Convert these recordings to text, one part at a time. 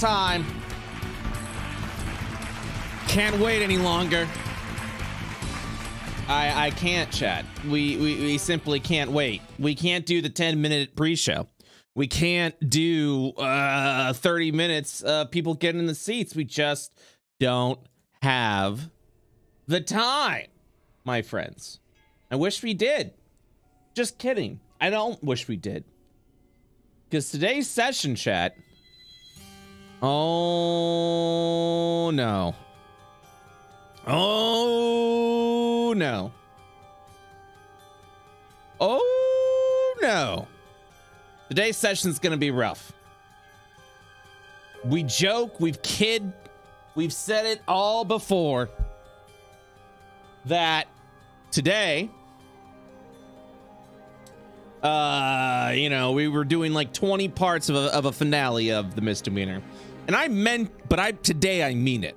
Time. Can't wait any longer. I I can't, chat. We, we we simply can't wait. We can't do the 10 minute pre-show. We can't do uh 30 minutes uh people getting in the seats. We just don't have the time, my friends. I wish we did. Just kidding. I don't wish we did. Because today's session chat. Oh no. Oh no. Oh no. Today's session's gonna be rough. We joke, we've kid, we've said it all before that today uh you know we were doing like 20 parts of a, of a finale of the Miss Demeanor and i meant but i today i mean it.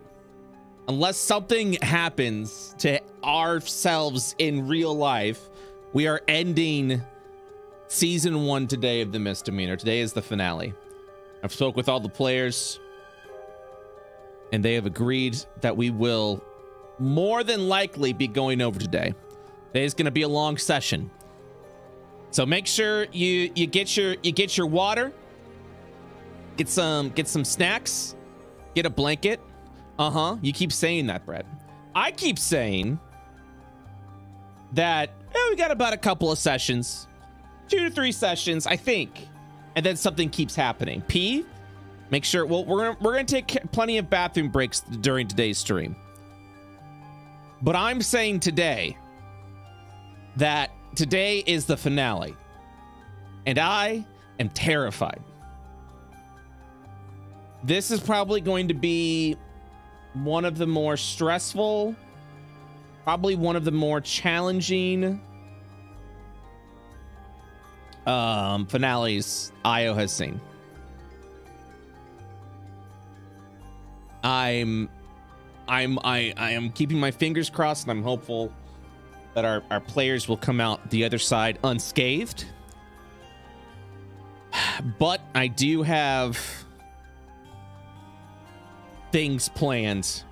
Unless something happens to ourselves in real life we are ending season one today of the Miss Demeanor. Today is the finale. I've spoke with all the players and they have agreed that we will more than likely be going over today. Today is going to be a long session. So make sure you you get your you get your water, get some get some snacks, get a blanket. Uh-huh. You keep saying that, Brett. I keep saying that eh, we got about a couple of sessions. Two to three sessions, I think. And then something keeps happening. P, make sure well we're gonna, we're to take plenty of bathroom breaks during today's stream. But I'm saying today that today is the finale. And I am terrified. This is probably going to be one of the more stressful, probably one of the more challenging um, finales Io has seen. I'm I'm I I am keeping my fingers crossed and I'm hopeful that our, our players will come out the other side unscathed. But I do have things planned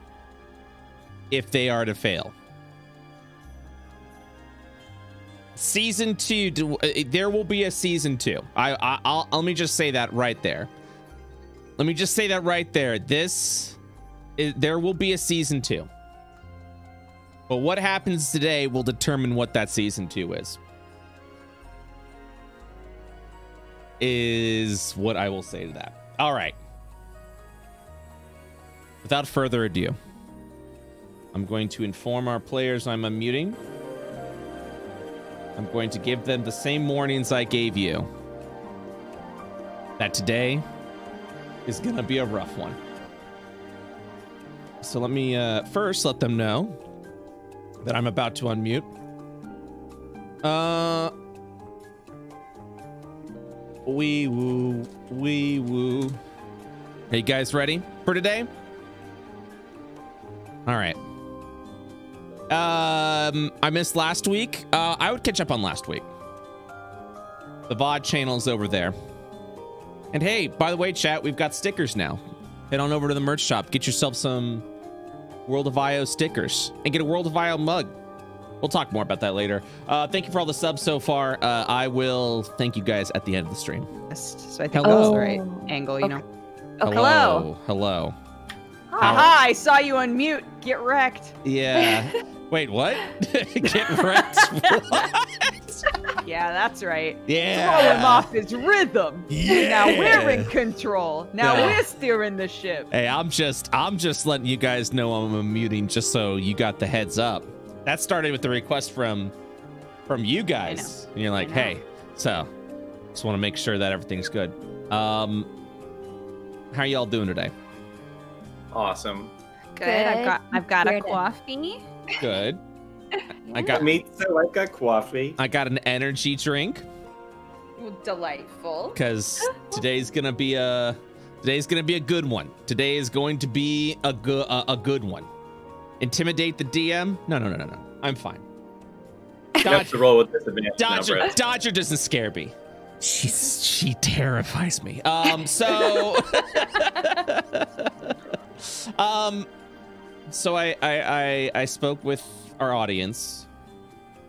if they are to fail. Season two, uh, there will be a season two. I, I, I'll, let me just say that right there. Let me just say that right there. This, is, there will be a season two. But what happens today will determine what that season two is. Is what I will say to that. All right. Without further ado, I'm going to inform our players I'm unmuting. I'm going to give them the same warnings I gave you. That today is going to be a rough one. So let me uh, first let them know that I'm about to unmute. Uh, wee woo, wee woo. Are you guys ready for today? All right. Um, I missed last week. Uh, I would catch up on last week. The VOD channel's over there. And hey, by the way, chat, we've got stickers now. Head on over to the merch shop. Get yourself some World of Io stickers and get a World of Io mug. We'll talk more about that later. Uh, thank you for all the subs so far. Uh, I will thank you guys at the end of the stream. So I think Hello. that's the right angle, you know. Oh, hello. Hello. Haha, I saw you on mute. Get wrecked. Yeah. Wait, what? Get wrecked? what? Yeah, that's right. Yeah. Throw him off his rhythm. Yeah. Now we're in control. Now yeah. we're steering the ship. Hey, I'm just I'm just letting you guys know I'm muting just so you got the heads up. That started with the request from from you guys. And you're like, hey, so just want to make sure that everything's good. Um how are y'all doing today? Awesome. Good. Good. I've got I've got a coffee. Good. I got me too. I got coffee. I got an energy drink. Delightful. Because today's gonna be a today's gonna be a good one. Today is going to be a good a, a, good one. Intimidate the DM? No, no, no, no, no. I'm fine. Dodger, to roll with disadvantage Dodger, now, Dodger doesn't scare me. She's she terrifies me. Um, so, um, so I, I I I spoke with our audience,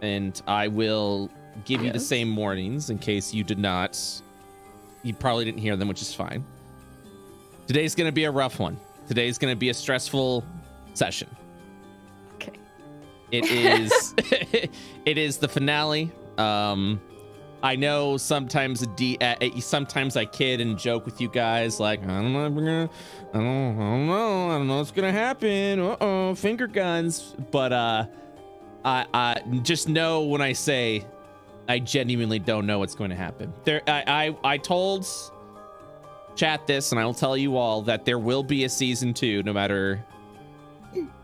and I will give you the same warnings in case you did not. You probably didn't hear them, which is fine. Today's gonna be a rough one. Today's gonna be a stressful session. Okay. It is it is the finale. Um I know sometimes D uh, uh, sometimes I kid and joke with you guys like I don't know gonna I don't, I don't know I don't know what's gonna happen. Uh oh, finger guns. But uh I I just know when I say I genuinely don't know what's going to happen. There I I, I told chat this and I will tell you all that there will be a season two no matter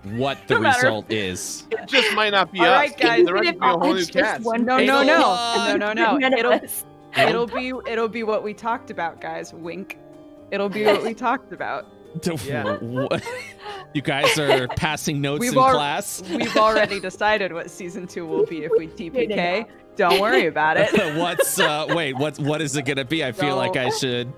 what the No result is. It just might not be All us. right, guys, There might if be a whole new cast. one No, no, It'll, no, no, no, no. It'll it'll be it'll be what we talked about, guys. Wink. It'll be what we talked about. Yeah. You guys are passing notes We've in al- class. We've already decided what season two will be if we figured TPK. Don't worry about it. What's uh wait, what what is it gonna be? I feel like I should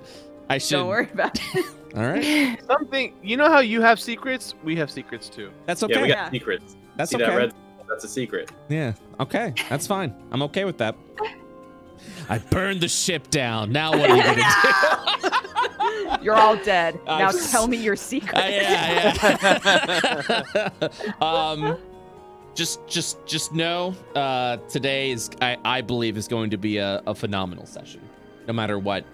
I should Don't worry about it. All right. Something. You know how you have secrets? We have secrets too. That's okay. Yeah, we got Yeah. secrets. That's See okay. that red? That's a secret. Yeah. Okay. That's fine. I'm okay with that. I burned the ship down. Now what are you gonna do? You're all dead. I'm now tell me your secret. Uh, yeah, yeah. um, just, just, just know. Uh, today is, I, I believe, is going to be a, a phenomenal session, no matter what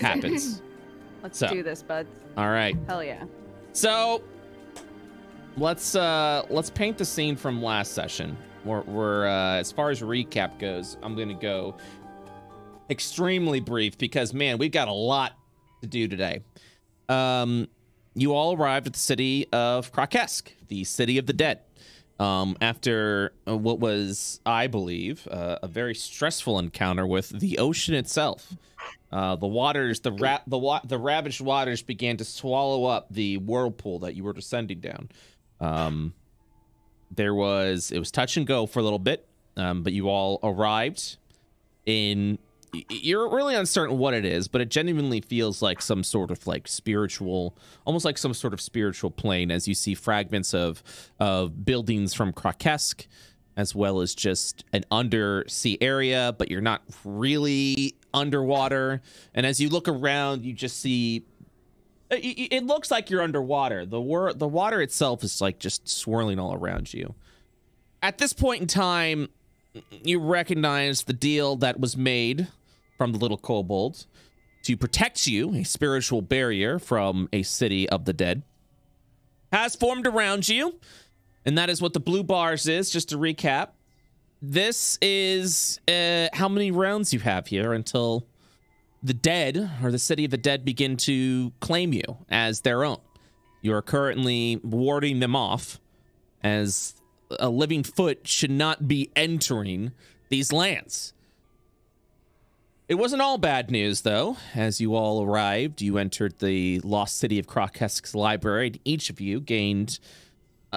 happens. Let's So. do this, bud. All right. Hell yeah. So let's uh let's paint the scene from last session. We're, we're uh, as far as recap goes, I'm gonna go extremely brief because man, we've got a lot to do today. Um, you all arrived at the city of Krakesk, the city of the dead. Um, after uh, what was, I believe, uh, a very stressful encounter with the ocean itself. Uh, the waters, the ra- the wa- the ravaged waters began to swallow up the whirlpool that you were descending down. Um, there was it was touch and go for a little bit, um, but you all arrived in. You're really uncertain what it is, but it genuinely feels like some sort of like spiritual, almost like some sort of spiritual plane, as you see fragments of of buildings from Krakesk, as well as just an undersea area, but you're not really underwater. And as you look around, you just see it, it- looks like you're underwater. The wor- the water itself is like just swirling all around you. At this point in time, you recognize the deal that was made from the little kobold to protect you, a spiritual barrier from a city of the dead, has formed around you. And that is what the blue bars is, just to recap. This is uh, how many rounds you have here until the dead or the city of the dead begin to claim you as their own. You are currently warding them off as a living foot should not be entering these lands. It wasn't all bad news, though. As you all arrived, you entered the lost city of Krokesk's library, and each of you gained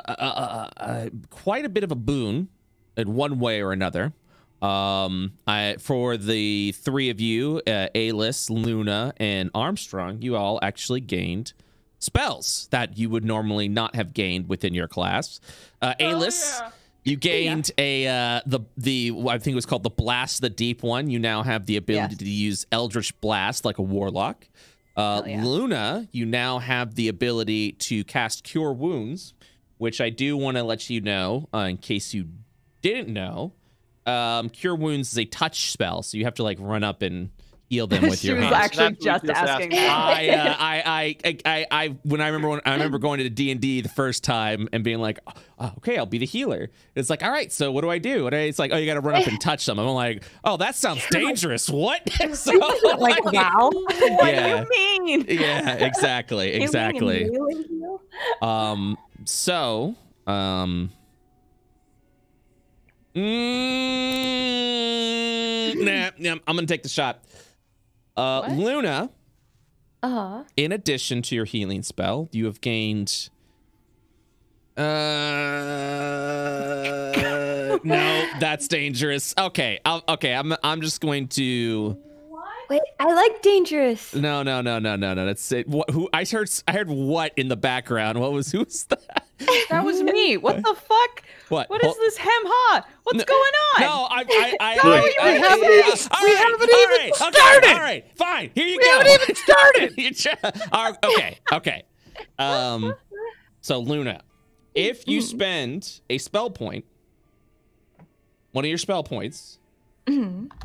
uh, uh, uh, uh, quite a bit of a boon in one way or another. Um, I for the three of you, uh, Alis, Luna, and Armstrong, you all actually gained spells that you would normally not have gained within your class. Uh, Alis, you gained a uh, the the I think it was called the Blast the Deep one. You now have the ability to use Eldritch Blast like a warlock. Uh, yeah. Luna, you now have the ability to cast Cure Wounds, which I do want to let you know uh, in case you didn't know. Um, Cure Wounds is a touch spell, so you have to like run up and heal them with she your was hands. actually That's what just just asking. that. I, uh, I, I, I, I, I, when I remember when I remember going to D and D the first time and being like, oh, okay, I'll be the healer. It's like, all right, so what do I do? And it's like, oh, you got to run up and touch them. I'm like, oh, that sounds dangerous. What? so, like, wow. what Yeah. do you mean? yeah, exactly, Can we exactly. really heal? Um, so, um, mm, nah, nah, I'm gonna take the shot. Uh, What? Luna. Uh-huh. in addition to your healing spell, you have gained. Uh, no, that's dangerous. Okay, I'll, okay, I'm I'm just going to Wait, I like dangerous. No, no, no, no, no, no. That's it. What, who? I heard. I heard what in the background. What was? Who's that? That was me. What the fuck? What? What is Hol- this hem ha? What's No, going on? No, I, I, I, No, I, we I, haven't I- even- all we haven't all even right, okay, started. All right, fine. Here you We go. haven't even started. You try- all right, okay, okay. Um, so Luna, if you spend a spell point, one of your spell points.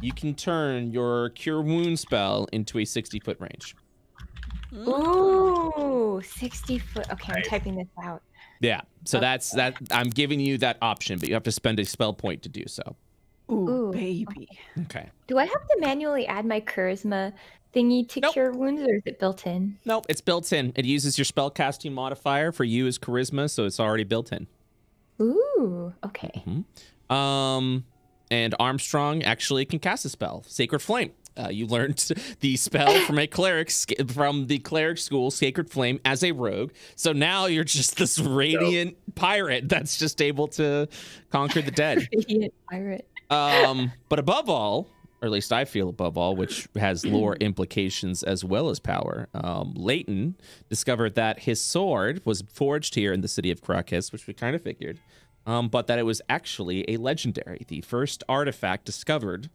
You can turn your cure wound spell into a sixty foot range. Ooh, 60 foot. Okay, I'm typing this out. Yeah. So that's that. I'm giving you that option, but you have to spend a spell point to do so. Ooh, Ooh. baby. Okay. Do I have to manually add my charisma thingy to Nope. cure wounds, or is it built in? No, it's built in. It uses your spell casting modifier for you as charisma, so it's already built in. Ooh, okay. Um, and Armstrong actually can cast a spell, Sacred Flame. Uh, you learned the spell from a cleric from the cleric school, Sacred Flame, as a rogue. So now you're just this radiant pirate that's just able to conquer the dead. Radiant pirate. Um, but above all, or at least I feel above all, which has lore implications as well as power. Um, Leighton discovered that his sword was forged here in the city of Krakis, which we kind of figured, um, but that it was actually a legendary, the first artifact discovered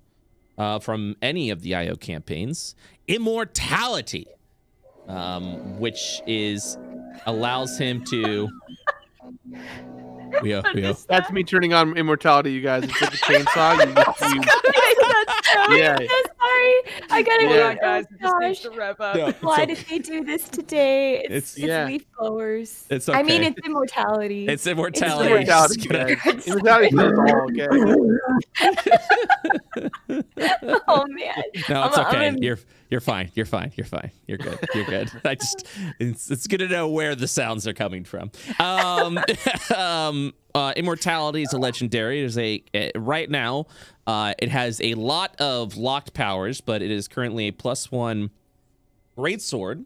uh, from any of the Io campaigns, immortality, um, which is allows him to. Yeah, yeah. That's me turning on immortality, you guys. It's like a chainsaw. You, you, Yeah. I'm so sorry. I gotta Hold Yeah. on, guys. It just Oh, needs gosh. to rev up. No, Why it's, did they do this today? It's, It's- it's, Yeah. leaf blowers. It's I mean, okay. it's immortality. it's immortality. immortality, It's gonna- guys. Immortality says all, okay? oh man. No, it's I'm- I'm okay. in- You're you're fine. You're fine. You're fine. You're good. You're good. I just it's it's good to know where the sounds are coming from. Um, um, uh, Immortality is a legendary. There's a uh, right now. Uh, it has a lot of locked powers, but it is currently a plus one great sword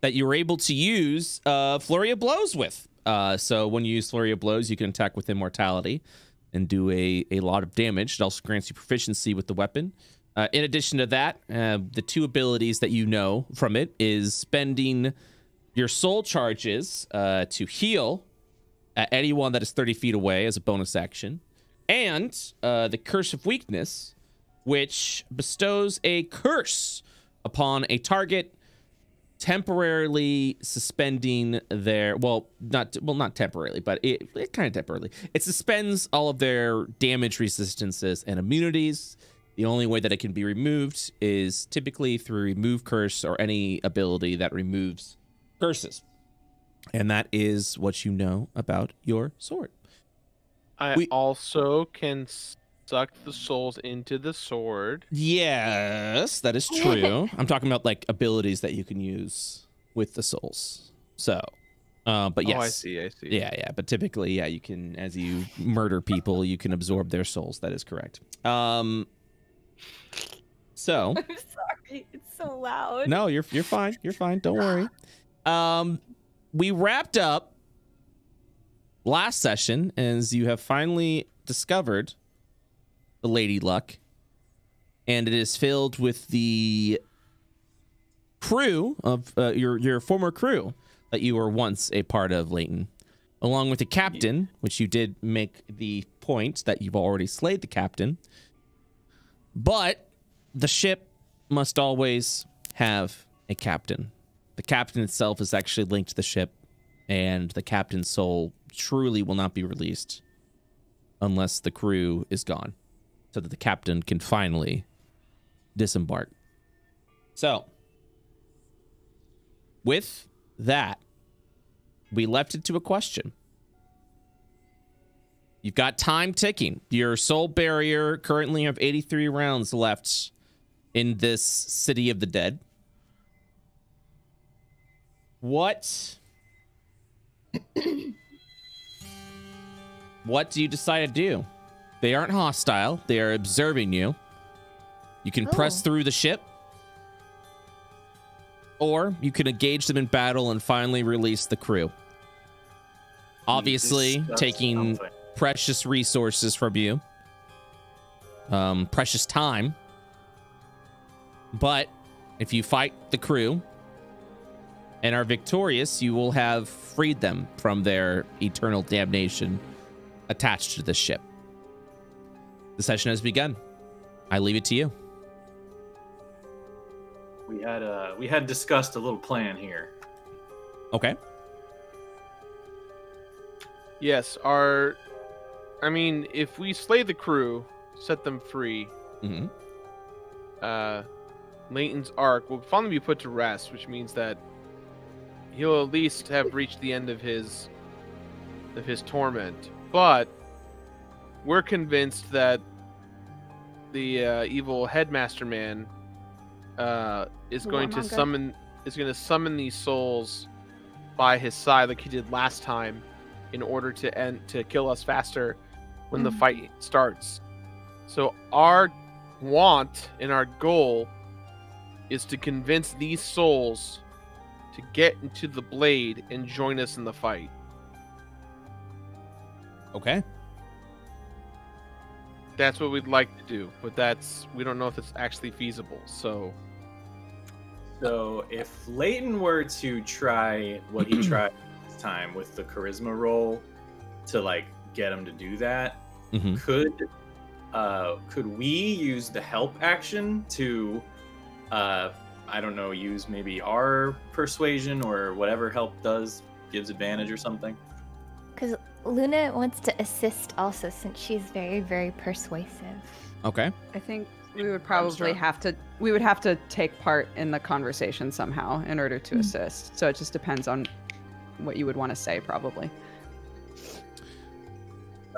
that you were able to use uh, flurry of blows with. Uh, so when you use flurry of blows, you can attack with immortality and do a, a lot of damage. It also grants you proficiency with the weapon. Uh, in addition to that, uh, the two abilities that you know from it is spending your soul charges uh, to heal at anyone that is 30 feet away as a bonus action, and uh, the Curse of Weakness, which bestows a curse upon a target temporarily suspending their well not well not temporarily but it, it kind of temporarily. It suspends all of their damage resistances and immunities the only way that it can be removed is typically through remove curse or any ability that removes curses and that is what you know about your sword I We- also can suck the souls into the sword. Yes, that is true. I'm talking about like abilities that you can use with the souls. So, uh, but yes, Oh, I see. I see. yeah, yeah. But typically, yeah, you can as you murder people, you can absorb their souls. That is correct. Um, so I'm sorry. It's so loud. no, you're you're fine. You're fine. Don't worry. Um, we wrapped up last session as you have finally discovered the Lady Luck, and it is filled with the crew of uh, your your former crew that you were once a part of, Leighton, along with the captain, which you did make the point that you've already slayed the captain. But the ship must always have a captain. The captain itself is actually linked to the ship, and the captain's soul truly will not be released unless the crew is gone, so that the captain can finally disembark. So, with that, we left it to a question. You've got time ticking. Your soul barrier currently have 83 rounds left in this city of the dead. What? what do you decide to do? They aren't hostile. They are observing you. You can press Oh. through the ship. Or you can engage them in battle and finally release the crew. Obviously, taking something. Precious resources from you, um, precious time. But If you fight the crew and are victorious, you will have freed them from their eternal damnation attached to the ship. The session has begun. I leave it to you. We had uh we had discussed a little plan here. Okay. Yes, our. I mean, if we slay the crew, set them free, hmm uh, Leighton's arc will finally be put to rest, which means that he'll at least have reached the end of his of his torment. But we're convinced that the uh, evil headmaster man uh, is going to summon is going to summon these souls by his side, like he did last time, in order to end to kill us faster when the Mhm. fight starts. So our want and our goal is to convince these souls to get into the blade and join us in the fight. Okay. That's what we'd like to do, but that's we don't know if it's actually feasible. So So if Leighton were to try what he tried this time with the charisma roll to like get him to do that, Mhm. could uh could we use the help action to uh I don't know, use maybe our persuasion or whatever help does gives advantage or something? Because Luna wants to assist also, since she's very, very persuasive. Okay. I think we would probably have to we would have to take part in the conversation somehow in order to Mm. assist. So it just depends on what you would want to say probably.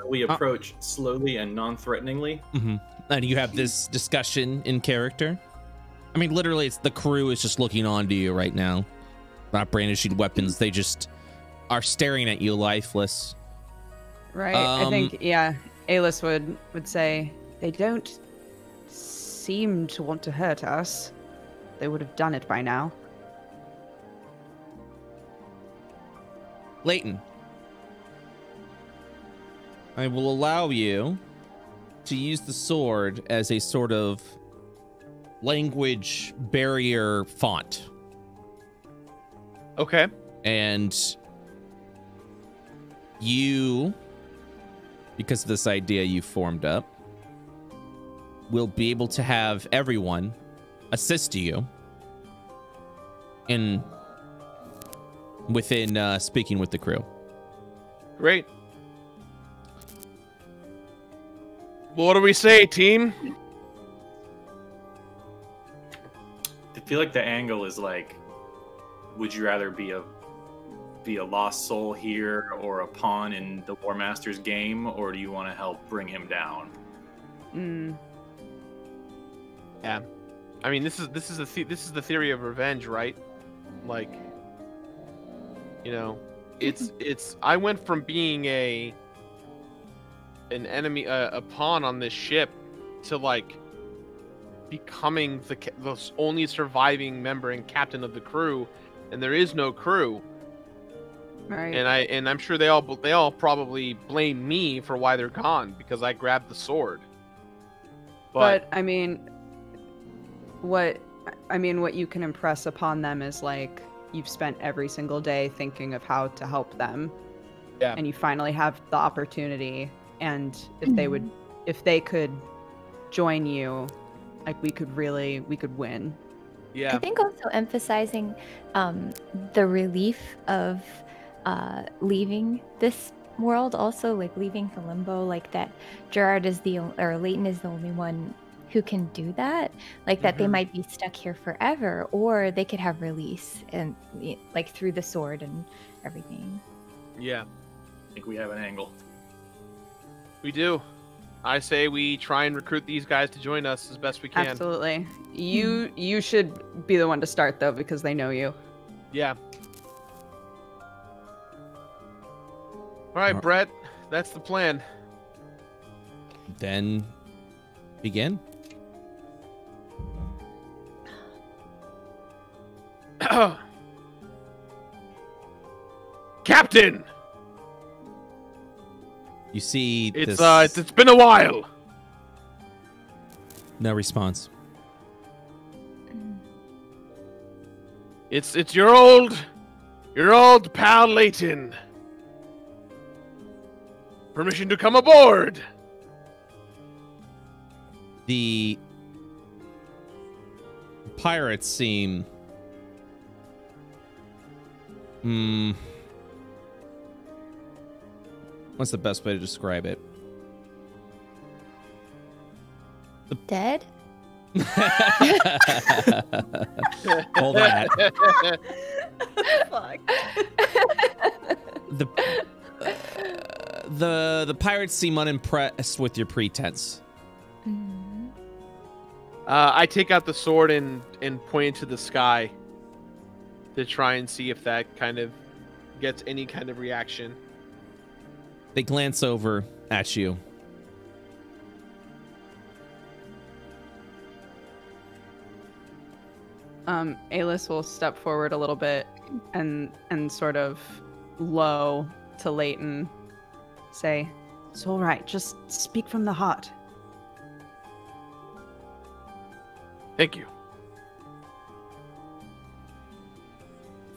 We Uh, approach slowly and non-threateningly. hmm And you have this discussion in character. I mean, literally, it's the crew is just looking on to you right now, not brandishing weapons. They just are staring at you, lifeless. Right? I Um, think yeah, Alis would would say they don't seem to want to hurt us. They would have done it by now. Leighton, I will allow you to use the sword as a sort of language barrier font. okay, and you because of this idea you formed up will be able to have everyone assist you in within uh, speaking with the crew great. What do we say, team? I feel like the angle is like, would you rather be a be a lost soul here or a pawn in the War Master's game, or do you want to help bring him down? Mm, Yeah, I mean this is this is the, the this is the theory of revenge, right? Like, you know, it's it's I went from being a an enemy a, a pawn on this ship to like becoming the the only surviving member and captain of the crew, and there is no crew. right. And I and I'm sure they all they all probably blame me for why they're gone because I grabbed the sword. but I mean, what I mean, what you can impress upon them is like you've spent every single day thinking of how to help them, Yeah. and you finally have the opportunity. And if they would, if they could join you, like we could really, we could win. Yeah. I think also emphasizing um, the relief of uh, leaving this world, also like leaving the limbo, like that Jirard is the o- or Leighton is the only one who can do that. Like that they Mhm. might be stuck here forever, or they could have release and like through the sword and everything. yeah. I think we have an angle. We do. I say we try and recruit these guys to join us as best we can. Absolutely. You you should be the one to start though because they know you. Yeah. All right, Alright. Brett. That's the plan. then begin Captain, you see it's this uh, it's, it's been a while. no response It's it's your old your old pal Leighton. Permission to come aboard. The pirates seem. Hmm. What's the best way to describe it? Dead? Hold that. Fuck. The uh, the the pirates seem unimpressed with your pretense. Mm. Uh, I take out the sword and and point it to the sky to try and see if that kind of gets any kind of reaction. They glance over at you. Um, Alis will step forward a little bit and and sort of low to Leighton say, It's all right, just speak from the heart. Thank you.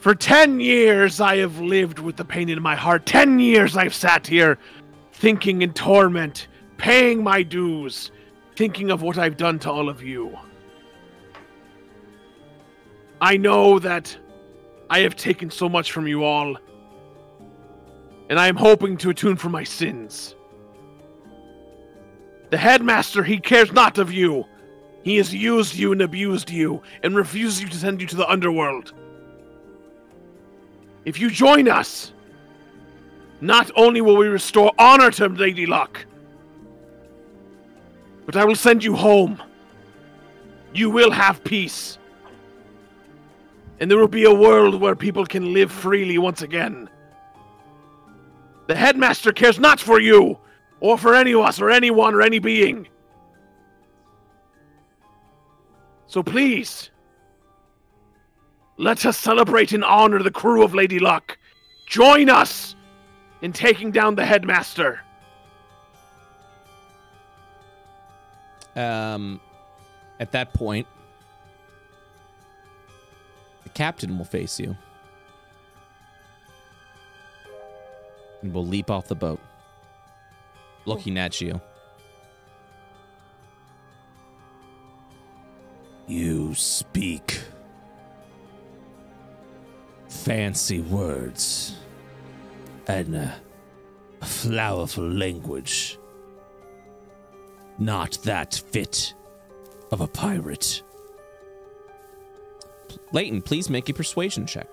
For 10 years, I have lived with the pain in my heart. 10 years I've sat here thinking in torment, paying my dues, thinking of what I've done to all of you. I know that I have taken so much from you all, and I am hoping to atone for my sins. The headmaster, he cares not of you. He has used you and abused you and refuses you to send you to the underworld. If you join us, not only will we restore honor to Lady Luck, but I will send you home. You will have peace. And there will be a world where people can live freely once again. The headmaster cares not for you, or for any of us, or anyone, or any being. So please, let us celebrate and honor the crew of Lady Luck. Join us in taking down the headmaster. Um, at that point, the captain will face you and will leap off the boat, looking at you. You speak fancy words and a flowerful language not that fit of a pirate. Leighton, please make a persuasion check.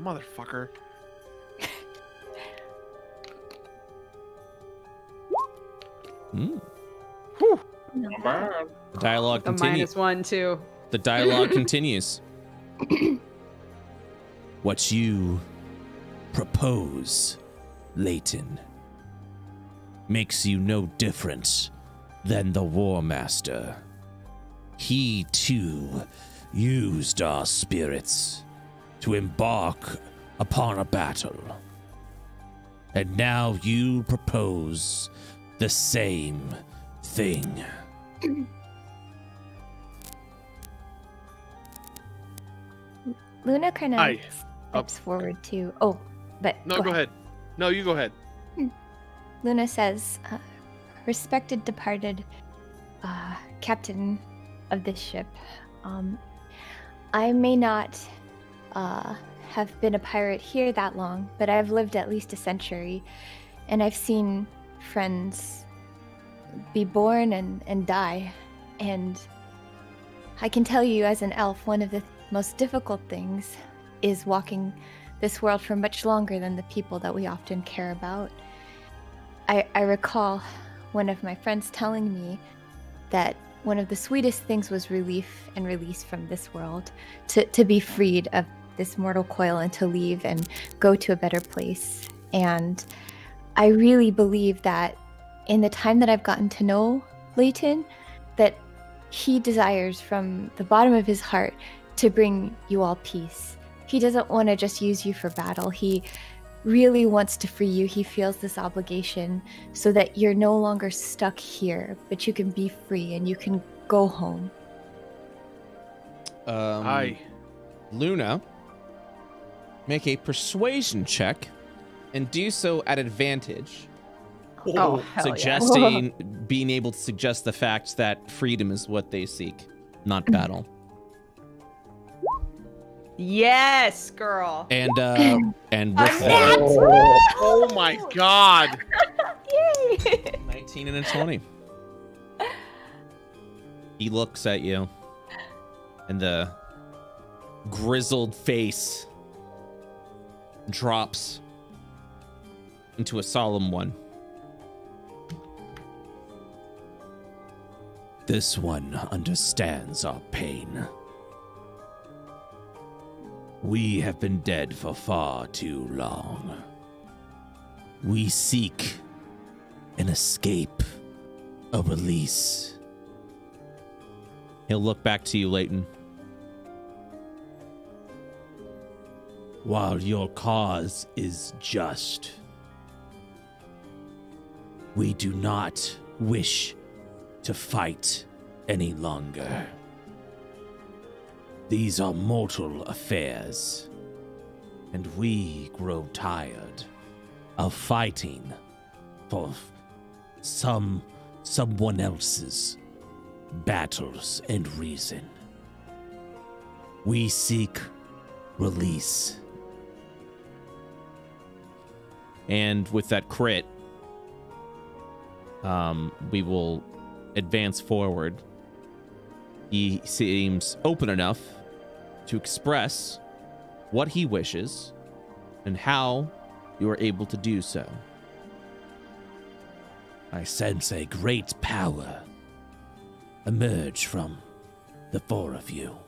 Motherfucker. Hmm. Bye. The dialogue The continues. minus one too. The dialogue continues. what you propose, Leighton, makes you no different than the War Master. He too used our spirits to embark upon a battle. And now you propose the same thing. Luna kind of Steps forward to. Oh, but No, go, ahead. No, you go ahead. Luna says, uh, "Respected departed uh, captain of this ship, um, I may not uh, have been a pirate here that long, but I've lived at least a century, and I've seen friends be born and, and die, and I can tell you, as an elf, one of the most difficult things is walking this world for much longer than the people that we often care about." I, I recall one of my friends telling me that one of the sweetest things was relief and release from this world, to, to be freed of this mortal coil and to leave and go to a better place. And I really believe that in the time that I've gotten to know Leighton, that he desires from the bottom of his heart to bring you all peace. He doesn't want to just use you for battle. He really wants to free you. He feels this obligation so that you're no longer stuck here, but you can be free and you can go home. Um, I Luna, make a persuasion check and do so at advantage, Oh, hell yeah. suggesting being able to suggest the fact that freedom is what they seek, not battle. Yes, girl. And uh and with I'm that, Oh my god. Yay! 19 and a 20. He looks at you, and the grizzled face drops into a solemn one. This one understands our pain. We have been dead for far too long. We seek an escape, a release. He'll look back to you, Leighton. While your cause is just, we do not wish to fight any longer. These are mortal affairs, and we grow tired of fighting for some someone else's battles and reason. We seek release. And with that crit, um, we will advance forward. He seems open enough to express what he wishes and how you are able to do so. I sense a great power emerge from the four of you.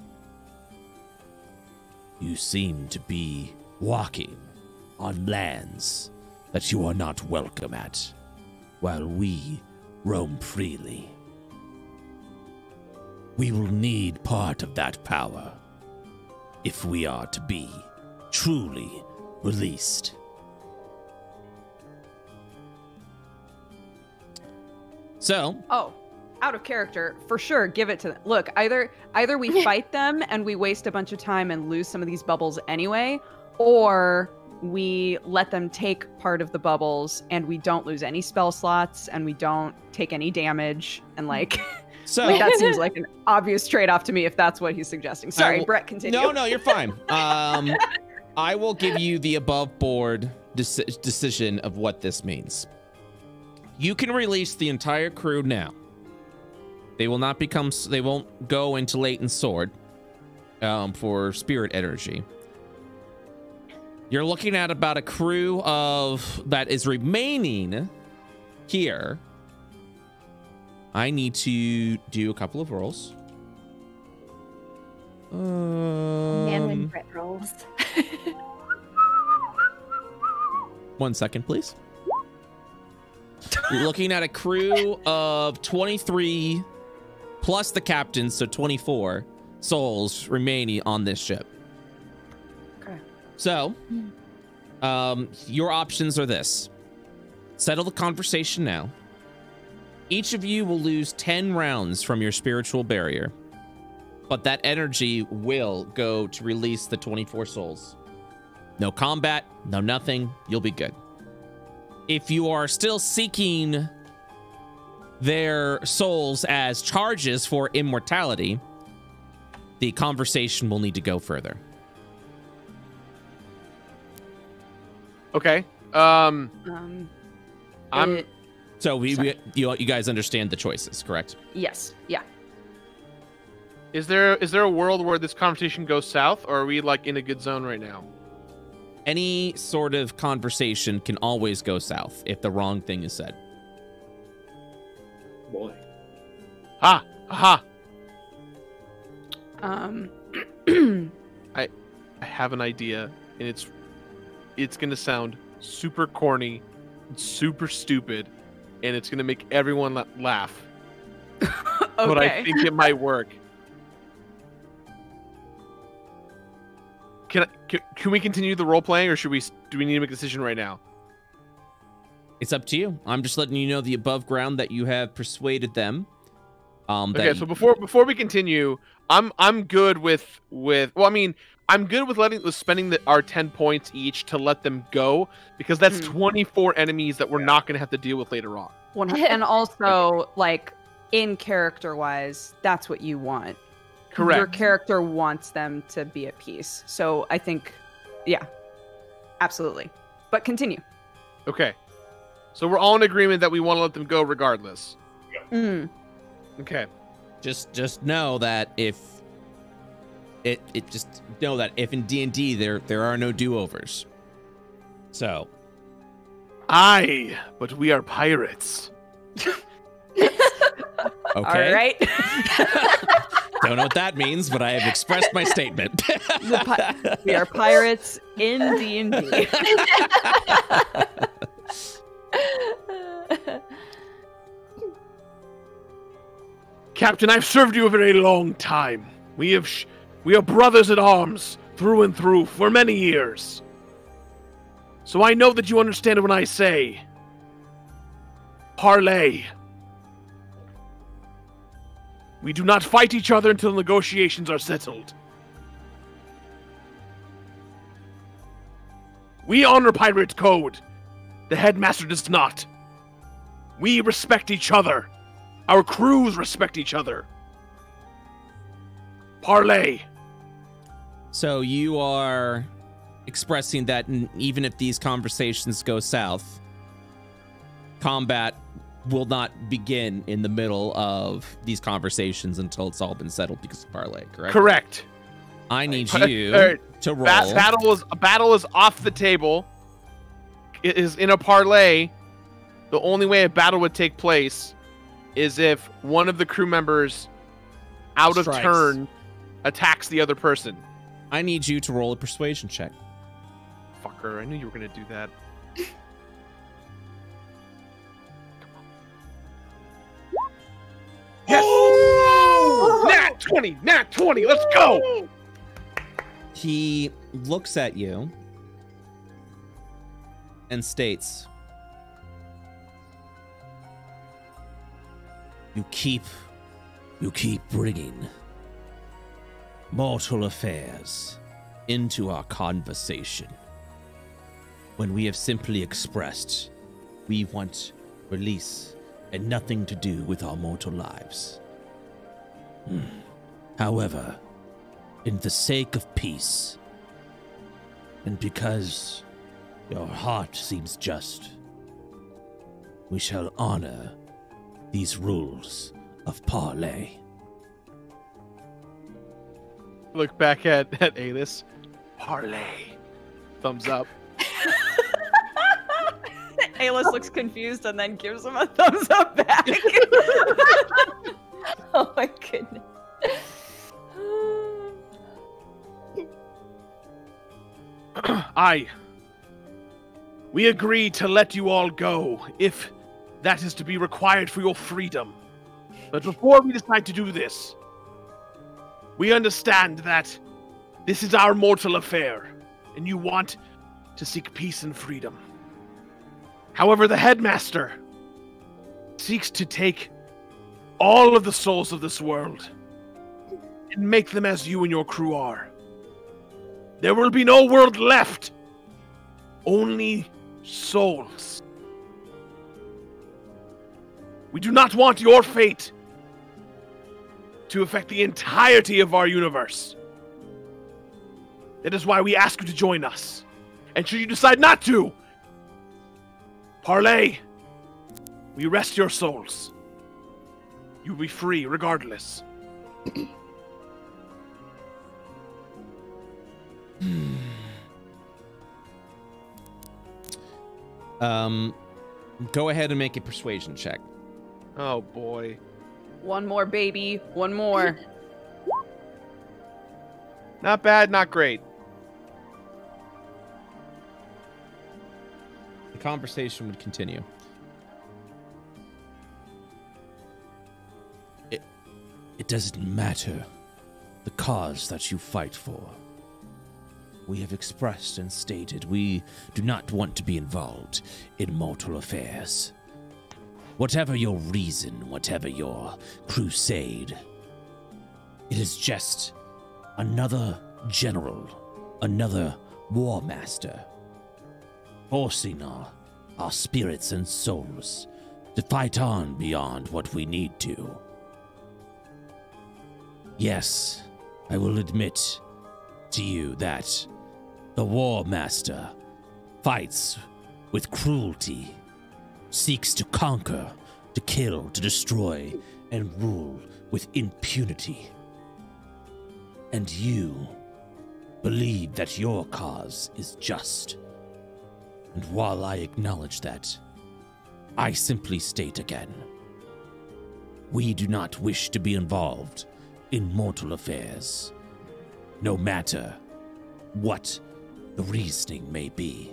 You seem to be walking on lands that you are not welcome at, while we roam freely. We will need part of that power if we are to be truly released. So, Oh, out of character for sure. Give it to them. Look, either either we fight them and we waste a bunch of time and lose some of these bubbles anyway, or we let them take part of the bubbles and we don't lose any spell slots and we don't take any damage and like, so that seems like an obvious trade-off to me if that's what he's suggesting. Sorry, will- Brett, continue. No, no, you're fine. Um, I will give you the above board deci- decision of what this means. You can release the entire crew now. They will not become. They won't go into latent sword um, for spirit energy. You're looking at about a crew of that is remaining here. I need to do a couple of rolls. Um, rolls. One second, please. Looking at a crew of 23 plus the captain, so 24 souls remaining on this ship. Okay. So, Hmm. um, your options are this settle the conversation now. Each of you will lose 10 rounds from your spiritual barrier, but that energy will go to release the 24 souls. No combat, no nothing. You'll be good. If you are still seeking their souls as charges for immortality, the conversation will need to go further. Okay. Um, Um, I'm it- So we, we you, you guys understand the choices, correct? yes, yeah. Is there is there a world where this conversation goes south, or are we like in a good zone right now? Any sort of conversation can always go south if the wrong thing is said. Boy. Ha! Aha! Um, I I have an idea, and it's it's gonna sound super corny, super stupid, and it's gonna make everyone la- laugh. okay. But I think it might work. Can, I, can can we continue the role playing, or should we? Do we need to make a decision right now? It's up to you. I'm just letting you know the above ground that you have persuaded them. Um, that Okay, so before before we continue, I'm I'm good with with. Well, I mean, I'm good with letting with spending the, our 10 points each to let them go because that's Hmm. 24 enemies that we're not going to have to deal with later on. And also like in character wise, that's what you want. Correct. Your character wants them to be at peace. So I think, yeah, absolutely. But continue. Okay. So we're all in agreement that we want to let them go regardless. Mm. Okay. Just just know that if it it just know that if in D and D there there are no do overs. So Aye, but we are pirates. okay, All right. don't know what that means, but I have expressed my statement. The pi- we are pirates in D and D. Captain, I've served you a very long time. We have sh- we are brothers at arms through and through for many years. So I know that you understand when I say parley. We do not fight each other until negotiations are settled. We honor pirate code. The headmaster does not. We respect each other. Our crews respect each other. Parlay. So you are expressing that even if these conversations go south, combat will not begin in the middle of these conversations until it's all been settled because of parlay, correct? Correct. I need Pa- you to roll. Ba- battle is a battle is off the table. It is in a parlay. The only way a battle would take place is if one of the crew members, out of turn, attacks the other person. I need you to roll a persuasion check. Fucker! I knew you were gonna do that. Yes! Nat twenty, nat twenty. Let's go. He looks at you and states, You keep, you keep bringing mortal affairs into our conversation when we have simply expressed we want release and nothing to do with our mortal lives. Hmm. However, in the sake of peace, and because your heart seems just, we shall honor these rules of parley. Look back at at Alis. Parlay. Thumbs up. Alis looks confused and then gives him a thumbs up back. oh my goodness. I. We agree to let you all go if that is to be required for your freedom. But before we decide to do this, we understand that this is our mortal affair, and you want to seek peace and freedom. However, the headmaster seeks to take all of the souls of this world and make them as you and your crew are. There will be no world left. Only souls. We do not want your fate to affect the entirety of our universe. That is why we ask you to join us. And should you decide not to, parley, we rest your souls. You will be free regardless. Um, go ahead and make a persuasion check. Oh boy. One more, baby. One more. Not bad, not great. The conversation would continue. It, it doesn't matter the cause that you fight for. We have expressed and stated we do not want to be involved in mortal affairs. Whatever your reason, whatever your crusade, it is just another general, another war master, forcing our, our spirits and souls to fight on beyond what we need to. Yes, I will admit to you that the War Master fights with cruelty, seeks to conquer, to kill, to destroy, and rule with impunity. And you believe that your cause is just. And while I acknowledge that, I simply state again we do not wish to be involved in mortal affairs, no matter what the reasoning may be.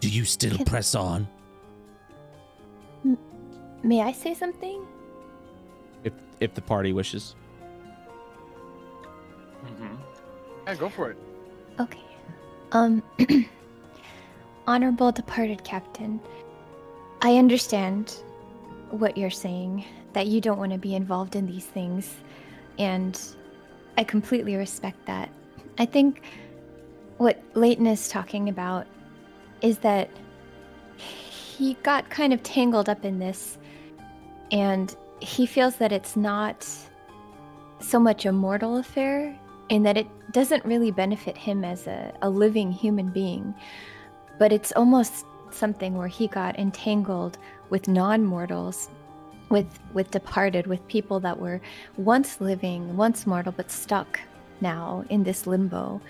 Do you still Can- press on? May I say something? If if the party wishes. Mhm. Yeah, go for it. Okay. Um, honorable departed captain, I understand what you're saying, that you don't want to be involved in these things, and I completely respect that. I think what Leighton is talking about is that he got kind of tangled up in this, and he feels that it's not so much a mortal affair in that it doesn't really benefit him as a, a living human being, but it's almost something where he got entangled with non-mortals, with with departed, with people that were once living, once mortal, but stuck now in this limbo,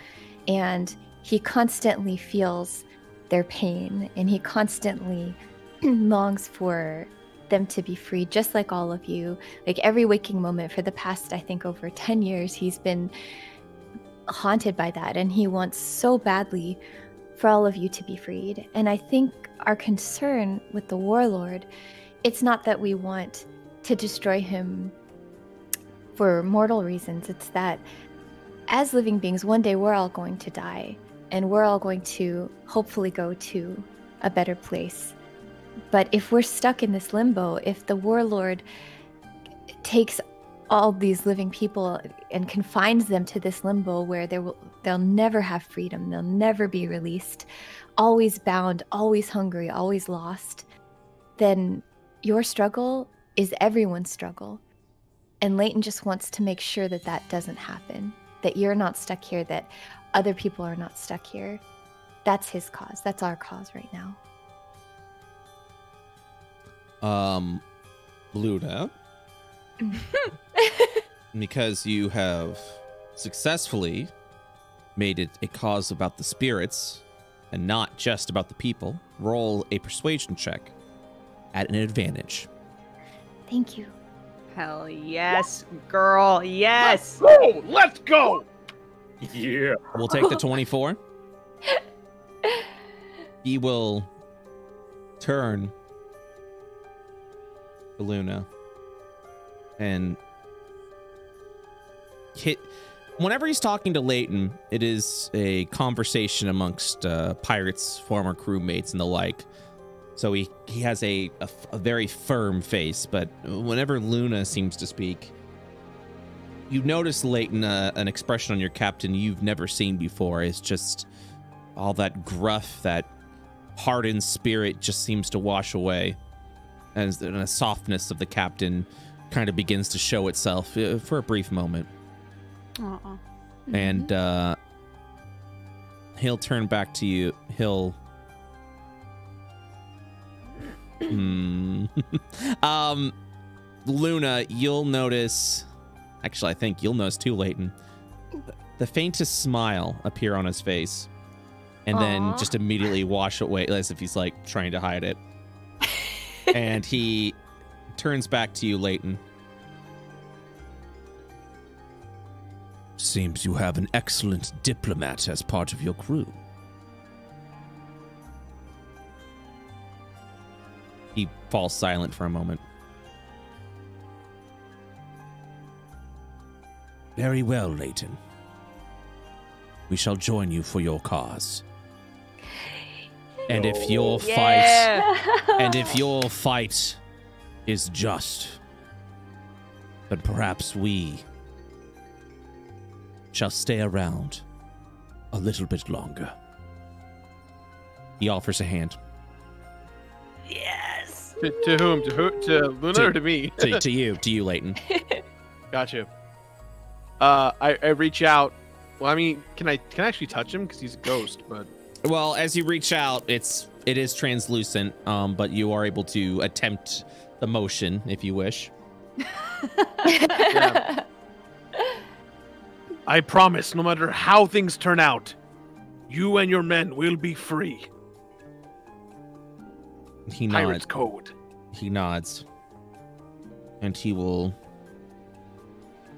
and he constantly feels their pain, and he constantly longs for them to be free, just like all of you. Like every waking moment for the past, I think, over 10 years, he's been haunted by that and he wants so badly for all of you to be freed and i think our concern with the warlord it's not that we want to destroy him for mortal reasons it's that as living beings one day we're all going to die and we're all going to hopefully go to a better place. But if we're stuck in this limbo if the warlord takes all these living people and confines them to this limbo where they will they'll never have freedom they'll never be released always bound always hungry always lost then your struggle is everyone's struggle. And leighton just wants to make sure that that doesn't happen that you're not stuck here that other people are not stuck here that's his cause that's our cause right now Um, Luna, because you have successfully made it a cause about the spirits and not just about the people, roll a persuasion check at an advantage. thank you Hell yes, girl. Yes. Let's Go! Let's go! Yeah. We'll take the 24. he will turn to Luna and hit. Whenever he's talking to Leighton, it is a conversation amongst uh, pirates, former crewmates, and the like. So he, he has a, a, a very firm face, but whenever Luna seems to speak, you notice Leighton uh, an expression on your captain you've never seen before. It's just all that gruff, that hardened spirit just seems to wash away, and the softness of the captain kind of begins to show itself uh, for a brief moment. Aw. And uh, he'll turn back to you. He'll. Hmm. um, Luna, you'll notice. Actually, I think you'll notice too, Leighton. The faintest smile appear on his face, and then just immediately wash away, as if he's like trying to hide it. and he turns back to you, Leighton. Seems you have an excellent diplomat as part of your crew. He falls silent for a moment. Very well, Leighton. We shall join you for your cause. And if your fight and if your fight Is just. Then perhaps we shall stay around a little bit longer. He offers a hand. Yes. To, to whom? To who? To Luna To- or to me? To, to you, to you, Leighton. Gotcha. Uh, I, I reach out. Well, I mean, can I can I actually touch him because he's a ghost? But Well, as you reach out, it's it is translucent, um, but you are able to attempt the motion if you wish. Yeah. I promise, no matter how things turn out, you and your men will be free. He Pirate's nods. code. He nods, and he will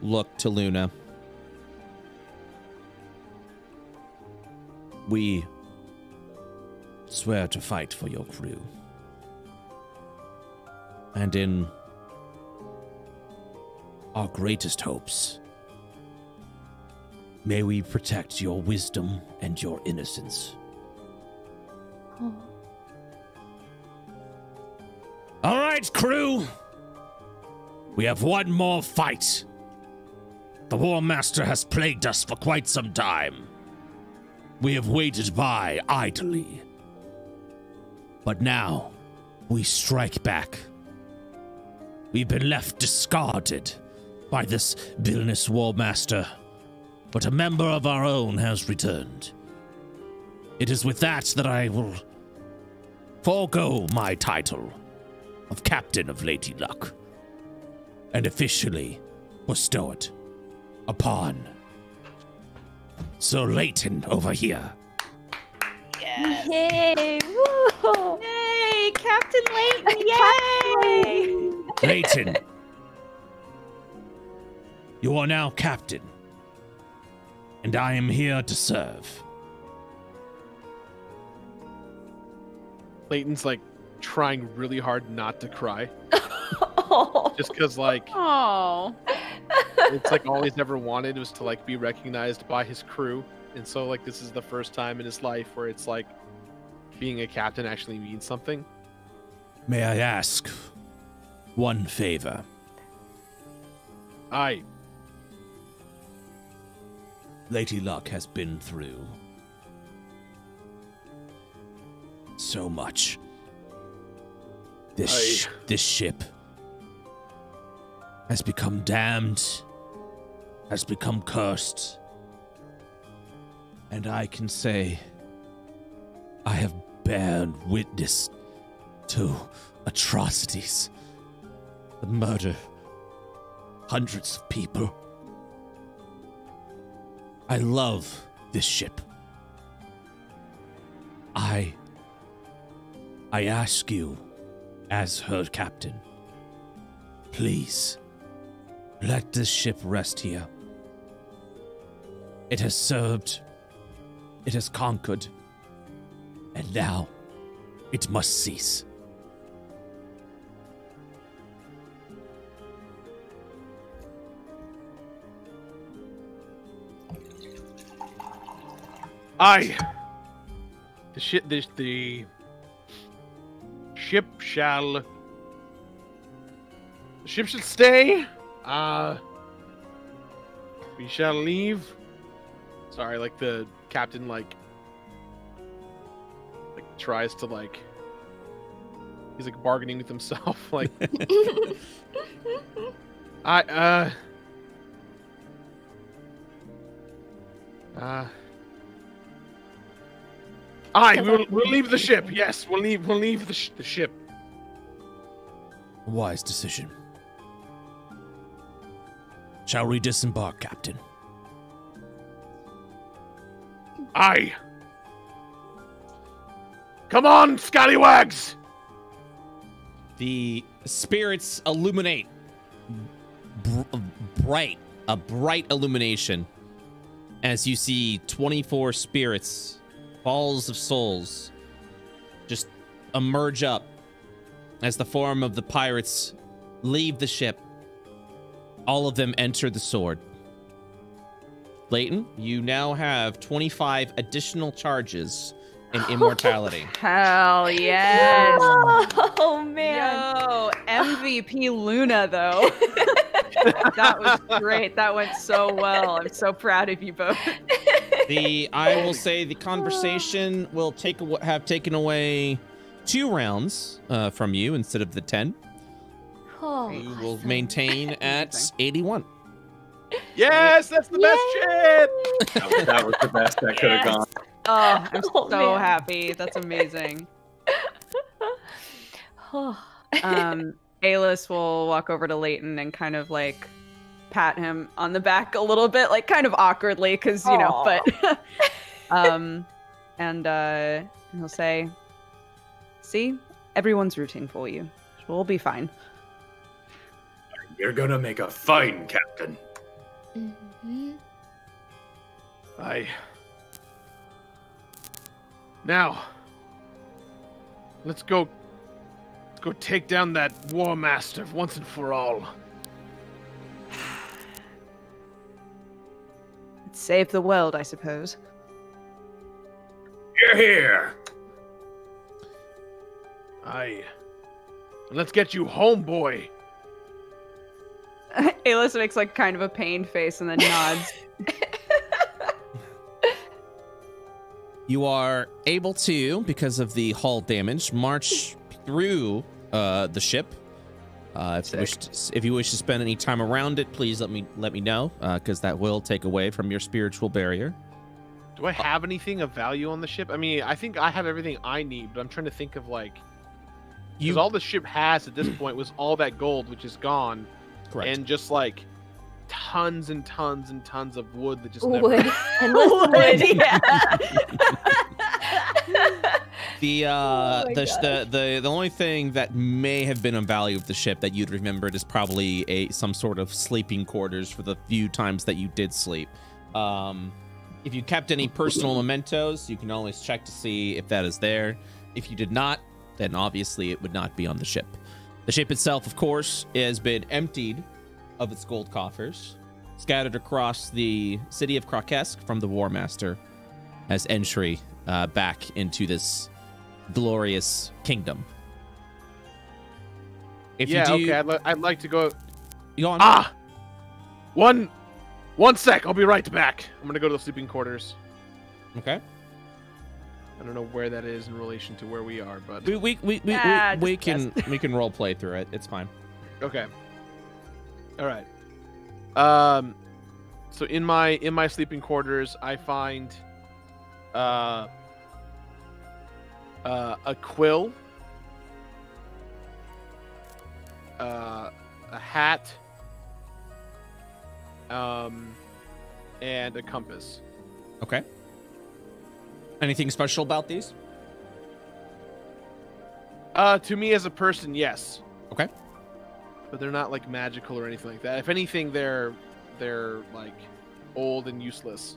look to Luna. We swear to fight for your crew. And in our greatest hopes, may we protect your wisdom and your innocence. Oh. All right, crew. We have one more fight. The War Master has plagued us for quite some time. We have waited by idly. But now, we strike back. We've been left discarded by this villainous War Master, but a member of our own has returned. It is with that that I will forego my title of Captain of Lady Luck and officially bestow it upon Sir Leighton over here. Yay! Woo! Yay, Captain Leighton! Yay! Leighton, you are now captain, and I am here to serve. Leighton's like trying really hard not to cry, Oh. just because like Oh, it's like all he's ever wanted was to like be recognized by his crew, and so like this is the first time in his life where it's like being a captain actually means something. May I ask one favor? I Lady Luck has been through so much. This sh- this ship has become damned, has become cursed, and I can say I have bared witness to atrocities, the murder, hundreds of people. I love this ship. I. I ask you, as her captain, please let this ship rest here. It has served, it has conquered, and now it must cease. I the ship this the ship shall the ship should stay. Uh we shall leave. Sorry, like the captain like like tries to like he's like bargaining with himself like I uh uh Aye, we'll, we'll leave the ship. Yes, we'll leave. We'll leave the, sh- the ship. A wise decision. Shall we disembark, Captain? Aye. Come on, scallywags! The spirits illuminate br- bright, a bright illumination as you see 24 spirits, balls of souls, just emerge up as the form of the pirates leave the ship. All of them enter the sword. Leighton, you now have 25 additional charges in immortality. hell yes! Oh man. Yo, MVP Luna, though. that was great. That went so well. I'm so proud of you both. The I will say the conversation will take aw- have taken away two rounds uh, from you instead of the ten. Oh, You will maintain at 81. Yes, that's the best shit. That was, that was the best that could have Yes. gone. Oh, I'm Oh, so man. happy. That's amazing. Um, Alis will walk over to Leighton and kind of like pat him on the back a little bit, like kind of awkwardly, because you know, but um, and uh, he'll say, "See, everyone's rooting for you. We'll be fine." You're gonna make a fine captain. Mhm. I. Now. Let's go. Let's go take down that war master once and for all. Save the world, I suppose. You're here. Aye. And let's get you home, boy. Alis makes like kind of a pained face and then nods. You are able to, because of the hull damage, march through uh, the ship. Uh, if, you wish to, if you wish to spend any time around it, please let me let me know, because that will take away from your spiritual barrier. Do I have anything of value on the ship? I mean, I think I have everything I need, but I'm trying to think of like. Because all the ship has at this point was all that gold, which is gone, correct. and just like tons and tons and tons of wood that just never. Wood. Endless wood. yeah. The uh Oh the, gosh. the the the only thing that may have been of value of the ship that you'd remembered is probably a some sort of sleeping quarters for the few times that you did sleep. Um if you kept any personal mementos, you can always check to see if that is there. If you did not, then obviously it would not be on the ship. The ship itself, of course, has been emptied of its gold coffers, scattered across the city of Krokesk from the War Master as entry uh, back into this glorious kingdom. If yeah, you do, okay. I'd, li- I'd like to go. go on. Ah, one, one sec. I'll be right back. I'm gonna go to the sleeping quarters. Okay. I don't know where that is in relation to where we are, but We we we we, Ah, we, we can we can role play through it. It's fine. okay. All right. Um, so in my in my sleeping quarters, I find uh uh a quill, uh a hat, um, and a compass. Okay. Anything special about these? Uh, to me as a person, yes. Okay. But they're not like magical or anything like that. If anything, they're they're like old and useless.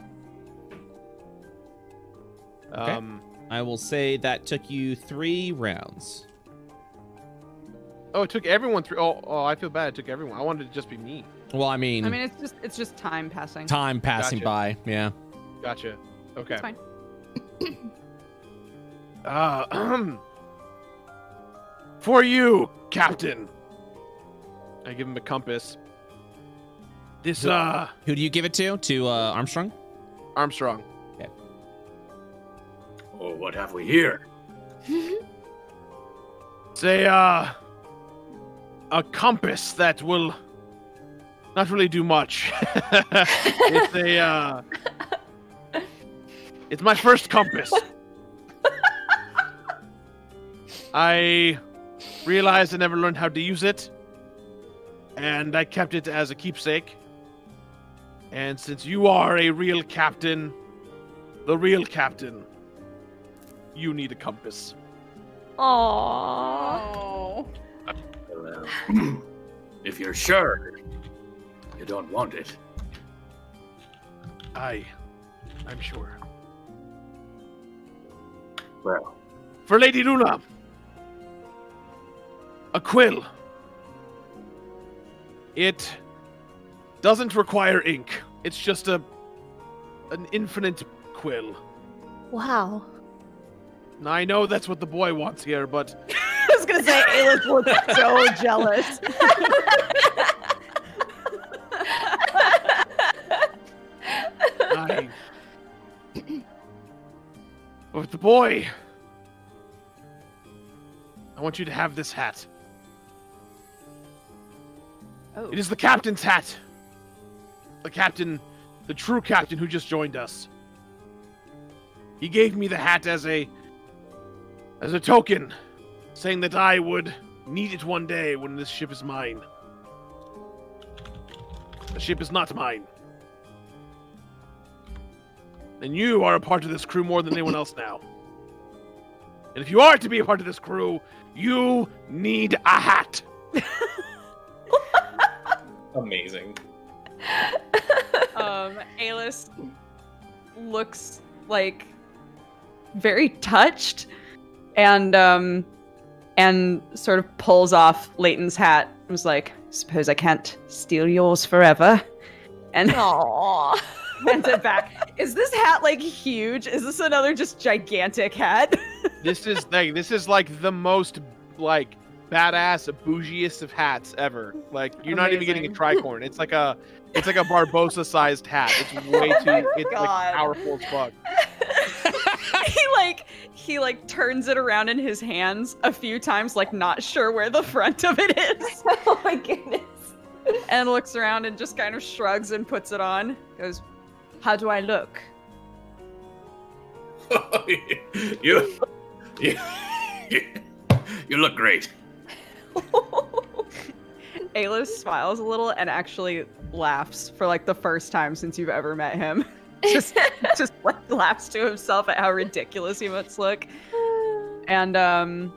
Okay. Um. I will say that took you three rounds. Oh, it took everyone through. Oh, oh, I feel bad. It took everyone. I wanted it to just be me. Well, I mean, I mean, it's just it's just time passing. time passing Gotcha. by. Yeah. Gotcha. Okay. It's fine. Uh, for you, Captain. I give him a compass. This Who- uh Who do you give it to? To uh, Armstrong. Armstrong. Okay. Oh, what have we here? Say uh a compass that will not really do much. it's a uh It's my first compass. I realized I never learned how to use it, and I kept it as a keepsake. And since you are a real captain, the real captain, you need a compass. Aww. Oh. Well, if you're sure you don't want it, I, I'm sure. well, For Lady Luna, a quill. It doesn't require ink. It's just a an infinite quill. Wow. Now I know that's what the boy wants here, but I was gonna say Aelith looks so jealous. I... But the boy, I want you to have this hat. Oh. It is the captain's hat. The captain, the true captain who just joined us. He gave me the hat as a as a token, saying that I would need it one day when this ship is mine. The ship is not mine. And you are a part of this crew more than anyone else now. And if you are to be a part of this crew, you need a hat. Amazing. um, Aelith looks like very touched and um and sort of pulls off Leighton's hat and was like, suppose I can't steal yours forever. And Aww. hands it back. Is this hat like huge? Is this another just gigantic hat? This is like this is like the most like badass bougiest of hats ever. Like you're not even getting a Amazing. tricorn. It's like a it's like a Barbossa sized hat. It's way too oh it's God. like powerful as fuck. he like he like turns it around in his hands a few times, like not sure where the front of it is. oh my goodness. and looks around and just kind of shrugs and puts it on. Goes, How do I look? you, you, you look great. Ayla smiles a little and actually laughs for like the first time since you've ever met him. just just like laughs to himself at how ridiculous he must look. And um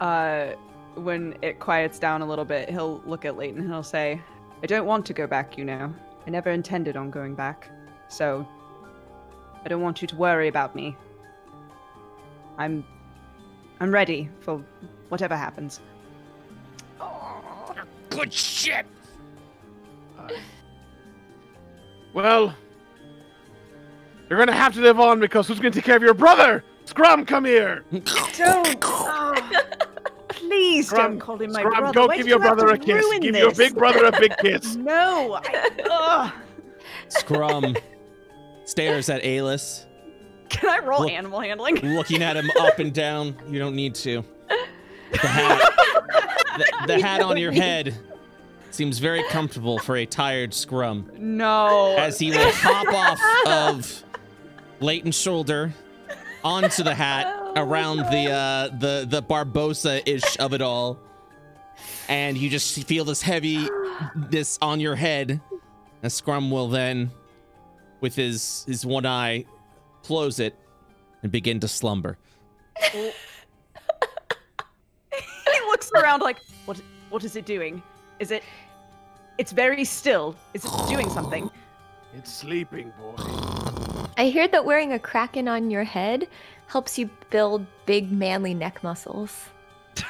uh when it quiets down a little bit, he'll look at Leighton and he'll say, I don't want to go back, you know. I never intended on going back. So I don't want you to worry about me. I'm I'm ready for whatever happens. Oh, good shit. Uh, well, you're gonna have to live on because who's gonna take care of your brother? Scrum, come here. Don't. oh, please Scrum, don't call him my Scrum, brother. go Why give your you brother a kiss. ruin Give your big brother a big kiss. No. I, ugh. Scrum stares at Alis, Can I roll Look- animal handling? looking at him up and down. You don't need to. The hat, the, the hat on your head seems very comfortable for a tired Scrum. No. As he will hop off of Leighton's shoulder onto the hat around the uh, the the Barbossa ish of it all, and you just feel this heavy this on your head. And Scrum will then, with his his one eye, close it and begin to slumber. He looks around like, what? What is it doing? Is it? It's very still. Is it doing something? It's sleeping, boy. I hear that wearing a kraken on your head helps you build big manly neck muscles.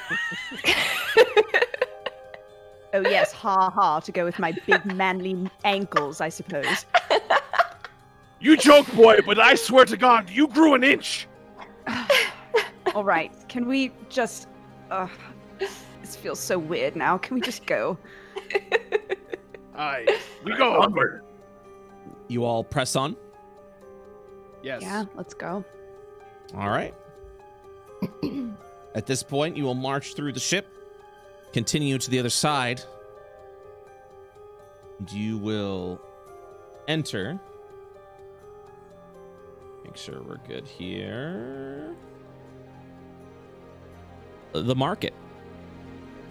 Oh yes, ha ha. To go with my big manly ankles, I suppose. You joke, boy, but I swear to God, you grew an inch. All right. Can we just? Uh, this feels so weird now. Can we just go? Aye. We go. Onward. You all press on. Yes. Yeah. Let's go. All right. At this point, you will march through the ship, continue to the other side, and you will enter. Make sure we're good here. The market.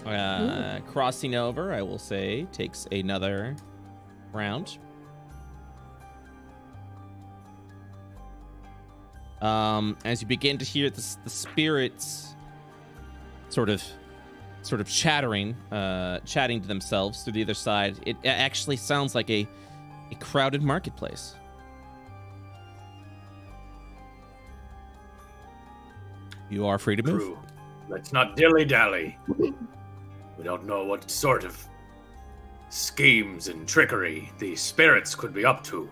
Uh, crossing over, I will say, takes another round. um, as you begin to hear the, the spirits sort of sort of chattering uh, chatting to themselves through the other side it actually sounds like a, a crowded marketplace you are free to move Crew, let's not dilly dally. We don't know what sort of schemes and trickery these spirits could be up to.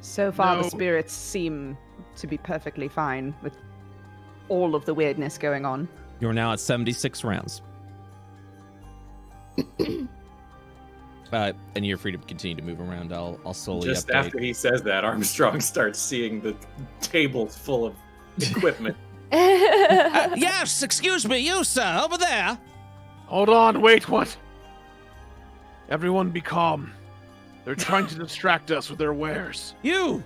So far, No. the spirits seem to be perfectly fine with all of the weirdness going on. You're now at 76 rounds. uh, and you're free to continue to move around. I'll I'll slowly Just update. after he says that, Armstrong starts seeing the tables full of equipment. Uh, yes, excuse me, you sir, over there. Hold on, wait, what? Everyone be calm. They're trying to distract us with their wares. You.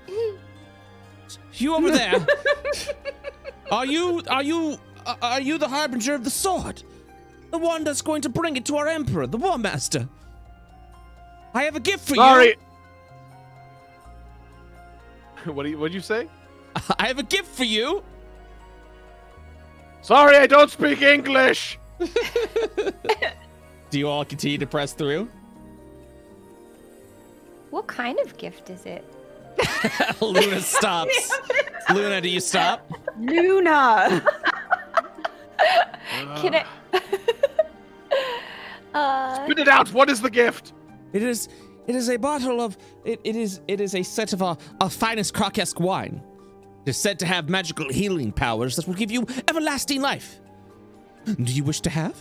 You over there. are you are you uh, are you the harbinger of the sword? The one that's going to bring it to our emperor, the war master. I have a gift for you! Sorry. what do you what'd you say? I have a gift for you. Sorry, I don't speak English. Do you all continue to press through? what kind of gift is it? Luna stops. Luna, do you stop? Luna! Can I? uh, Spit it out. What is the gift? It is it is a bottle of it, it is it is a set of our, our finest Krakesk wine. It is said to have magical healing powers that will give you everlasting life. Do you wish to have?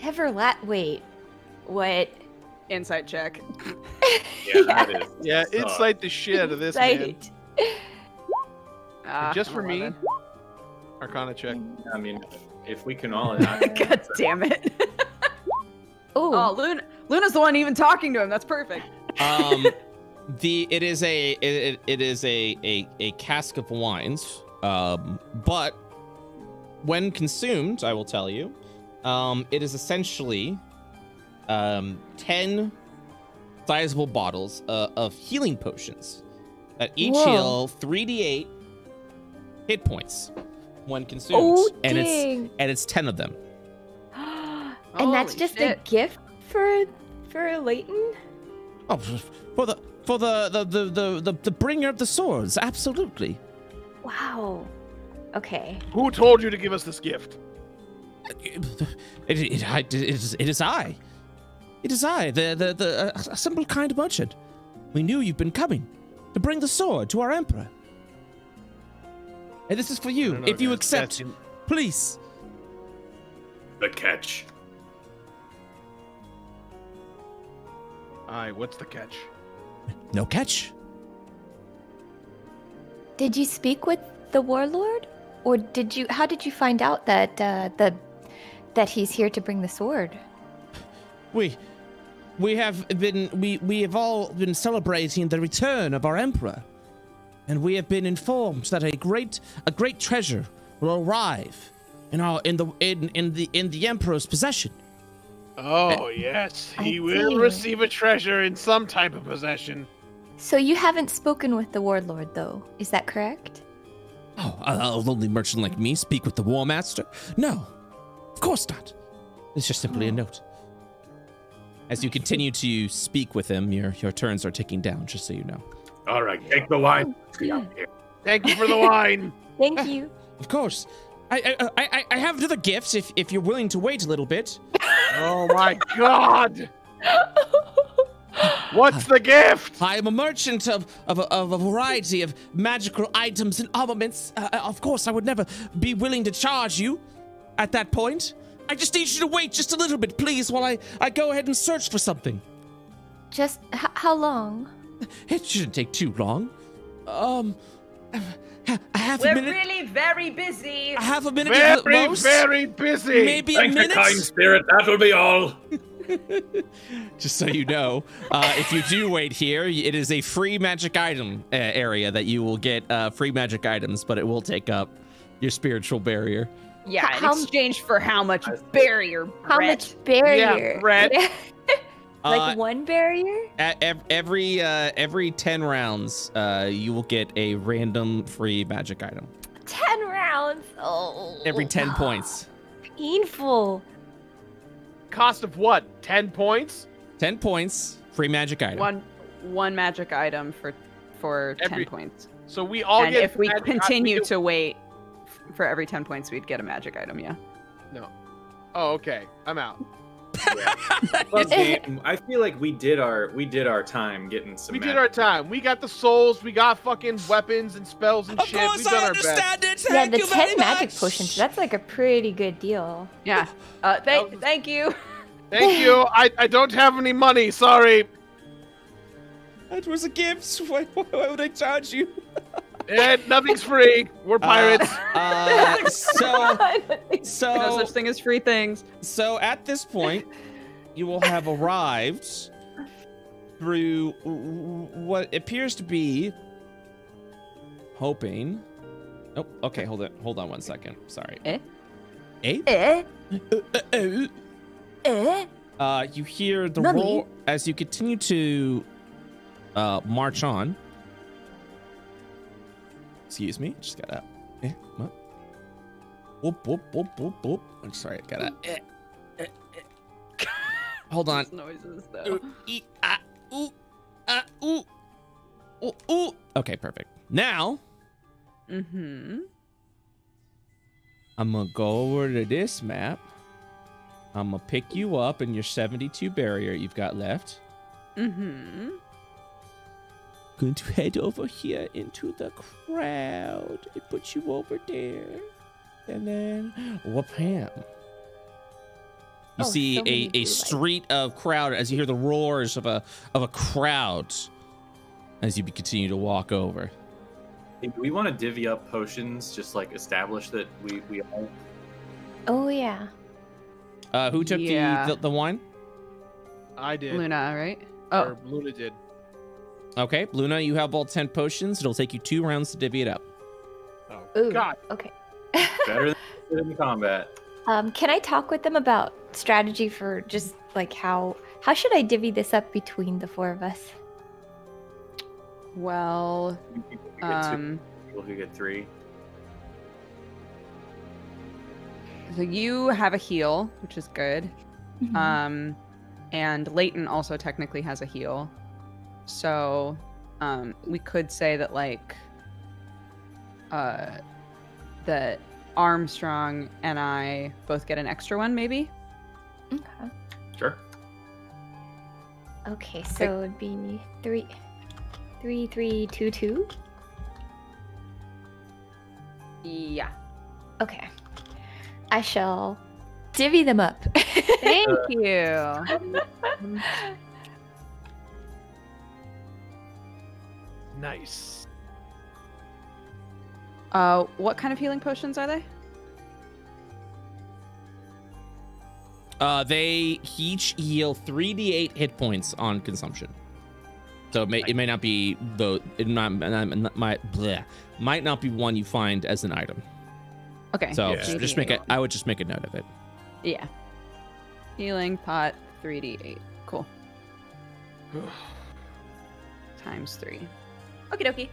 Everlat. Wait. What? Insight check. Yeah, that is. Yeah, sucks. incite the shit out of this man. Right. Ah, Just for me. 11. Arcana check. I mean, if we can all. God damn it. Oh, Oh, Luna, Luna's the one even talking to him. That's perfect. Um, the it is a it, it is a, a a cask of wines. Um, but when consumed, I will tell you, um, it is essentially um ten sizable bottles uh, of healing potions that each Whoa. heal three d eight hit points when consumed, oh, and it's and it's ten of them. and that's just shit. a gift for for Leighton. Oh, for the for the the the the, the, the bringer of the swords, absolutely. Wow. Okay. Who told you to give us this gift? It, it, I- it is, it is I. It is I, the, the, the uh, a simple kind merchant. We knew you'd been coming to bring the sword to our emperor. And this is for you. know, If you accept, That please. The catch. Aye, what's the catch? No catch. Did you speak with the warlord, or did you? How did you find out that uh, the that he's here to bring the sword? We, we have been we we have all been celebrating the return of our emperor, and we have been informed that a great a great treasure will arrive in our in the in in the in the emperor's possession. Oh, yes. I He will see. receive a treasure in some type of possession. So you haven't spoken with the warlord, though. Is that correct? Oh, a, a lonely merchant like me speak with the war master? No, of course not. It's just simply a hmm. note. As you continue to speak with him, your your turns are ticking down. Just so you know. All right, take the wine. Oh, Let's get out of here. Thank you for the wine. Thank ah, you. Of course. I I, I, I- I have another gift if, if you're willing to wait a little bit. Oh my god. What's the gift? I am a merchant of, of, a, of a variety of magical items and armaments. Uh, uh, of course, I would never be willing to charge you at that point. I just need you to wait just a little bit, please, while I, I go ahead and search for something. Just h- how long? It shouldn't take too long. Um, ha- a half a minute. We're really very busy. a half a minute at the Very, very busy. Maybe a Thank the minute. kind spirit. That will be all. Just so you know, uh, if you do wait here, it is a free magic item uh, area that you will get uh, free magic items, but it will take up your spiritual barrier. Yeah, in How- exchange for how much barrier? How much barrier? Brett. like Uh, one barrier? At ev- every uh, every ten rounds, uh, you will get a random free magic item. Ten rounds. Oh. Every ten points. Painful. Cost of what? 10 points? Ten points, free magic item. One one magic item for for Every- ten points. So we all and get if we magic- continue we- to wait for every ten points, we'd get a magic item. Yeah. No. Oh, okay. I'm out. Plus, game, I feel like we did our we did our time getting some. We did our time. We got the souls. We got fucking weapons and spells and Of shit. course, We've done I our best. understand it. yeah, Thank the you very 10 magic much. potions, that's like a pretty good deal. Yeah. Uh, thank, thank you. Thank you. I, I don't have any money. Sorry. That was a gift. Why, why would I charge you? Eh, nothing's free. We're pirates. Uh, so, no such thing as free things. so at this point, you will have arrived through what appears to be hoping. Oh, okay. Hold it. Hold on one second. Sorry. Eh? Eh? Eh? Uh, uh, Eh? uh, you hear the Mummy? roar as you continue to uh, march on. Excuse me, just gotta. Eh, what? Whoop whoop whoop whoop whoop. I'm sorry, I gotta. Eh, eh, eh. Hold on. These noises though. Ooh, ee, ah, ooh, ah, ooh, ooh, ooh. Okay, perfect. Now Mm-hmm. I'm gonna go over to this map. I'm gonna pick you up in your 72 barrier you've got left. Mm-hmm. Going to head over here into the crowd and put you over there. And then whoop ham. You Oh, see so a, a blue lights. street of crowd as you hear the roars of a of a crowd as you continue to walk over. Hey, Do we want to divvy up potions? Just like establish that we we all. Oh, yeah. Uh, who took Yeah. the, the the wine? I did. Luna, right? Or Oh, Luna did. Okay, Luna, you have all 10 potions. It'll take you two rounds to divvy it up. Oh Ooh, God. okay. Better than in combat. Um, can I talk with them about strategy for just like how how should I divvy this up between the four of us? well, People who get two, um, people who get three. so you have a heal, which is good. Mhm. Um, and Leighton also technically has a heal. So, um, we could say that like, uh, that Armstrong and I both get an extra one, maybe. okay. Sure. Okay, so it'd be three, three, three, two, two. Yeah. Okay, I shall divvy them up. Thank you. Nice. Uh, what kind of healing potions are they? Uh, they each heal 3d8 hit points on consumption. So it may, it may not be the it not, not might bleh, might not be one you find as an item. Okay. So Yeah. just, just make it. I would just make a note of it. Yeah. Healing pot 3d8. Cool. Times three. Okie dokie.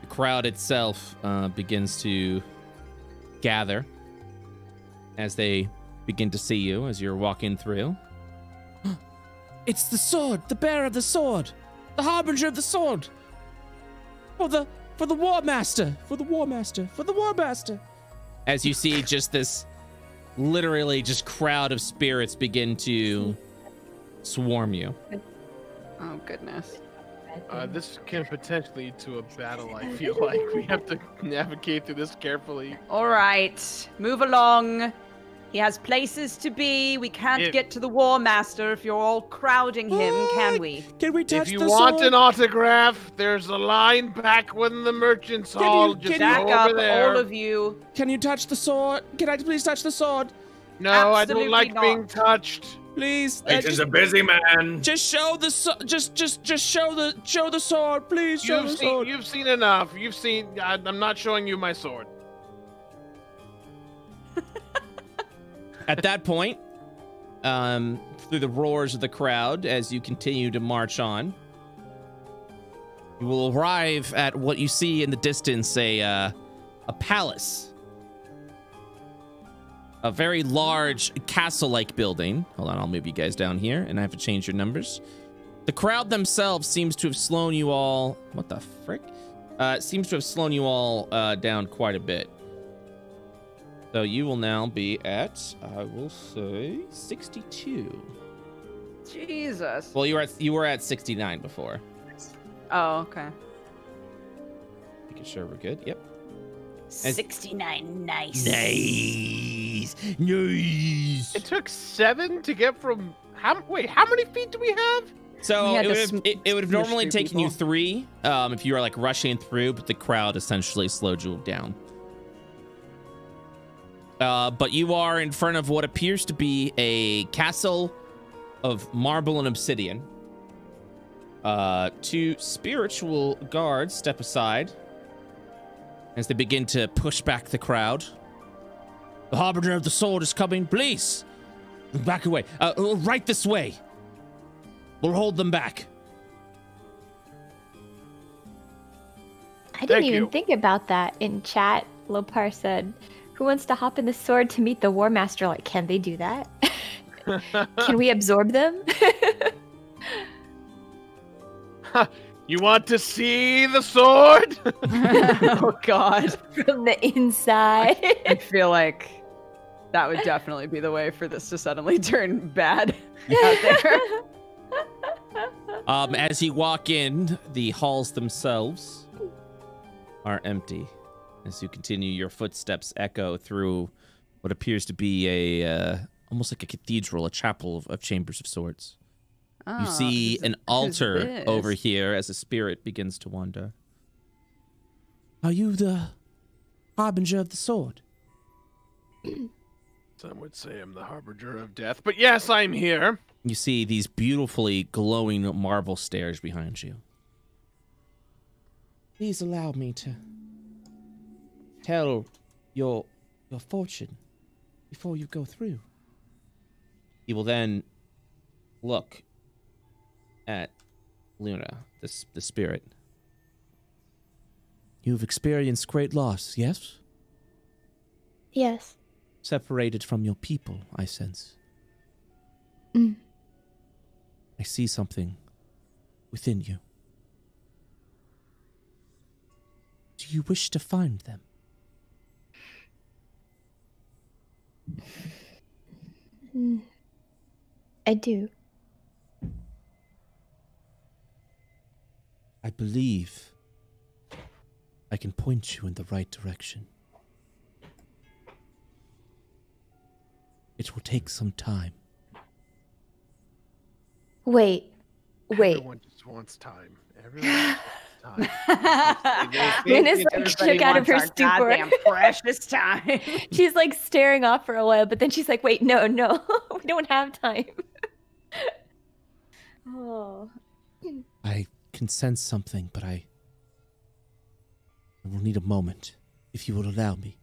The crowd itself uh, begins to gather as they begin to see you as you're walking through. it's the sword, the bearer of the sword, the harbinger of the sword. For the for the war master, for the war master, for the war master. As you see just this literally just crowd of spirits begin to swarm you. Oh goodness. Uh, this can potentially lead to a battle. I feel like we have to navigate through this carefully. All right, move along. He has places to be. We can't If- get to the War Master if you're all crowding him, can we? Can we touch the sword? if you the want sword? an autograph, there's a line back when the merchants Can hall. you- Just can go Back over up, there. all of you. Can you touch the sword? Can I please touch the sword? no, I don't like not. being touched. Please. uh, Leighton's a busy man. just show the so- just just just show the show the sword, please show You've the seen, sword. you've seen enough. You've seen. I, I'm not showing you my sword. At that point, um, through the roars of the crowd, as you continue to march on, you will arrive at what you see in the distance a uh, a palace, a very large castle-like building. Hold on, I'll move you guys down here, and I have to change your numbers. The crowd themselves seems to have slowed you all. What the frick? Uh, seems to have slowed you all uh, down quite a bit. So you will now be at, I will say, 62. Jesus. Well, you were at you were at 69 before. Oh, okay. Making sure we're good. Yep. 69, nice. Nice. Nice. It took seven to get from how? Wait, how many feet do we have? So We it would, have, sm- it, it would have normally through taken you three um, if you were like rushing through, but the crowd essentially slowed you down. Uh, but you are in front of what appears to be a castle of marble and obsidian. Uh, two spiritual guards step aside as they begin to push back the crowd. The harbinger of the sword is coming. Please, back away. Uh, right this way. We'll hold them back. I didn't Thank even you. think about that in chat. Lopar said, "Who wants to hop in the sword to meet the War Master?" Like, can they do that? can we absorb them? You want to see the sword? oh God. From the inside. I feel like that would definitely be the way for this to suddenly turn bad out there. Um, as you walk in, the halls themselves are empty. As you continue, your footsteps echo through what appears to be a uh, almost like a cathedral, a chapel of, of chambers of swords. Oh, You see an who's altar over here as a spirit begins to wander. Are you the harbinger of the sword? Some would say I'm the harbinger of death, but yes, I'm here. You see these beautifully glowing marble stairs behind you. Please allow me to tell your your fortune before you go through. He will then look at Luna, the, the spirit. You've experienced great loss, yes? yes. Separated from your people, I sense. Mm. I see something within you. Do you wish to find them? Mm. I do. I believe I can point you in the right direction. It will take some time. Wait. Wait. Everyone just wants time. Everyone wants time. Min like shook out of her stupor. precious time. she's like staring off for a while, but then she's like, "Wait, no, no, we don't have time." oh. I can sense something, but I. I will need a moment, if you will allow me.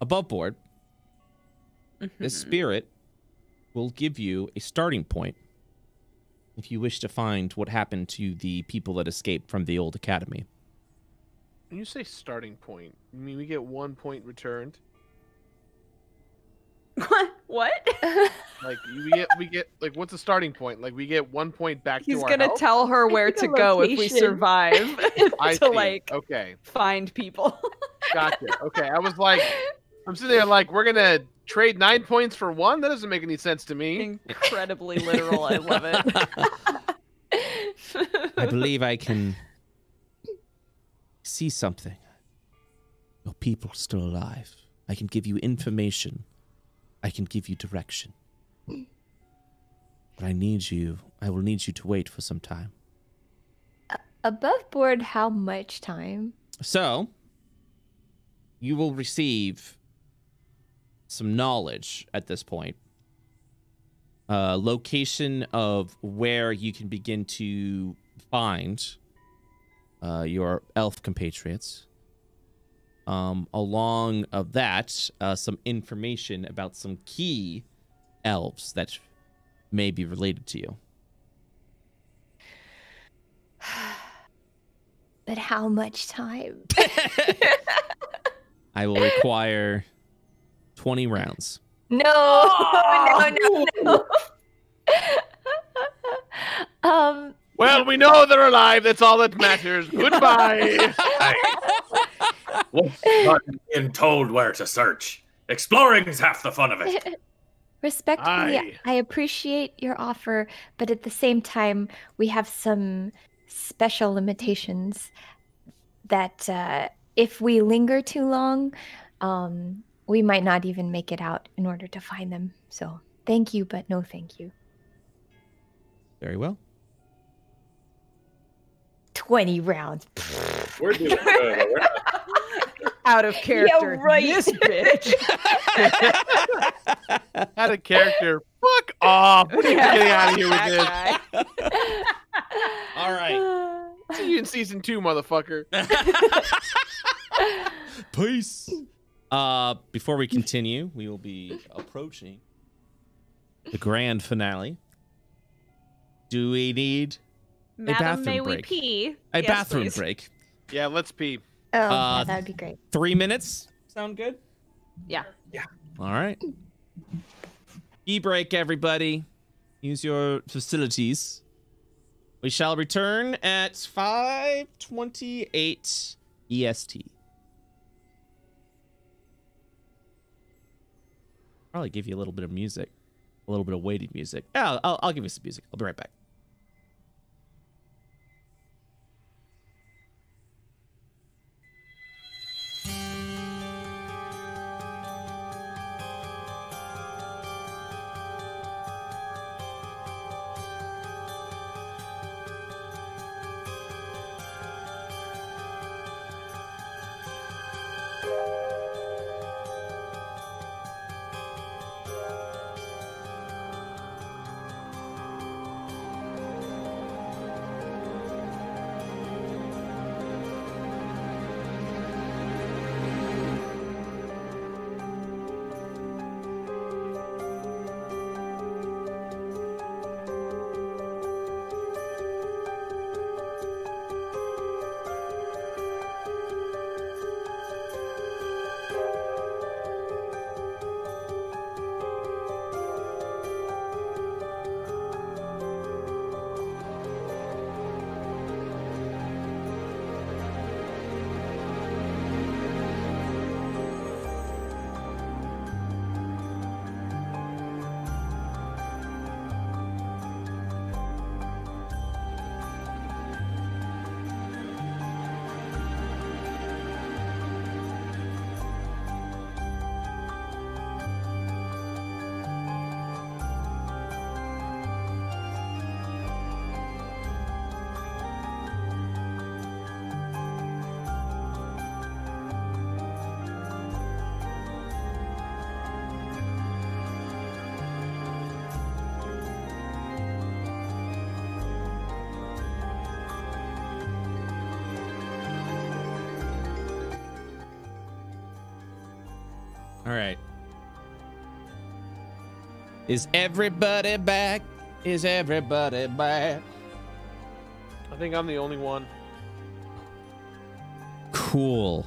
Above board, Mm-hmm. this spirit will give you a starting point if you wish to find what happened to the people that escaped from the old academy. When you say starting point, you mean we get one point returned? What? What? Like we get we get like what's the starting point? Like we get one point back He's to our gonna health? tell her where to a go if we survive I to see. like okay, find people. gotcha. Okay, I was like, I'm sitting there like we're gonna trade nine points for one. That doesn't make any sense to me. Incredibly literal. I love it. I believe I can See something. Your people still alive. I can give you information. I can give you direction. But I need you. I will need you to wait for some time. Above board, how much time? So, you will receive some knowledge at this point. Uh, location of where you can begin to find uh, your elf compatriots. Um, along of that, uh, some information about some key elves that may be related to you. But how much time? I will require 20 rounds. No, no, no, no. um, Well, we know they're alive. That's all that matters. Goodbye. What's being told where to search? Exploring's half the fun of it. Respectfully, Aye. I appreciate your offer, but at the same time, we have some special limitations that uh, if we linger too long, um, we might not even make it out in order to find them. So thank you, but no thank you. Very well. 20 rounds. We're doing good. We're not- Out of character. right. This bitch. Had a character. Fuck off. What are you getting out of here with this? All right. See you in season two, motherfucker. Peace. Uh, before we continue, we will be approaching the grand finale. Do we need Madam, bathroom may we break. pee? a Yes, bathroom please. break? Yeah, let's pee. Oh, Uh, that would be great. Three minutes. Sound good? Yeah. Yeah. All right. E break, everybody. Use your facilities. We shall return at 528 EST. Probably give you a little bit of music, a little bit of weighted music. Yeah, I'll, I'll give you some music. I'll be right back. Is everybody back? Is everybody back? I think I'm the only one. Cool.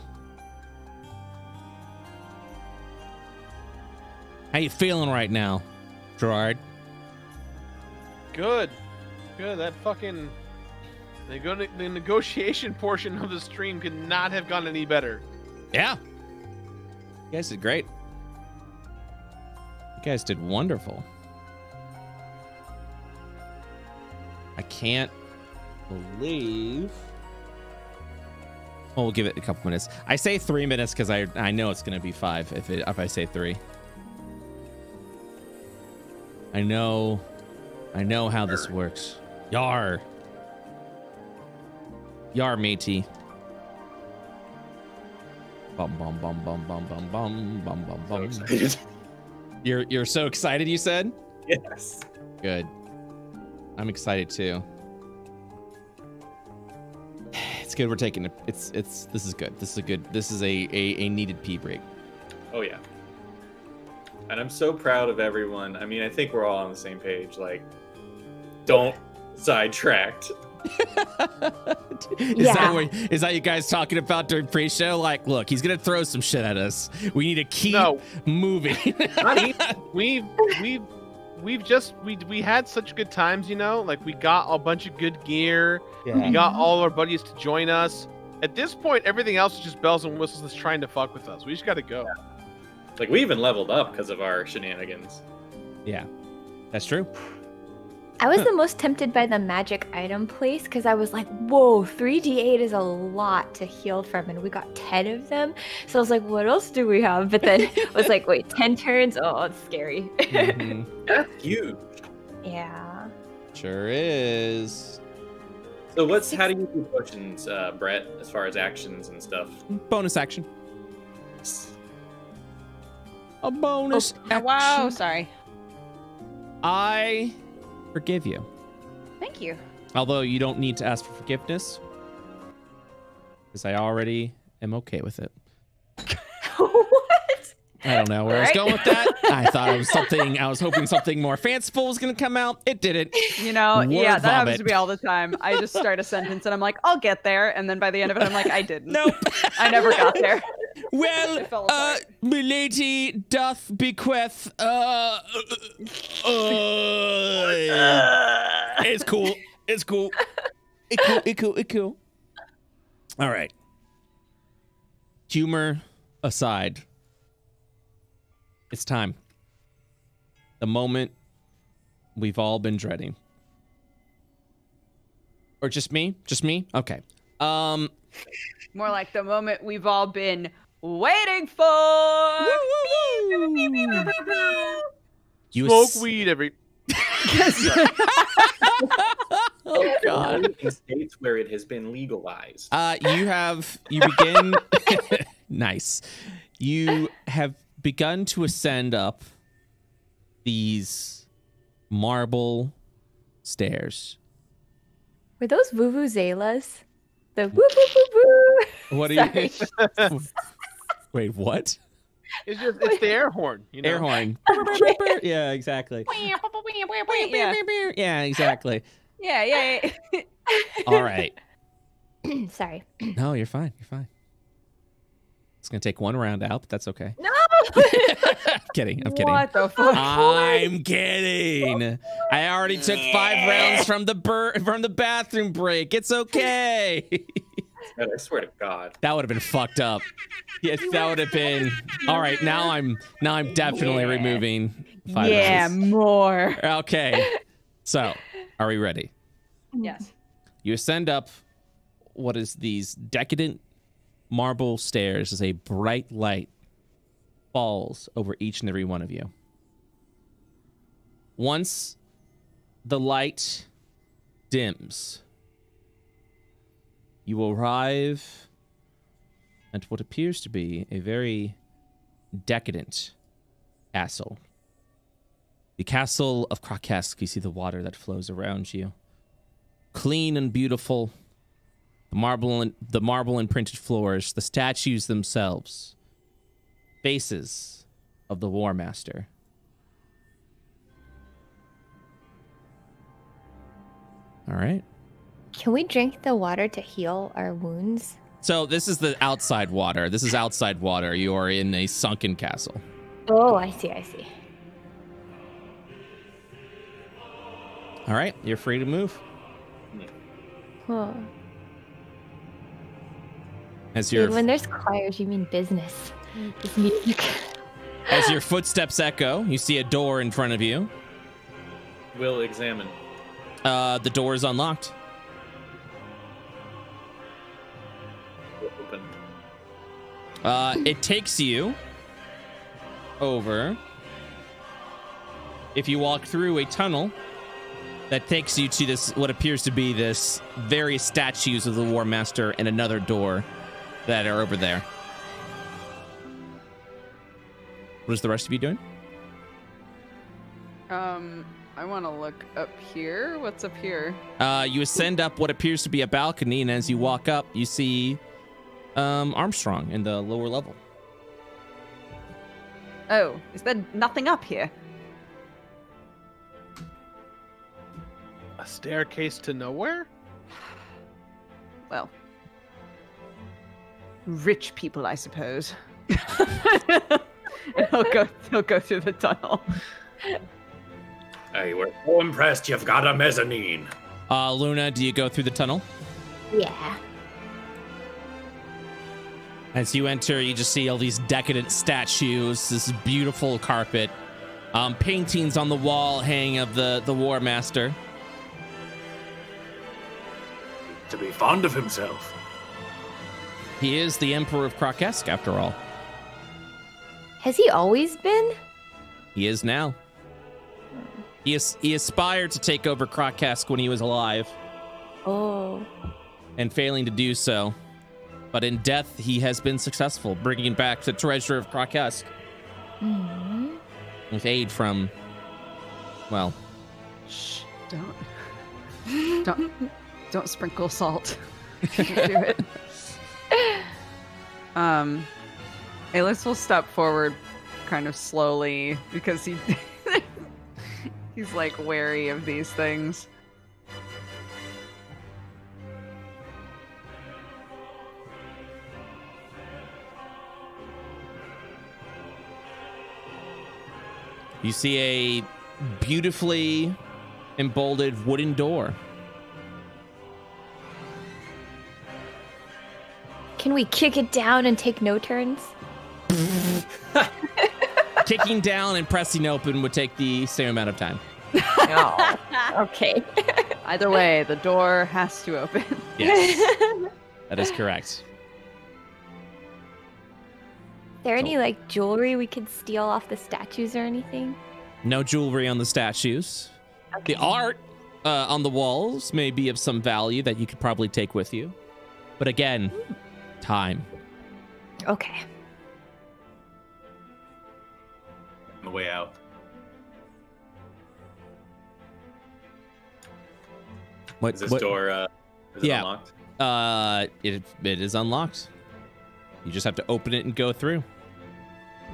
How you feeling right now, Jirard? Good. Good. That fucking the, the negotiation portion of the stream could not have gone any better. Yeah. You guys did great. Guys did wonderful. I can't believe. Oh, we'll give it a couple minutes. I say three minutes because I I know it's gonna be five if it if I say three. I know, I know how this works. Yar. Yar, matey. Bum bum bum bum bum bum bum bum bum bum. You're you're so excited. You said. yes. Good. I'm excited too. It's good. We're taking it. It's it's. This is good. This is a good. This is a a, a needed pee break. Oh yeah. And I'm so proud of everyone. I mean, I think we're all on the same page. Like, don't sidetracked. is Yeah. that what, is that you guys talking about during pre-show? Like, look, he's gonna throw some shit at us. We need to keep No. moving. We've we've we've just we we had such good times, you know. Like we got a bunch of good gear. We got all our buddies to join us. At this point, everything else is just bells and whistles that's trying to fuck with us. We just got to go. Like we even leveled up because of our shenanigans. Yeah, that's true. I was the most tempted by the magic item place because I was like, whoa, 3d8 is a lot to heal from, and we got 10 of them. So I was like, what else do we have? But then I was like, wait, 10 turns? Oh, it's scary. Mhm. That's huge. yeah. Sure is. So what's how do you do potions, uh, Brett, as far as actions and stuff? Bonus action. A bonus Oh, action. wow, sorry. I forgive you. Thank you. Although you don't need to ask for forgiveness. Because I already am okay with it. I don't know where I was going with that. I thought it was something, I was hoping something more fanciful was going to come out. It didn't. You know, yeah, Word that happens to me all the time. I just start a sentence and I'm like, I'll get there, and then by the end of it, I'm like, I didn't. Nope. I never got there. Well, uh, milady doth bequeath, uh, uh, it's cool. It's cool. It cool. It cool. It cool. All right. Humor aside, it's time. The moment we've all been dreading. Or just me? Just me? Okay. Um, More like the moment we've all been waiting for. you Smoke s- weed every. Oh God. In states where it has been legalized. Uh, you have you begin. nice. You have begun to ascend up these marble stairs. Were those vuvuzelas? The woo woo woo woo. What are Sorry. you? Wait, what? It's just it's the air horn. You know? Air horn. yeah, exactly. Yeah. Yeah, exactly. Yeah, yeah, yeah. All right. Sorry. No, you're fine. You're fine. It's gonna take one round out, but that's okay. No. I'm kidding. I'm kidding. What the fuck? I'm kidding. I already took five rounds from the bur- from the bathroom break. It's okay. I swear to God. that would have been fucked up. Yes, that would have been. All right, now I'm now I'm definitely removing five yeah, rounds. more. Okay. So, are we ready? Yes. You ascend up what is these decadent marble stairs as a bright light falls over each and every one of you. Once the light dims, you arrive at what appears to be a very decadent castle. The castle of Krakesk, you see the water that flows around you clean and beautiful. The marble and the marble and printed floors, the statues themselves, faces of the War Master. All right. Can we drink the water to heal our wounds? So this is the outside water. This is outside water. You are in a sunken castle. Oh, I see. I see. All right, you're free to move. Huh. As your when there's choirs, you mean business. It's music. as your footsteps echo, you see a door in front of you. We'll examine. Uh, the door is unlocked. Will open. Uh, it takes you over. If you walk through a tunnel that takes you to this, what appears to be this various statues of the War Master and another door that are over there. What is the rest of you doing? Um, I want to look up here. What's up here? Uh, you ascend up what appears to be a balcony, and as you walk up, you see um, Armstrong in the lower level. Oh, is there nothing up here? A staircase to nowhere? Well, rich people, I suppose. and he'll go. He'll go through the tunnel. Hey, we're so impressed you've got a mezzanine. Uh, Luna, do you go through the tunnel? yeah. As you enter, you just see all these decadent statues, this beautiful carpet, um, paintings on the wall hang of the, the War Master. To be fond of himself. He is the Emperor of Krakesk, after all. Has he always been? He is now. He, is, he aspired to take over Krakesk when he was alive, Oh. and failing to do so. But in death, he has been successful, bringing back the treasure of Krakesk hmm with aid from, well, Shh, don't. don't. Don't sprinkle salt. Can't do it. Um, Aelix will step forward kind of slowly because he he's like wary of these things. You see a beautifully emboldened wooden door. Can we kick it down and take no turns? Kicking down and pressing open would take the same amount of time. No. okay. Either way, the door has to open. Yes, that is correct. there any like jewelry we could steal off the statues or anything? No jewelry on the statues. The art uh, on the walls may be of some value that you could probably take with you. But again, time. Okay. The way out. What, Is this what- door uh, is it Yeah. unlocked? Uh, it, it is unlocked. You just have to open it and go through.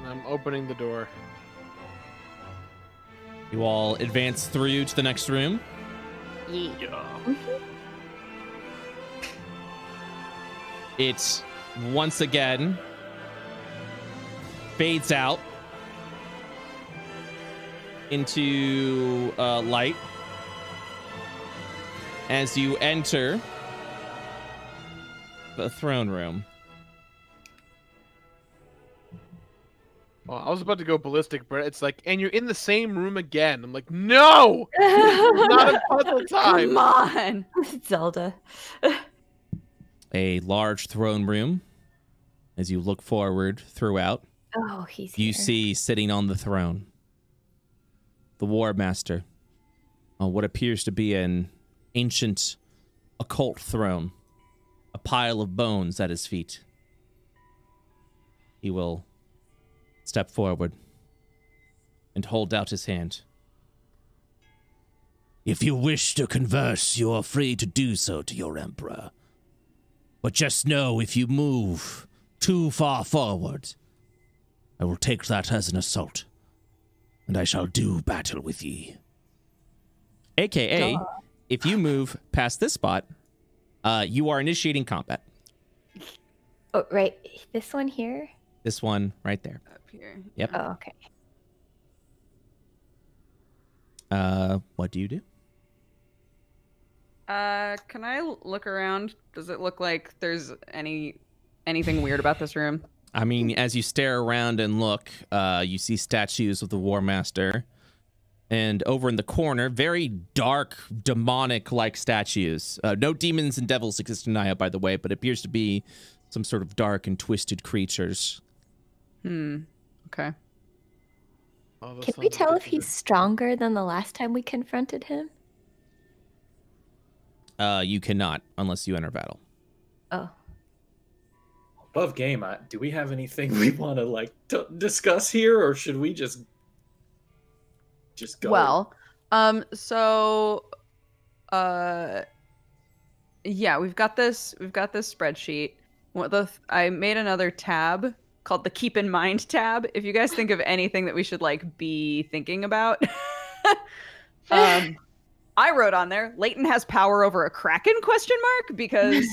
I'm opening the door. You all advance through to the next room. Yeah. It once again fades out into uh, light as you enter the throne room. Well, I was about to go ballistic, but it's like, and you're in the same room again. I'm like, no, not a puzzle Come on. Zelda. A large throne room. As you look forward throughout, Oh, he's you here. see sitting on the throne the War Master on what appears to be an ancient occult throne, a pile of bones at his feet. He will step forward and hold out his hand. If you wish to converse, you are free to do so to your emperor. But just know if you move too far forward, I will take that as an assault, and I shall do battle with ye. AKA, if you move past this spot, uh, you are initiating combat. Oh, right. This one here. This one right there. Up here. Yep. Oh, okay. Uh, what do you do? Uh, can I look around? Does it look like there's any anything weird about this room? I mean, as you stare around and look, uh, you see statues of the War Master. And over in the corner, very dark, demonic like statues. Uh, no demons and devils exist in Naya, by the way, but it appears to be some sort of dark and twisted creatures. Hmm. Okay. Oh, Can we tell if he's stronger than the last time we confronted him? Uh, you cannot unless you enter battle. Oh. Above game, uh, do we have anything we want to like t- discuss here, or should we just just go? Well, um, so, uh, yeah, we've got this. We've got this spreadsheet. What the? I made another tab called the Keep in Mind tab. If you guys think of anything that we should like be thinking about, um, I wrote on there. Leighton has power over a kraken? Question mark because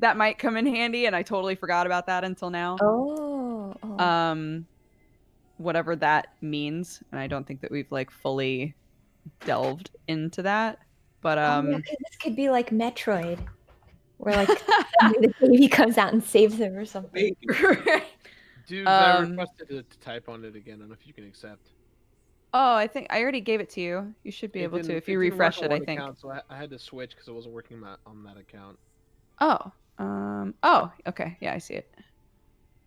that might come in handy, and I totally forgot about that until now. Oh. oh. um whatever that means and i don't think that we've like fully delved into that but Oh, yeah, um 'cause this could be like Metroid. Where like the baby comes out and saves him or something. Dude, I Um, requested to, to type on it again. I don't know if you can accept. oh, I think I already gave it to you. You should be It able to if you refresh it. I think. account, so I, I had to switch because it wasn't working on on that account. Oh, um, oh, okay, yeah, I see it.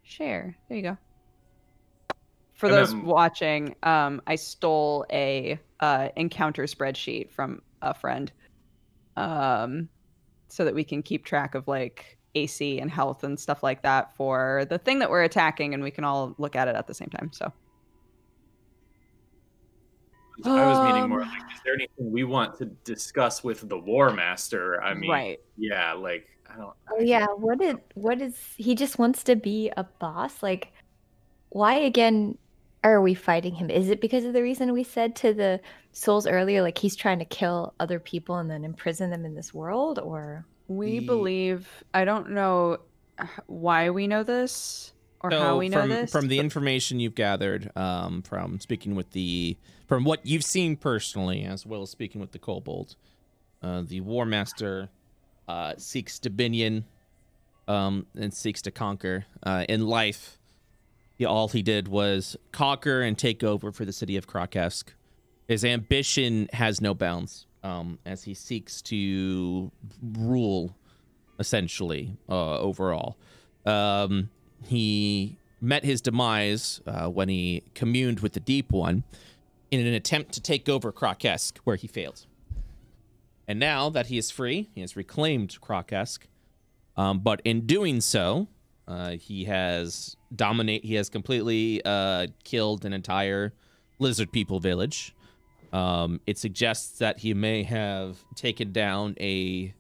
Share. There you go. For And those then- watching, um, I stole a uh, encounter spreadsheet from a friend, um, so that we can keep track of like AC and health and stuff like that for the thing that we're attacking, and we can all look at it at the same time. So. I was meaning more Um, like, is there anything we want to discuss with the War Master? I mean, right. yeah, like I don't. Oh yeah, what did what is he just wants to be a boss? Like why again are we fighting him? Is it because of the reason we said to the souls earlier like he's trying to kill other people and then imprison them in this world or We The- believe. I don't know why we know this or how we know from, this. from the information you've gathered um, from speaking with the from what you've seen personally as well as speaking with the kobold uh, the war master uh, seeks dominion um, and seeks to conquer uh, in life he, all he did was conquer and take over for the city of Krakesk. His ambition has no bounds um, as he seeks to rule essentially uh, overall. Um, he met his demise uh, when he communed with the Deep One in an attempt to take over Krakesk, where he failed. And now that he is free, he has reclaimed Krakesk. Um, but in doing so, uh, he has dominate. He has completely uh, killed an entire lizard people village. Um, it suggests that he may have taken down a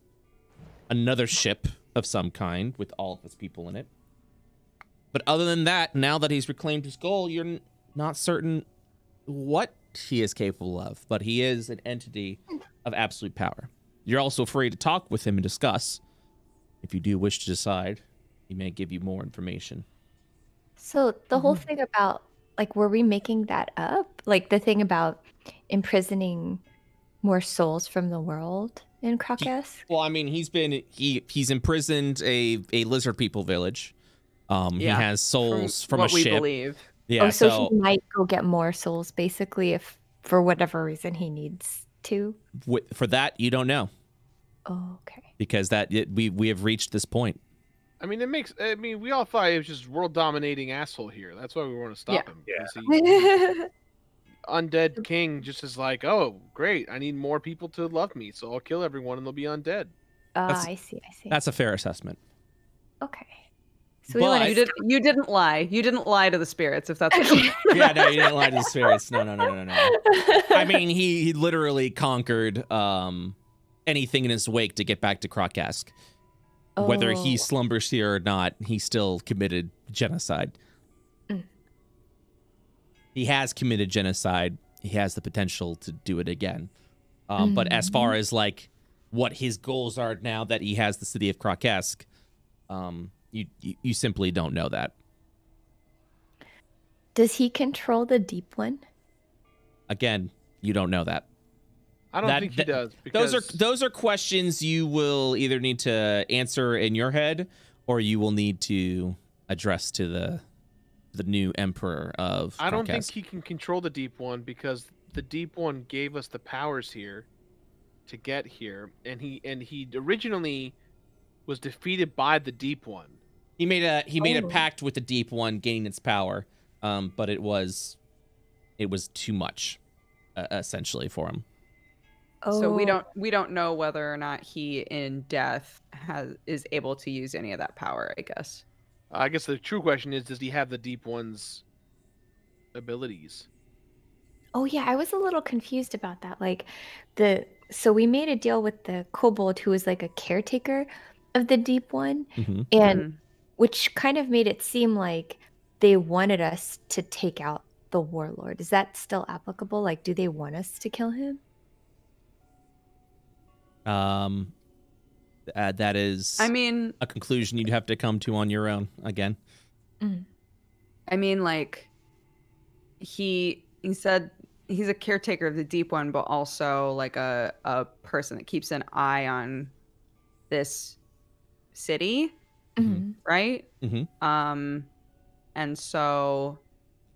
another ship of some kind with all of his people in it. But other than that, now that he's reclaimed his goal, you're not certain what he is capable of. But he is an entity of absolute power. You're also free to talk with him and discuss. If you do wish to decide, he may give you more information. So the whole thing about like were we making that up? Like the thing about imprisoning more souls from the world in Krakas? Well, I mean, he's been he he's imprisoned a a lizard people village. Um, Yeah, he has souls from, what a we ship. believe. Yeah, oh, so, so, he might go get more souls basically if for whatever reason he needs to. wi- for that you don't know Oh, okay. because that it, we we have reached this point. I mean, it makes. I mean, we all thought he was just world dominating asshole here. That's why we want to stop Yeah. him. Yeah. 'cause he- undead king just is like, oh, great, I need more people to love me, so I'll kill everyone and they'll be undead. Ah, That's- I see. I see. That's a fair assessment. okay. So But- want You to did. You didn't lie. You didn't lie to the spirits. If that's what you- yeah, no, you didn't lie to the spirits. No, no, no, no, no. I mean, he, he literally conquered um anything in his wake to get back to Krokask. Whether he Oh. slumbers here or not, he still committed genocide. Mm. He has committed genocide. He has the potential to do it again. Um, But as far as like what his goals are now that he has the city of Krokask, um, you, you you simply don't know that. Does he control the deep one? Again, you don't know that. I don't That- think he that- does. Because Those are those are questions you will either need to answer in your head or you will need to address to the the new emperor of I don't think he can control the deep one because the deep one gave us the powers here to get here, and he and he originally was defeated by the deep one. He made a he made a Oh. pact with the deep one gaining its power um but it was it was too much uh, essentially for him Oh. So we Oh. don't. We don't know whether or not he, in death, has is able to use any of that power. I guess. I guess the true question is, does he have the deep one's abilities? Oh yeah, I was a little confused about that. Like the so we made a deal with the kobold who was like a caretaker of the deep one Mhm. and Mhm. Which kind of made it seem like they wanted us to take out the warlord. Is that still applicable? Like do they want us to kill him? um uh, that is I mean, a conclusion you'd have to come to on your own again I mean, like he he said he's a caretaker of the deep one, but also like a a person that keeps an eye on this city, Mhm. right? Mhm. Um, and so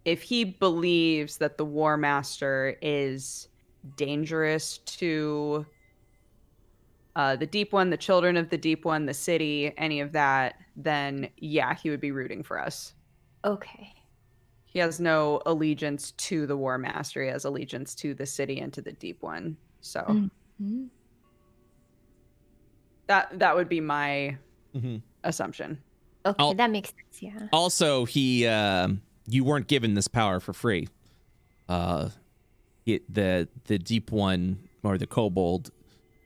if he believes that the War Master is dangerous to uh, the Deep One, the children of the Deep One, the city, any of that, then yeah, he would be rooting for us. Okay. He has no allegiance to the War Master. He has allegiance to the city and to the Deep One. So Mm. Mhm. that that would be my Mhm. Assumption. Okay, I'll- that makes sense. Yeah. Also, he um you weren't given this power for free. Uh, it, the the deep one or the kobold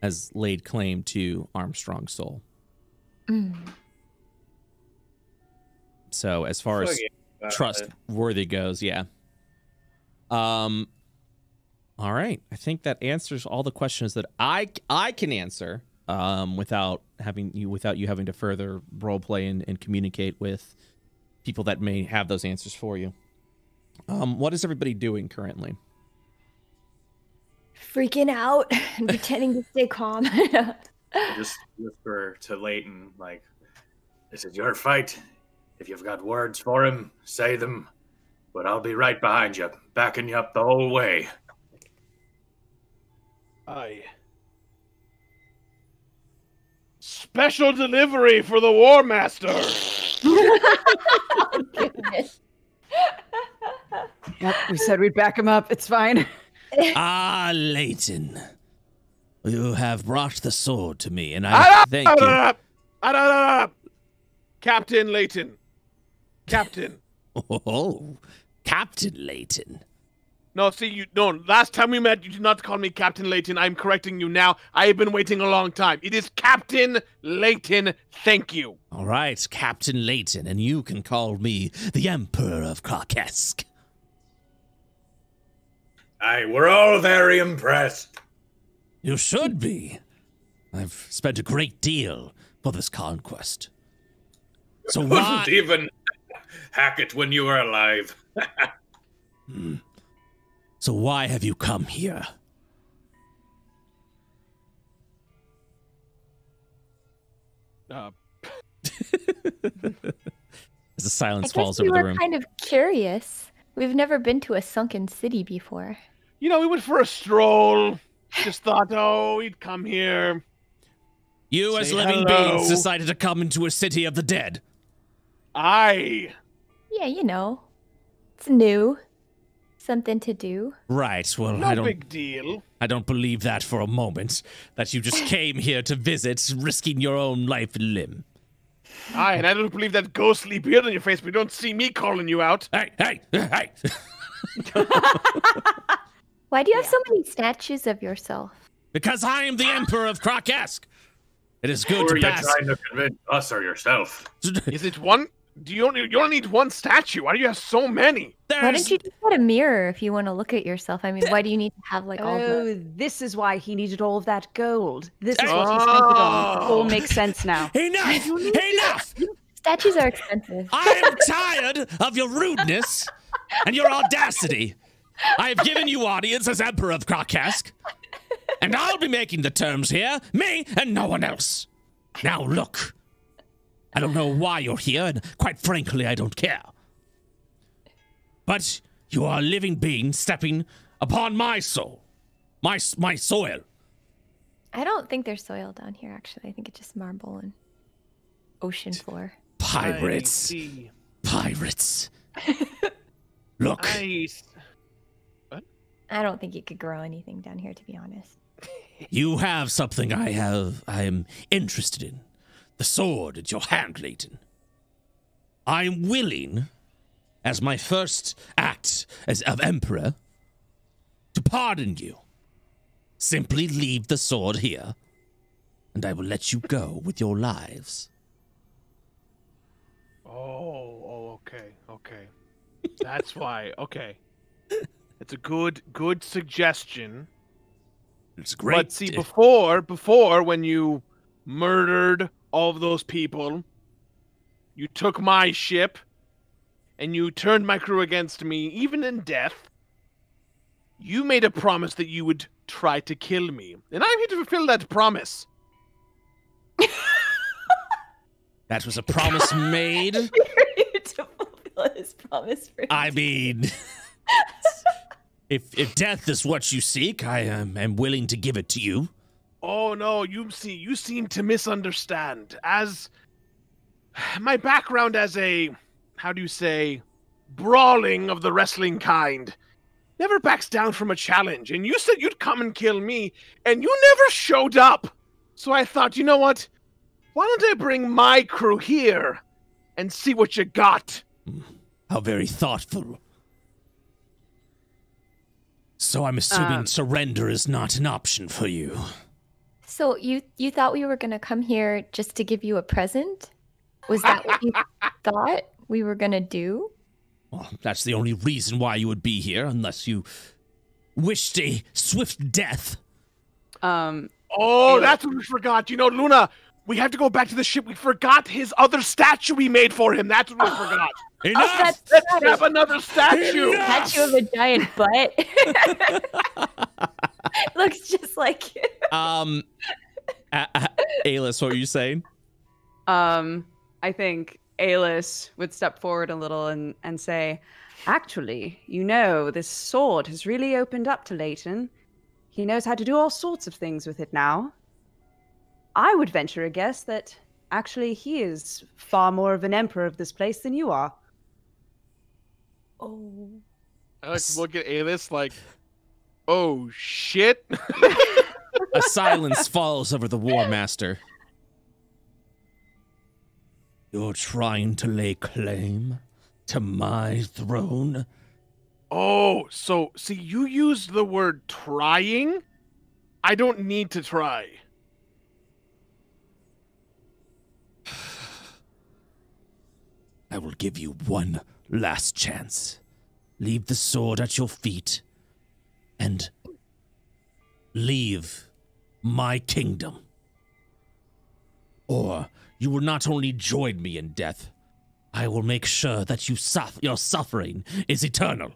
has laid claim to Armstrong's soul. Mm. So as far as Uh, trustworthy goes, yeah. Um. All right, I think that answers all the questions that I I can answer. Um, without having you without you having to further role play and, and communicate with people that may have those answers for you. Um, what is everybody doing currently? Freaking out and pretending to stay calm. I just whisper to Leighton, like, This is your fight. If you've got words for him, say them. But I'll be right behind you, backing you up the whole way. Aye. Special delivery for the War Master. Goodness. Yep, we said we'd back him up. It's fine. Ah, Leighton. You have brought the sword to me, and I thank you. Captain Leighton. Captain. Oh, Captain Leighton. No, see you. No, last time we met, you did not call me Captain Leighton. I'm correcting you now. I have been waiting a long time. It is Captain Leighton. Thank you. All right, Captain Leighton, and you can call me the Emperor of Karkesk. Aye, we're all very impressed. You should be. I've spent a great deal for this conquest. So Wouldn't why? even hack it when you were alive. Hmm. So why have you come here? Uh, As the I silence guess falls we over the room. kind of curious. We've never been to a sunken city before. you know, we went for a stroll. Just thought, oh, we'd come here. You, as living hello. beings, decided to come into a city of the dead. I. Yeah, you know. It's new. Something to do. Right. Well, No I don't. big deal. I don't believe that for a moment. That you just came here to visit, risking your own life and limb. Aye, and I don't believe that ghostly beard on your face, but you don't see me calling you out. Hey, hey, hey! Why do you have so many statues of yourself? because I am the Emperor of Krakesk. It is Who good are to you pass. trying to convince us or yourself? Is it one? Do you only you only need one statue? Why do you have so many? Why don't you just get a mirror if you want to look at yourself? I mean, why do you need to have like all the Oh, this is why he needed all of that gold. This is what he spent it on. It all makes sense now. Enough! Enough! statues are expensive? I am tired of your rudeness and your audacity. I have given you audience as Emperor of Krakesk, and I'll be making the terms here, me and no one else. Now look, I don't know why you're here, and quite frankly, I don't care. But you are a living being stepping upon my soul, my my soil. I don't think there's soil down here. Actually, I think it's just marble and ocean floor. I Pirates, see. pirates. Look. I don't think you could grow anything down here, to be honest. You have something I have I am interested in. The sword at your hand, Leighton. I am willing, as my first act as of Emperor, to pardon you. Simply leave the sword here, and I will let you go with your lives. Oh, oh, okay, okay. That's why. Okay, it's a good, good suggestion. It's great. But see, before, before when you murdered all of those people, you took my ship, and you turned my crew against me, even in death. You made a promise that you would try to kill me, and I'm here to fulfill that promise. That was a promise made. to fulfill his promise for I mean, if if death is what you seek, I am, am willing to give it to you. Oh no, you see, you seem to misunderstand. As my background as a, how do you say, brawling of the wrestling kind, never backs down from a challenge. And you said you'd come and kill me, and you never showed up. So I thought, you know what? Why don't I bring my crew here and see what you got? How very thoughtful. So I'm assuming Um, surrender is not an option for you. So you you thought we were gonna come here just to give you a present? Was that what you thought we were gonna do? Well, that's the only reason why you would be here, unless you wished a swift death. Um, Oh, Ayla. that's what we forgot. You know, Luna, we have to go back to the ship. We forgot his other statue we made for him. That's what we forgot. Enough! that's Let's right. grab another statue. Enough! Statue of a giant butt. Looks just like you. Um, A- A- Alis, what were you saying? um, I think Alis would step forward a little and, and say, Actually, you know, this sword has really opened up to Leighton. He knows how to do all sorts of things with it now. I would venture a guess that actually he is far more of an emperor of this place than you are. Oh. I like to look at Alis like, oh shit. A silence falls over the War Master. You're trying to lay claim to my throne? oh, so see, you used the word trying. I don't need to try. I will give you one last chance. Leave the sword at your feet and leave my kingdom. Or you will not only join me in death, I will make sure that you your suffering is eternal.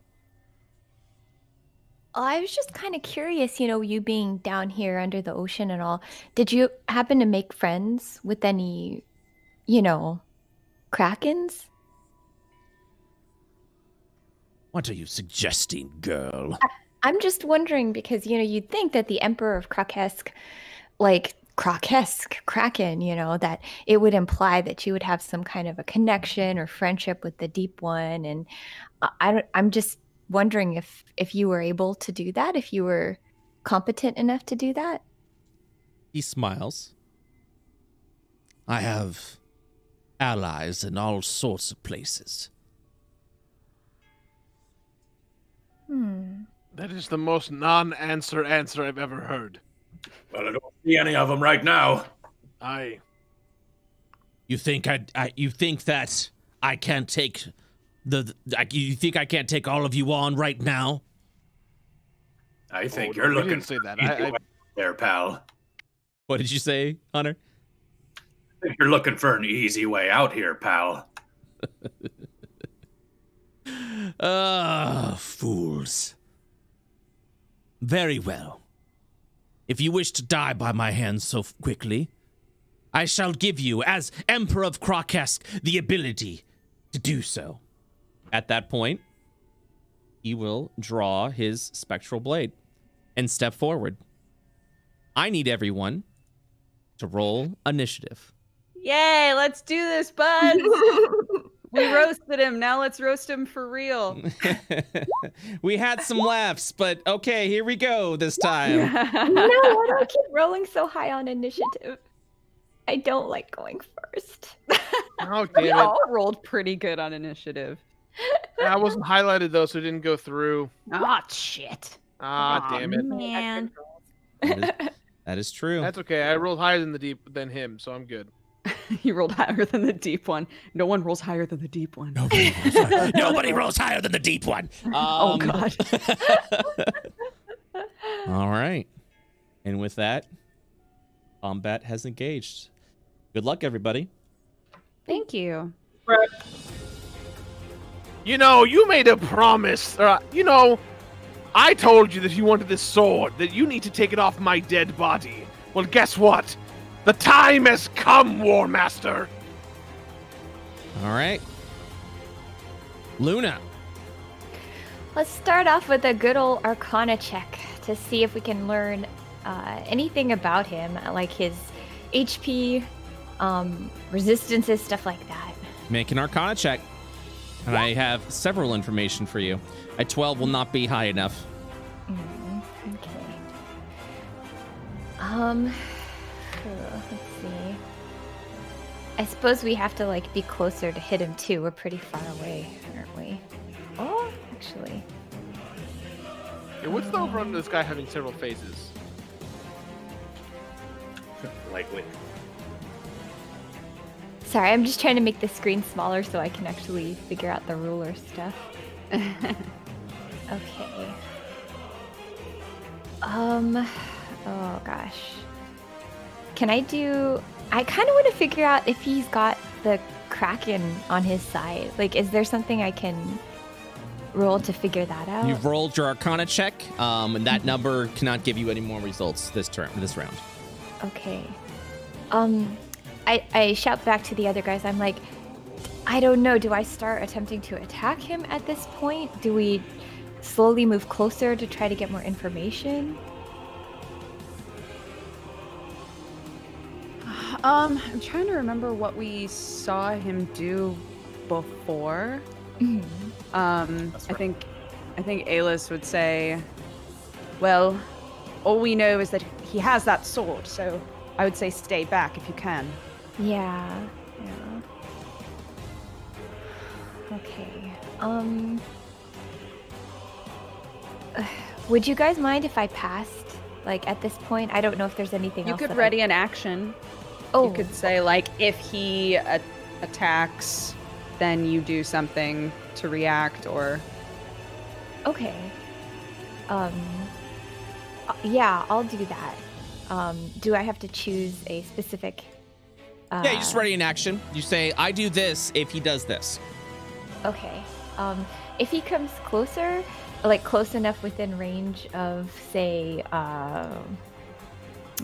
I was just kind of curious, you know, you being down here under the ocean and all. Did you happen to make friends with any, you know, krakens? What are you suggesting, girl? I'm just wondering because, you know, you'd think that the Emperor of Krakesk, like Krakesk, Kraken, you know, that it would imply that you would have some kind of a connection or friendship with the Deep One. And I, I don't, I'm just wondering if if you were able to do that, if you were competent enough to do that. He smiles. I have allies in all sorts of places. Hmm. That is the most non-answer answer I've ever heard. Well, I don't see any of them right now. I You think I, I you think that I can't take the, the I, you think I can't take all of you on right now? I think Oh, you're we looking didn't say that. for I- I- easy way there, pal. What did you say, Hunter? I think you're looking for an easy way out here, pal. Ah, fools. Very well. If you wish to die by my hands so quickly, I shall give you, as Emperor of Krakesk, the ability to do so. At that point, he will draw his spectral blade and step forward. I need everyone to roll initiative. Yay, let's do this, bud. we roasted him. Now let's roast him for real. we had some laughs, but okay, here we go this time. no, I don't keep rolling so high on initiative. I don't like going first. oh we damn it! all rolled pretty good on initiative. I wasn't highlighted though, so it didn't go through. Oh, shit. Ah, Aw, damn it. Man. That is, that is true. That's okay. I rolled higher than the deep than him, so I'm good. you rolled higher than the deep one. No one rolls higher than the deep one. Nobody rolls higher, nobody rolls higher than the deep one. oh Um, god. All right. And with that, combat has engaged. Good luck, everybody. Thank you. You know, you made a promise. Uh, you know, I told you that you wanted this sword, that you need to take it off my dead body. Well, guess what? The time has come, War Master. All right. Luna. Let's start off with a good old Arcana check to see if we can learn uh, anything about him, like his HP, um, resistances, stuff like that. Make an Arcana check. And I have several information for you. A 12 will not be high enough. Mm, okay. Um, I suppose we have to like be closer to hit him too. We're pretty far away, aren't we? Oh, actually. Yeah, what's the overrun of this guy having several phases? Likely. Sorry, I'm just trying to make the screen smaller so I can actually figure out the ruler stuff. Okay. Um, oh gosh. Can I do. I kind of want to figure out if he's got the Kraken on his side. Like, is there something I can roll to figure that out? You've rolled your Arcana check, um, and that number cannot give you any more results this turn, this round. Okay. Um, I, I shout back to the other guys. I'm like, I don't know. Do I start attempting to attack him at this point? Do we slowly move closer to try to get more information? Um, I'm trying to remember what we saw him do before. Mhm. Um, That's I think, I think Alis would say, "Well, all we know is that he has that sword, so I would say stay back if you can." Yeah. Yeah. Okay. Um. Would you guys mind if I passed? Like at this point, I don't know if there's anything You else. could that I- ready an action. Oh, You could say like, if he a- attacks, then you do something to react, or Okay. Um. uh, Yeah, I'll do that. Um. Do I have to choose a specific? Uh, yeah, you just ready in action. You say, I do this if he does this. Okay. Um, if he comes closer, like close enough within range of, say, um,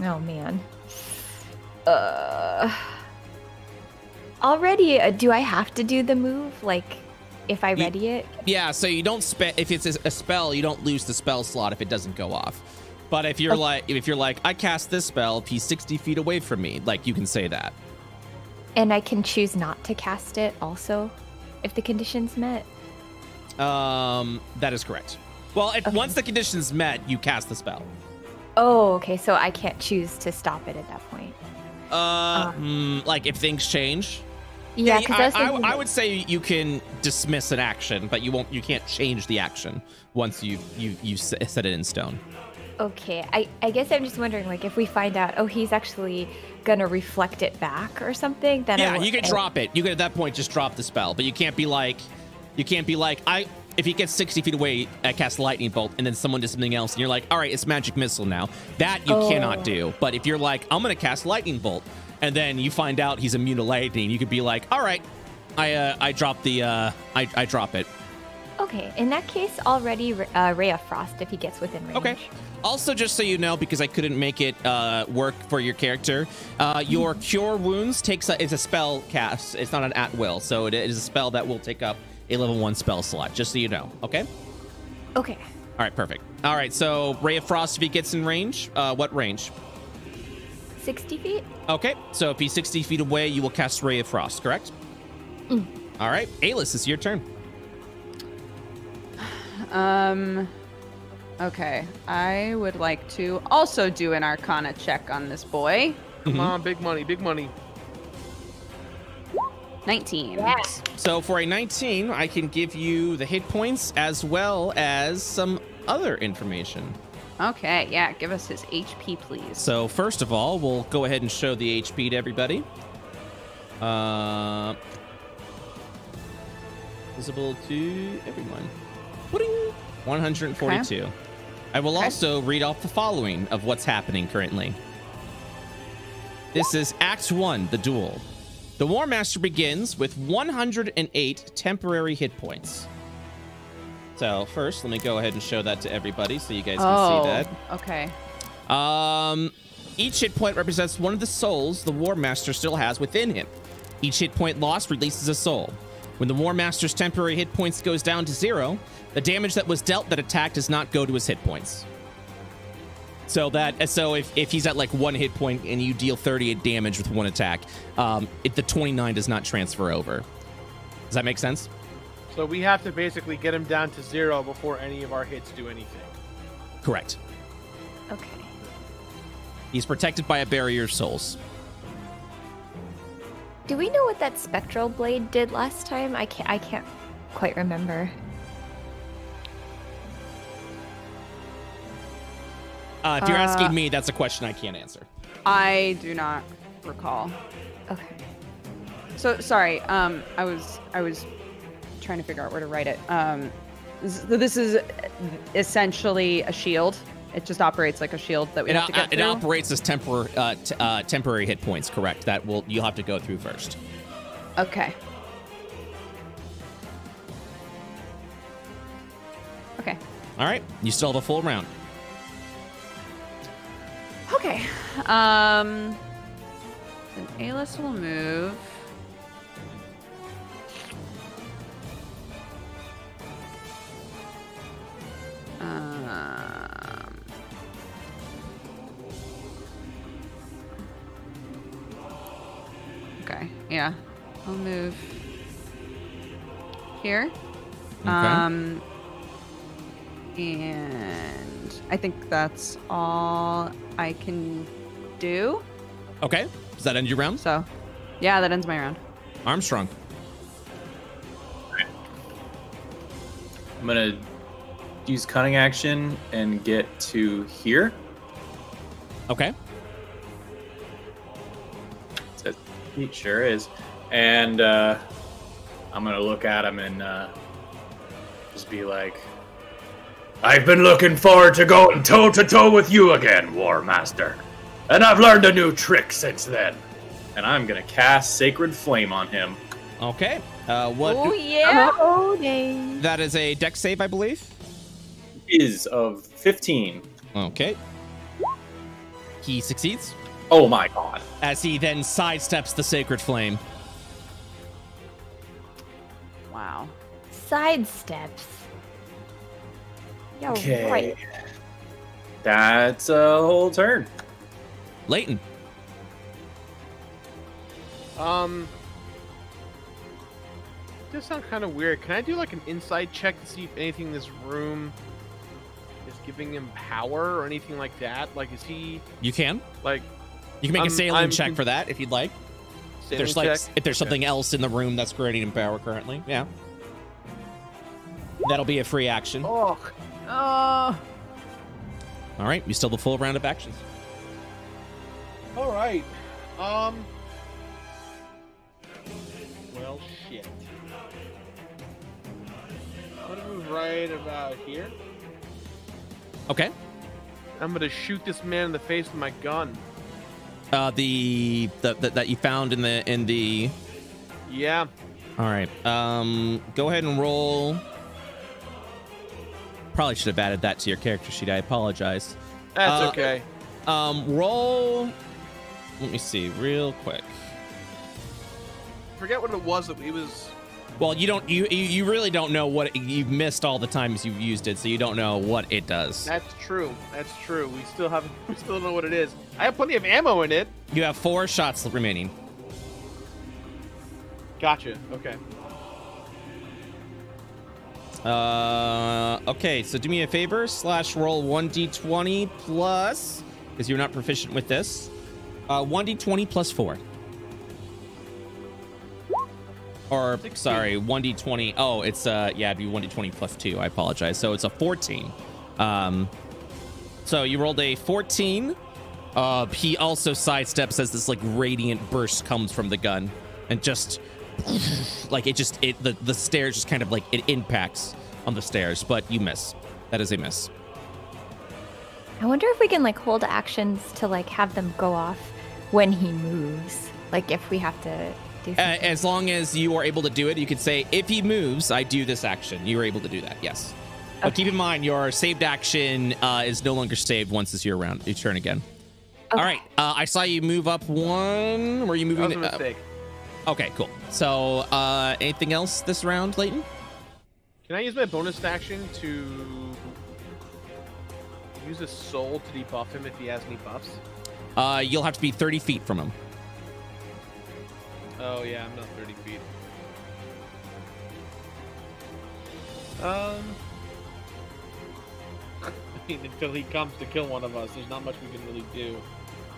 oh man, uh, already, uh, do I have to do the move? Like, if I ready it? Yeah, so you don't spend if it's a a spell, you don't lose the spell slot if it doesn't go off. But if you're Okay. like if you're like I cast this spell, if he's 60 feet away from me, like you can say that. And I can choose not to cast it also, if the conditions met. Um, that is correct. Well, if, Okay. once the conditions met, you cast the spell. Oh, okay. So I can't choose to stop it at that point. Uh, mm, like if things change. Yeah, because I, I, I, I would say you can dismiss an action, but you won't. You can't change the action once you you you s- set it in stone. Okay, I, I guess I'm just wondering, like, if we find out, oh, he's actually gonna reflect it back or something, then I Yeah, will- you can I- drop it. You can at that point just drop the spell, but you can't be like, you can't be like, I. If he gets 60 feet away, I cast lightning bolt, and then someone does something else, and you're like, all right, it's magic missile now. That you Oh. cannot do. But if you're like, I'm gonna cast lightning bolt, and then you find out he's immune to lightning, you could be like, all right, I uh, I drop the uh, I I drop it. Okay, in that case, already uh, Ray of Frost if he gets within range. Okay. Also, just so you know, because I couldn't make it uh, work for your character, uh, your cure wounds takes a, it's a spell cast. It's not an at will, so it is a spell that will take up a level one spell slot. Just so you know. Okay. Okay. All right. Perfect. All right. So Ray of Frost, if he gets in range, uh, what range? 60 feet? Okay. So if he's 60 feet away, you will cast Ray of Frost. Correct. Mm. All right. Alis, it's your turn. Um. Okay, I would like to also do an Arcana check on this boy. Come Mhm. on, big money, big money. 19. Yes. So for a 19, I can give you the hit points as well as some other information. Okay, yeah, give us his HP, please. So first of all, we'll go ahead and show the HP to everybody. Uh, visible to everyone. Pudding. 142. I will Okay. also read off the following of what's happening currently. This is Act 1, the duel. The War Master begins with 108 temporary hit points. So first, let me go ahead and show that to everybody so you guys can oh, see that. okay. Um, each hit point represents one of the souls the War Master still has within him. Each hit point lost releases a soul. When the War Master's temporary hit points goes down to zero, the damage that was dealt that attack does not go to his hit points. So that so if, if he's at like one hit point and you deal 38 damage with one attack, um, it, the 29 does not transfer over. Does that make sense? So we have to basically get him down to zero before any of our hits do anything. Correct. Okay. He's protected by a barrier of souls. Do we know what that spectral blade did last time? I can't. I can't quite remember. Uh, if you're Uh, asking me, that's a question I can't answer. I do not recall. Okay. So sorry. Um, I was I was trying to figure out where to write it. Um, this, this is essentially a shield. It just operates like a shield that we It, have to uh, get it operates as tempor- uh, t- uh, temporary hit points. Correct. That will you'll have to go through first. Okay. Okay. All right. You still have a full round. Um. Then will move. Um. Okay. Yeah. I'll move here. Okay. Um. And I think that's all I can do. okay. Does that end your round? So, yeah, that ends my round. Armstrong. I'm gonna use cunning action and get to here. Okay. Says- He sure is. And uh, I'm gonna look at him and uh, just be like, I've been looking forward to going toe to toe with you again, War Master. And I've learned a new trick since then. and I'm gonna cast Sacred Flame on him. Okay. Uh, what? Oh yeah. Oh dang. That is a Dex save, I believe. Is of 15. Okay. He succeeds Oh my god. as he then sidesteps the sacred flame. Wow. Side steps. Yeah, Okay. right. That's a whole turn. Leighton. Um, does sound kind of weird. Can I do like an Insight check to see if anything in this room is giving him power or anything like that? Like, is he You can. like You can make a I'm- sailing I'm check for that if you'd like. If there's like check? if there's Okay. something else in the room that's creating him power currently. Yeah. That'll be a free action. Oh, Oh. All right. You still have the full round of actions. All right. Um. Well, shit. I'm gonna move right about here. Okay. I'm gonna shoot this man in the face with my gun. Uh, the, the, the that you found in the in the. Yeah. All right. Um, go ahead and roll. Probably should have added that to your character sheet. I apologize. That's Uh, okay. Um, roll. Let me see, real quick. Forget what it was. that It was. Well, you don't. You you you really don't know what it, you've missed all the times you've used it, so you don't know what it does. That's true. That's true. We still haven't. We still don't know what it is. I have plenty of ammo in it. You have four shots remaining. Gotcha. Okay. Uh, okay. So do me a favor. Slash roll one d20 plus, because you're not proficient with this. Uh, one d20 plus four. Or 16. sorry, one d20. Oh, it's uh, yeah, it'd be one d20 plus two. I apologize. So it's a 14. Um, so you rolled a 14. Uh, he also sidesteps as this like radiant burst comes from the gun, and just like it just it the the stairs just kind of like it impacts on the stairs, but you miss. That is a miss. I wonder if we can like hold actions to like have them go off when he moves. Like if we have to do Uh, as long as you are able to do it, you could say if he moves, I do this action. You are able to do that. Yes. But keep in mind, your saved action uh, is no longer saved once this year round, your turn again. All Okay. right. Uh, I saw you move up one. Were you That moving? was a uh, mistake. Okay, cool. So, uh, anything else this round, Leighton? Can I use my bonus action to use a soul to debuff him if he has any buffs? Uh, you'll have to be 30 feet from him. Oh yeah, I'm not 30 feet. Um, I mean, until he comes to kill one of us, there's not much we can really do.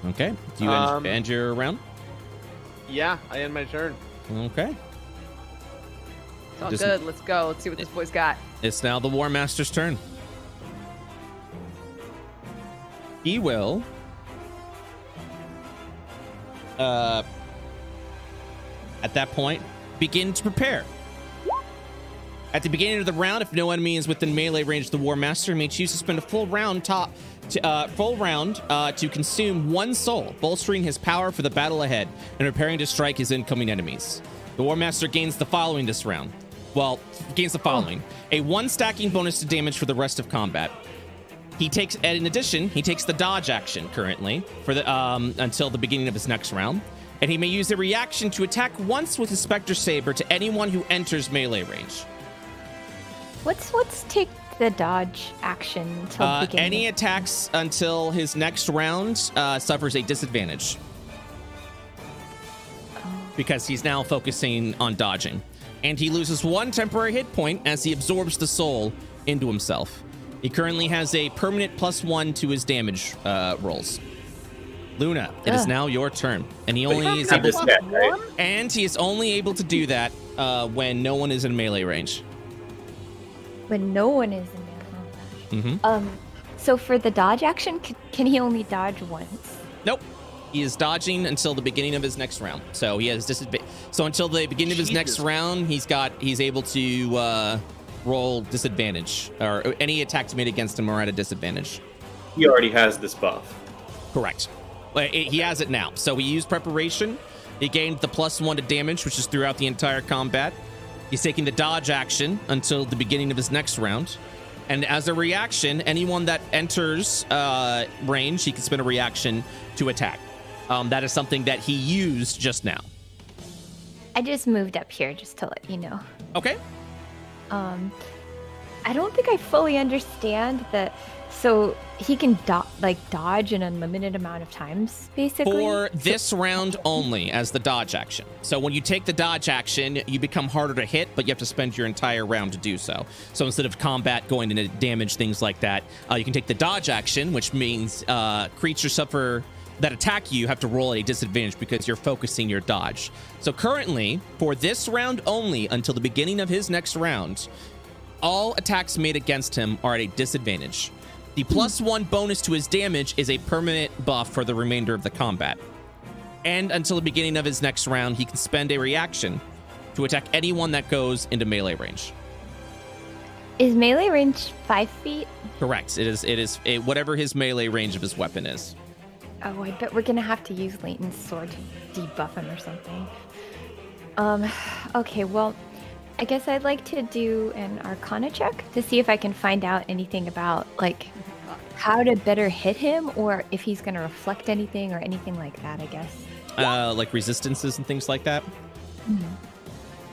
Okay. Do you Um, end, end your round? Yeah, I end my turn. Okay. It's all Just- good. Let's go. Let's see what this boy's got. It's now the War Master's turn. He will. Uh, at that point, begin to prepare. At the beginning of the round, if no enemy is within melee range, the War Master may choose to spend a full round top, to, uh, full round uh, to consume one soul, bolstering his power for the battle ahead and preparing to strike his incoming enemies. The War Master gains the following this round. Well, gains the following: a one stacking bonus to damage for the rest of combat. He takes, and in addition, he takes the dodge action currently for the um, until the beginning of his next round, and he may use a reaction to attack once with his Spectre Saber to anyone who enters melee range. What's what's take the dodge action until Uh, beginning? any attacks until his next round uh, suffers a disadvantage because he's now focusing on dodging, and he loses one temporary hit point as he absorbs the soul into himself. He currently has a permanent plus one to his damage uh, rolls. Luna, it is Ugh. now your turn, and he only is able to, back, right? and he is only able to do that uh, when no one is in melee range. when no one is in there. hmm Um, so for the dodge action, can, can he only dodge once? Nope. He is dodging until the beginning of his next round. So he has disadvantage. So until the beginning of his next round, he's got he's able to uh, roll disadvantage or any attacks made against him are at a disadvantage. He already has this buff. Correct. But it- he has it now. So he used preparation. He gained the plus one to damage, which is throughout the entire combat. He's taking the dodge action until the beginning of his next round. And as a reaction, anyone that enters uh, range, he can spend a reaction to attack. Um, that is something that he used just now. I just moved up here just to let you know. Okay. Um, I don't think I fully understand that. So he can do- like dodge an unlimited amount of times, basically. For this round only as the dodge action. So when you take the dodge action, you become harder to hit, but you have to spend your entire round to do so. So instead of combat going into damage, things like that, uh, you can take the dodge action, which means uh, creatures suffer that attack you have to roll at a disadvantage because you're focusing your dodge. So currently, for this round only until the beginning of his next round, all attacks made against him are at a disadvantage. The hmm. plus one bonus to his damage is a permanent buff for the remainder of the combat. And until the beginning of his next round, he can spend a reaction to attack anyone that goes into melee range. Is melee range five feet? Correct. It is. It is it, whatever his melee range of his weapon is. Oh, I bet we're gonna have to use Leighton's sword to debuff him or something. Um, okay, well, I guess I'd like to do an Arcana check to see if I can find out anything about like how to better hit him, or if he's gonna reflect anything or anything like that. I guess. Uh, like resistances and things like that.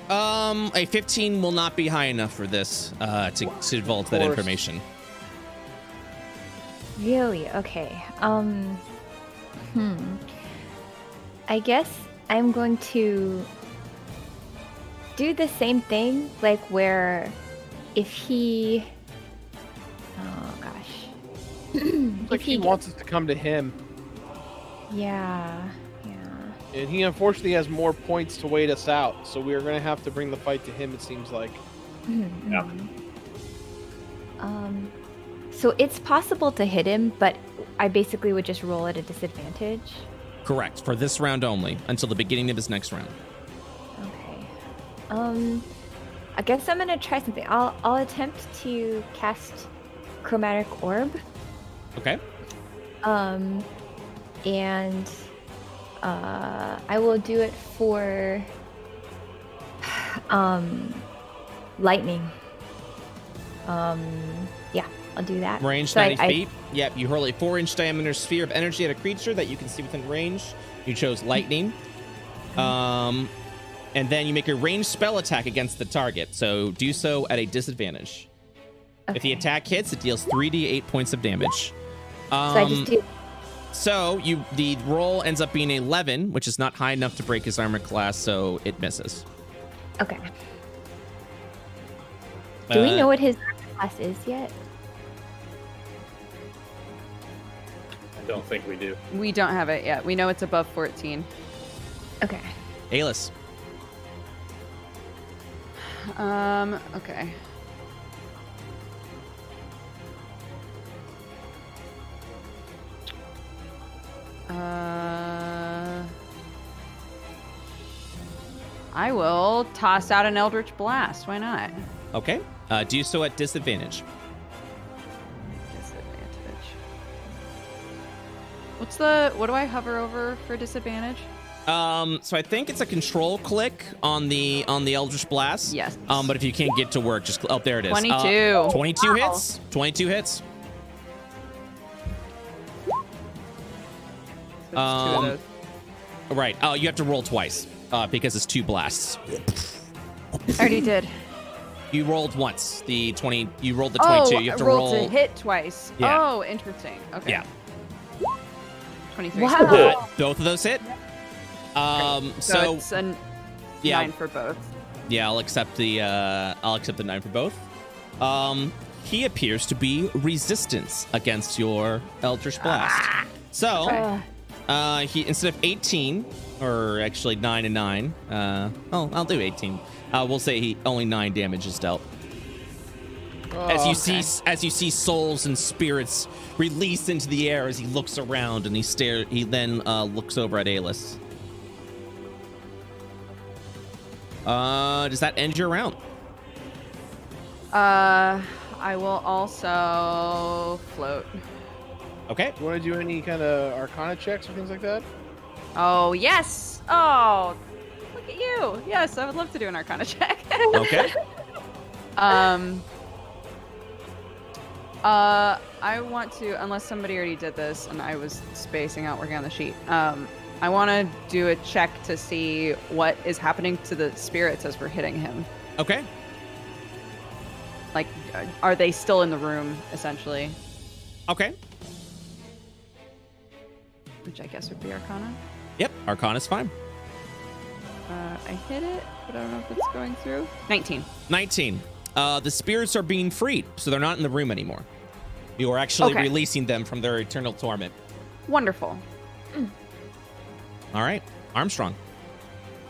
Um, a 15 will not be high enough for this uh, to, to divulge that information. Really? Okay. Um. Hmm. I guess I'm going to do the same thing, like where if he. Oh gosh. Like if he he wants us to come to him, Yeah. Yeah. and he unfortunately has more points to wait us out. So we are going to have to bring the fight to him. It seems like. Yeah. Um. So it's possible to hit him, but I basically would just roll at a disadvantage. Correct. For this round only until the beginning of his next round. Okay. Um, I guess I'm gonna try something. I'll I'll attempt to cast chromatic orb. Okay. Um, and uh, I will do it for um lightning. Um, yeah, I'll do that. Range So 90 I- feet. Yep, you hurl a four inch diameter sphere of energy at a creature that you can see within range. You chose lightning. Um, and then you make a ranged spell attack against the target. So do so at a disadvantage. If the attack hits, it deals 3d8 points of damage. So I Um, just do. so you the roll ends up being 11, which is not high enough to break his armor class, so it misses. Okay. Do we Uh, know what his class is yet? Don't think we do. We don't have it yet. We know it's above 14. Okay. Alis. Um, okay. Uh, I will toss out an Eldritch Blast. Why not? Okay. Uh, do so at disadvantage. Disadvantage. What's the. What do I hover over for disadvantage? Um, so I think it's a control click on the on the Eldritch Blast. Yes. Um, but if you can't get to work, just oh, there it is. Uh, 22. 22 Wow. hits. 22 hits. So it's two Um. Right. Oh, you have to roll twice uh, because it's two blasts. I already did. You rolled once. The 20. You rolled the 22. Oh, you have to I rolled roll. to hit twice. Yeah. Oh, interesting. Okay. Yeah. 23. Wow. Uh, both of those hit. Um. So, So, it's a yeah, nine for both. yeah. I'll accept the. Uh, I'll accept the nine for both. Um. He appears to be resistance against your Eldritch Blast. So. Uh, Uh, he instead of 18, or actually nine and nine. Uh, oh, I'll do 18. Uh, we'll say he only nine damage is dealt. As you Oh, see, as you see souls and spirits release into the air as he looks around and he stare. He then uh, looks over at Alis. Uh, does that end your round? Uh, I will also float. Okay. Do You want to do any kind of Arcana checks or things like that? Oh, yes. Oh, look at you. Yes, I would love to do an Arcana check. Okay. um, uh, I want to, unless somebody already did this and I was spacing out working on the sheet. Um, I want to do a check to see what is happening to the spirits as we're hitting him. Okay. Like, uh, are they still in the room, essentially? Okay. Which I guess would be Arcana. Yep. Arcana's fine. Uh, I hit it, but I don't know if it's going through. 19. 19. Uh, the spirits are being freed, so they're not in the room anymore. You are actually Okay. releasing them from their eternal torment. Wonderful. All right, Armstrong.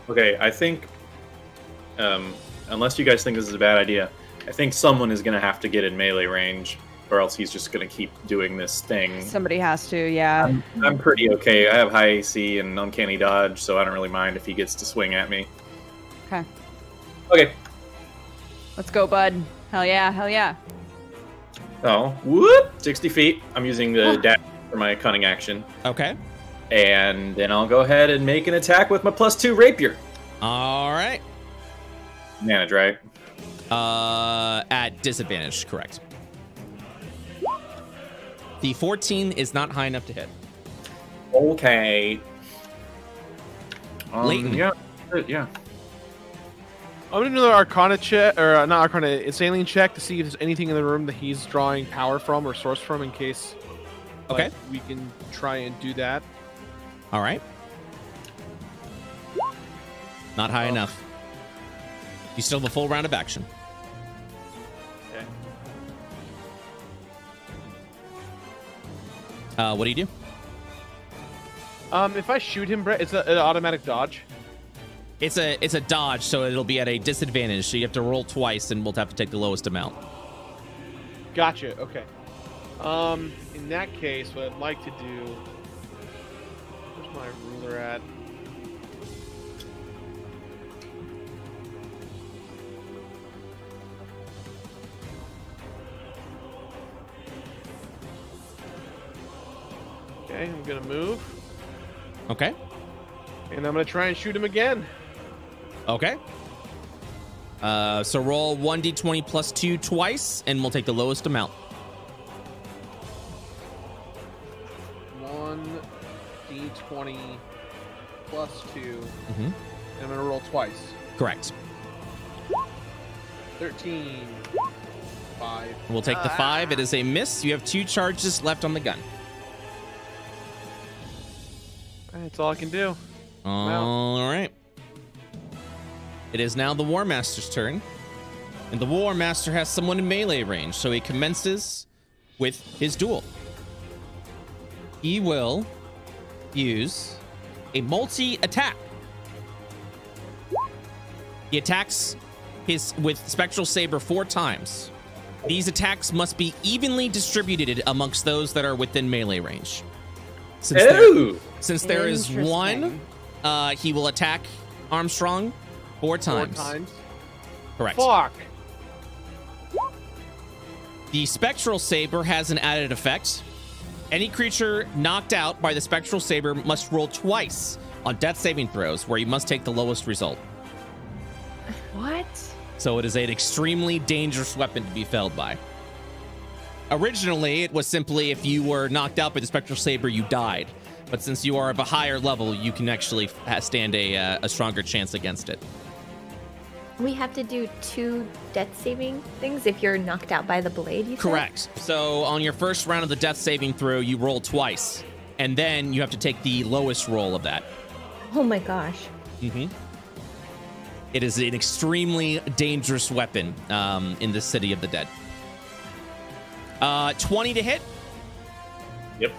Okay, I think, um, unless you guys think this is a bad idea, I think someone is going to have to get in melee range, or else he's just going to keep doing this thing. Somebody has to, yeah. I'm, I'm pretty okay. I have high AC and uncanny dodge, so I don't really mind if he gets to swing at me. Okay. Okay. Let's go, bud. Hell yeah, hell yeah. Oh, whoop! 60 feet. I'm using the dash for my cunning action. Okay. And then I'll go ahead and make an attack with my plus two rapier. All right. Manage, right? Uh, at disadvantage, correct. The 14 is not high enough to hit. Okay. Um, Leighton. Yeah. Yeah. I'm gonna do another Arcana check, or uh, not Arcana, it's Alien check to see if there's anything in the room that he's drawing power from or source from, in case. like, Okay. we can try and do that. All right. Not high Oh. enough. You still have a full round of action. Okay. Uh, what do you do? Um, if I shoot him, Brett, it's a- an automatic dodge. It's a it's a dodge, so it'll be at a disadvantage. So you have to roll twice, and we'll have to take the lowest amount. Gotcha. Okay. Um, in that case, what I'd like to do. Where's my ruler at? Okay, I'm gonna move, Okay. and I'm gonna try and shoot him again. Okay. Uh, so roll one d20 plus two twice, and we'll take the lowest amount. One d20 plus two. Mm-hmm. And I'm gonna roll twice. Correct. 13. Five. We'll take the five. Ah. It is a miss. You have two charges left on the gun. That's all I can do. All right. It is now the War Master's turn. And the War Master has someone in melee range, so he commences with his duel. He will use a multi attack. He attacks his with Spectral Saber four times. These attacks must be evenly distributed amongst those that are within melee range. Since there, since there is one, uh, he will attack Armstrong four times. Four times. Correct. Fuck. The Spectral Saber has an added effect. Any creature knocked out by the Spectral Saber must roll twice on death saving throws, where you must take the lowest result. What? So it is an extremely dangerous weapon to be felled by. Originally, it was simply if you were knocked out by the Spectral Saber, you died. But since you are of a higher level, you can actually stand a, uh, a stronger chance against it. We have to do two death saving things if you're knocked out by the blade. You said? Correct. So on your first round of the death saving throw, you roll twice, and then you have to take the lowest roll of that. Oh my gosh. Mm-hmm. It is an extremely dangerous weapon um, in the City of the Dead. Uh, 20 to hit, Yep.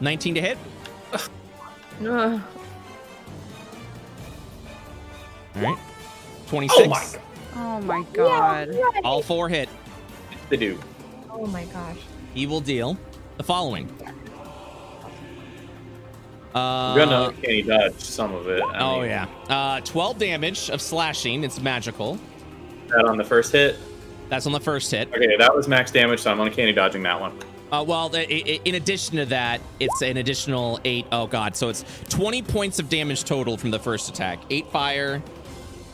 19 to hit. Ugh. All right. 26. Oh my god. Oh my god. All four hit. They do. Oh my gosh. He will deal the following. Uh, You're gonna can he dodge some of it? I oh mean, yeah. Uh, 12 damage of slashing. It's magical. That on the first hit. That's on the first hit. Okay, that was max damage, so I'm uncanny dodging that one. Uh, well, i- i- in addition to that, it's an additional eight. Oh god, so it's 20 points of damage total from the first attack. Eight fire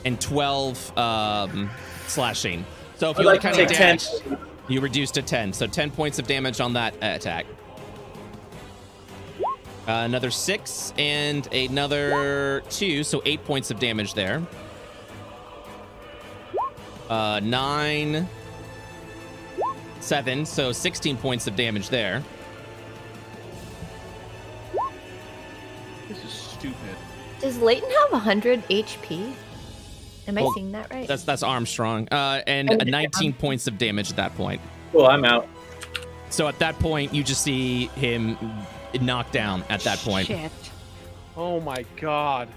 and 12 um, slashing. So if you want like to to kind of take 10. dash, you reduce to 10. So 10 points of damage on that uh, attack. Uh, another six and another two, so eight points of damage there. Uh, nine, seven, so 16 points of damage there. This is stupid. Does Leighton have 100 HP? Am I seeing that right? That's that's Armstrong, uh, and And- 19 points of damage at that point. Cool, I'm out. So at that point, you just see him knocked down. At that point, Shit. Oh my god.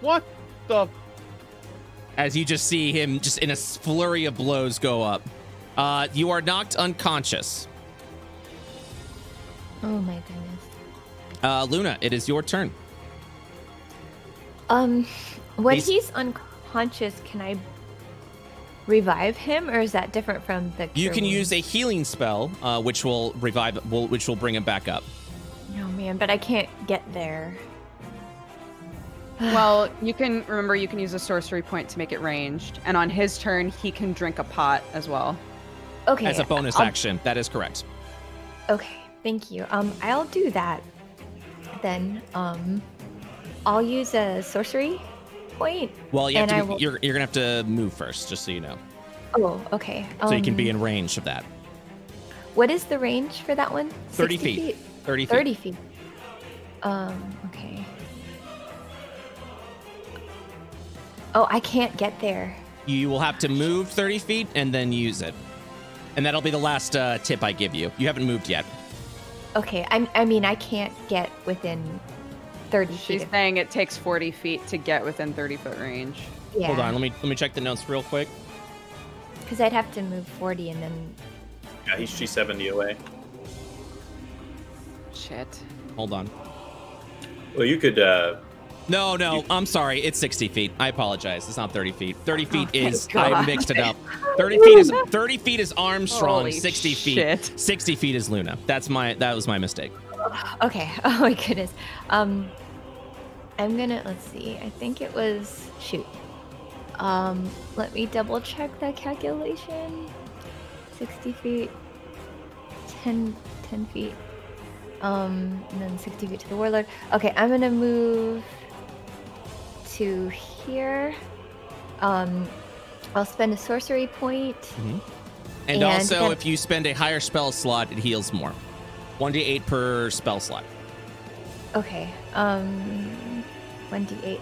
What the? as you just see him just in a flurry of blows go up. Uh, you are knocked unconscious. oh my goodness. Uh, Luna, it is your turn. Um, when These- he's unconscious, can I revive him, or is that different from the? You can wounds? use a healing spell, uh, which will revive, will, which will bring him back up. No man, but I can't get there. Well, you can remember you can use a sorcery point to make it ranged, and on his turn he can drink a pot as well. Okay. As a bonus I'll- action, that is correct. Okay, thank you. Um, I'll do that. Then, um, I'll use a sorcery point. Well, you have to, will... you're, you're gonna have to move first, just so you know, Oh, okay. so you can be Um, in range of that. What is the range for that one? 30 60 feet. 30 feet. 30 feet. Um, okay. Oh, I can't get there. You will have to move 30 feet and then use it. And that'll be the last uh, tip I give you. You haven't moved yet. Okay, I, I mean, I can't get within 30 She's feet. saying it takes 40 feet to get within 30 foot range. Yeah, Hold on, let me let me check the notes real quick. because I'd have to move 40 and then. Yeah, he's G70 away. Shit. Hold on. Well, you could. uh No, no, I'm sorry. It's 60 feet. I apologize. It's not 30 feet. 30 feet thank is I mixed it up. 30 feet is 30 feet is Armstrong. Holy 60 feet. 60 feet is Luna. That's my that was my mistake. Okay. Oh my goodness. Um, I'm gonna let's see. I think it was shoot. Um, let me double check that calculation. 60 feet. 10, 10 feet. Um, and then 60 feet to the warlord. Okay, I'm gonna move to here. Um, I'll spend a sorcery point. And, And also, then- if you spend a higher spell slot, it heals more. 1d8 per spell slot. Okay. Um, 1d8.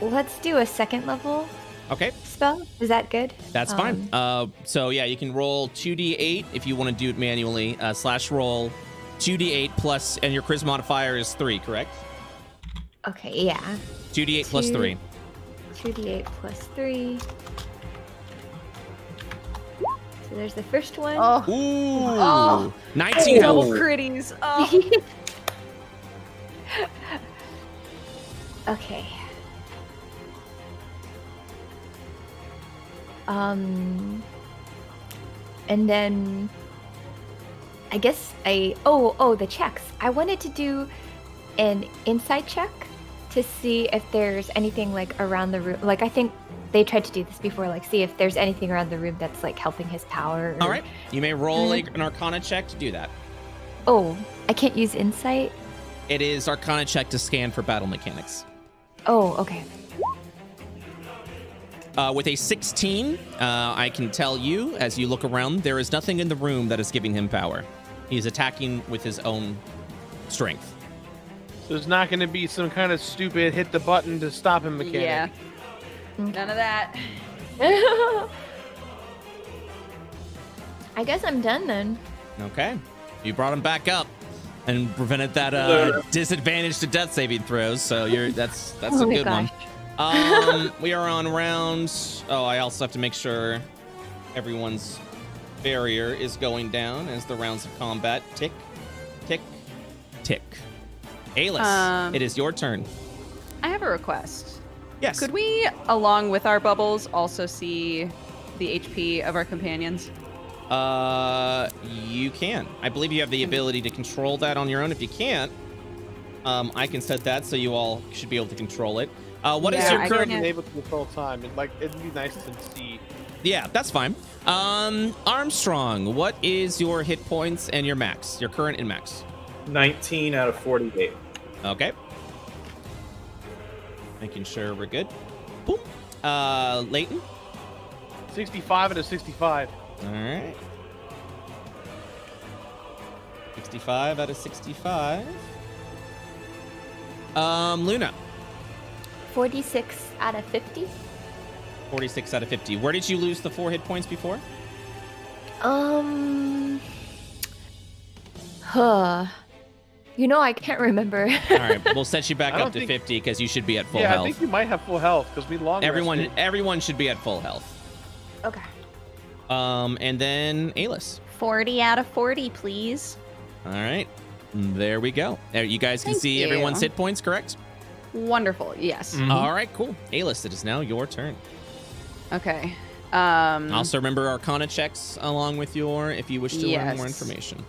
Let's do a second level Okay, spell. Is that good? that's fine. Um, Uh, so yeah, you can roll 2d8 if you want to do it manually. Uh, slash roll 2d8 plus, and your charisma modifier is three, correct? Okay, yeah. 2d8 plus Two. three. 2d8 plus 3. So there's the first one. Oh, Ooh, Oh. 19 double critties. Oh. okay. Um and then I guess I oh oh the checks. I wanted to do an Insight check to see if there's anything like around the room. Like I think they tried to do this before, like see if there's anything around the room that's like helping his power. or- All right, you may roll Mhm. like an Arcana check to do that. Oh, I can't use insight. It is Arcana check to scan for battle mechanics. Oh, okay. Uh, with a 16, uh, I can tell you as you look around, there is nothing in the room that is giving him power. He's attacking with his own strength. So there's not going to be some kind of stupid hit the button to stop him mechanic. Yeah. None of that. I guess I'm done then. Okay, you brought him back up and prevented that uh, disadvantage to death saving throws. So you're that's that's oh a good gosh. one. Um, we are on round. Oh, I also have to make sure everyone's barrier is going down as the rounds of combat tick, tick, tick. Alis, Um, it is your turn. I have a request. Yes. Could we, along with our bubbles, also see the HP of our companions? Uh, you can. I believe you have the ability to control that on your own. If you can't, um, I can set that so you all should be able to control it. Uh, what is Yeah, your I current? can't- Been able to control time. It, like it'd be nice to see. Yeah, that's fine. Um, Armstrong, what is your hit points and your max? Your current and max. 19 out of 48. Okay. Making sure we're good. Boom. Uh, Leighton. 65 out of 65. All right. 65 out of 65. Um, Luna. 46 out of 50. 46 out of 50. Where did you lose the four hit points before? Um. Huh. You know, I can't remember. All right, we'll set you back up to think- 50 because you should be at full health. yeah, I think you might have full health because we long Everyone, rested. everyone should be at full health. okay. Um, and then Alis. 40 out of 40, please. All right, there we go. You guys can Thank see you. everyone's hit points, correct? Wonderful. Yes. Mhm. All right, cool. Alis, it is now your turn. Okay. Um, Also, remember Arcana checks along with your if you wish to learn more information.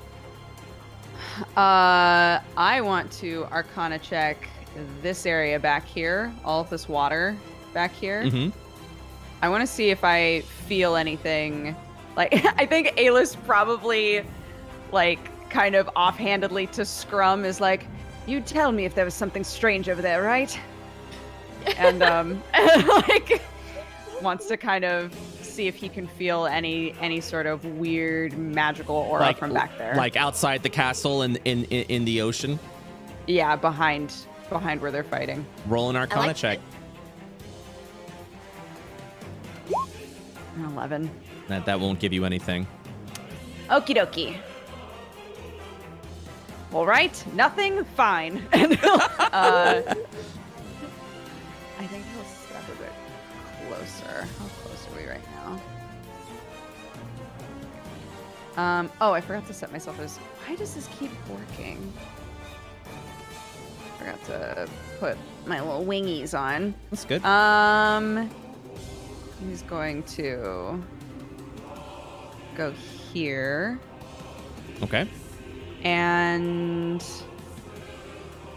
Uh, I want to Arcana check this area back here, all of this water back here. Mm-hmm. I want to see if I feel anything. Like, I think Alis probably, like, kind of offhandedly to Scrum is like, "You tell me if there was something strange over there, right?" and um, like, wants to kind of see if he can feel any any sort of weird magical aura Like from back there. like outside the castle and in in, in the ocean. yeah, behind behind where they're fighting. Roll an Arcana like check. Eleven. That that won't give you anything. Okie dokie. All right, nothing. Fine. uh, I think Um. Oh, I forgot to set myself as. Why does this keep working? Forgot to put my little wingies on. That's good. Um, he's going to go here okay. and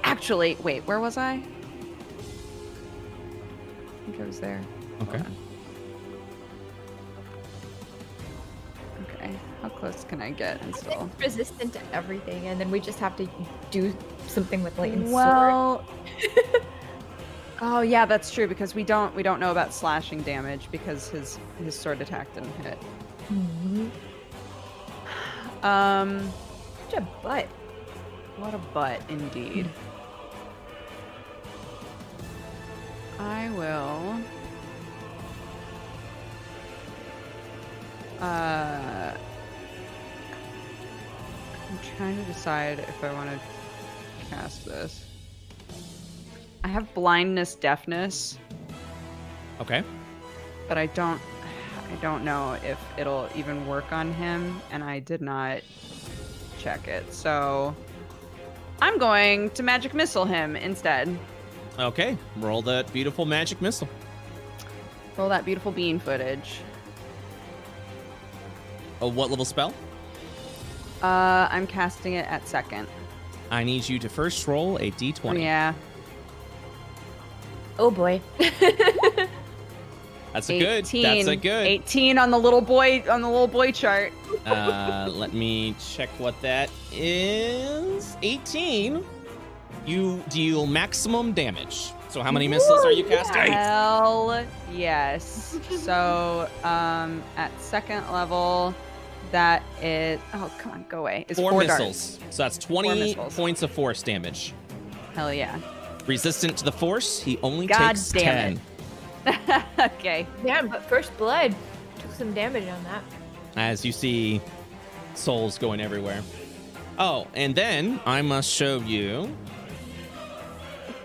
actually, wait, where was I? I think I was there. Okay. How close can I get and still? resistant to everything, and then we just have to do something with Leighton's sword. Well. oh yeah, that's true because we don't we don't know about slashing damage because his his sword attack didn't hit. Mhm. Um, Such a butt. what a butt indeed. I will. Uh, I'm trying to decide if I want to cast this. I have blindness, deafness, Okay. but I don't. I don't know if it'll even work on him, and I did not check it. So I'm going to magic missile him instead. Okay. Roll that beautiful magic missile. Roll that beautiful bean footage. Oh, what level spell? Uh, I'm casting it at second. I need you to first roll a d20. Yeah, Oh boy. That's a good. 18. That's a good. 18 on the little boy on the little boy chart. Uh, let me check what that is. 18. You deal maximum damage. So how many missiles are you casting? Hell yes. so um, at second level, that is. Oh come on, go away. It's Four, four, missiles. So that's 20 points of force damage. darts. Hell yeah. Resistant to the force, he only God takes damn 10. it. okay. yeah, but first blood took some damage on that. As you see souls going everywhere. Oh, and then I must show you.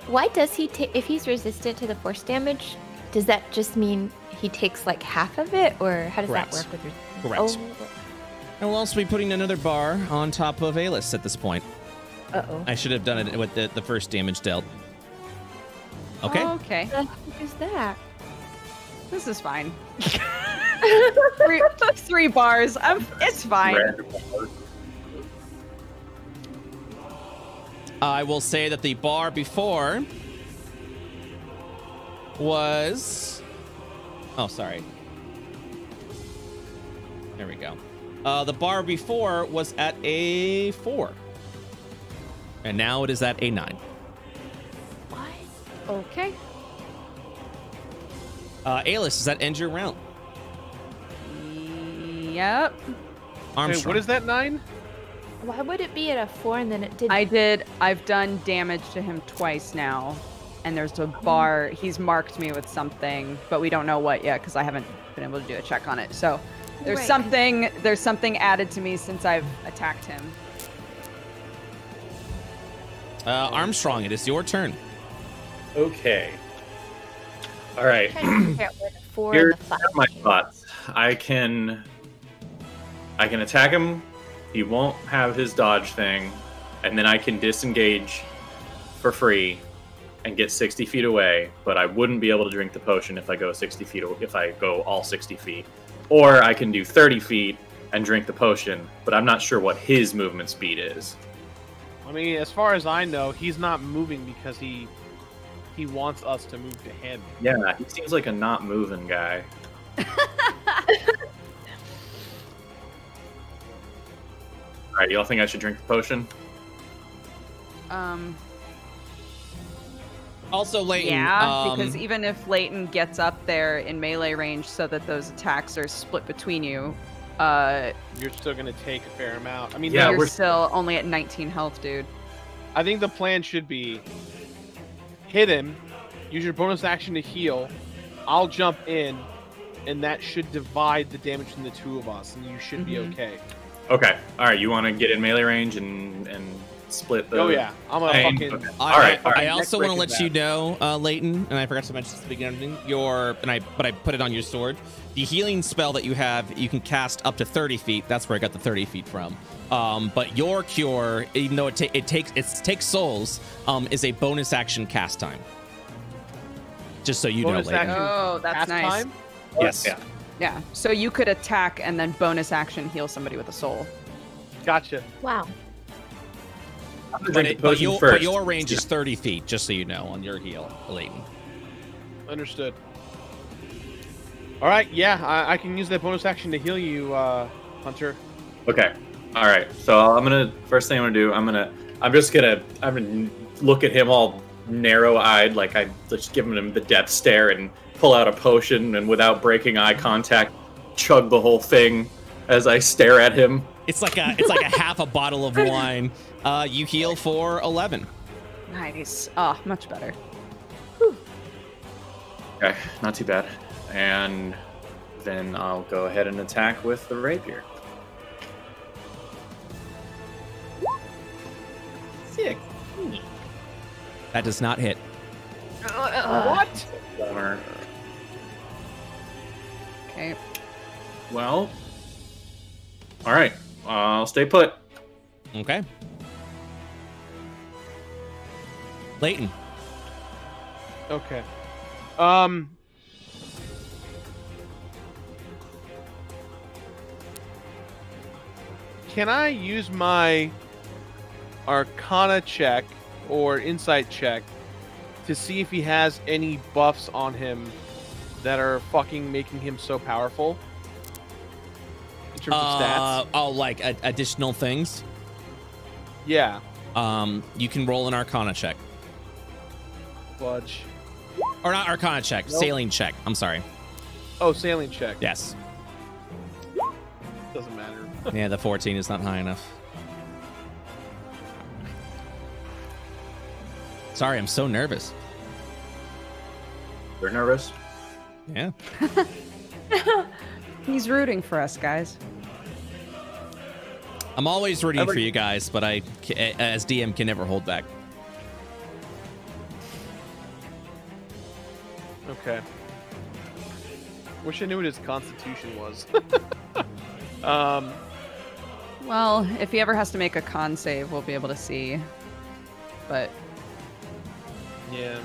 Why does he take? If he's resistant to the force damage, does that just mean he takes like half of it, or how does Correct. that work with your? Correct. Oh, And we'll also be putting another bar on top of Alis at this point. uh oh. I should have done it with the, the first damage dealt. Okay. Okay. The heck is that? This is fine. three, three bars. I'm, it's fine. I will say that the bar before was. Oh, sorry. There we go. Uh, the bar before was at a four, and now it is at a nine. What? Okay. Uh, Alis, does that end your round? Yep. Wait, Armstrong. what is that nine? Why would it be at a four and then it did? I did. I've done damage to him twice now, and there's a bar. He's marked me with something, but we don't know what yet because I haven't been able to do a check on it. So there's Right. something. There's something added to me since I've attacked him. Uh, Armstrong, it is your turn. Okay. All right. trying to figure out where the four Here and the five. are my thoughts. I can, I can attack him. He won't have his dodge thing, and then I can disengage for free and get 60 feet away. But I wouldn't be able to drink the potion if I go 60 feet. If I go all 60 feet, or I can do 30 feet and drink the potion. But I'm not sure what his movement speed is. I mean, as far as I know, he's not moving because he he wants us to move to him. Yeah, he seems like a not moving guy. All right, y'all think I should drink the potion? Um. Also, Leighton. Yeah, um, because even if Leighton gets up there in melee range, so that those attacks are split between you, uh, You're still gonna take a fair amount. I mean, Yeah, you're we're- still only at 19 health, dude. I think the plan should be hit him, use your bonus action to heal. I'll jump in, and that should divide the damage from the two of us, and you should be Mhm. okay. Okay. All right. You want to get in melee range and and split the. oh yeah, I'm gonna fucking. Okay. I, All right. I, I also want to let is you know, uh, Leighton, and I forgot to mention this at the beginning. Your and I, but I put it on your sword. The healing spell that you have, you can cast up to 30 feet. That's where I got the 30 feet from. Um, but your cure, even though it, ta- it takes it takes souls, um, is a bonus action cast time. Just so you Bonus know, Leighton. action. Oh, that's Cast nice. time? Yes. Yeah. Yeah. So you could attack and then bonus action heal somebody with a soul. Gotcha. Wow. I'm gonna But, it, but, your, first. but your range is 30 feet, just so you know, on your heal, Leighton. Understood. All right, yeah, I, I can use that bonus action to heal you, uh, Hunter. Okay. All right. So I'm gonna first thing I'm gonna do. I'm gonna. I'm just gonna. I'm gonna look at him all narrow-eyed, like I just giving him the death stare, and pull out a potion, and without breaking eye contact, chug the whole thing as I stare at him. It's like a it's like a half a bottle of wine. Uh, you heal for eleven. Nice. Ah, much better. Okay, not too bad. And then I'll go ahead and attack with the rapier. Sick. That does not hit. what? Bummer. Okay. Well, all right. I'll stay put. Okay. Leighton. Okay. Um. Can I use my Arcana check or Insight check to see if he has any buffs on him that are fucking making him so powerful? In terms of Uh, stats? oh, like additional things. Yeah. Um, you can roll an Arcana check, Fudge. or not Arcana check, Nope. sailing check. I'm sorry. Oh, sailing check. Yes. Doesn't matter. Yeah, the 14 is not high enough. Sorry, I'm so nervous. You're nervous? Yeah. He's rooting for us, guys. I'm always rooting Ever- for you guys, but I, as DM, can never hold back. Okay. Wish I knew what his constitution was. um, Well, if he ever has to make a con save, we'll be able to see. But yeah.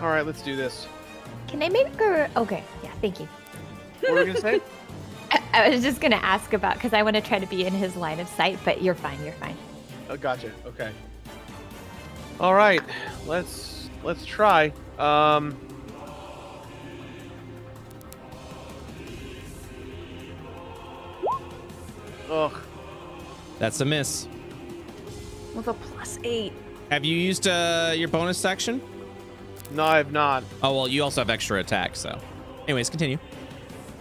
All right, let's do this. Can I make a? Okay, yeah, thank you. What were we gonna say? I, I was just gonna ask about because I want to try to be in his line of sight, but you're fine. You're fine. Oh, gotcha. Okay. All right, let's let's try. Um. Ugh. That's a miss. with a plus eight. Have you used uh, your bonus section? No, I have not. Oh, well, you also have extra attack, so. Anyways, continue.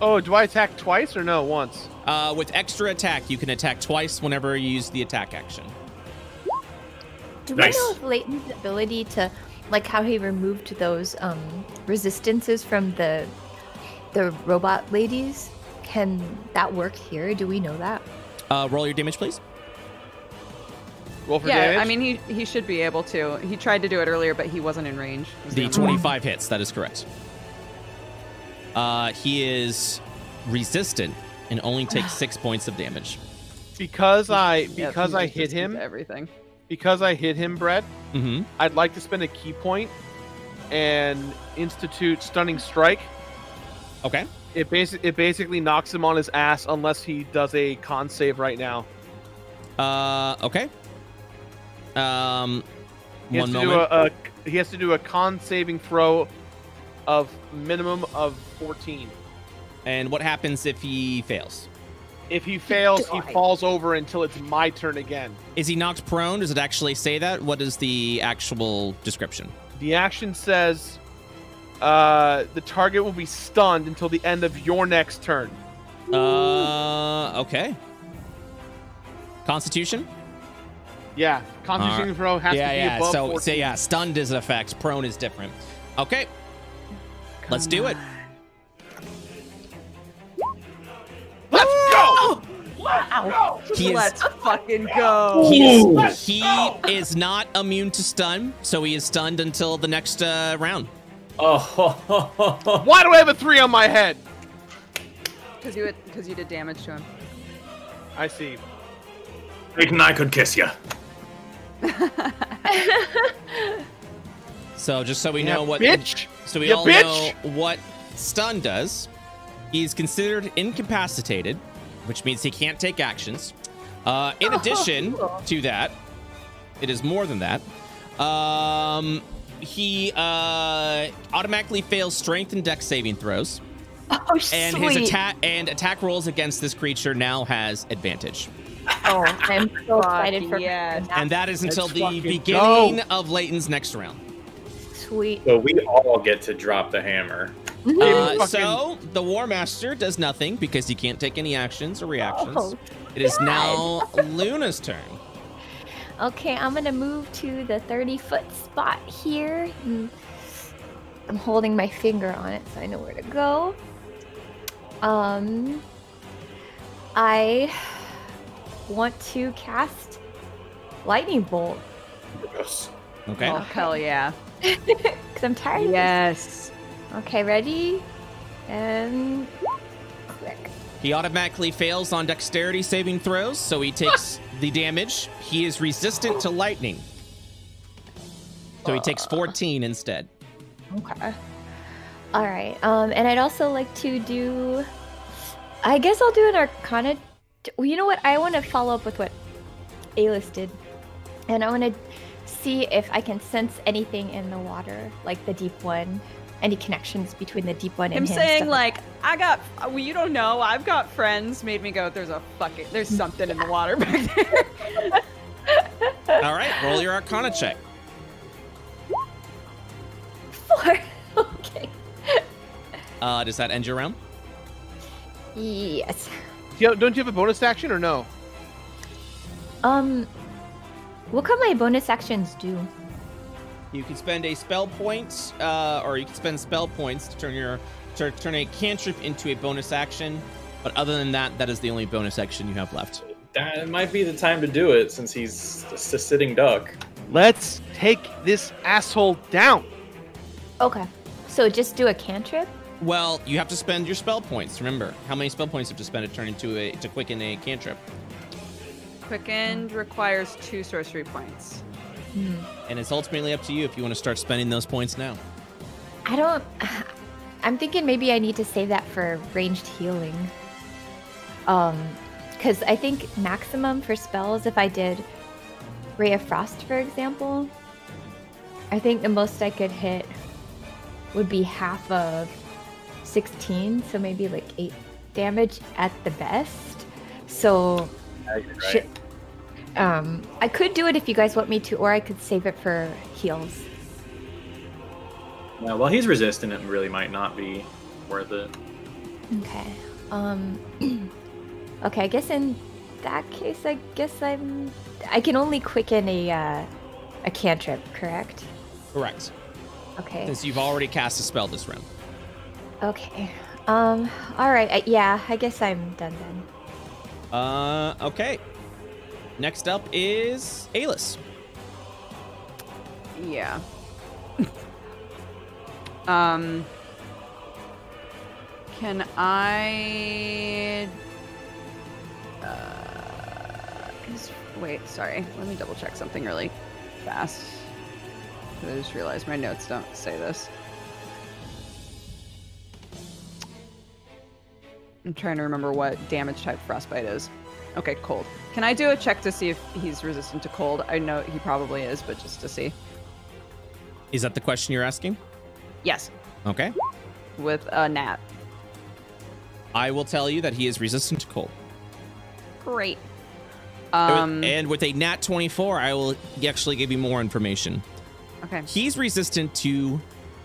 Oh, do I attack twice or no? Once. Uh, with extra attack, you can attack twice whenever you use the attack action. Do Nice. we know if Leighton's ability to, like, how he removed those um resistances from the the robot ladies? Can that work here? Do we know that? Uh, roll your damage, please. Roll for yeah, damage. I mean he he should be able to. He tried to do it earlier, but he wasn't in range. was The only one. 25 hits. That is correct. Uh, he is resistant and only takes six points of damage. because I because he's I hit him everything. Because I hit him, Brett. Mm-hmm. I'd like to spend a ki point and institute stunning strike. Okay. It basic it basically knocks him on his ass unless he does a con save right now. Uh, okay. Um, He has one to moment. do a, a he has to do a con saving throw of minimum of 14. and what happens if he fails? If he fails, he falls over until it's my turn again. Is he knocked prone? Does it actually say that? What is the actual description? The action says uh, the target will be stunned until the end of your next turn. Uh, okay. Constitution? Yeah, Constitution Alright. throw has yeah, to be yeah. above So, 14. so yeah, stunned is an effect. Prone is different. Okay, let's do it. Let's go! He is Let's fucking go. he is, he is not immune to stun, so he is stunned until the next uh, round. Oh, Why do I have a three on my head? Because you because you did damage to him. I see. Clayton, I could kiss you. So just so we Yeah, know what bitch! So we You all bitch! know what stun does. He's considered incapacitated, which means he can't take actions. Uh, in addition to that, it is more than that. Um, he uh, automatically fails strength and dex saving throws. Oh, and sweet. his attack and attack rolls against this creature now has advantage. Oh, I'm so excited for yes. And that is until Let's the beginning go. of Leighton's next round. Sweet. So we all get to drop the hammer. Uh, fucking- so the War Master does nothing because he can't take any actions or reactions. Oh, it is now Luna's turn. Okay, I'm gonna move to the 30 foot spot here. Mm. I'm holding my finger on it so I know where to go. Um, I want to cast lightning bolt Yes. Okay. Oh hell yeah. because I'm tired. Yes. Okay, ready? And click. He automatically fails on dexterity saving throws, so he takes the damage. He is resistant to lightning. So he takes 14 instead. Okay. All right. Um, and I'd also like to do. I guess I'll do an Arcana. Well, you know what? I want to follow up with what Alis did, and I want to see if I can sense anything in the water, like the deep one, any connections between the deep one Him and him. saying stuff like, I got, well, you don't know, I've got friends, made me go, there's a fucking, there's something in the water back there. All right, roll your Arcana check. four. okay. Uh, does that end your round? Yes. Yo, don't you have a bonus action or no? Um, what can my bonus actions do? You can spend a spell point, uh, or you can spend spell points to turn your to turn a cantrip into a bonus action. But other than that, that is the only bonus action you have left. That might be the time to do it since he's just a sitting duck. Let's take this asshole down. Okay. So just do a cantrip. Well, you have to spend your spell points. Remember, how many spell points you have to spend to turn into a to quicken a cantrip? Quickened requires two sorcery points. And it's ultimately up to you if you want to start spending those points now. I don't. I'm thinking maybe I need to save that for ranged healing. Um, because I think maximum for spells, if I did Ray of Frost, for example, I think the most I could hit would be half of 16, so maybe like 8 damage at the best. So, Yeah, you're right. shit. Um, I could do it if you guys want me to, or I could save it for heals. Yeah, well, he's resistant. It really might not be worth it. Okay. Um Okay, I guess in that case I guess I'm I can only quicken a uh a cantrip, correct? Correct. Okay. Since you've already cast a spell this round. Okay. Um all right. I, yeah, I guess I'm done then. Uh, okay. Next up is Alis. Yeah. um. Can I? Uh, is- wait, sorry. Let me double check something really fast. I just realized my notes don't say this. I'm trying to remember what damage type frostbite is. Okay, cold. Can I do a check to see if he's resistant to cold? I know he probably is, but just to see. Is that the question you're asking? Yes, Okay. with a nat. I will tell you that he is resistant to cold. Great. And with- Um. and with a nat 24, I will actually give you more information. Okay. He's resistant to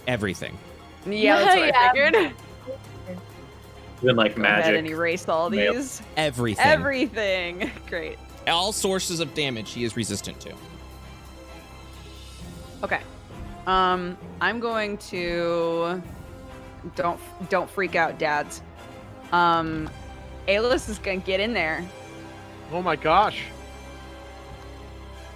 everything. Yeah, that's what I figured. Even like Go ahead magic. and erase all Yep. these. Everything. Everything. Great. All sources of damage he is resistant to. Okay. Um, I'm going to don't don't freak out, dads. Um, Aeolus is gonna get in there. Oh my gosh.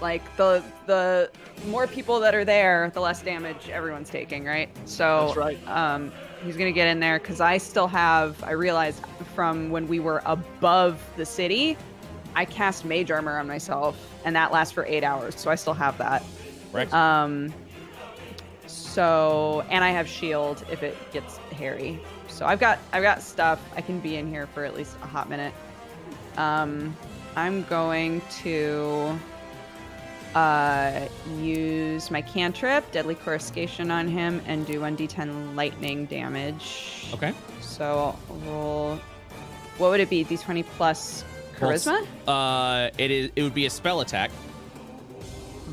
Like the the more people that are there, the less damage everyone's taking, right? So That's right. um, he's gonna get in there because I still have. I realized from when we were above the city, I cast mage armor on myself, and that lasts for eight hours. So I still have that. Right. Um. So and I have shield if it gets hairy. So I've got I've got stuff. I can be in here for at least a hot minute. Um, I'm going to uh, use my cantrip, Deadly Coruscation on him, and do 1d10 lightning damage. Okay. So I'll roll. What would it be? D20 plus charisma? Uh, it is. It would be a spell attack.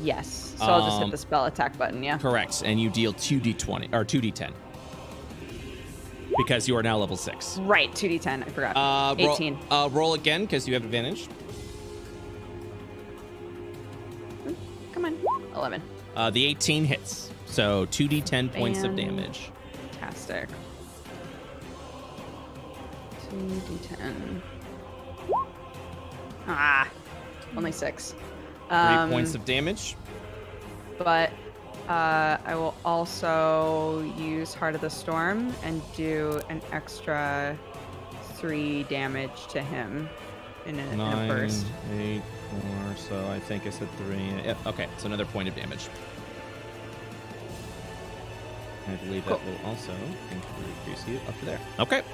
Yes. So I'll just hit Um, the spell attack button. Yeah. Correct, and you deal two d20 or two d10 because you are now level six. Right. 2d10. I forgot. Uh, roll, 18. Uh, roll again because you have advantage. Come on. 11. Uh, the 18 hits, so two d10 points of damage. Fantastic. 2d10. Ah. Only six. Three Um, points of damage. but uh, I will also use Heart of the Storm and do an extra three damage to him in a, in a Nine, burst. eight, four. So I think it's said three. Yep. Okay, so another point of damage. I believe that will also increase you up to there. Okay.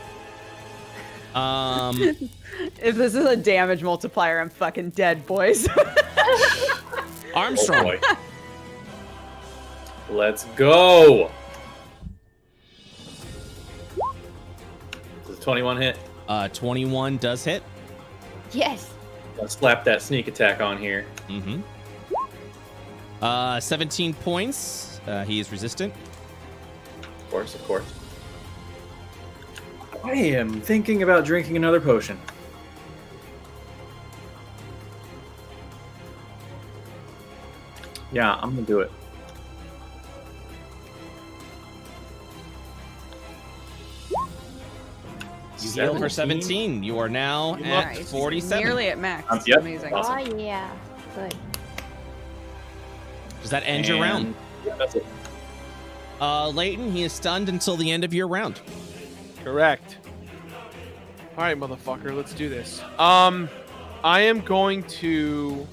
Um. If this is a damage multiplier, I'm fucking dead, boys. Armstrong. boy. Let's go. Does 21 hit? Uh, 21 does hit. Yes. I'll slap that sneak attack on here. Mm-hmm. Uh, 17 points. Uh, he is resistant. Of course, of course. I am thinking about drinking another potion. Yeah, I'm gonna do it. You heal for 17. You are now You at Nice. 47. Nearly at max. Um, yep. Amazing. Awesome. Oh yeah. Good. Does that end your round? Yeah, that's it. Uh, Leighton, he is stunned until the end of your round. Correct. All right, motherfucker, let's do this. Um, I am going to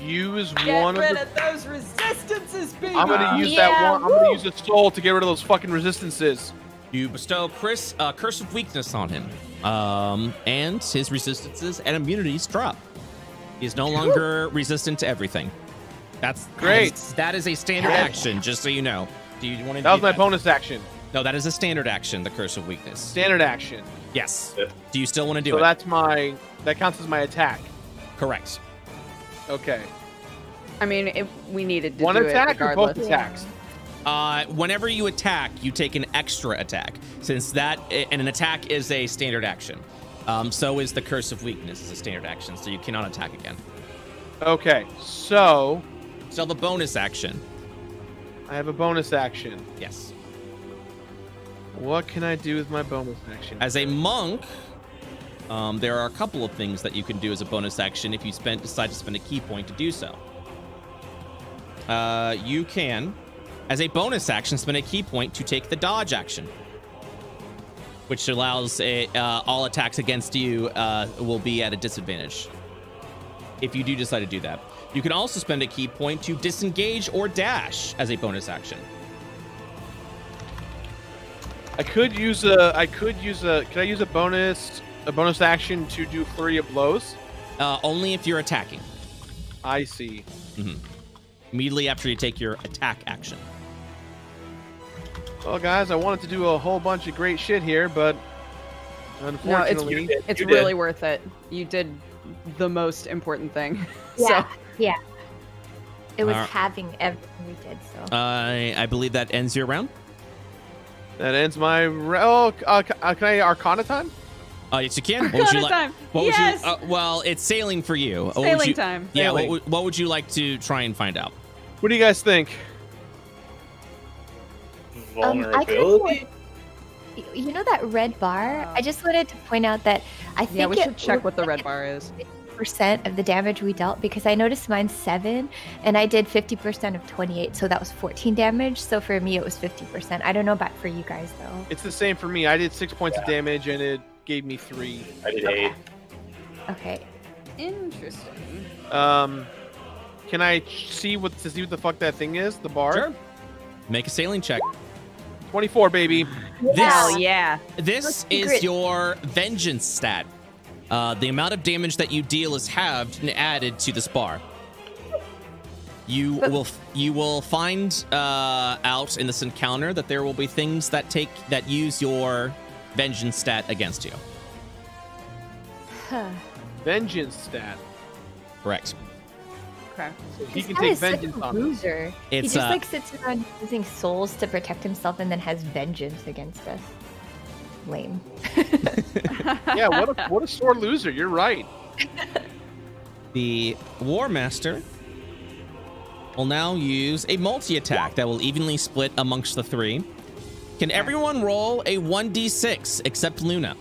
use Get one of rid the. of those resistances, baby. I'm gonna use that Yeah, one. I'm gonna use a soul to get rid of those fucking resistances. You bestow Chris uh, Curse of Weakness on him, um, and his resistances and immunities drop. He is no longer resistant to everything. That's Great. That is, that is a standard action, just so you know. Do you want to? That was do my bonus action. No, that is a standard action. The Curse of Weakness. Standard action. Yes. Yeah. Do you still want to do So it? that's my. That counts as my attack. Correct. Okay. I mean, if we needed to One do attack it or both regardless. attacks? Uh, whenever you attack, you take an extra attack, since that and an attack is a standard action. Um, so is the Curse of Weakness is a standard action, so you cannot attack again. Okay. So Still the bonus action. I have a bonus action. Yes. What can I do with my bonus action? As a monk, um, there are a couple of things that you can do as a bonus action if you spend decide to spend a ki point to do so. Uh, you can, as a bonus action, spend a ki point to take the dodge action, which allows uh, all attacks against you uh, will be at a disadvantage. If you do decide to do that, you can also spend a ki point to disengage or dash as a bonus action. I could use a. I could use a. Can I use a bonus? A bonus action to do flurry of blows? Uh, only if you're attacking. I see. Immediately after you take your attack action. Well, guys, I wanted to do a whole bunch of great shit here, but unfortunately, No, it's it's You did. really worth it. You did the most important thing. Yeah. So Yeah. It was Alright. having everything we did. So. I I believe that ends your round. that ends my. Re- oh, uh, uh, can I Arcana time? Uh, yes, you can. What would you like? time. What would Yes! you? Uh, well, it's sailing for you. Sailing you- time. Yeah. What would, what would you like to try and find out? What do you guys think? Um, I Vulnerability? Y- You know that red bar? I just wanted to point out that I think Yeah, we it should check what the red like bar is. percent of the damage we dealt because I noticed mine's seven and I did 50% of 28, so that was 14 damage. So for me, it was 50%. I don't know about for you guys though. It's the same for me. I did six points of damage, and it gave me three. I did Okay. eight. Okay. Interesting. Um, can I see what to see what the fuck that thing is? The bar. Sure. Make a sailing check. Twenty-four, baby. This Hell yeah. this Let's is your vengeance stat. Uh, the amount of damage that you deal is halved and added to this bar. You will you will find uh, out in this encounter that there will be things that take that use your vengeance stat against you. Huh. Vengeance stat. Correct. Okay. So he can take is such a vengeance on us. loser. he It's just uh, like sits around using souls to protect himself and then has vengeance against us. Lame. Yeah, what a what a sore loser. You're right. the War Master will now use a multi attack that will evenly split amongst the three. Can everyone roll a 1d6 except Luna?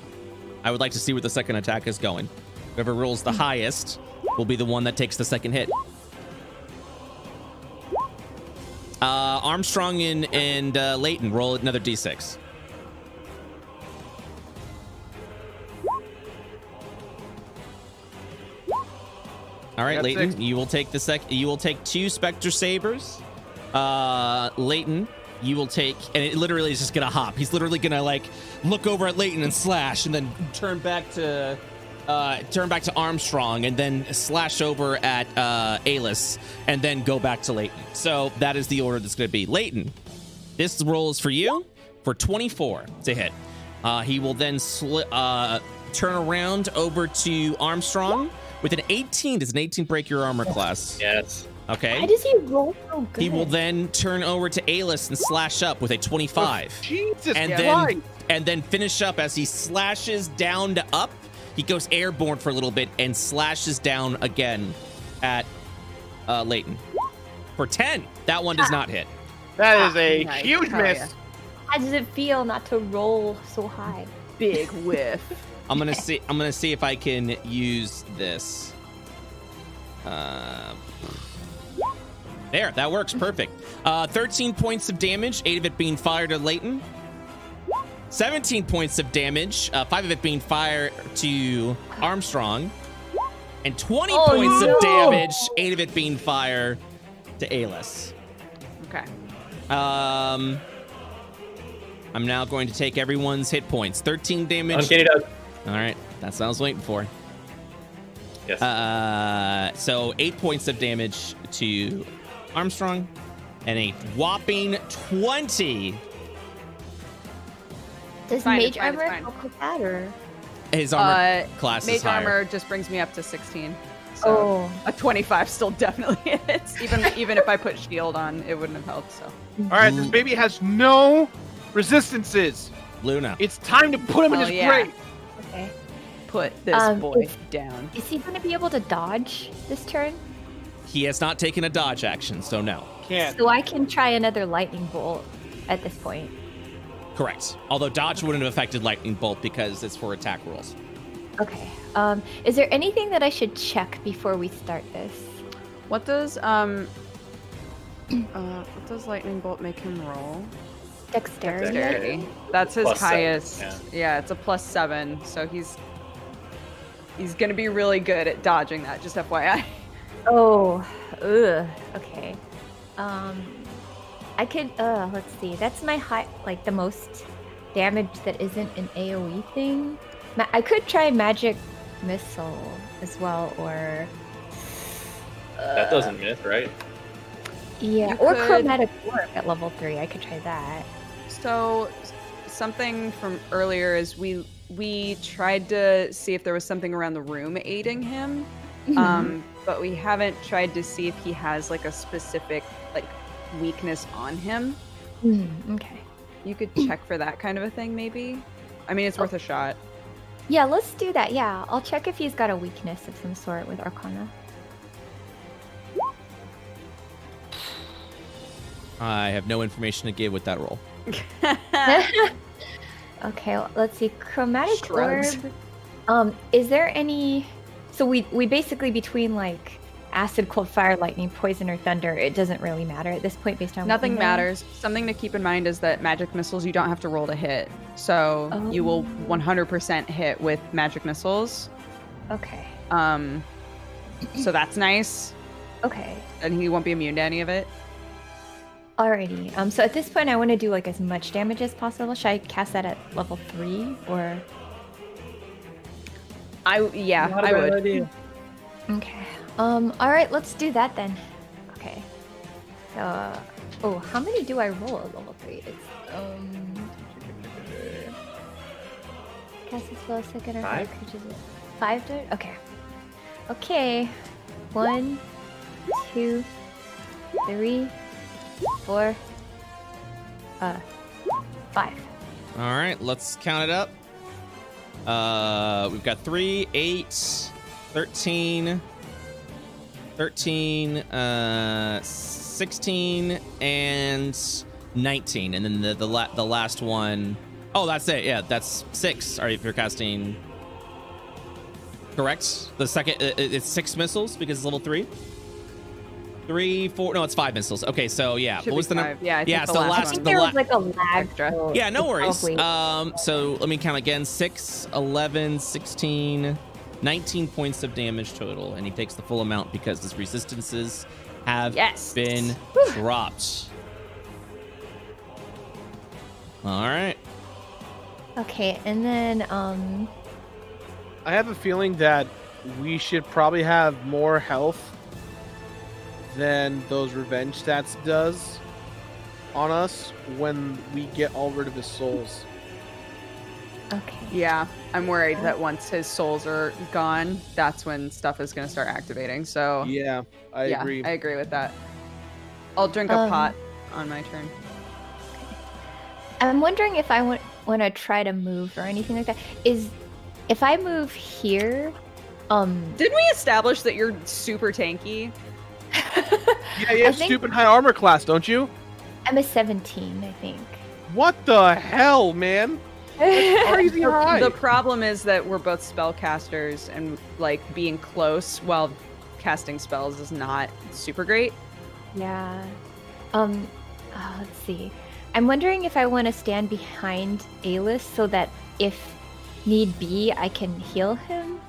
I would like to see where the second attack is going. Whoever rolls the highest will be the one that takes the second hit. Uh, Armstrong and, and uh, Leighton, roll another d6. All right, Leighton, six. you will take the sec. You will take two Spectre Sabers. Uh, Leighton, you will take, and it literally is just gonna hop. He's literally gonna like look over at Leighton and slash, and then turn back to, uh, turn back to Armstrong, and then slash over at uh, Alis, and then go back to Leighton. So that is the order that's gonna be. Leighton, this roll is for you for 24 to hit. Uh, he will then sli- uh, turn around over to Armstrong with an 18. Does an 18 break your armor class? Yes. Okay. Why does he roll so good? He will then turn over to Alis and slash up with a 25. Jesus and Christ. then and then finish up as he slashes down to up. He goes airborne for a little bit and slashes down again at uh, Leighton for 10. That one does not hit. that is a Nice. huge Hell miss. yeah. How does it feel not to roll so high? Big whiff. I'm gonna see. I'm gonna see if I can use this. Uh, there, that works perfect. Uh, 13 points of damage, eight of it being fired to Leighton. 17 points of damage, uh, five of it being fire to Armstrong, and 20 Oh, points no. of damage, eight of it being fire to Alis. Okay. Um, I'm now going to take everyone's hit points. 13 damage. Uncanny Dodge. All right, that's what I was waiting for. Yes. Uh, so eight points of damage to Armstrong, and a whopping 20. Does Fine, mage it's fine, armor help with that or? His armor Uh, class Mage is higher. armor just brings me up to 16. So Oh, a 25 still definitely hits. Even even if I put shield on, it wouldn't have helped. So All right, this baby has no resistances. Luna. It's time to put him in Oh, his yeah. grave. okay. put this Um, boy is- down. Is he going to be able to dodge this turn? He has not taken a dodge action, so no. Can't. So I can try another lightning bolt at this point. Correct. Although dodge wouldn't have affected lightning bolt because it's for attack rules. Okay. Um, is there anything that I should check before we start this? What does um uh what does lightning bolt make him roll? Dexterity. Dexterity. That's his Plus seven, highest. yeah. yeah, it's a plus seven. So he's he's gonna be really good at dodging that. Just FYI. Oh, ugh. Okay. Um, I could. Uh, let's see. That's my high, like the most damage that isn't an AOE thing. Ma- I could try magic missile as well, or that doesn't miss, right? yeah, You or could- chromatic orb at level three. I could try that. So something from earlier is we we tried to see if there was something around the room aiding him. Mm-hmm. Um, but we haven't tried to see if he has like a specific like weakness on him. Hmm, okay. You could check for that kind of a thing, maybe. I mean, it's worth a shot. Yeah, let's do that. Yeah, I'll check if he's got a weakness of some sort with Arcana. I have no information to give with that roll. okay, l- let's see. Chromatic Shrugs. orb. Um, is there any? So we we basically between like acid, cold, fire, lightning, poison, or thunder. It doesn't really matter at this point based on what Nothing we know. matters. Something to keep in mind is that magic missiles you don't have to roll to hit. So you will Oh. 100% hit with magic missiles. Okay. Um, so that's nice, Okay. and he won't be immune to any of it. Alrighty. Um. So at this point, I want to do like as much damage as possible. Should I cast that at level three or? I yeah, Not a I bad would. idea. Okay. Um. All right. Let's do that then. Okay. Uh, oh, how many do I roll at level three? It's um. Cast a spell second or Five? five creatures. Five dirt. Okay. Okay. One, two, three, four. Uh, five. All right, let's count it up. Uh, we've got 3, 8, 13, 13, uh, 16, and 19. And then the the, la- the last one oh that's it. Yeah, that's 6. All right, if you're casting. Correct? The second, uh, it's 6 missiles because it's level 3. Three, four, no, it's five missiles. Okay, so yeah. Should what was the five. number? Yeah, I think the so last I last, one. think the there la- was like a lag. Extra. yeah, no worries. Um, so let me count again 6, 11, 16, 19 points of damage total. And he takes the full amount because his resistances have Yes. been dropped. All right. Okay, and then um, I have a feeling that we should probably have more health than those revenge stats does on us when we get all rid of his souls. Okay. Yeah, I'm worried that once his souls are gone, that's when stuff is going to start activating. So Yeah, I yeah, agree. I agree with that. I'll drink a Um, pot on my turn. I'm wondering if I want want to try to move or anything like that. Is if I move here, um, Didn't we establish that you're super tanky? Yeah, you I have stupid high armor class, don't you? I'm a 17, I think. What the hell, man? Crazy The, high. the problem is that we're both spellcasters, and like being close while casting spells is not super great. Yeah. Um, uh, let's see. I'm wondering if I want to stand behind Alis so that if need be, I can heal him,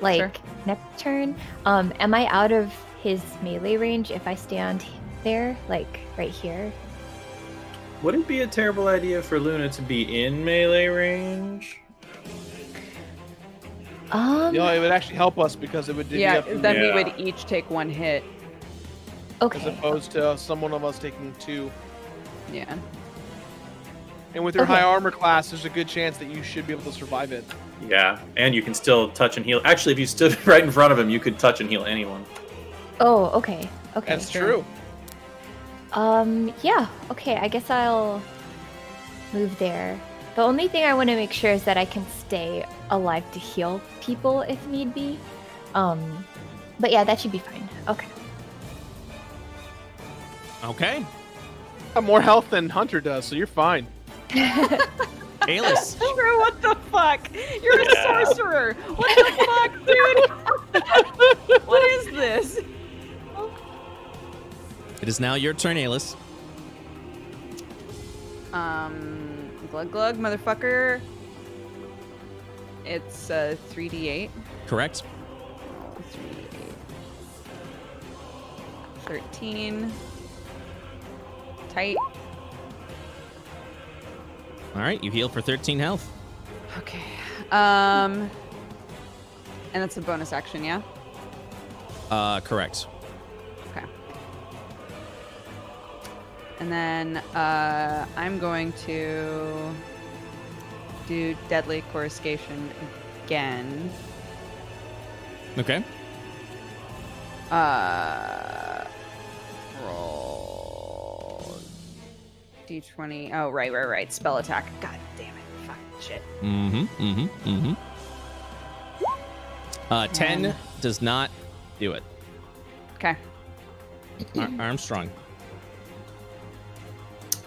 like Sure. next turn. Um, am I out of his melee range if I stand there, like right here? Would it be a terrible idea for Luna to be in melee range? Um, You know, it would actually help us because it would divvy yeah, up then Yeah. we would each take one hit. as opposed to someone of us taking two. Yeah. And with your Okay. high armor class, there's a good chance that you should be able to survive it. Yeah, and you can still touch and heal. Actually, if you stood right in front of him, you could touch and heal anyone. Oh, okay. Okay. That's sure. true. Um, yeah, okay, I guess I'll move there. The only thing I want to make sure is that I can stay alive to heal people if need be. Um, but yeah, that should be fine. Okay. Okay. Got more health than Hunter does, so you're fine. Alis. Bro, what the fuck? You're a Yeah. sorcerer. What the fuck, dude? what is this? It is now your turn, Alis. Um, glug glug, motherfucker. It's uh 3d8. Correct. 3d8. 13. Tight. All right, you heal for 13 health. Okay. Um, and that's a bonus action, yeah? Uh, correct. And then uh, I'm going to do Deadly Coruscation again. Okay. Uh, roll d20. Oh, right, right, right. Spell attack. God damn it. Fuck shit. Mm-hmm. Mm-hmm. Mm-hmm. Uh, 10 Ten. does not do it. Okay. Ar- Armstrong.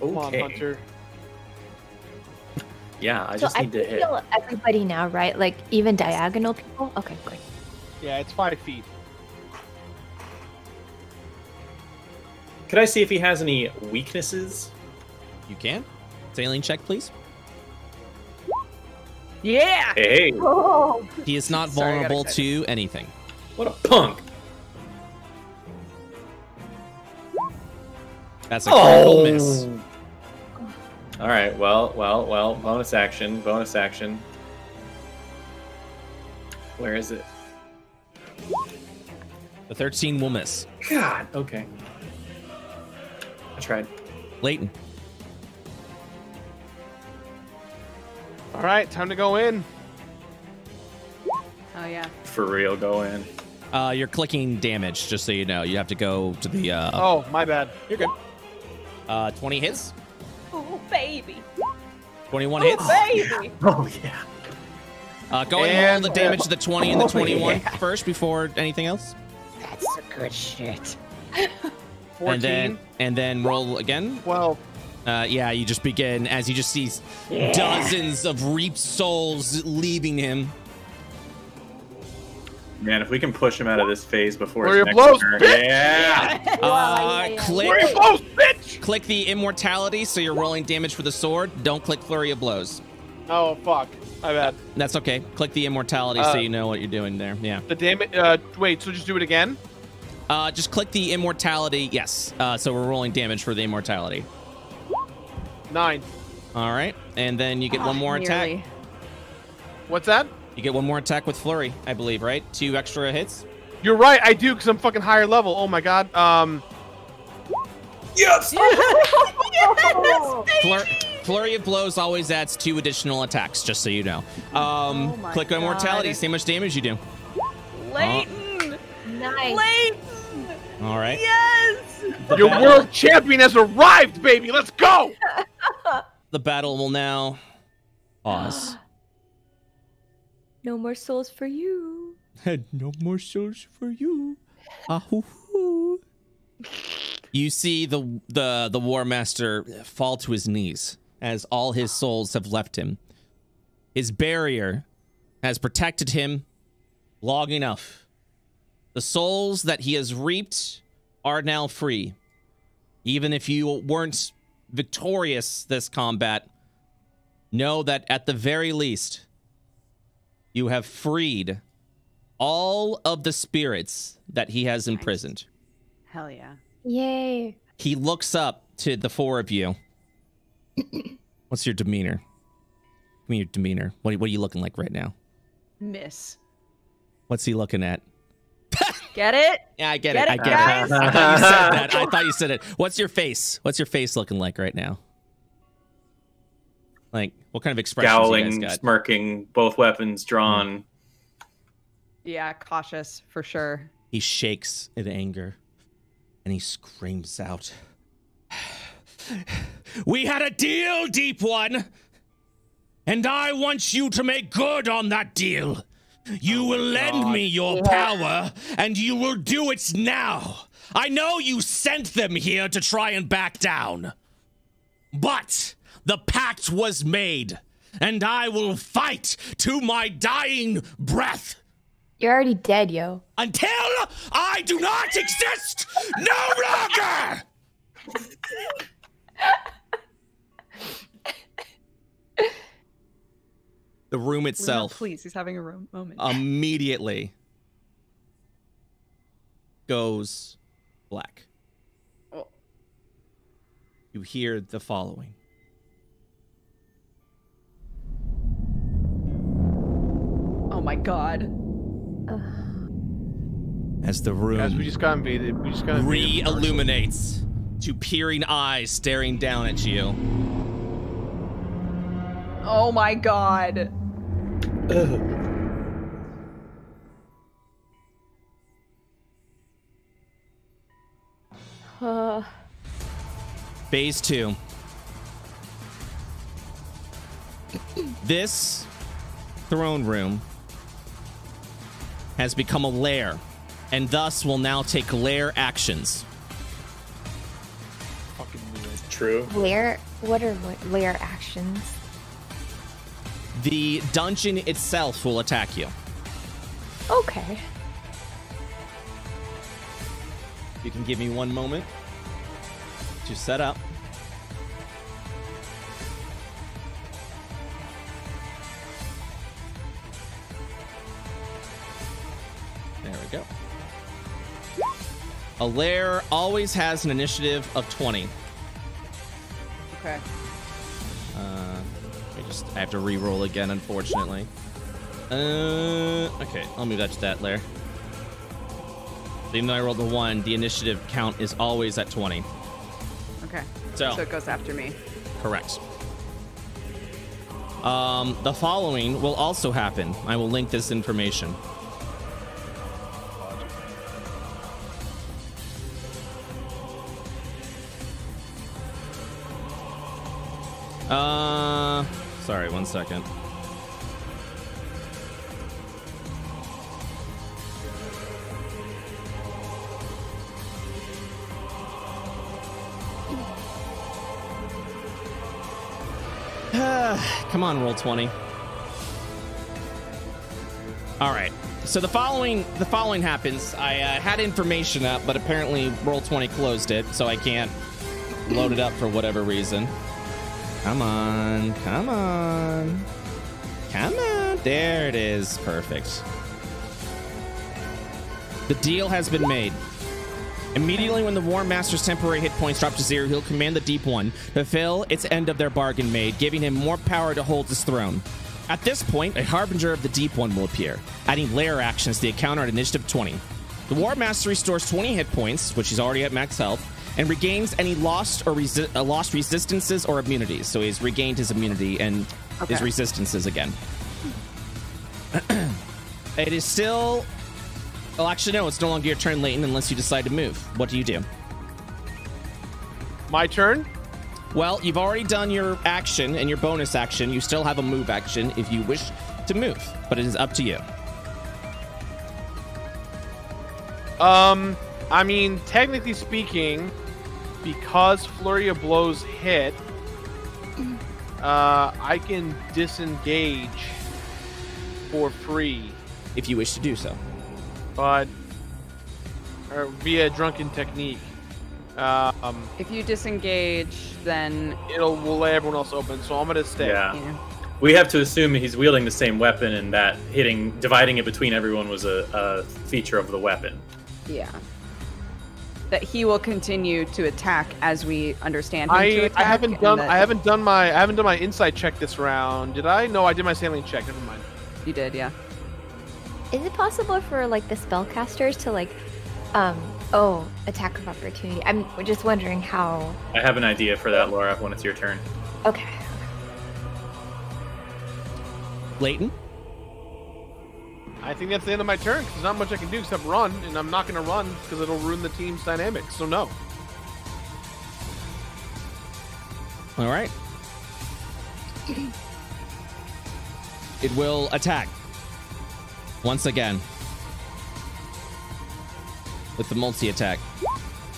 Come on, Okay. Hunter. Yeah, I so just I need to can hit. heal everybody now, right? Like even diagonal people? Okay, good. Yeah, it's five feet. Could I see if he has any weaknesses? You can. Sailing check, please. Yeah! Hey, Oh, He is not Sorry, vulnerable excited. to anything. what a punk! That's a critical miss. Oh. All right. Well, well, well. Bonus action. Bonus action. Where is it? The 13 will miss. God. Okay. I tried. Leighton. All right, time to go in. Oh yeah. For real, go in. Uh, you're clicking damage, just so you know. You have to go to the. Uh, Oh, my bad. You're good. Uh, 20 hits. Oh baby. 21 hits. Baby. Oh yeah. Uh, go ahead and roll the damage to the 20 and the Oh, 21 yeah. first before anything else. That's some good shit. 14, And then and then roll again. 12. Uh, yeah, you just begin as you just see dozens of reaped souls leaving him. Man, if we can push him out of this phase before Warrior his next blows, turn. bitch! Yeah. Uh, click, Warrior blows, bitch! click the immortality, so you're rolling damage for the sword. Don't click flurry of blows. Oh, fuck. My bad. That's okay. Click the immortality, so Uh, you know what you're doing there. Yeah. The damage. Uh, wait, so just do it again? Uh, just click the immortality. Yes. Uh, so we're rolling damage for the immortality. Nine. All right, and then you get Ah, one more attack. What's that? You get one more attack with flurry, I believe, right? Two extra hits. You're right, I do, because I'm fucking higher level. Oh my god. Um, Yes. Flur- flurry of blows always adds two additional attacks, just so you know. Um, Oh my click on immortality. God. See how much damage you do. Leighton. Nice. Leighton. All right. Yes. your world champion has arrived, baby. Let's go. The battle will now pause. No more souls for you. no more souls for you. Ahoo. You see the the the war master fall to his knees as all his souls have left him. His barrier has protected him long enough. The souls that he has reaped are now free. Even if you weren't victorious this combat, know that at the very least you have freed all of the spirits that he has imprisoned. Hell yeah. Yay. He looks up to the four of you. What's your demeanor? Give me your demeanor. What, what are you looking like right now? Miss. What's he looking at? Get it? Yeah, I get Get it. I get guys? it. I thought you said that. I thought you said it. What's your face? What's your face looking like right now? Like, what kind of expressions you Scowling, guys got? smirking, both weapons drawn. Hmm. Yeah, cautious for sure. He shakes in anger and he screams out. We had a deal, Deep One, and I want you to make good on that deal. You oh, will lend me your power, and you will do it now. I know you sent them here to try and back down. But the pact was made, and I will fight to my dying breath You're already dead, yo. until I do not exist no longer. the room Luna, itself please. He's having a ro- moment. immediately goes black. Oh. You hear the following. Oh my god. As the room Guys, we just got invaded. We just got invaded. re-illuminates to peering eyes staring down at you. Oh my god. Uh, Phase two. this throne room has become a lair, and thus will now take lair actions. Fucking. True. layer. What are lair actions? The dungeon itself will attack you. Okay. You can give me one moment to set up. A lair always has an initiative of 20. Okay. Uh, I just I have to re-roll again, unfortunately. Uh, okay, I'll move that to that layer. Even though I rolled a one, the initiative count is always at 20. Okay. So, So it goes after me. correct. Um, the following will also happen. I will link this information. Uh, sorry, one second. Come on, Roll20. All right. So the following the following happens. I uh, had information up, but apparently Roll20 closed it, so I can't load it up for whatever reason. Come on. Come on. Come on. There it is. Perfect. The deal has been made. Immediately when the War Master's temporary hit points drop to zero, he'll command the Deep One to fill its end of their bargain made, giving him more power to hold his throne. At this point, a Harbinger of the Deep One will appear, adding lair actions to the encounter at Initiative 20. The War Master restores 20 hit points, which he's already at max health, and regains any lost or resi- uh, lost resistances or immunities. So he's regained his immunity and his resistances again. it is still well, actually, no, it's no longer your turn, Leighton, unless you decide to move. What do you do? My turn. Well, you've already done your action and your bonus action. You still have a move action if you wish to move, but it is up to you. Um, I mean, technically speaking, because Flurry of Blows hit, uh, I can disengage for free, If you wish to do so. but or via drunken technique. Um, If you disengage, then it'll will let everyone else open, so I'm gonna stay. Yeah. you We have to assume he's wielding the same weapon, and that hitting, dividing it between everyone was a, a feature of the weapon. yeah. That he will continue to attack as we understand him to I, attack. I haven't done that- I haven't done my I haven't done my insight check this round. Did I? No, I did my sailing check. Never mind. You did, yeah. Is it possible for like the spellcasters to like, um, oh, attack of opportunity? I'm just wondering how. I have an idea for that, Laura, when it's your turn. Okay. Leighton? I think that's the end of my turn because there's not much I can do except run, and I'm not going to run because it'll ruin the team's dynamics. So no. All right. It will attack. Once again. With the multi attack.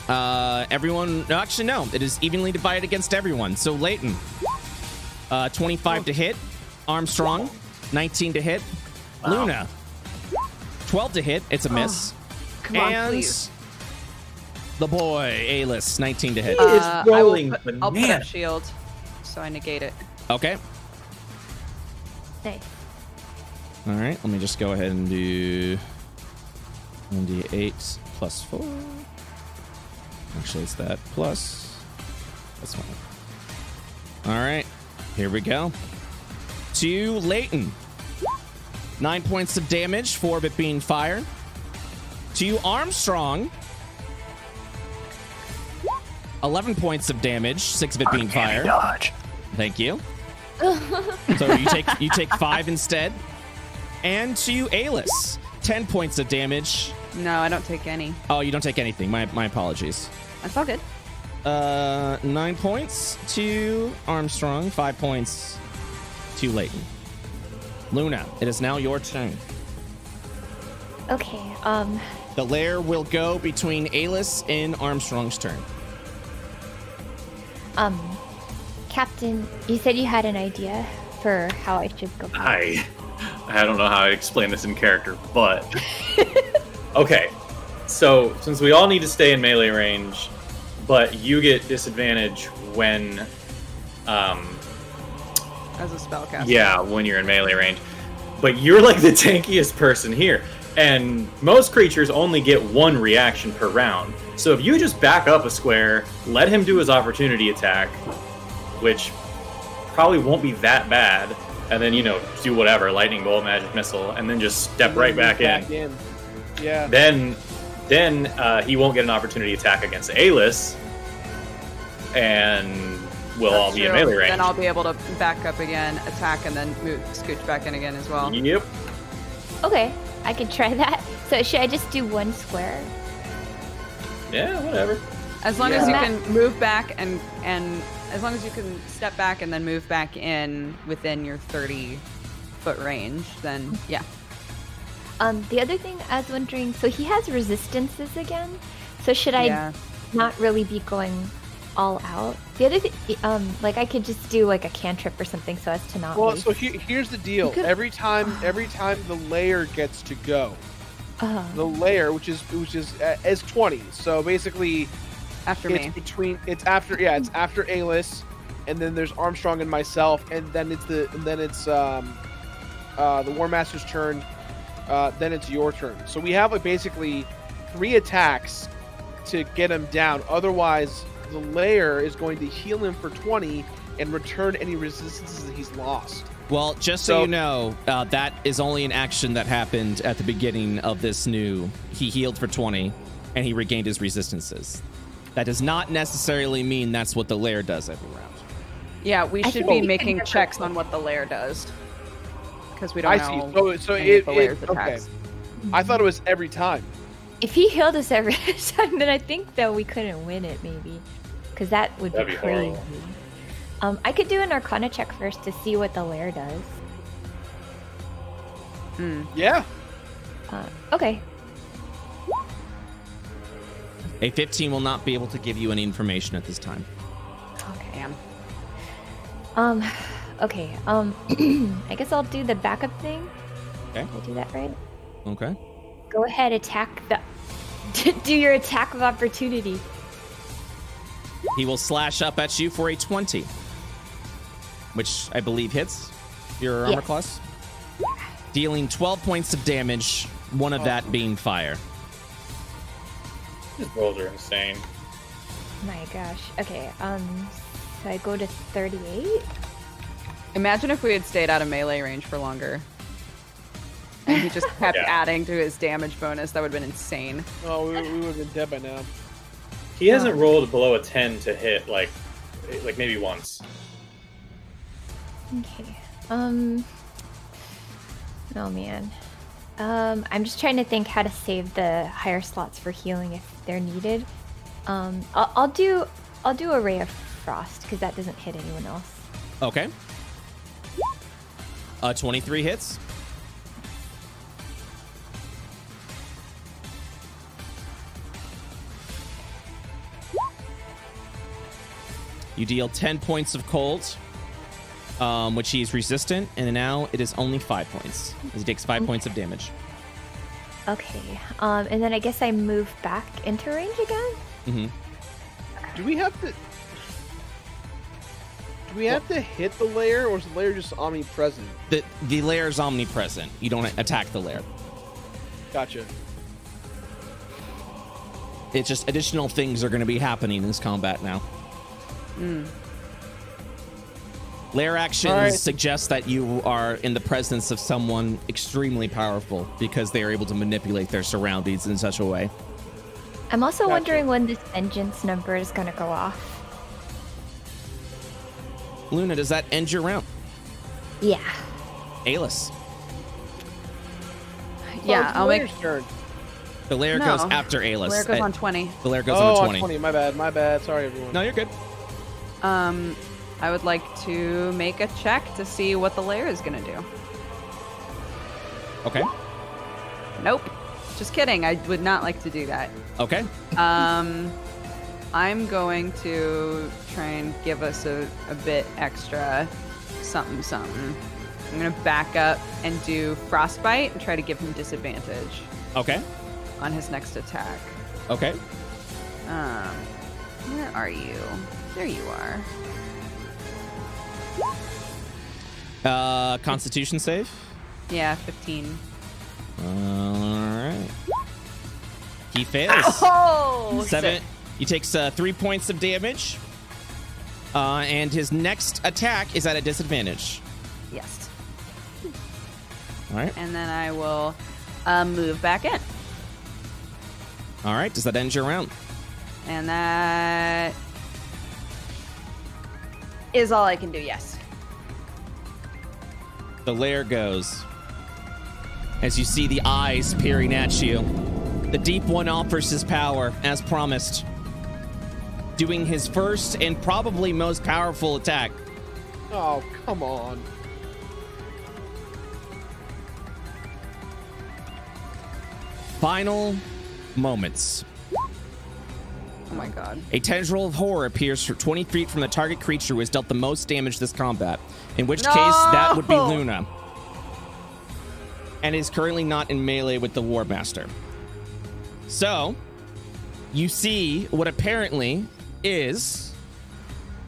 Uh, everyone. No, actually, no. It is evenly divided against everyone. So, Leighton. Uh, 25 to hit. Armstrong. 19 to hit. Luna. 12 to hit. It's a miss. Come on, and please. the boy, Alis. 19 to hit. He is Uh, I will rolling put, I'll put banana. up shield, so I negate it. Okay. Nice. All right, let me just go ahead and do 1d8 plus 4. Actually, it's that plus. That's fine. All right, here we go. To Leighton. Nine points of damage, four of it being fire. To you, Armstrong. 11 points of damage, six of it being fire. Dodge. Thank you. so you take you take five instead. And to you, Alis, 10 points of damage. No, I don't take any. Oh, you don't take anything. My, my apologies. That's all good. Uh, nine points to Armstrong, five points to Leighton. Luna, it is now your turn. Okay. Um. The lair will go between Alis and Armstrong's turn. Um. Captain, you said you had an idea for how I should go. forward. I, I don't know how I explain this in character, but okay. So since we all need to stay in melee range, but you get disadvantage when, um, As a spellcaster. yeah, when you're in melee range. But you're like the tankiest person here, and most creatures only get one reaction per round. So if you just back up a square, let him do his opportunity attack, which probably won't be that bad, and then you know do whatever, lightning bolt, magic missile, and then just step right back in. in. Yeah. Then, then uh, he won't get an opportunity attack against Alis. and we'll That's all be in melee range. Then I'll be able to back up again, attack, and then move, scooch back in again as well. Yep. Okay, I could try that. So should I just do one square? Yeah, whatever. As long as you can move back and and as long as you can step back and then move back in within your 30 foot range, then yeah. Um, the other thing I was wondering, so he has resistances again. So should I yeah. not really be going all out? The other thing, um, like I could just do like a cantrip or something so as to not. Well, waste. so he, here's the deal. could- Every time, every time the lair gets to go, Uh, the lair, which is which is uh, is twenty. So basically, After it's me. between. It's after. Yeah, it's after Alis, and then there's Armstrong and myself, and then it's the and then it's um, uh, the War Master's turn. Uh, then it's your turn. So we have like basically three attacks to get him down. Otherwise, the lair is going to heal him for twenty and return any resistances that he's lost. Well, just so, So- you know, uh, that is only an action that happened at the beginning of this new. He healed for 20 and he regained his resistances. That does not necessarily mean that's what the lair does every round. Yeah, we I should be we making never- checks on what the lair does. Because we don't I know. see. So, so any it, of the it lair's okay. attacks. I thought it was every time. If he healed us every time, then I think that we couldn't win it, maybe, because that would That'd be be crazy. Um, I could do an Arcana check first to see what the lair does. Hmm. Yeah. Uh, okay. A 15 will not be able to give you any information at this time. Okay. Um, okay. Um, I guess I'll do the backup thing. Okay. Did I do that right? Okay. Go ahead, attack the. Do your attack of opportunity. He will slash up at you for a 20, which I believe hits your armor Yes. class. Dealing 12 points of damage, one of that being fire. These rolls are insane. My gosh. Okay. Um, so I go to thirty-eight. Imagine if we had stayed out of melee range for longer. And he just kept Yeah. adding to his damage bonus. That would have been insane. Oh, we, we would have been dead by now. He hasn't rolled below a 10 to hit, like, like maybe once. Okay. Um. Oh man. Um, I'm just trying to think how to save the higher slots for healing if they're needed. Um, I'll, I'll do I'll do a ray of frost because that doesn't hit anyone else. Okay. Uh, 23 hits. You deal 10 points of cold, um, which he is resistant, and now it is only 5 points, as he takes 5 points of damage. Okay. Um, and then I guess I move back into range again. hmm Do we have to? Do we have to hit the lair, or is the lair just omnipresent? The, the lair is omnipresent. You don't attack the lair. Gotcha. It's just additional things are going to be happening in this combat now. Lair actions All right. suggest that you are in the presence of someone extremely powerful because they are able to manipulate their surroundings in such a way. I'm also Gotcha. wondering when this vengeance number is gonna go off. Luna, does that end your round? Yeah. Alis. Yeah, Oh, I'll make. sure. The lair No. goes after Alis. Lair goes Uh, on 20. The lair goes oh, on on a 20. 20. My bad. My bad. Sorry, everyone. No, you're good. Um, I would like to make a check to see what the lair is gonna do. Okay. Nope. Just kidding. I would not like to do that. Okay. Um, I'm going to try and give us a, a bit extra something something. I'm gonna back up and do frostbite and try to give him disadvantage Okay. on his next attack. Okay. Um, where are you? There you are. Uh, Constitution save. Yeah, 15. All right. He fails. Oh, Seven. sick. He takes uh, three points of damage. Uh, and his next attack is at a disadvantage. Yes. All right. And then I will uh, move back in. All right. Does that end your round? And that is all I can do. Yes. The lair goes. As you see the eyes peering at you, the Deep One offers his power, as promised. Doing his first and probably most powerful attack. Oh, come on. Final moments. Oh my god. A tendril of horror appears for 20 feet from the target creature who has dealt the most damage this combat, in which case that would be Luna. And is currently not in melee with the War Master. So, you see what apparently is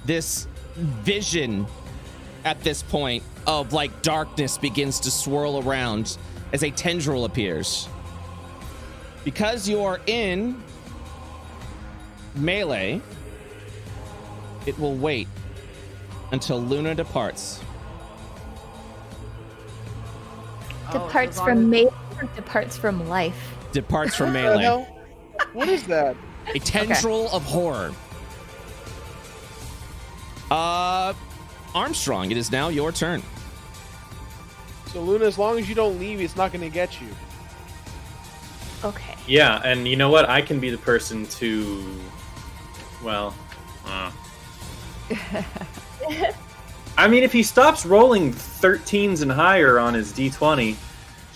this vision at this point of like darkness begins to swirl around as a tendril appears. Because you are in melee, it will wait until Luna departs. Departs long from me. Departs from life. Departs from What the melee. What is that? A tendril of horror. Uh, Armstrong, it is now your turn. So Luna, as long as you don't leave, it's not going to get you. Okay. Yeah, and you know what? I can be the person to, well, uh. I mean, if he stops rolling 13s and higher on his d20,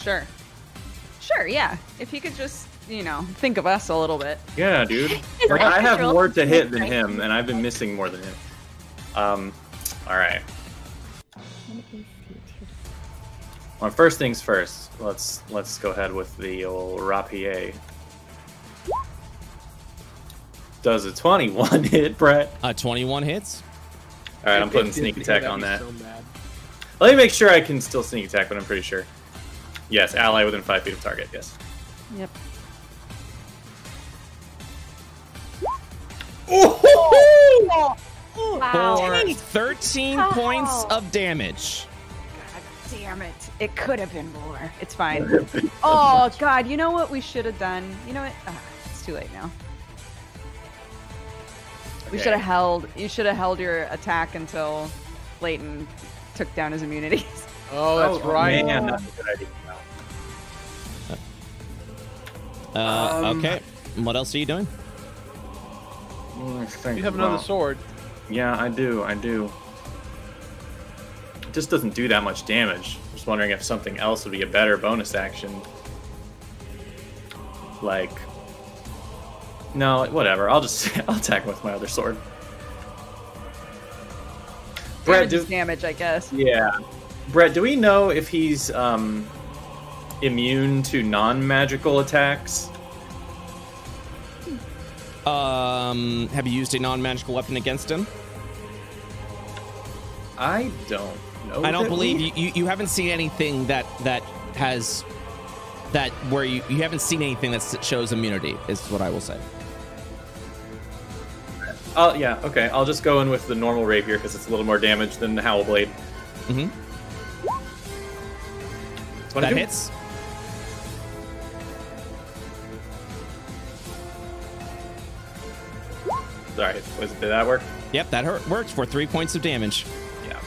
Sure. Sure. Yeah. If he could just, you know, think of us a little bit. yeah, dude. Like, I have more to hit than him, and I've been missing more than him. Um, all right. One Well, first things first. Let's let's go ahead with the old rapier. Does a 21 hit, Brett? Uh, 21 hits. All right, I'm putting sneak attack on that. so. Let me make sure I can still sneak attack, but I'm pretty sure. Yes, ally within five feet of target. Yes. Yep. For Wow. 13 Ow. points of damage. God damn it. It could have been more. It's fine. oh, God. You know what we should have done? You know what? Ah, it's too late now. We Okay. should have held. You should have held your attack until Leighton took down his immunities. Oh, that's Oh, right. Man, that's a good idea. Uh, Um, okay. What else are you doing? I think- You have another well, sword. Yeah, I do. I do. It just doesn't do that much damage. Just wondering if something else would be a better bonus action. Like, no, whatever. I'll just I'll attack with my other sword. Brett, Damage do, damage, I guess. yeah, Brett, do we know if he's um immune to non-magical attacks? Um, have you used a non-magical weapon against him? I don't know. I don't believe we- you, you. You haven't seen anything that that has that where you you haven't seen anything that shows immunity. Is what I will say. Oh yeah, okay. I'll just go in with the normal rapier because it's a little more damage than the howl blade. Mm-hmm. What That hits. Sorry, was did that work? Yep, that hurt. Works for three points of damage. Yeah.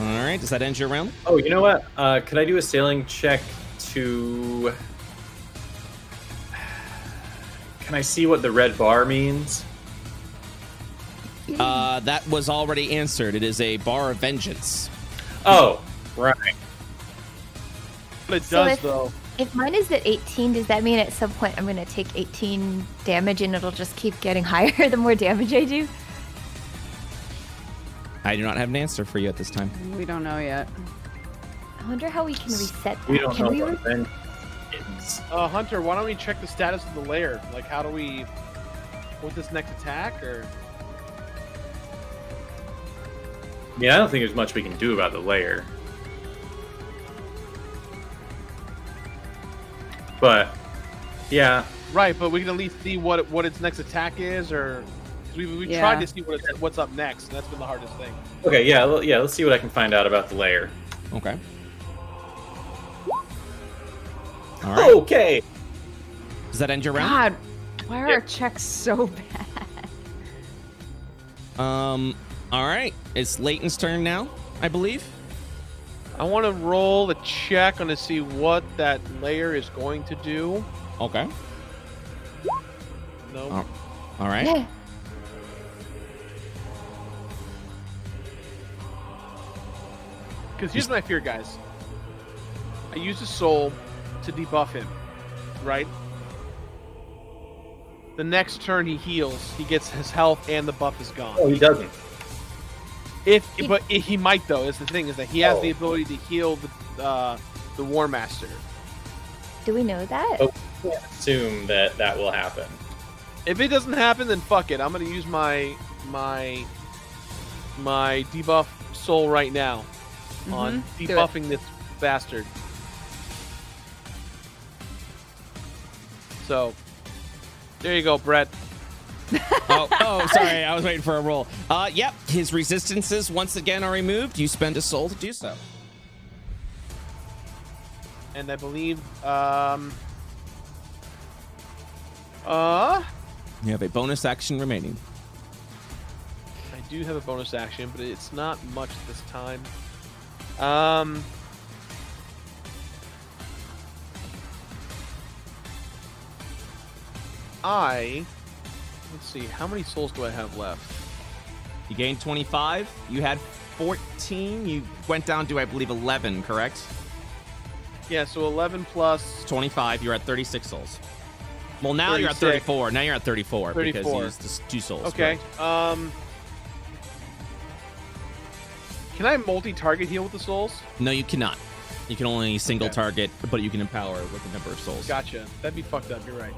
All right. Does that end your round? Oh, you know what? Uh, could I do a sailing check to? Can I see what the red bar means? Uh, that was already answered. It is a bar of vengeance. Oh, right. What it So does, if- though. If mine is at 18, does that mean at some point I'm going to take 18 damage and it'll just keep getting higher the more damage I do? I do not have an answer for you at this time. We don't know yet. I wonder how we can reset that. We don't can know we what re- vengeance. Uh, Hunter, why don't we check the status of the lair? Like, how do we. With this next attack, or. I mean, I don't think there's much we can do about the lair. But, yeah, Right, but we can at least see what what its next attack is, or. 'cause We, we Yeah. tried to see what it's, what's up next, and that's been the hardest thing. okay, yeah, l- yeah. Let's see what I can find out about the lair. Okay. Right. Okay. Does that end your round? God, why are our checks so bad? Um. All right. It's Leighton's turn now, I believe. I want to roll a check on to see what that lair is going to do. Okay. No. Oh. All right. Yeah. Because here's my fear, guys. I use a soul to debuff him, right? The next turn he heals, he gets his health and the buff is gone. Oh, he doesn't. If He- but i he might though. Is the thing is that he has Oh. the ability to heal the uh, the War Master. Do we know that? Oh. Assume that that will happen. If it doesn't happen, then fuck it. I'm gonna use my my my debuff soul right now on Mhm. Do it. debuffing this bastard. So there you go, Brett. oh, oh, sorry. I was waiting for a roll. Uh, yep. His resistances once again are removed. You spend a soul to do so. And I believe um uh You have a bonus action remaining. I do have a bonus action, but it's not much this time. Um I let's see, how many souls do I have left? You gained 25. You had 14. You went down to, I believe, 11, correct? Yeah, so 11 plus 25. You're at 36 souls. Well, now you're at 34. Now you're at 34, because 34. you used two souls. Okay. correct? Um Can I multi-target heal with the souls? No, you cannot. You can only single Okay. target, but you can empower with a number of souls. Gotcha. That'd be fucked up. You're right.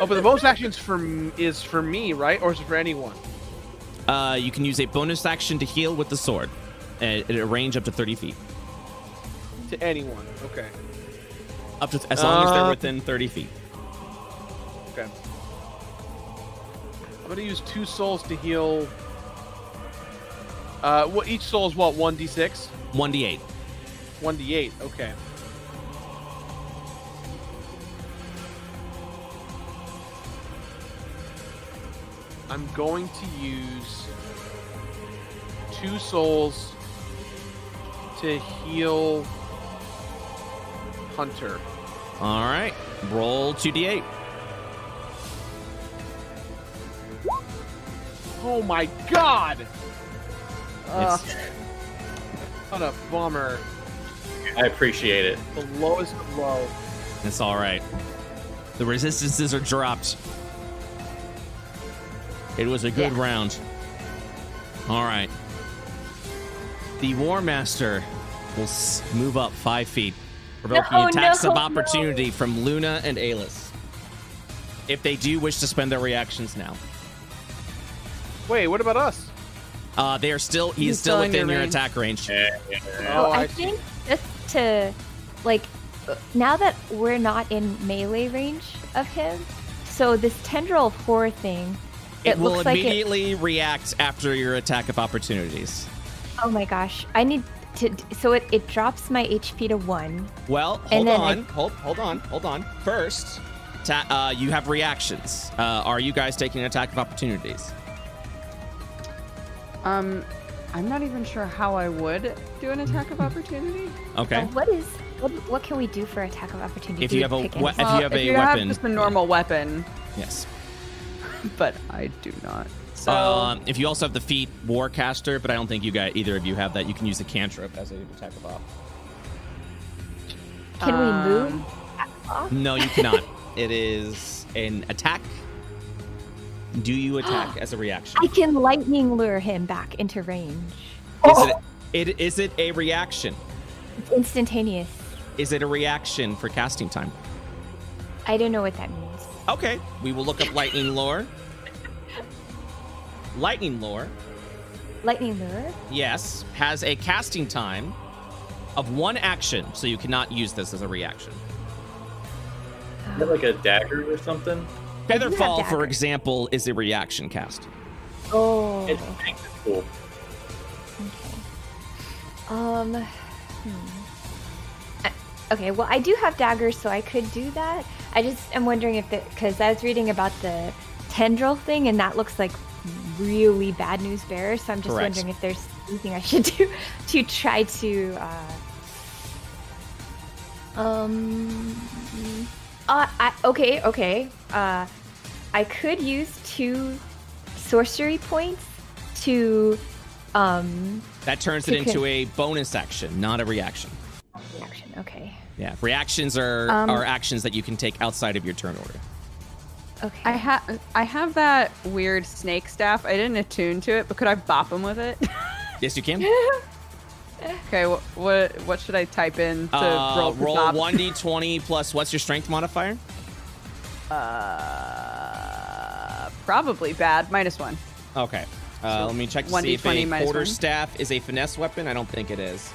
Oh, but the bonus actions for is for me, right? Or is it for anyone? Uh, you can use a bonus action to heal with the sword at, a range up to 30 feet. To anyone. Okay. Up to as long as they're Uh, within 30 feet. Okay. I'm gonna use two souls to heal. Uh, what each soul is what? One d six. 1d8. One d eight. Okay. I'm going to use two souls to heal Hunter. All right. Roll 2d8. Oh my god! Ugh. What a bummer. I appreciate it. The lowest low. It's all right. The resistances are dropped. It was a good Yeah. round. All right. The War Master will move up five feet, provoking No, attacks no, of no. opportunity from Luna and Alis. If they do wish to spend their reactions now, Wait, what about us? uh, they are still. He He's is still still within your your range. attack range. Yeah, yeah. Oh, I, I think just to like uh, now that we're not in melee range of him, so this tendril of horror thing, It, it, will looks like it. immediately react after your attack of opportunities. Oh my gosh, I need to. So it, it drops my HP to one. Well, hold And then I- on, hold, hold on, hold on. First, ta- uh, you have reactions. Uh, are you guys taking an attack of opportunities? Um, I'm not even sure how I would do an attack of opportunity. Okay. Uh, what is what, what can we do for attack of opportunity? If Do you have a we- If you have a if you weapon, have just a normal weapon, Yes. but I do not. So Um, if you also have the feat Warcaster, but I don't think you guys either of you have that. You can use the cantrip as an attack of op. Can we move? um. No, you cannot. it is an attack. Do you attack as a reaction? I can lightning lure him back into range. Is it, it is it a reaction? It's instantaneous. Is it a reaction for casting time? I don't know what that means. Okay, we will look up lightning lure. Lightning lure, Lightning lure? yes, has a casting time of one action, so you cannot use this as a reaction. Is that like a dagger or something? I do Featherfall, for example, is a reaction cast. Oh. It's it's cool. Okay. Um. hmm. I- Okay. Well, I do have daggers, so I could do that. I just am wondering if the because I was reading about the tendril thing, and that looks like really bad news bearer. So I'm just Correct. wondering if there's anything I should do to try to. Uh, um. Uh, I, okay, okay. Uh, I could use two sorcery points to um That turns You it into can- a bonus action, not a reaction. reaction. Okay. Yeah, reactions are Um, are actions that you can take outside of your turn order. Okay. I have I have that weird snake staff. I didn't attune to it, but could I bop him with it? Yes, you can. okay, what, what what should I type in to Uh, roll for roll one d twenty plus what's your strength modifier? Uh, probably bad. Minus one. Okay. Uh, So, let me check to see if 1d20 a minus quarter one. staff is a finesse weapon. I don't think it is.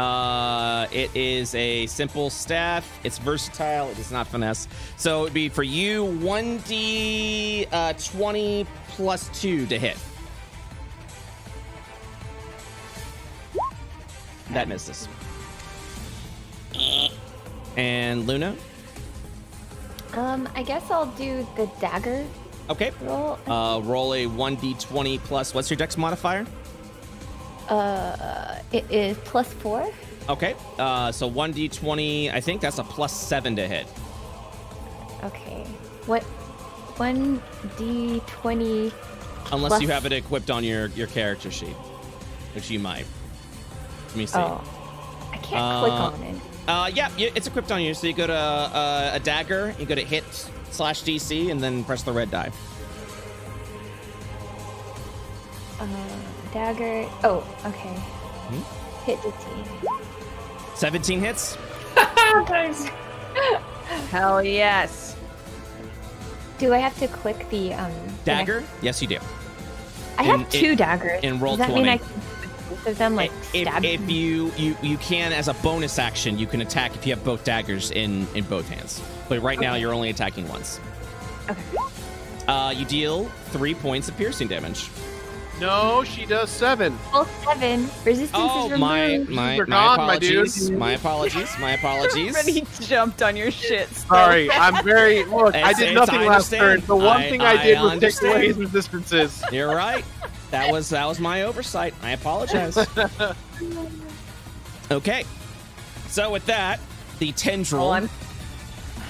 Uh, it is a simple staff. It's versatile. It is not finesse. So it would be for you 1d uh, 20 plus 2 to hit. That misses. And Luna? Um, I guess I'll do the dagger Okay. roll. Uh, roll a 1d20 plus. What's your dex modifier? Uh, it is plus four. Okay. Uh, so 1d20. I think that's a plus seven to hit. Okay. What? One d twenty. Unless Plus- you have it equipped on your, your character sheet, which you might. Let me see. Oh, I can't click Uh, on it. Uh, yeah, yeah, it's equipped on you. So you go to uh, a dagger, you go to hit slash DC, and then press the red die. Uh, dagger. Oh, okay. Hmm? Hit DC. 17 hits. Hell yes. Do I have to click the um the next- Dagger? Yes, you do. I have two in- daggers. in roll Does that mean I can both of them like if, stab? if you, you you can as a bonus action, you can attack if you have both daggers in in both hands. But right now, you're only attacking once. Okay. Uh, you deal three points of piercing damage. No, she does seven. Full seven. Resistance Oh, is my removed. my You're my gone, my apologies. My apologies. My apologies. Already jumped on your shit. Sorry, I'm very look. I did nothing I last turn. The one I- thing I I did was take away his resistances. You're right. That was that was my oversight. I apologize. okay. So with that, the tendril. Oh, I'm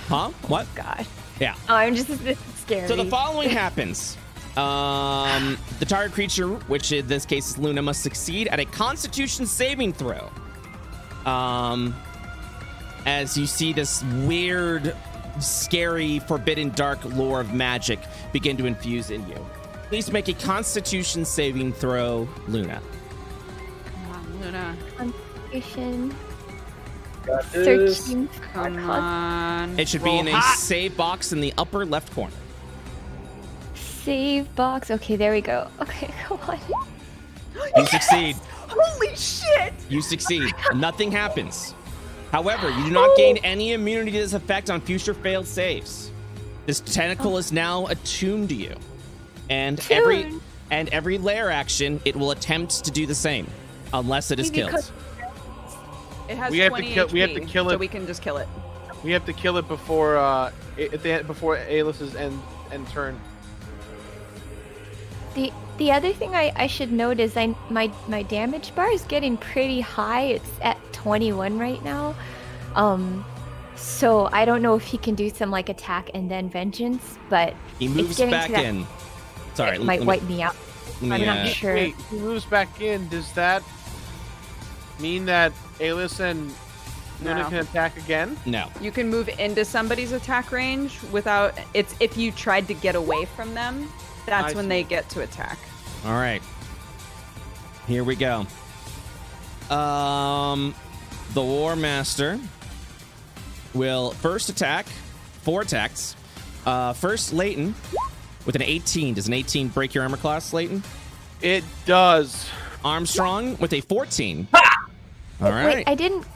Huh? What? God. Yeah. Oh, I'm just this is scary. So the following happens. Um, the target creature, which in this case is Luna, must succeed at a Constitution saving throw. Um, as you see this weird, scary, forbidden, dark lore of magic begin to infuse in you. Please make a Constitution saving throw, Luna. Come on, Luna. Constitution. Got this. Searching. Come on. It should be in a hot. save box in the upper left corner. Save box. Okay, there we go. Okay, come on. You succeed. Holy shit! You succeed. Nothing happens. However, you do not gain any immunity to this effect on future failed saves. This tentacle is now attuned to you. And every and every lair action, it will attempt to do the same. Unless it is Maybe killed. It has We have to 20 kill- we have to HP, kill So it. we can just kill it. We have to kill it before uh at before Alis's end end turn. The the other thing I, I should note is I my my damage bar is getting pretty high. It's at 21 right now. Um so I don't know if he can do some like attack and then vengeance, but He moves getting back to that- in. Sorry, it let- might let me- wipe me out. let I'm not uh, sure. Wait, he moves back in. Does that mean that Alis and Luna can attack again? No. You can move into somebody's attack range without. It's if you tried to get away from them. That's I when see. they get to attack. All right. Here we go. Um, the War Master will first attack. Four attacks. Uh, first, Leighton with an 18. Does an 18 break your armor class, Leighton? It does. Armstrong with a 14. All right. Wait, I didn't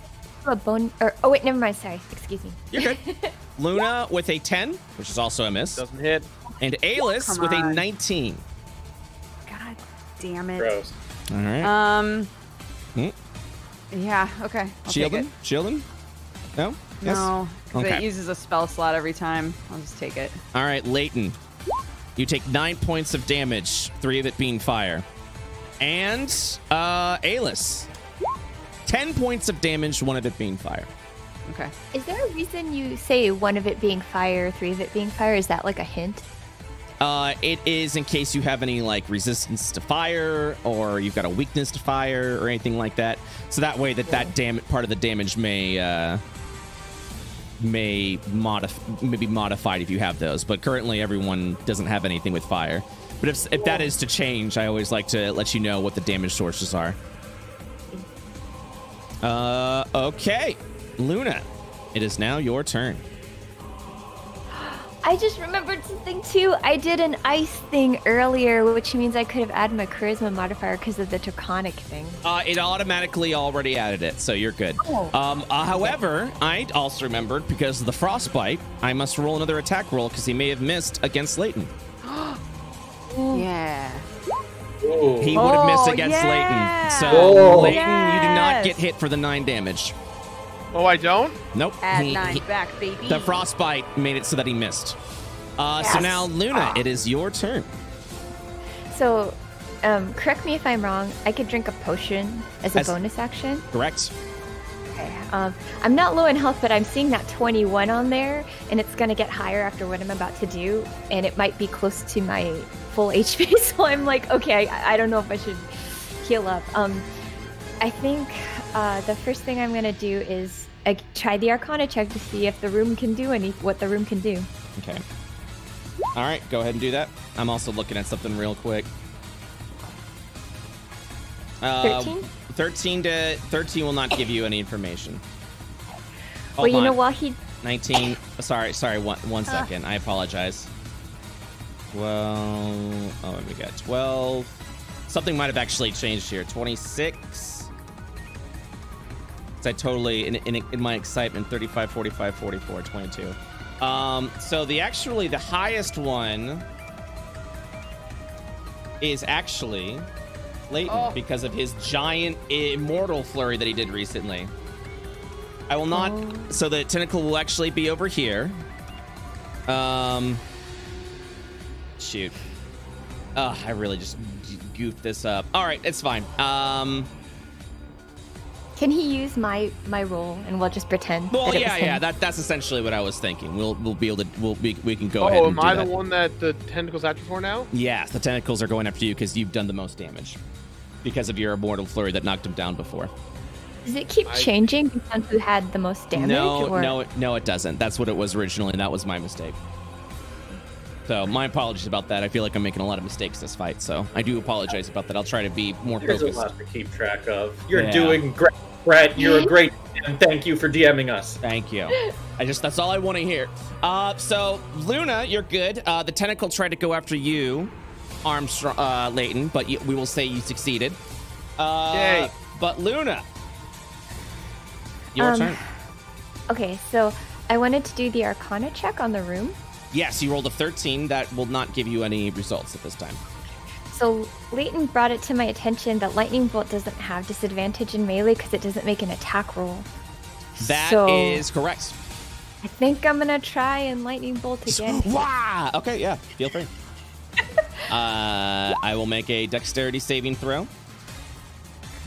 do a bone or oh wait, never mind, sorry. Excuse me. You're good. Luna with a 10, which is also a miss. Doesn't hit. And Alis Come with a 19. God damn it. Gross. All right. Um. Hmm? Yeah. Okay. I'll Shield take him? Shield him? No? it. Yes? No, 'cause Okay. it uses a spell slot every time. I'll just take it. All right, Leighton. You take nine points of damage, three of it being fire. And uh Alis. Ten points of damage, one of it being fire. Okay. Is there a reason you say one of it being fire, three of it being fire? Is that like a hint? Uh, it is in case you have any like resistance to fire, or you've got a weakness to fire, or anything like that. So that way, that that dam- part of the damage may uh, may modif- may be modified if you have those. But currently, everyone doesn't have anything with fire. But if if that is to change, I always like to let you know what the damage sources are. Uh, okay, Luna, it is now your turn. I just remembered something too. I did an ice thing earlier, which means I could have added my charisma modifier because of the draconic thing. Uh, it automatically already added it, so you're good. Oh. Um, uh, however, I also remembered because of the frostbite, I must roll another attack roll because he may have missed against Leighton. Yeah. Ooh. He would have missed Oh, against yeah. Leighton. So, Oh. Leighton, you do not get hit for the nine damage. Oh, I don't. Nope. Add He- nine he- back, baby. the frostbite made it so that he missed. Uh, So now, Luna, it is your turn. So, um, correct me if I'm wrong. I could drink a potion as a As- bonus action. Correct? Okay. Um, I'm not low in health, but I'm seeing that 21 on there, and it's gonna get higher after what I'm about to do, and it might be close to my full HP. So I'm like, okay, I, I don't know if I should heal up. Um, I think uh, the first thing I'm gonna do is uh, try the Arcana check to see if the room can do any what the room can do. Okay. All right, go ahead and do that. I'm also looking at something real quick. Uh, 13? 13 to 13 will not give you any information. well, you Hold know, on. while he 19. Sorry, sorry. One, one Ah. I apologize. Well, oh, we got 12. Something might have actually changed here. 26. I totally, in, in, in my excitement, 35, 45, 44, 22. Um, so the actually, the highest one is actually Leighton Oh. because of his giant immortal flurry that he did recently. I will not. Oh. So the tentacle will actually be over here. Um. Shoot. Oh, I really just goofed this up. All right, it's fine. Um. Can he use my my role, and we'll just pretend. Well, that it yeah, was yeah. That that's essentially what I was thinking. We'll we'll be able to we'll we, we can go oh, ahead oh, and am do I that. the one that the tentacles after for now? Yes, the tentacles are going after you because you've done the most damage because of your immortal flurry that knocked him down before. Does it keep I- changing on who had the most damage? no, or... no, no, it doesn't. That's what it was originally, and that was my mistake. So my apologies about that. I feel like I'm making a lot of mistakes this fight, so I do apologize about that. I'll try to be more There's a focused. lot to keep track of. You're Yeah. doing great, Brett. You're a great and thank you for DMing us. Thank you. I just that's all I want to hear. Uh, so Luna, you're good. Uh, the tentacle tried to go after you, Armstrong, uh, Leighton, but you, we will say you succeeded. Uh, Yay. But Luna, your Um, turn. Okay, so I wanted to do the Arcana check on the room. Yes, you rolled a 13. That will not give you any results at this time. So Leighton brought it to my attention that Lightning Bolt doesn't have disadvantage in melee because it doesn't make an attack roll. That is So- correct. I think I'm gonna try and Lightning Bolt again. Wah! Okay, yeah, feel free. uh, I will make a dexterity saving throw.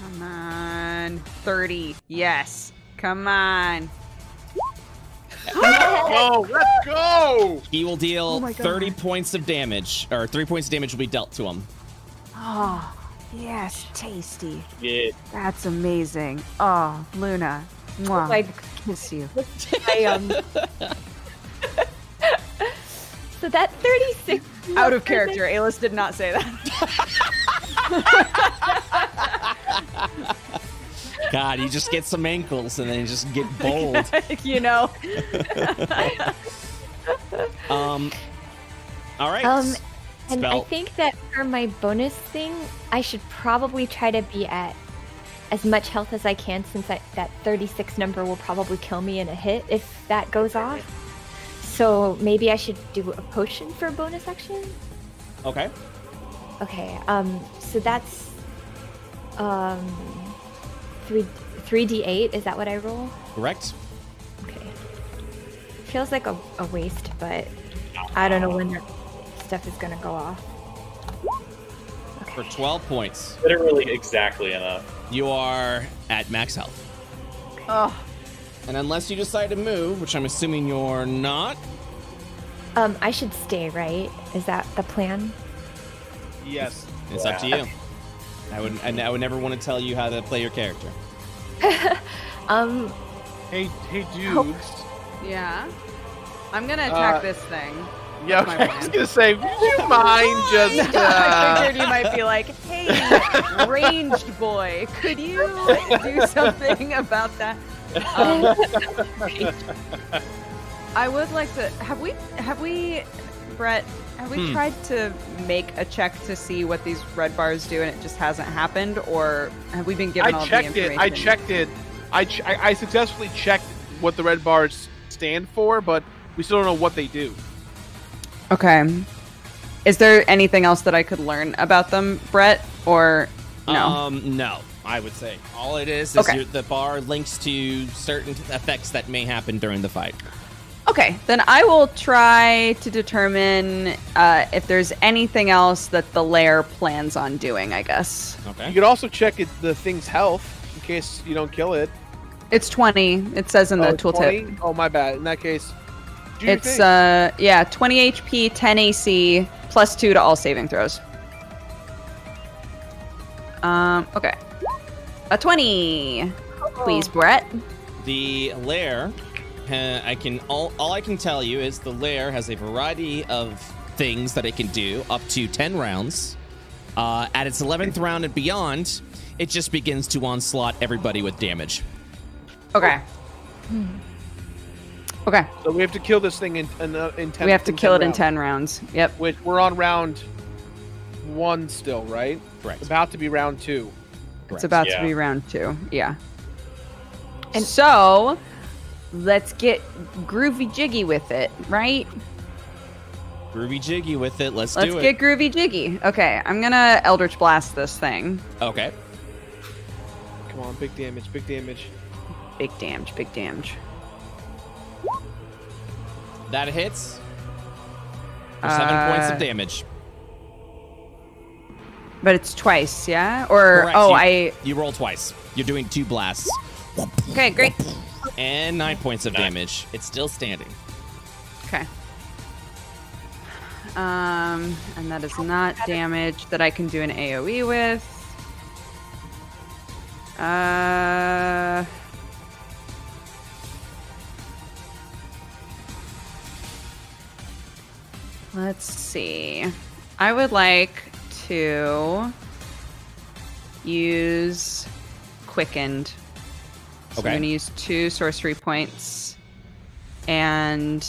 Come on. 30. Yes. Come on. Oh, let's go! He will deal Oh 30 points of damage, or three points of damage will be dealt to him. Oh, yes. Tasty. Yeah. That's amazing. Oh, Luna. Mwah. Like kiss you. I um. so that 36 Out of character. Alis did not say that. God, you just get some ankles and then you just get bold. you know. Um, all right. Um, and I think that for my bonus thing, I should probably try to be at as much health as I can since I, that 36 number will probably kill me in a hit if that goes off. So maybe I should do a potion for a bonus action? Okay. Okay, um, so that's um, three three d eight. Is that what I roll? Correct. Okay. feels like a, a waste, but I don't know when that stuff is gonna go off. For 12 points, Literally exactly enough. you are at max health. Oh, And unless you decide to move, which I'm assuming you're not, Um, I should stay, right? Is that the plan? Yes. it's up to you. I would, and I would never want to tell you how to play your character. Um, Hey, hey, dudes. yeah. I'm gonna attack Uh, this thing. Yeah, okay, I was gonna say, would you mind just? I Uh... figured you might be like, "Hey, ranged boy, could you do something about that?" Um, I would like to. Have we? Have we, Brett? Have we Hmm. tried to make a check to see what these red bars do, and it just hasn't happened, or have we been given all I the checked it. information? I checked it. I, ch- I I successfully checked what the red bars stand for, but we still don't know what they do. Okay. Is there anything else that I could learn about them, Brett? Or no? Um, no, I would say all it is is Okay. your, the bar links to certain effects that may happen during the fight. Okay, then I will try to determine uh, if there's anything else that the lair plans on doing. I guess Okay. You Okay. could also check it, the thing's health in case you don't kill it. it's 20. It says in the oh, tooltip. 20? Oh my bad. In that case, do your It's thing. uh yeah, 20 HP, 10 AC, plus two to all saving throws. Um, okay. A 20. Please, Brett. The lair, I can all all I can tell you is the lair has a variety of things that it can do, up to ten rounds. Uh, at its eleventh round and beyond, it just begins to onslaught everybody with damage. Okay. Okay. so we have to kill this thing in in, uh, in ten. We have to kill it in 10 rounds. Yep. Which we're on round one still, right? Correct. About to be round two. It's about Yeah. to be round two. Yeah. And- so, let's get groovy jiggy with it, right? Groovy jiggy with it. Let's, get it. Let's get groovy jiggy. Okay, I'm gonna Eldritch Blast this thing. Okay. Come on, big damage, big damage. Big damage, big damage. That hits. For seven Uh, points of damage. But it's twice, yeah? Or, Correct, oh, you- I. You roll twice. You're doing two blasts. Okay, great. And nine points of damage. It's still standing. Okay. Um, and that is not damage that I can do an AoE with. Uh. Let's see. I would like to use quickened. So Okay. I'm going to use two sorcery points and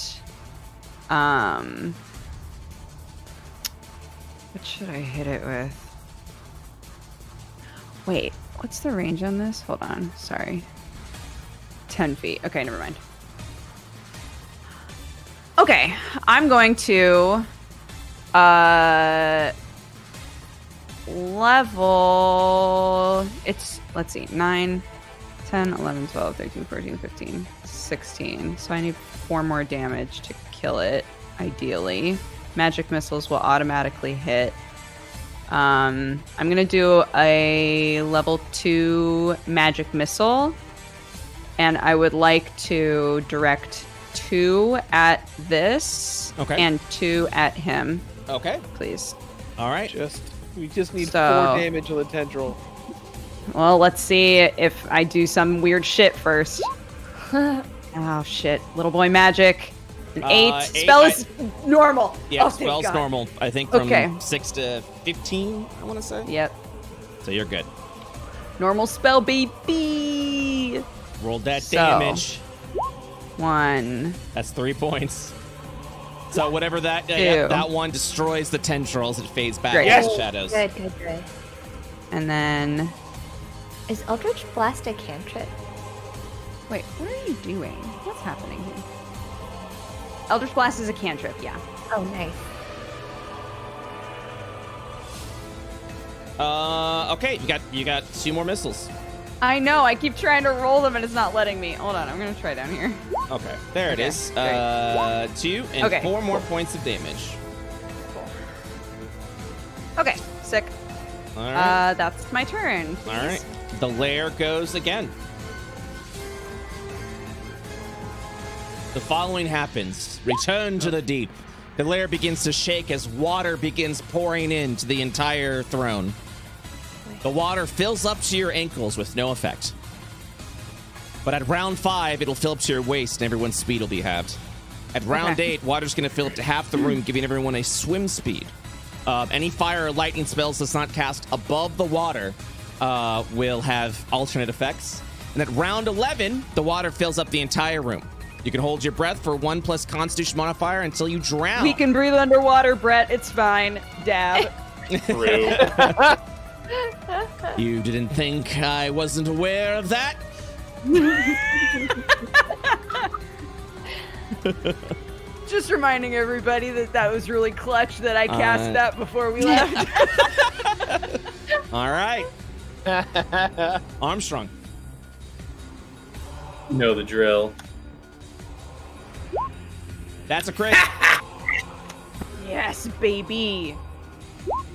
um what should I hit it with? Wait, what's the range on this? Hold on, sorry. 10 feet. Okay, never mind. Okay, I'm going to uh level it's let's see 9 10 11 12 13 14 15 16 so i need four more damage to kill it ideally magic missiles will automatically hit um i'm gonna do a level 2 magic missile and i would like to direct two at this Okay. and two at him Okay. please All right. Just we just need So- four damage on the tendril. Well, let's see if I do some weird shit first. oh shit, little boy magic. An Uh, eight. eight, Spell I- is normal. Yeah, oh, thank spell's God. normal. I think from Okay. six to fifteen. I want to say. Yep. So you're good. Normal spell, baby. Rolled that So- damage. One. That's three points. So whatever that uh, yeah, that one destroys the tendrils. It fades back Great. into Yes. shadows. good, good, good. And then. Is Eldritch Blast a cantrip? Wait, what are you doing? What's happening here? Eldritch Blast is a cantrip, yeah. Oh, nice. Uh, okay, you got you got two more missiles. I know. I keep trying to roll them and it's not letting me. Hold on. I'm gonna try down here. Okay, there Okay, it is. great. Uh, two and Okay, four more points of damage. Cool. Okay. Sick. All right. Uh, that's my turn. All right. The lair goes again. The following happens Return to the deep. The lair begins to shake as water begins pouring into the entire throne. The water fills up to your ankles with no effect. But at round five, it'll fill up to your waist and everyone's speed will be halved. At round Okay. eight, water's going to fill up to half the room, giving everyone a swim speed. Uh, any fire or lightning spells that's not cast above the water uh, will have alternate effects. And at round 11, the water fills up the entire room. You can hold your breath for one plus constitution modifier until you drown. We can breathe underwater, Brett. It's fine. Dab. True. You didn't think I wasn't aware of that? Just reminding everybody that that was really clutch that I cast Uh, that before we left. All right. Armstrong. you know the drill. That's a crit. yes, baby.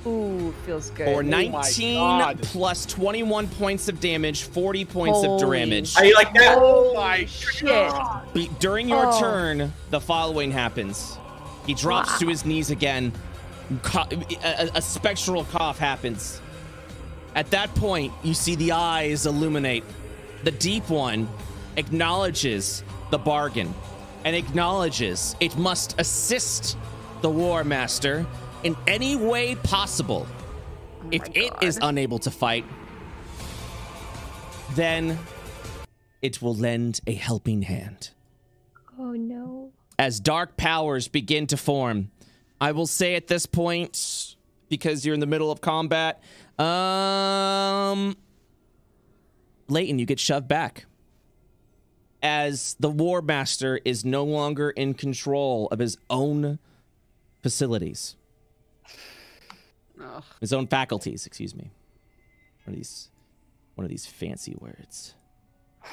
Ooh, feels good. For 19 God. plus 21 points of damage, 40 points of Holy damage. How you like that? Oh my Shit. Be- during your Oh. turn, the following happens. He drops to his knees again. A, a- a spectral cough happens. At that point, you see the eyes illuminate. The deep one acknowledges the bargain and acknowledges it must assist the War Master in any way possible. Oh if my it is unable to fight, then it will lend a helping hand. Oh no. As dark powers begin to form, I will say at this point, because you're in the middle of combat, um, Leighton, you get shoved back. As the War Master is no longer in control of his own facilities, Ugh. his own faculties, excuse me. One of these, one of these fancy words.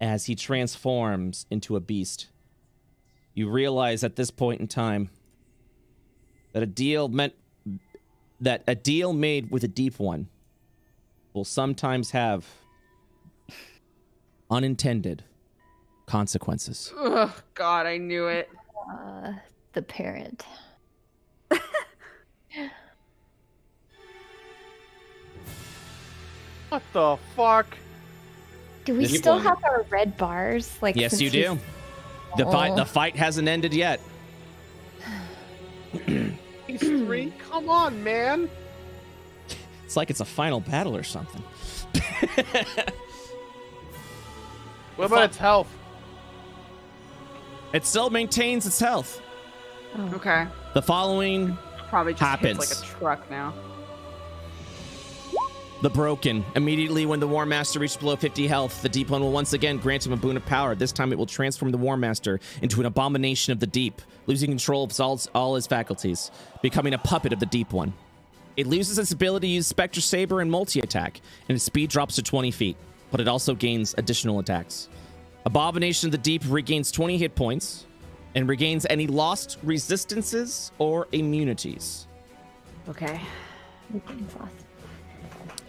As he transforms into a beast, you realize at this point in time that a deal meant that a deal made with a deep one will sometimes have unintended consequences. Ugh, God, I knew it. Uh, the parent. What the fuck? Do we still one- have our red bars? Like yes, you we- do. The fight, Oh. the fight hasn't ended yet. These three? Come on, man. It's like it's a final battle or something. What about its health? It still maintains its health. Oh. Okay. The following Probably just Happens. hits like a truck now. The Broken. Immediately when the War Master reaches below 50 health, the Deep One will once again grant him a boon of power. This time it will transform the War Master into an abomination of the deep, losing control of all, all his faculties, becoming a puppet of the Deep One. It loses its ability to use Spectre Saber and multi attack, and its speed drops to 20 feet, but it also gains additional attacks. Abomination of the Deep regains 20 hit points and regains any lost resistances or immunities. Okay. Lost.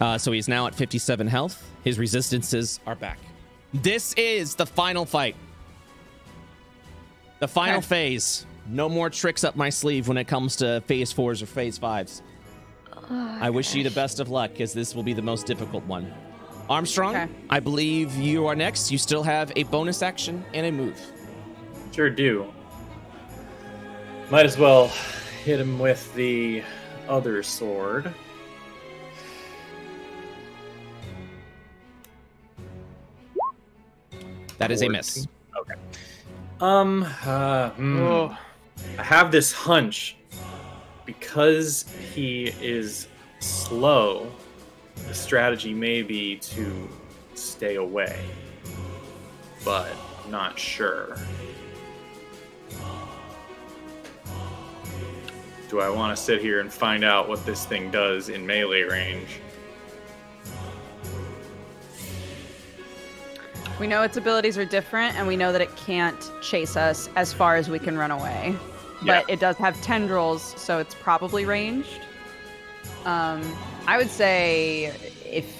Uh, so he's now at 57 health. His resistances are back. This is the final fight. The final Okay. phase. No more tricks up my sleeve when it comes to phase fours or phase fives. Oh, I wish you the best of luck, because this will be the most difficult one. Armstrong, Okay. I believe you are next. You still have a bonus action and a move. Sure do. Might as well hit him with the other sword. That is a miss. Okay. Um, uh, hmm. Oh, I have this hunch because he is slow. The strategy may be to stay away, but I'm not sure. Do I want to sit here and find out what this thing does in melee range? We know its abilities are different, and we know that it can't chase us as far as we can run away. But it does have tendrils, so it's probably ranged. Um, I would say if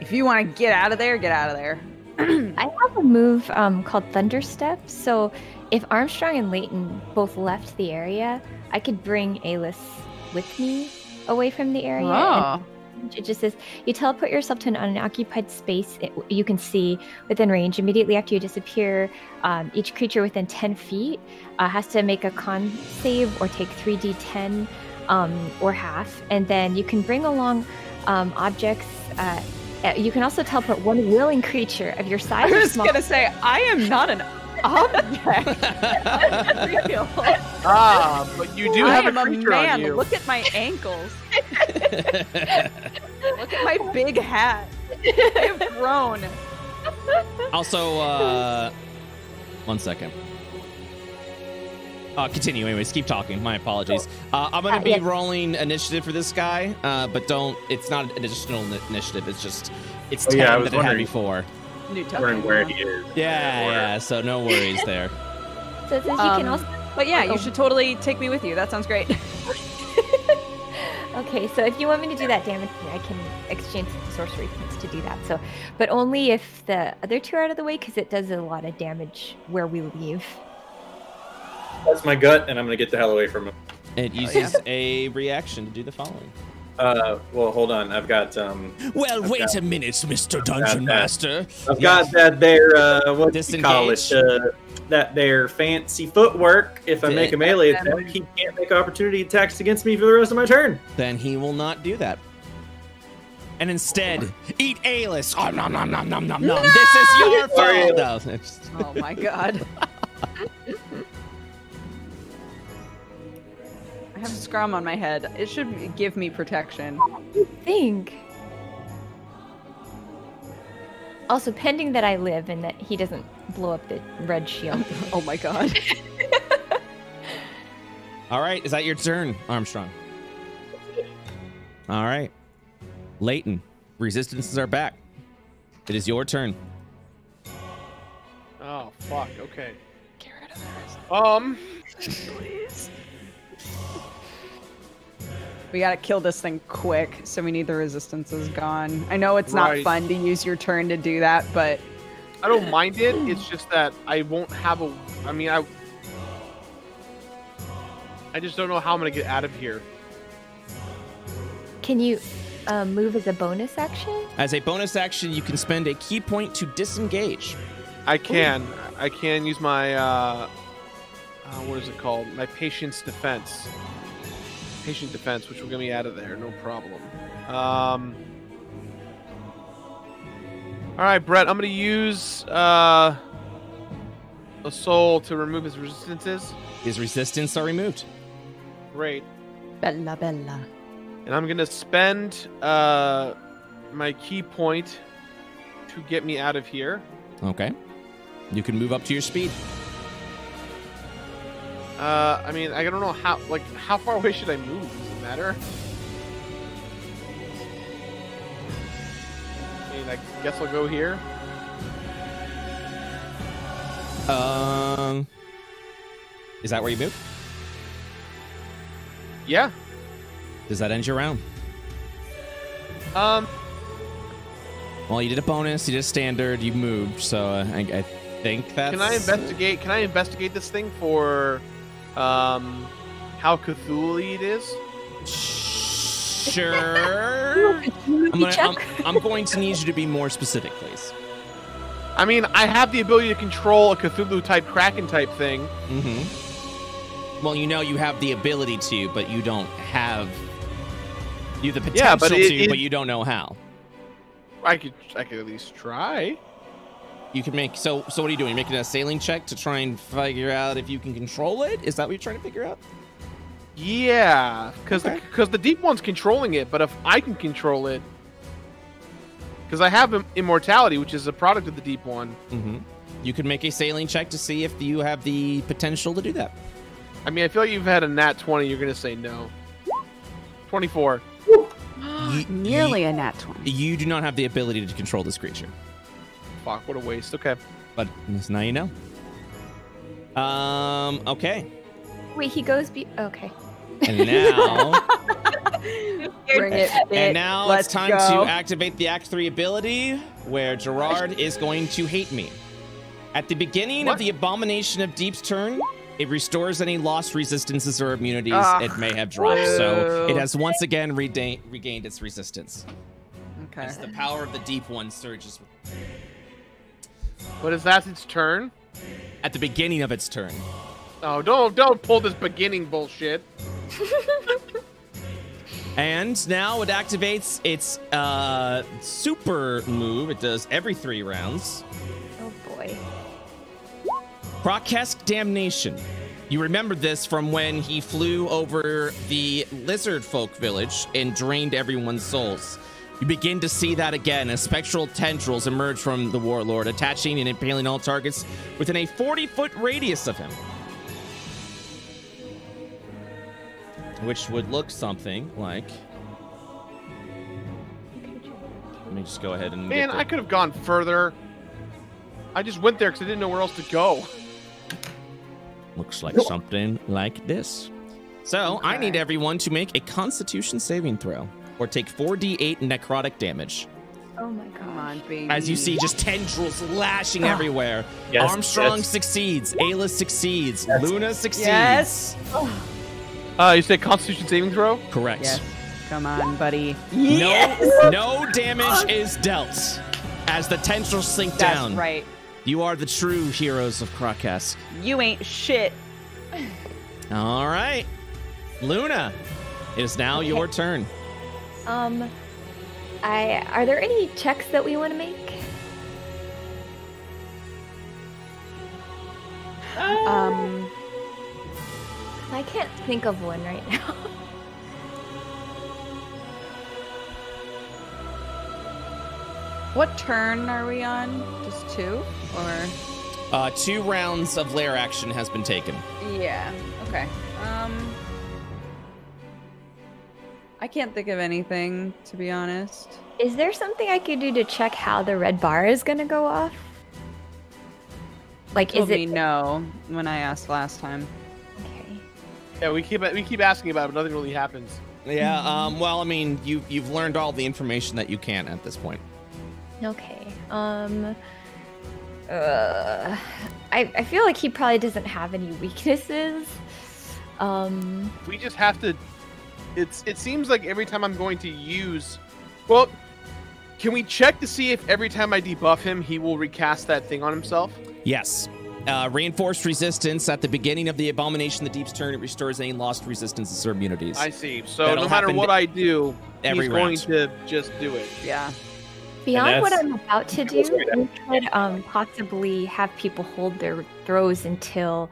if you want to get out of there, get out of there. I have a move um, called Thunder Step. So if Armstrong and Leighton both left the area, I could bring Alis with me away from the area. and Oh, It just says you teleport yourself to an unoccupied space it, you can see within range. Immediately after you disappear, um, each creature within 10 feet uh, has to make a con save or take 3d10 um, or half. And then you can bring along um, objects. Uh, uh, you can also teleport one willing creature of your size I was small. gonna say I am not an object. Real. Ah, but you do I have am a a creature man. on you. Look at my ankles. Look at my big hat. I have grown. Also, uh, one second. Uh, continue. Anyways, keep talking. My apologies. Uh, I'm gonna Uh, be yes. rolling initiative for this guy, uh, but don't. It's not an additional ni- initiative. It's just it's Oh, ten yeah, I was that it had wondering. before. New Wondering where he is. Yeah, Or- yeah. So no worries there. So it says you Um, can also. But yeah, you Oh. should totally take me with you. That sounds great. Okay, so if you want me to do that damage, I can exchange the sorcery points to do that. So, but only if the other two are out of the way, because it does a lot of damage where we leave. That's my gut, and I'm gonna get the hell away from him. It uses a reaction to do the following. Uh, well, hold on. I've got um, Well, I've wait got- a minute, Mr. Dungeon that. Master. I've got that there. Uh, what do you call it? Uh, that there fancy footwork. If I make a melee attack, he can't make opportunity attacks against me for the rest of my turn. Then he will not do that. And instead, eat Alis. Oh, nom, nom, nom, nom, nom, nom. This is your Sorry, fault. No, oh my god. have a scrum on my head. It should give me protection. You Think. Also, pending that I live and that he doesn't blow up the red shield. Oh my god. All right, is that your turn, Armstrong? All right. Leighton, resistances are back. It is your turn. Oh fuck. Okay. Um. We gotta kill this thing quick, so we need the resistances gone. I know it's not Right. fun to use your turn to do that, but I don't mind it. It's just that I won't have a. I mean, I. I just don't know how I'm gonna get out of here. Can you uh, move as a bonus action? As a bonus action, you can spend a ki point to disengage. I can. I can use my. Uh, uh, what is it called? My patience defense. Patient defense, which will get me out of there, no problem. Um. All right, Brett. I'm gonna use uh, a soul to remove his resistances. His resistance are removed. Great. Bella Bella. And I'm gonna spend uh, my ki point to get me out of here. Okay. You can move up to your speed. Uh, I mean, I don't know how. Like, how far away should I move? Does it matter? I mean, I guess I'll go here. Um, is that where you move? Yeah. Does that end your round? Um. Well, you did a bonus, you did a standard, you moved, so uh, I, I think that's. Can I investigate? Can I investigate this thing for, um, how Cthulhu it is? Sure. I'm, gonna, I'm, I'm going to need you to be more specific, please. I mean, I have the ability to control a Cthulhu type Kraken type thing. Mm-hmm. Well, you know you have the ability to, but you don't have. You have the potential Yeah, but it- to, it- but you don't know how. I could, I could at least try. You can make so. So what are you doing? You're making a sailing check to try and figure out if you can control it. Is that what you're trying to figure out? Yeah, because Okay. because the, deep one's controlling it, but if I can control it, because I have immortality, which is a product of the deep one. Mm-hmm. You can make a sailing check to see if you have the potential to do that. I mean, I feel like you've had a nat twenty. You're gonna say no. Twenty-four. Ye- Nearly a nat 20. You do not have the ability to control this creature. Fuck, what a waste. Okay. But now you know. Um. Okay. Wait, he goes. Be- okay. And now, Bring it. and now Let's it's time go. to activate the Act Three ability, where Jirard is going to hate me. At the beginning of the Abomination of Deep's turn, it restores any lost resistances or immunities Ugh. it may have dropped. So it has once again regained its resistance. Okay. As the power of the Deep One surges But is that its turn? at the beginning of its turn. Oh, don't don't pull this beginning bullshit. And now it activates its uh, super move. It does every three rounds. Oh boy. Krokesk Damnation. You remember this from when he flew over the lizard folk village and drained everyone's souls. You begin to see that again as spectral tendrils emerge from the warlord, attaching and impaling all targets within a 40 foot radius of him. Which would look something like. Let me just go ahead and. Man, I could have gone further. I just went there because I didn't know where else to go. Looks like something like this. So I need everyone to make a Constitution saving throw, or take 4d8 necrotic damage. Oh my Come god. on, baby. As you see, just tendrils lashing everywhere. Yes, Armstrong yes. succeeds. Ayla succeeds. Yes. Luna succeeds. Yes. Uh, you say Constitution saving throw? Correct. Yes. Come on, buddy. No, no damage is dealt as the tendrils sink That's down. right. You are the true heroes of Krokesk. You ain't shit. All right, Luna, it is now your turn. Um, I are there any checks that we want to make? Um. I can't think of one right now. What turn are we on? Just two, or? Uh, two rounds of lair action has been taken. Yeah. Okay. Um. I can't think of anything to be honest. Is there something I could do to check how the red bar is gonna go off? Like, Told is me it? no when I asked last time. Okay. Yeah, we keep we keep asking about it, but nothing really happens. Yeah. Um. Well, I mean, you you've learned all the information that you can at this point. Okay. Um. Uh, I I feel like he probably doesn't have any weaknesses. Um. We just have to. It's it seems like every time I'm going to use, well, can we check to see if every time I debuff him, he will recast that thing on himself? Yes. Uh, reinforced resistance at the beginning of the abomination, the deep's turn. It restores any lost resistances or immunities. I see. So That'll no matter what I do, every he's going round. to just do it. Yeah. Beyond what I'm about to do, we could um, possibly have people hold their throws until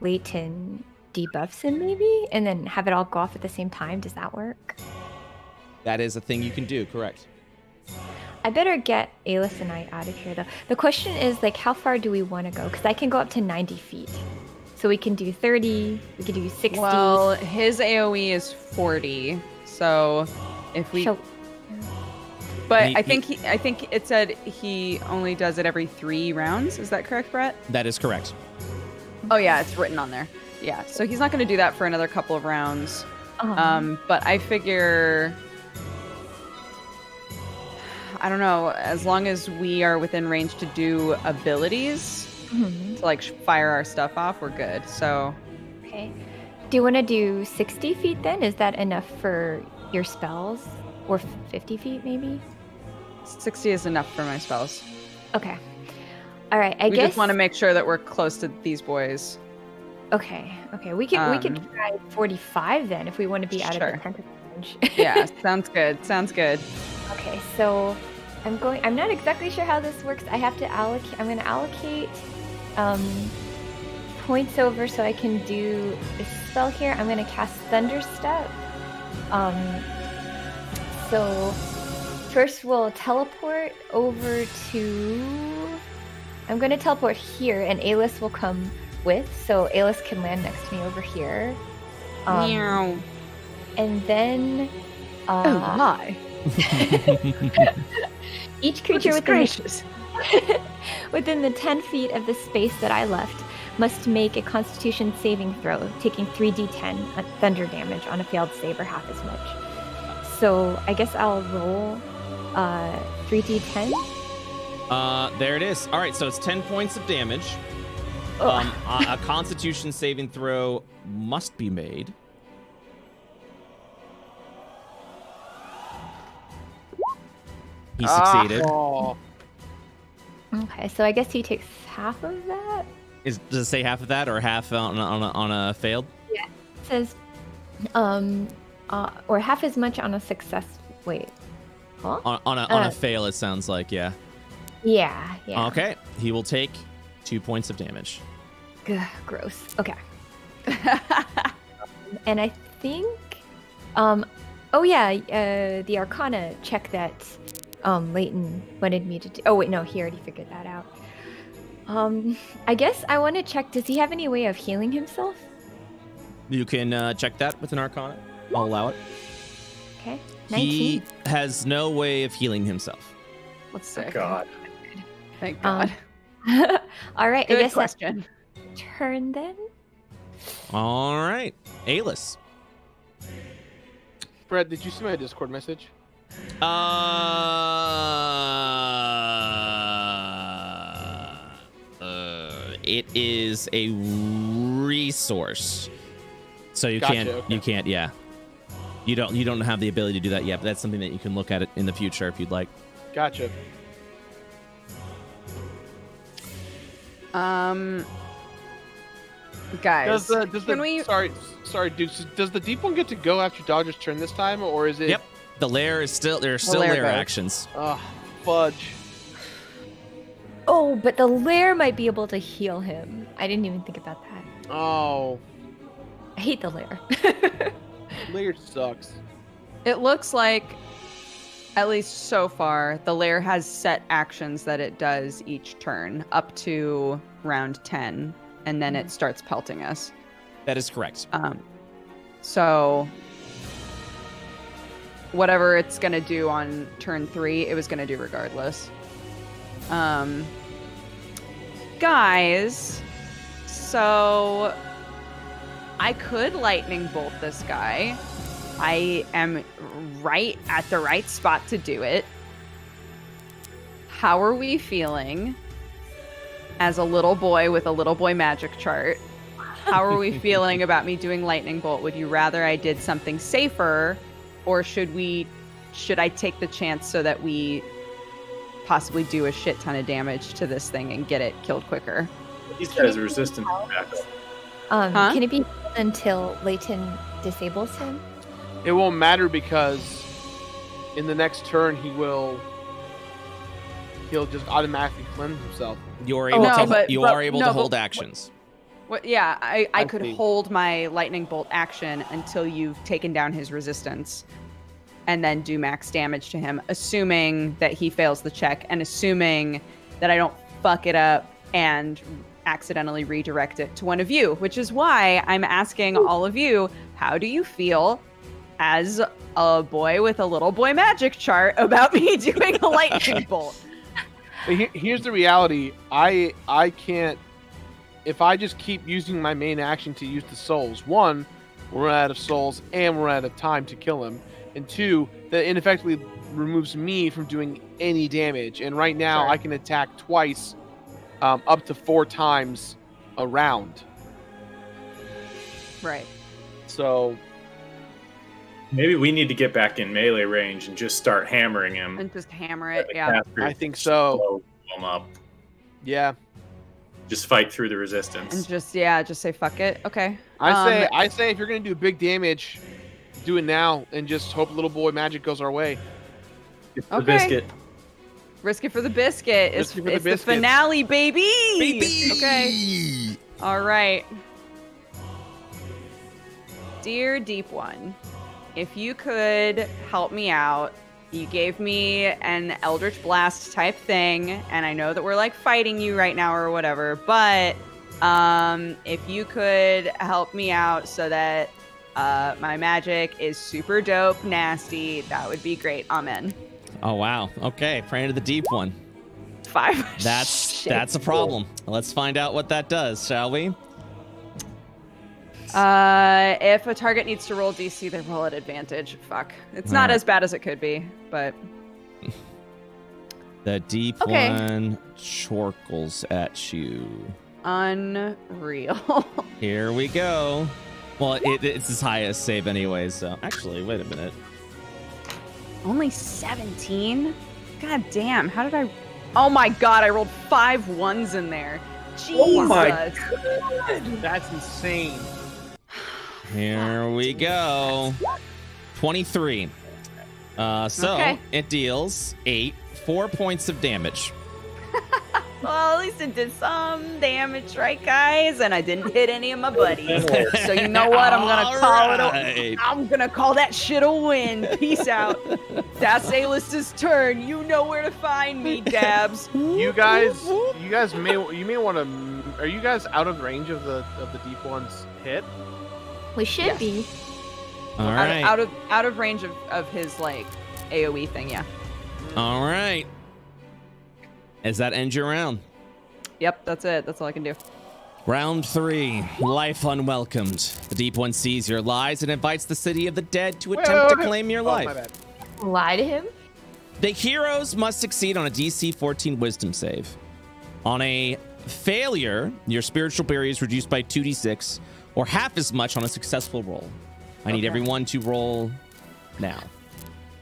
Leighton debuffs him, maybe, and then have it all go off at the same time. Does that work? That is a thing you can do. Correct. I better get Alis and I out of here, though. The question is, like, how far do we want to go? Because I can go up to 90 feet. So we can do 30, we can do 60. Well, his AOE is 40. So if we Shall- But He- I he- think he, I think it said he only does it every 3 rounds. Is that correct, Brett? That is correct. Oh yeah, it's written on there. Yeah. So he's not going to do that for another couple of rounds. um, Um, but I figure I don't know, as long as we are within range to do abilities mhm. to like fire our stuff off, we're good. So Okay. Do you want to do 60 feet then? Is that enough for your spells? Or 50 feet, maybe? 60 is enough for my spells. Okay. All right. I we guess. just want to make sure that we're close to these boys. Okay. Okay. We can we can Um, try 45 then if we want to be out Sure. of the tentacle range. Yeah, sounds good. Sounds good. okay. So I'm going. I'm not exactly sure how this works. I have to allocate. I'm going to allocate um, points over so I can do a spell here. I'm going to cast Thunder Step. Um. So first we'll teleport over to. I'm going to teleport here, and Alis will come with, so Alis can land next to me over here. Um, Meow. and then uh, oh my. Each creature within gracious. the, within the 10 feet of the space that I left must make a constitution saving throw, taking 3d10 thunder damage on a failed save or half as much. So I guess I'll roll uh, 3d10. Uh, there it is. All right, so it's 10 points of damage. Um, a, a Constitution saving throw must be made. He succeeded. Oh, okay, so I guess he takes half of that. Is does it say half of that or half on a, on a, on a failed? It says, um, uh, or half as much on a success. Wait. Huh? On, on a on Uh, a fail, it sounds like yeah. Yeah, yeah. Okay, he will take two points of damage. Gah, gross. Okay. and I think, um, oh yeah, uh, the Arcana check that, um, Leighton wanted me to do. Oh wait, no, he already figured that out. Um, I guess I want to check. Does he have any way of healing himself? You can uh, check that with an Arcana. I'll allow it. Okay, 19. He nineteen. has no way of healing himself. Let's see. God. Thank Um, God. All right, I Good guess that's question. turn then. All right, Alis. Fred, did you see my Discord message? Uh, uh, it is a resource, so you Gotcha, can't. okay. You can't. Yeah, you don't. You don't have the ability to do that yet. But that's something that you can look at it in the future if you'd like. Gotcha. Um, guys, Does the does can the we? sorry sorry Dukes, does the deep one get to go after Dodger's turn this time, or is it? Yep. The lair is still. There are still lair lair actions. Ugh, fudge. Oh, but the lair might be able to heal him. I didn't even think about that. Oh, I hate the lair. lair sucks. It looks like, at least so far, the lair has set actions that it does each turn up to round 10, and then it starts pelting us. That is correct. Um, so, whatever it's going to do on turn three, it was going to do regardless. Um, guys, so I could lightning bolt this guy. I am right at the right spot to do it. How are we feeling as a little boy with a little boy magic chart? How are we feeling about me doing lightning bolt? Would you rather I did something safer or should we should I take the chance so that we possibly do a shit ton of damage to this thing and get it killed quicker? He's got his resistance. Um, Huh? Can it be until Leighton disables him? It won't matter because in the next turn he will he'll just automatically cleanse himself. You're Oh, able no, to. but- you but- are able no, to but- hold actions. What, yeah, I, I I could see. hold my lightning bolt action until you've taken down his resistance and then do max damage to him, assuming that he fails the check and assuming that I don't fuck it up and accidentally redirect it to one of you, which is why I'm asking all of you, how do you feel as a boy with a little boy magic chart about me doing a lightning bolt? But here's the reality. I I can't if I just keep using my main action to use the souls. One, we're out of souls and we're out of time to kill him. And two, that ineffectively removes me from doing any damage. And right now Sure. I can attack twice, um, up to four times a round. Right. So Maybe we need to get back in melee range and just start hammering him. And just hammer it. Yeah. I think so. blow him up. yeah, Just fight through the resistance. And just, yeah, just say fuck it. Okay. I say Um, I say if you're gonna do big damage, do it now and just hope little boy magic goes our way. Get the okay. biscuit. Risk it for the biscuit. It's, Risk it for the it's the finale, baby. Baby. Okay. All right. Dear Deep One, if you could help me out, you gave me an Eldritch Blast type thing, and I know that we're like fighting you right now or whatever, but um, if you could help me out so that Uh, my magic is super dope, nasty. That would be great. Amen. Oh wow. Okay, praying to the deep one. Five. That's Shit. that's a problem. Let's find out what that does, shall we? Uh, if a target needs to roll DC, they roll at advantage. Fuck. It's not Alright. as bad as it could be, but The deep Okay. one chorkles at you. unreal. Here we go. Well, it, it's his highest save anyway, so actually, wait a minute. Only 17? God damn, how did I. Oh my god, I rolled five ones in there. Jesus. Oh my That's insane. Here we go. 23. Uh, so Okay. it deals eight, four points of damage. Well, at least it did some damage, right, guys? And I didn't hit any of my buddies. so you know what? I'm gonna call it. Alright. A, I'm gonna call that shit a win. Peace out. That's Alis's turn. You know where to find me, Dabs. You guys, you guys may you may want to. Are you guys out of range of the of the deep one's hit? We should Yes. be. All out, right. of, out of out of range of, of his like AOE thing. Yeah. All right. Is that end your round. Yep. That's it. That's all I can do. Round three, life unwelcomed. The deep one sees your lies and invites the city of the dead to attempt wait, to claim your Oh, life. my bad. Lie to him? The heroes must succeed on a DC 14 wisdom save. On a failure, your spiritual barrier is reduced by 2d6 or half as much on a successful roll. I need everyone to roll now.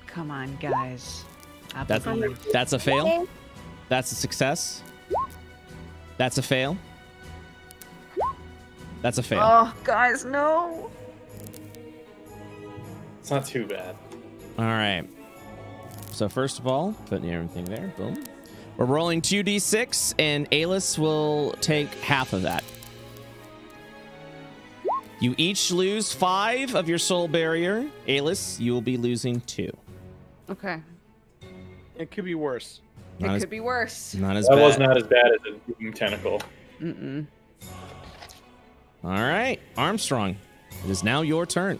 Come on, guys. I That's believe. that's a fail. That's a success. That's a fail. That's a fail. Oh, guys, no. It's not too bad. All right. So first of all, putting everything there. Boom. We're rolling 2d6, and Alis will take half of that. You each lose five of your soul barrier. Alis, you will be losing two. Okay. It could be worse. Not it as, could be worse. not as That bad. was not as bad as a doom tentacle. Mm-mm. All right, Armstrong. It is now your turn.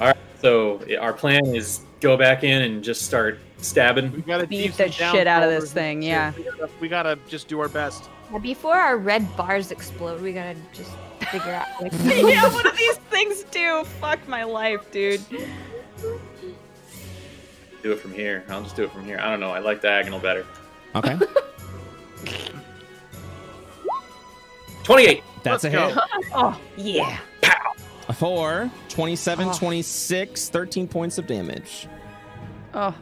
All right. So our plan is go back in and just start stabbing. We gotta Beat do the shit out of this thing, yeah. We gotta, we gotta just do our best. Before our red bars explode, we gotta just figure out. Like, yeah, what do these things do? Fuck my life, dude. Do it from here. I'll just do it from here. I don't know. I like diagonal better. Okay, Twenty-eight. that's a Let's hit. Oh, yeah. A four, 27, Oh. 26, 13 points of damage. Oh,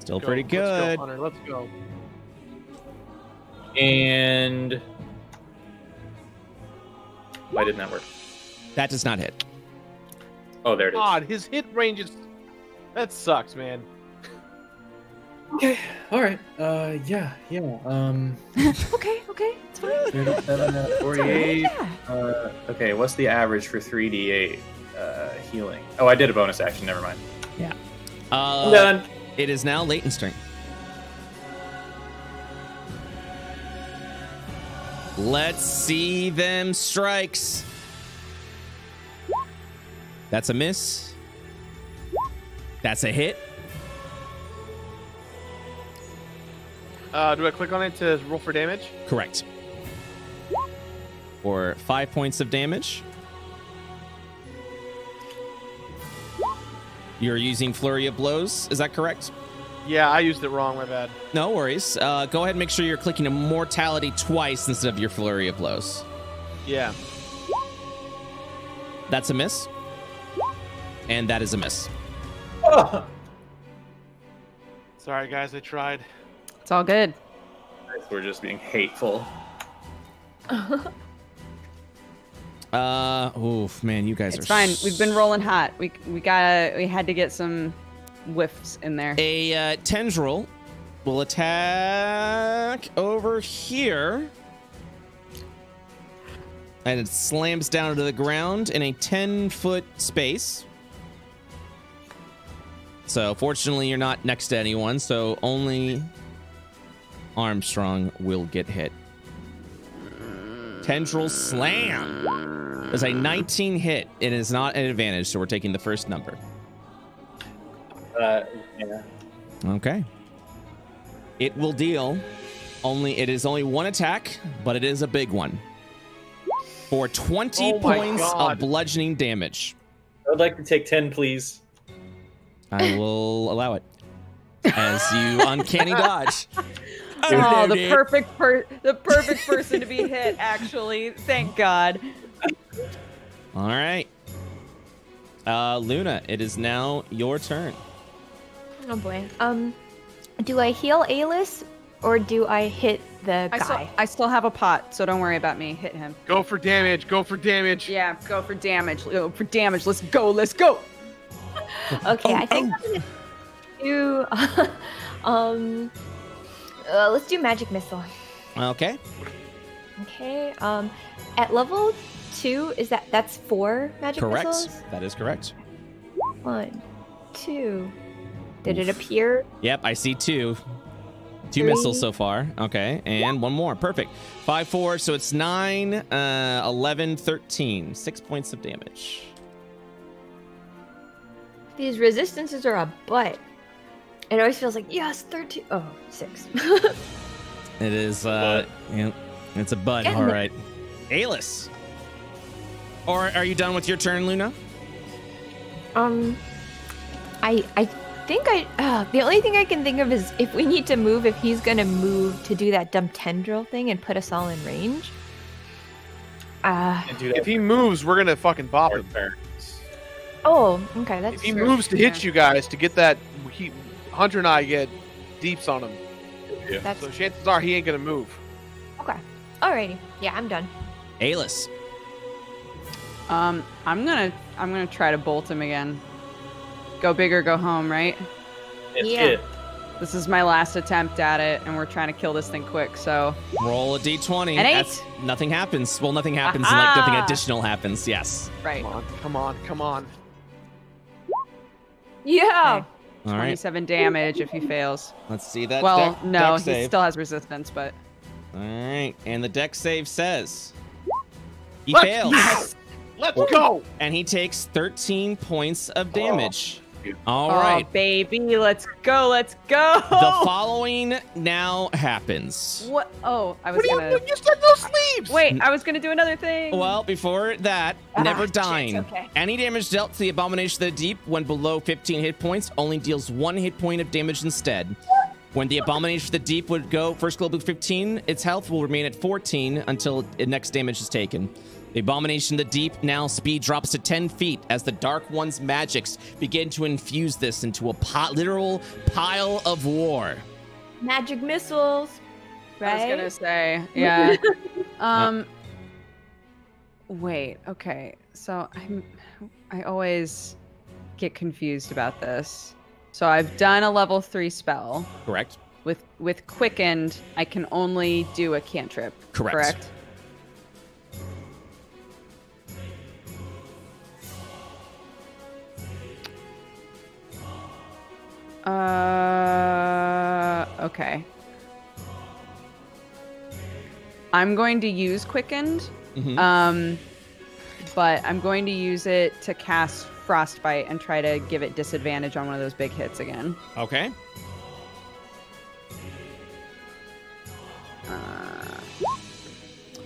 Still Go. pretty Let's go, good. Hunter. Let's go. And why didn't that work? that does not hit. Oh, there it is. God, his hit range is. That sucks, man. Okay. All right. Uh, yeah, yeah. Um, okay, okay. It's fine. 37 out of 48. Yeah. Uh, okay, what's the average for 3d8 uh, healing? Oh, I did a bonus action. Never mind. Uh, I'm done. It is now Leighton's turn. Let's see them strikes. That's a miss. That's a hit. Uh, do I click on it to roll for damage? Correct. For five points of damage. You're using Flurry of Blows. Is that correct? Yeah, I used it wrong. My bad. No worries. Uh, go ahead and make sure you're clicking Immortality twice instead of your Flurry of Blows. Yeah. That's a miss. And that is a miss. Sorry, guys. I tried. It's all good. We're just being hateful. Uh, oof, man, you guys It's are fine. We've been rolling hot. We we got we had to get some whiffs in there. A uh, tendril will attack over here. And it slams down to the ground in a 10 foot space. So, fortunately, you're not next to anyone, so only Armstrong will get hit. Tendril Slam. There's a 19 hit. It is not an advantage, so we're taking the first number. Uh, yeah. Okay. It will deal only it is only one attack, but it is a big one. For 20 Oh points God. of bludgeoning damage. I would like to take 10, please. I will allow it. As you uncanny dodge. Oh, the perfect per- the perfect person to be hit. Actually, thank God. All right. Uh, Luna, it is now your turn. Oh boy. Um, do I heal Alis or do I hit the I still, guy? I still have a pot, so don't worry about me. Hit him. Go for damage. Go for damage. Yeah, go for damage. Go for damage. Let's go. Let's go. Okay, Oh, I think I'm gonna do. um, uh, let's do magic missile. Okay. Okay. Um, at level two, is that that's four magic Correct. missiles? That is correct. One, two. Did it appear? Yep, I see two. Two Three. missiles so far. Okay, and one more. Perfect. Five, four, so it's nine, uh, 11, 13. Six points of damage. These resistances are a butt. It always feels like yes, thirteen. Oh, six. It is, uh, yeah, it's a bud. All right. All it. right. Alis. Or are you done with your turn, Luna? Um, I I think I uh, the only thing I can think of is if we need to move, if he's gonna move to do that dumb tendril thing and put us all in range. Uh And do that If he moves, we're gonna fucking bop him. oh, okay, that's If he true. moves to hit you guys to get that, he, Hunter and I get deeps on him. Yeah. That's So chances are he ain't gonna move. okay. Alrighty, yeah, I'm done. Alis. Um, I'm gonna I'm gonna try to bolt him again. Go big or go home, right? It's Yeah. it. This is my last attempt at it, and we're trying to kill this thing quick. So Roll a d20. An eight. That's, nothing happens. Well, nothing happens, and like nothing additional happens. Yes. right, Come on, come on, come on. Yeah. All right. 27 damage if he fails. Let's see that. well, deck- no, deck he save. still has resistance, but All right, and the Dex save says he Let's fails, go! Let's go! and he takes 13 points of damage. All oh, right. baby, let's go, let's go. The following now happens. what? Oh, I was What do you gonna do? You said no sleeves! wait. I was gonna do another thing. Well, before that, Ah, never shit, dying. okay. Any damage dealt to the Abomination of the Deep when below 15 hit points only deals one hit point of damage instead. When the Abomination of the Deep would go first global 15, its health will remain at 14 until the next damage is taken. The Abomination of the Deep now speed drops to 10 feet as the Dark One's magics begin to infuse this into a po- literal pile of war. Magic missiles. Right? I was gonna say, yeah. um. Wait. Okay. So I'm. I always get confused about this. So I've done a level three spell Correct? with with quickened. I can only do a cantrip. Correct. Correct. Uh. Okay. I'm going to use quickened. Mhm. Um, but I'm going to use it to cast frostbite and try to give it disadvantage on one of those big hits again. Okay. Uh,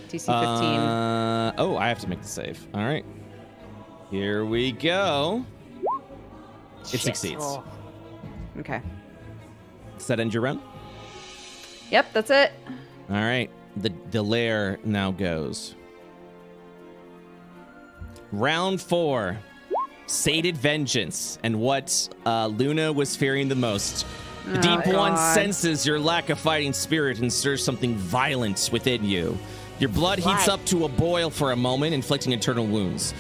DC 15. Uh, oh, I have to make the save. All right. Here we go. It succeeds. Oh, okay. Does that end your run? Yep, that's it. All right. The the lair now goes. Round four. Sated vengeance, and what uh, Luna was fearing the most. The Oh, deep one senses your lack of fighting spirit and stirs something violent within you. Your blood heats up to a boil for a moment, inflicting internal wounds.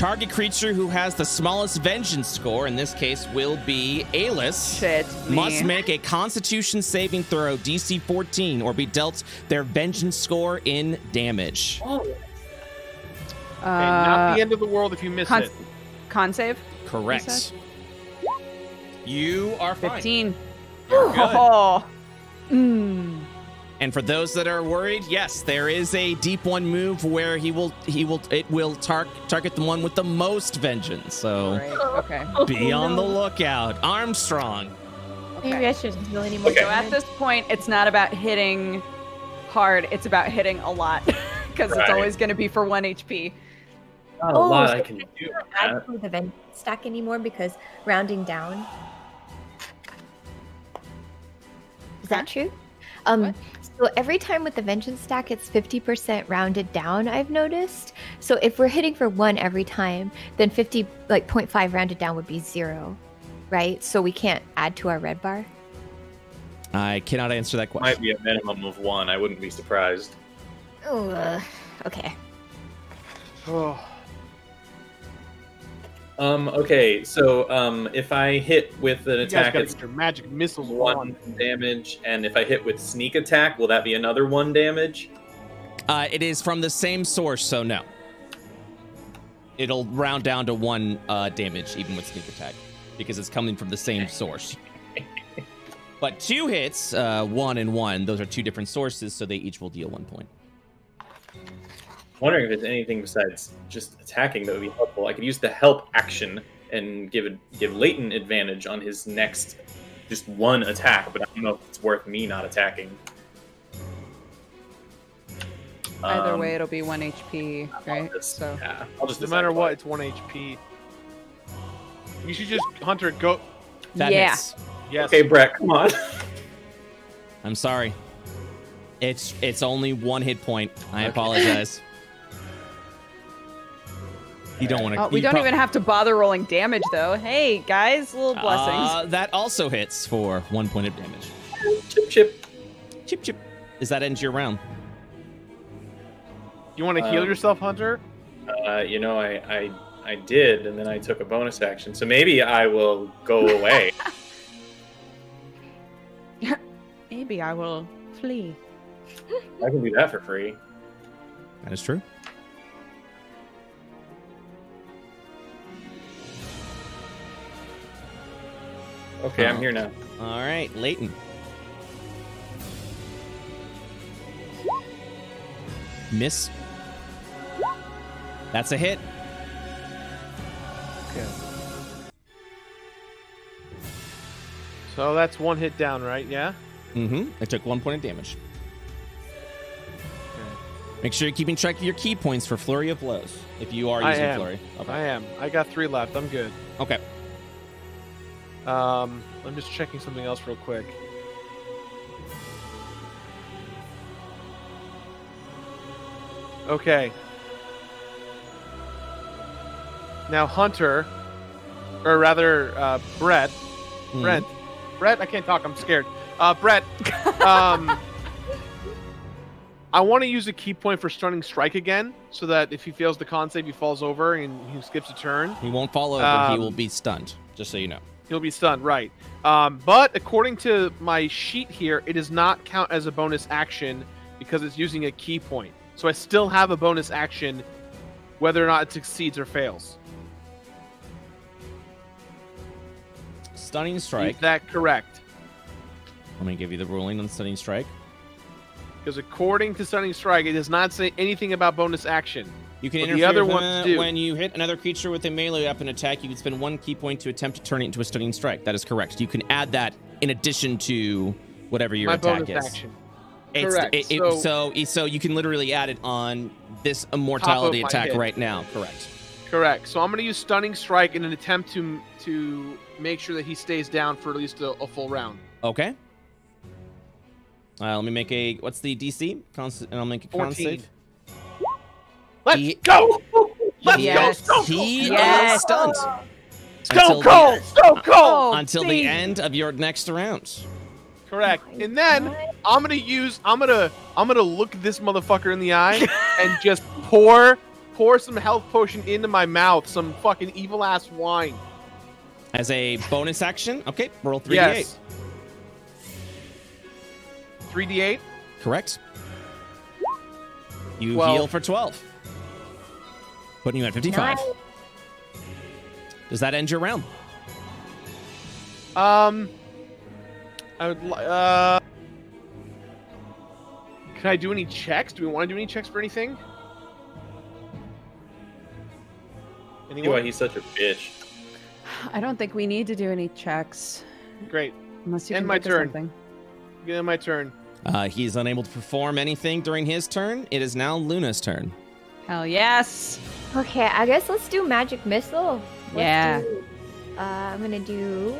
Target creature who has the smallest vengeance score, in this case, will be Alis. Shit. Must make a Constitution saving throw, DC 14, or be dealt their vengeance score in damage. uh, okay, not the end of the world if you miss con, it. con save? Correct. said? You are fine. 15. You're good. Oh. Mm. And for those that are worried, yes, there is a deep one move where he will he will it will tar- target the one with the most vengeance. So Right. Okay. be on the lookout. Armstrong. Maybe I shouldn't deal any more Okay. So at this point, it's not about hitting hard. It's about hitting a lot because it's always going to be for one HP. Not a Oh, lot so I can do. add That. to the vent stack anymore because rounding down. Is that true? Um, so every time with the vengeance stack, it's 50% rounded down. I've noticed. So if we're hitting for one every time, then 50 like 0.5 rounded down would be zero, right? So we can't add to our red bar. I cannot answer that question. Might be a minimum of one. I wouldn't be surprised. Oh, uh, okay. Oh, Um. Okay. So, um, if I hit with an you attack, it's your magic missiles one on. damage, and if I hit with sneak attack, will that be another one damage? Uh, it is from the same source, so no. It'll round down to one uh, damage, even with sneak attack, because it's coming from the same source. But two hits, uh, one and one, those are two different sources, so they each will deal one point. Wondering if there's anything besides just attacking that would be helpful. I could use the help action and give it, give Leighton advantage on his next just one attack, but I don't know if it's worth me not attacking. Either Um, way, it'll be one HP, I'll right? just, So yeah, I'll just No decide matter what. what, it's one HP. You should just Hunter go. That Yeah. hits. Yes. Okay, Brett, come on. I'm sorry. It's it's only one hit point. I apologize. You don't want to. Oh, we don't even have to bother rolling damage, though. Hey, guys, little blessings. Uh, that also hits for one point of damage. chip, chip. Chip chip. Does that end your round? You want to heal Um, yourself, Hunter? Uh, you know, I, I I did, and then I took a bonus action, so maybe I will go away. Maybe I will flee. I can do that for free. That is true. Okay, I'm Oh. here now. All right, Leighton. Miss. That's a hit. Okay. So that's one hit down, right? Yeah. Mm-hmm. I took one point of damage. Make sure you're keeping track of your ki points for flurry of blows. If you are I using am. flurry. Okay. I am. I got three left. I'm good. Okay. Um, I'm just checking something else real quick. Okay. Now Hunter, or rather uh, Brett, Mhm. Brent, Brett. I can't talk. I'm scared. Uh, Brett. Um, I want to use a ki point for stunning strike again, so that if he fails the con save, he falls over and he skips a turn. He won't fall over. he Um, will be stunned. Just so you know. He'll be stunned, right? Um, but according to my sheet here, it does not count as a bonus action because it's using a ki point. So I still have a bonus action, whether or not it succeeds or fails. Stunning Is strike. that correct? Let me give you the ruling on stunning strike. Because according to Stunning Strike, it does not say anything about bonus action. You can But the interfere other with ones when you hit another creature with a melee weapon attack. You can spend one ki point to attempt to turn it into a stunning strike. That is correct. You can add that in addition to whatever your my attack bonus is. action. It's- Correct. it- it- So- so, so you can literally add it on this immortality attack right now. Correct. Correct. So I'm going to use Stunning Strike in an attempt to to make sure that he stays down for at least a, a full round. Okay. Uh, let me make a. What's the DC? Const- and I'll make a con 14. save. Let's He- go! Let's Yes. go! He Yes. is stunned Stone oh, Until the- Cold! Stone Cold! Until the end of your next round. Correct. And then I'm gonna use I'm gonna I'm gonna look this motherfucker in the eye and just pour pour some health potion into my mouth, some fucking evil ass wine. As a bonus action, okay, roll 3d8. Yes. 3d8. Correct. You Twelve. heal for 12. Putting you at 55. Nice. Does that end your round? Um I would li- uh Can I do any checks? Do we want to do any checks for anything? See why he's such a bitch. I don't think we need to do any checks Great. unless you End can my turn. something. Yeah, my turn. Uh, he's unable to perform anything during his turn. It is now Luna's turn. Hell yes. Okay, I guess let's do magic missile. Let's Yeah. do- uh, I'm gonna do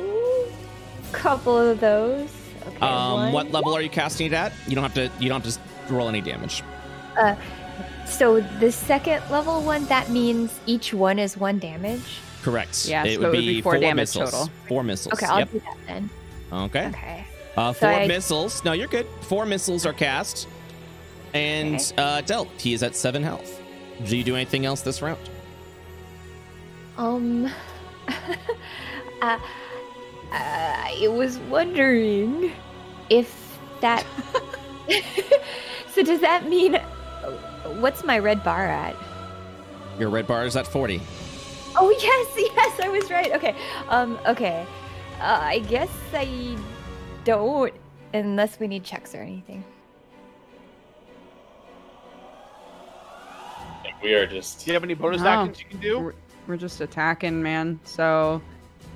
a couple of those. Okay. Um, one. what level are you casting it at? You don't have to. You don't have to roll any damage. Uh, So the second level one, that means each one is one damage. Correct. Yeah, it so would it would be be four four damage missiles. total. Four missiles. Okay, I'll yep. do that then. Okay. Okay. Uh, So four I- missiles. No, you're good. Four missiles are cast, and Okay. uh, dealt. He is at seven health. Do you do anything else this round? Um, uh, I was wondering if that. so does that mean what's my red bar at? Your red bar is at forty. Oh yes, yes, I was right. Okay, um, okay. Uh, I guess I don't, unless we need checks or anything. We are just. Do you have any bonus No. actions you can do? We're, we're just attacking, man. So,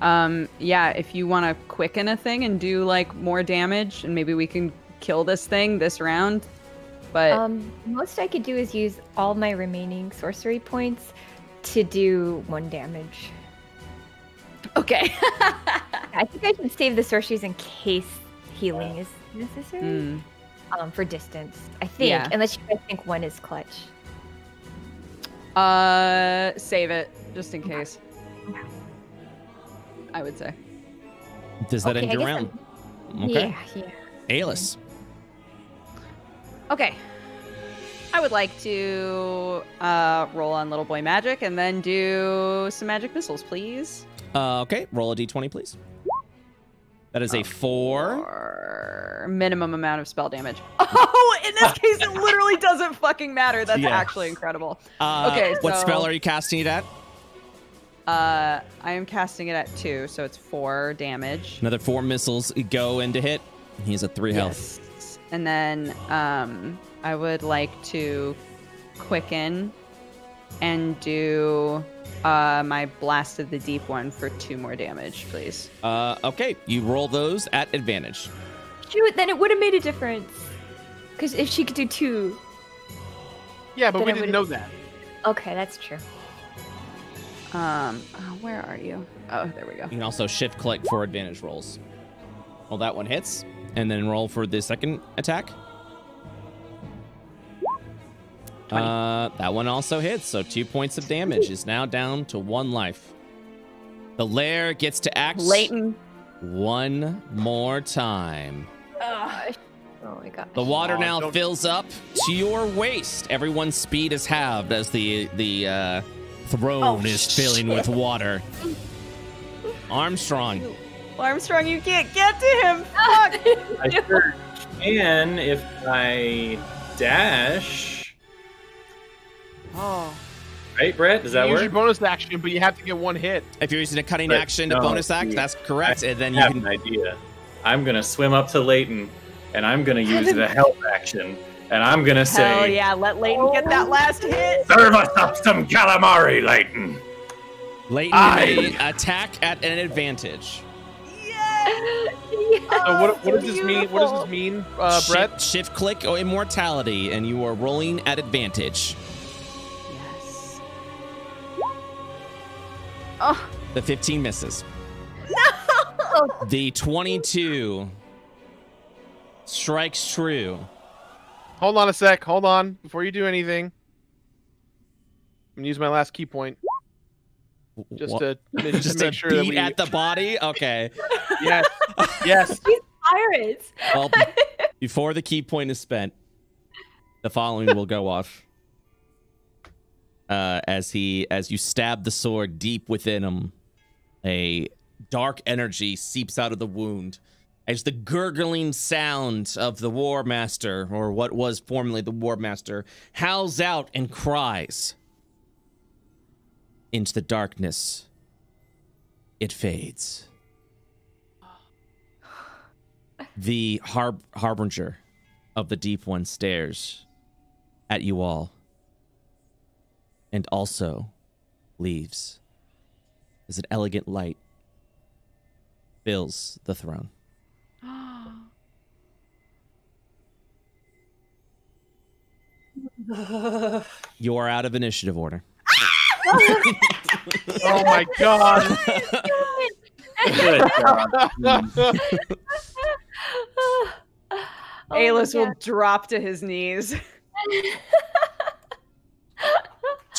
um, yeah, if you want to quicken a thing and do like more damage, and maybe we can kill this thing this round. But Um, most I could do is use all my remaining sorcery points to do one damage. okay. I think I can save the sorceries in case healing is necessary. Hmm. Um, for distance, I think, Yeah. unless you guys think one is clutch. Uh, save it just in case. I would say. Does that Okay, end your round? I'm- Okay. Yeah, yeah. Alis. Okay. I would like to uh, roll on Little Boy Magic and then do some magic missiles, please. Uh, okay. Roll a d20, please. That is a four. Minimum amount of spell damage. Oh, in this case, it literally doesn't fucking matter. That's Yeah. actually incredible. Uh, Okay, What so- spell are you casting it at? Uh, I am casting it at two, so it's four damage. Another four missiles go into hit. He's at three health. Yes. And then um, I would like to quicken and do uh, my blast of the deep one for two more damage, please. Uh, okay. You roll those at advantage. Shoot, then it would have made a difference. Because if she could do two, Yeah, but we didn't know that. okay, that's true. Um, oh, where are you? Oh, there we go. You can also shift click for advantage rolls. Well, that one hits, and then roll for the second attack. Uh, that one also hits, so two points of damage is now down to one life. The lair gets to act Leighton. one more time. Oh my god. The water Aw, now don't- fills up to your waist. Everyone's speed is halved as the the uh, throne Oh, is filling with water. Armstrong. Armstrong, you can't get to him. Fuck. I sure can if I dash. Oh. Right, Brett? Does that you use your bonus action, but you have to get one hit. If you're using a cutting But action to no, bonus act, see, that's correct. I And then you have can an idea. I'm gonna swim up to Leighton, and I'm gonna use the help action, and I'm gonna say, Hell yeah, let Leighton get that last hit. Serve us up some calamari, Leighton. Leighton Aye. may attack at an advantage. So what, what does this mean? What does this mean, uh, Shift- Brett? Shift click or immortality, and you are rolling at advantage. Oh, The 15 misses. No. The 22 strikes true. Hold on a sec. Hold on before you do anything. I'm gonna use my last ki point just Wha- to just, just to to make sure beat that we. at the body. Okay. yes, yes. Pirates. Well, before the ki point is spent, the following will go off. Uh, as he, as you stab the sword deep within him, a dark energy seeps out of the wound. As the gurgling sound of the War Master, or what was formerly the War Master, howls out and cries. Into the darkness, it fades. The harb- harbinger of the Deep One stares at you all and also leaves as an elegant light fills the throne. You are out of initiative order. Oh my god. Good. Oh will drop to his knees.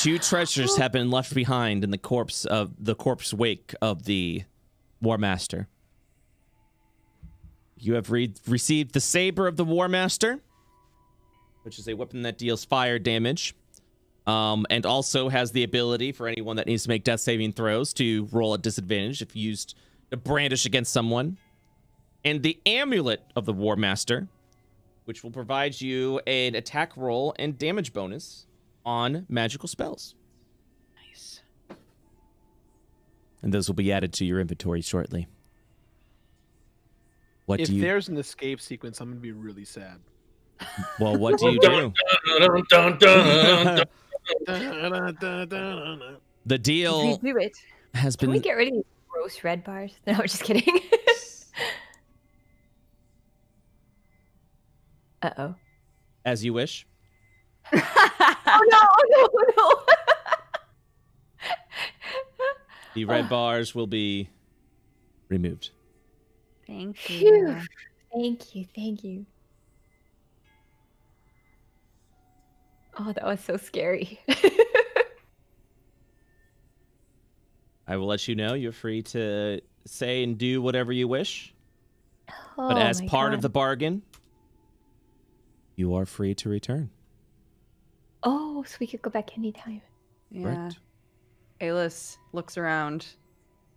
Two treasures have been left behind in the corpse of the corpse wake of the War Master. You have re- received the saber of the War Master, which is a weapon that deals fire damage, um, and also has the ability for anyone that needs to make death saving throws to roll a disadvantage if used to brandish against someone. And the amulet of the War Master, which will provide you an attack roll and damage bonus on magical spells. Nice. And those will be added to your inventory shortly. What if do you there's an escape sequence, I'm gonna be really sad. well what do you do? The deal we do it? has Can we get rid of these gross red bars? No, I'm just kidding. uh oh. as you wish. Oh no! Oh no! Oh no! The red bars will be removed. Thank Phew. Thank you, thank you. Oh, that was so scary. I will let you know you're free to say and do whatever you wish. oh, But as my part of the bargain, you are free to return. Oh, so we could go back anytime. Yeah. Correct. Alis looks around.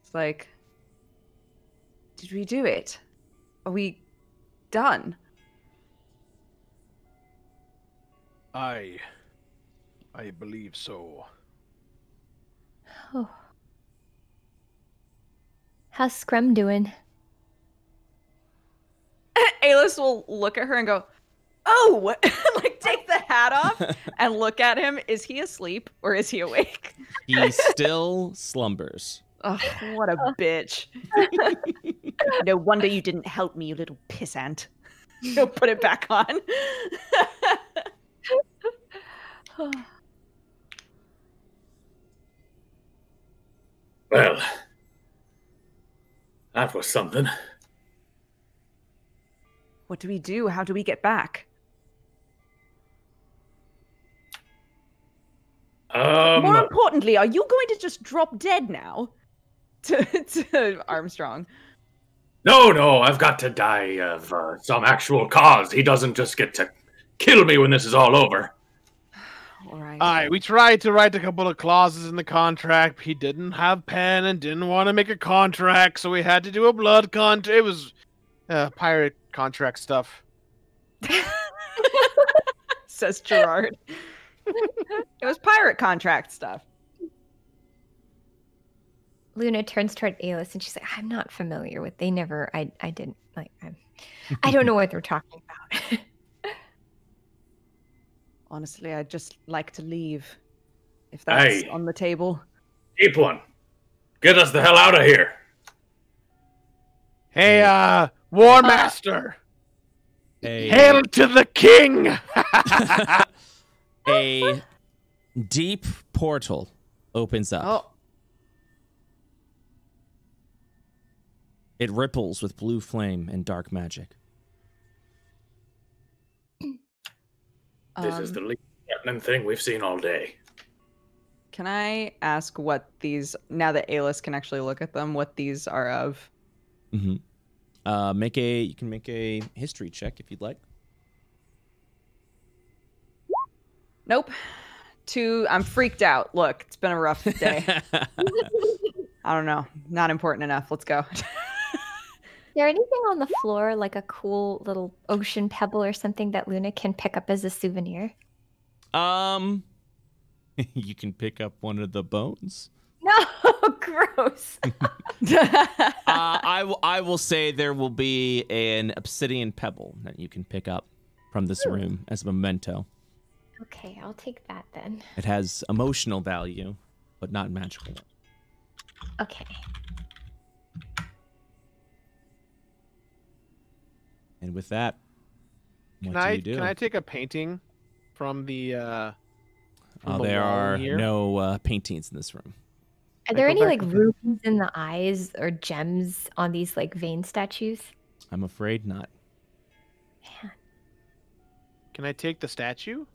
It's like, did we do it? Are we done? I, I believe so. Oh. How's Scrum doing? Alis will look at her and go, "Oh!" like take the hat off and look at him. Is he asleep or is he awake? He still slumbers. Oh, what a bitch! no wonder you didn't help me, you little pissant. He'll put it back on. Well, that was something. what do we do? How do we get back? Um, More importantly, are you going to just drop dead now? To, to Armstrong. no, no, I've got to die of uh, some actual cause. He doesn't just get to kill me when this is all over. All right. All right, we tried to write a couple of clauses in the contract. He didn't have pen and didn't want to make a contract, so we had to do a blood contract. It was uh, pirate contract stuff. Says Jirard. It was pirate contract stuff. Luna turns toward Alis and she's like, "I'm not familiar with. They never. I. I didn't like. I'm. I don't know what they're talking about." Honestly, I'd just like to leave. If that's Hey. on the table. Deep one, get us the hell out of here. Hey, uh, War Master, A, hail to the king! a deep portal opens up. Oh, It ripples with blue flame and dark magic. This is um, the least threatening thing we've seen all day. Can I ask what these now that Alis can actually look at them, what these are of? Mm-hmm. Uh, make a you can make a history check if you'd like. Nope. Two I'm freaked out. Look, it's been a rough day. I don't know. Not important enough. Let's go. Is there anything on the floor, like a cool little ocean pebble or something that Luna can pick up as a souvenir? um, you can pick up one of the bones. No, gross. Uh, I will. I will say there will be an obsidian pebble that you can pick up. from this room as a memento. Okay, I'll take that then. It has emotional value, but not magical. Okay. And with that, what Can do I you do? can I take a painting from the uh from Uh, the there wall are here? no uh, paintings in this room. Are there any like to rubies in the eyes or gems on these like vein statues? I'm afraid not. Can I take the statue?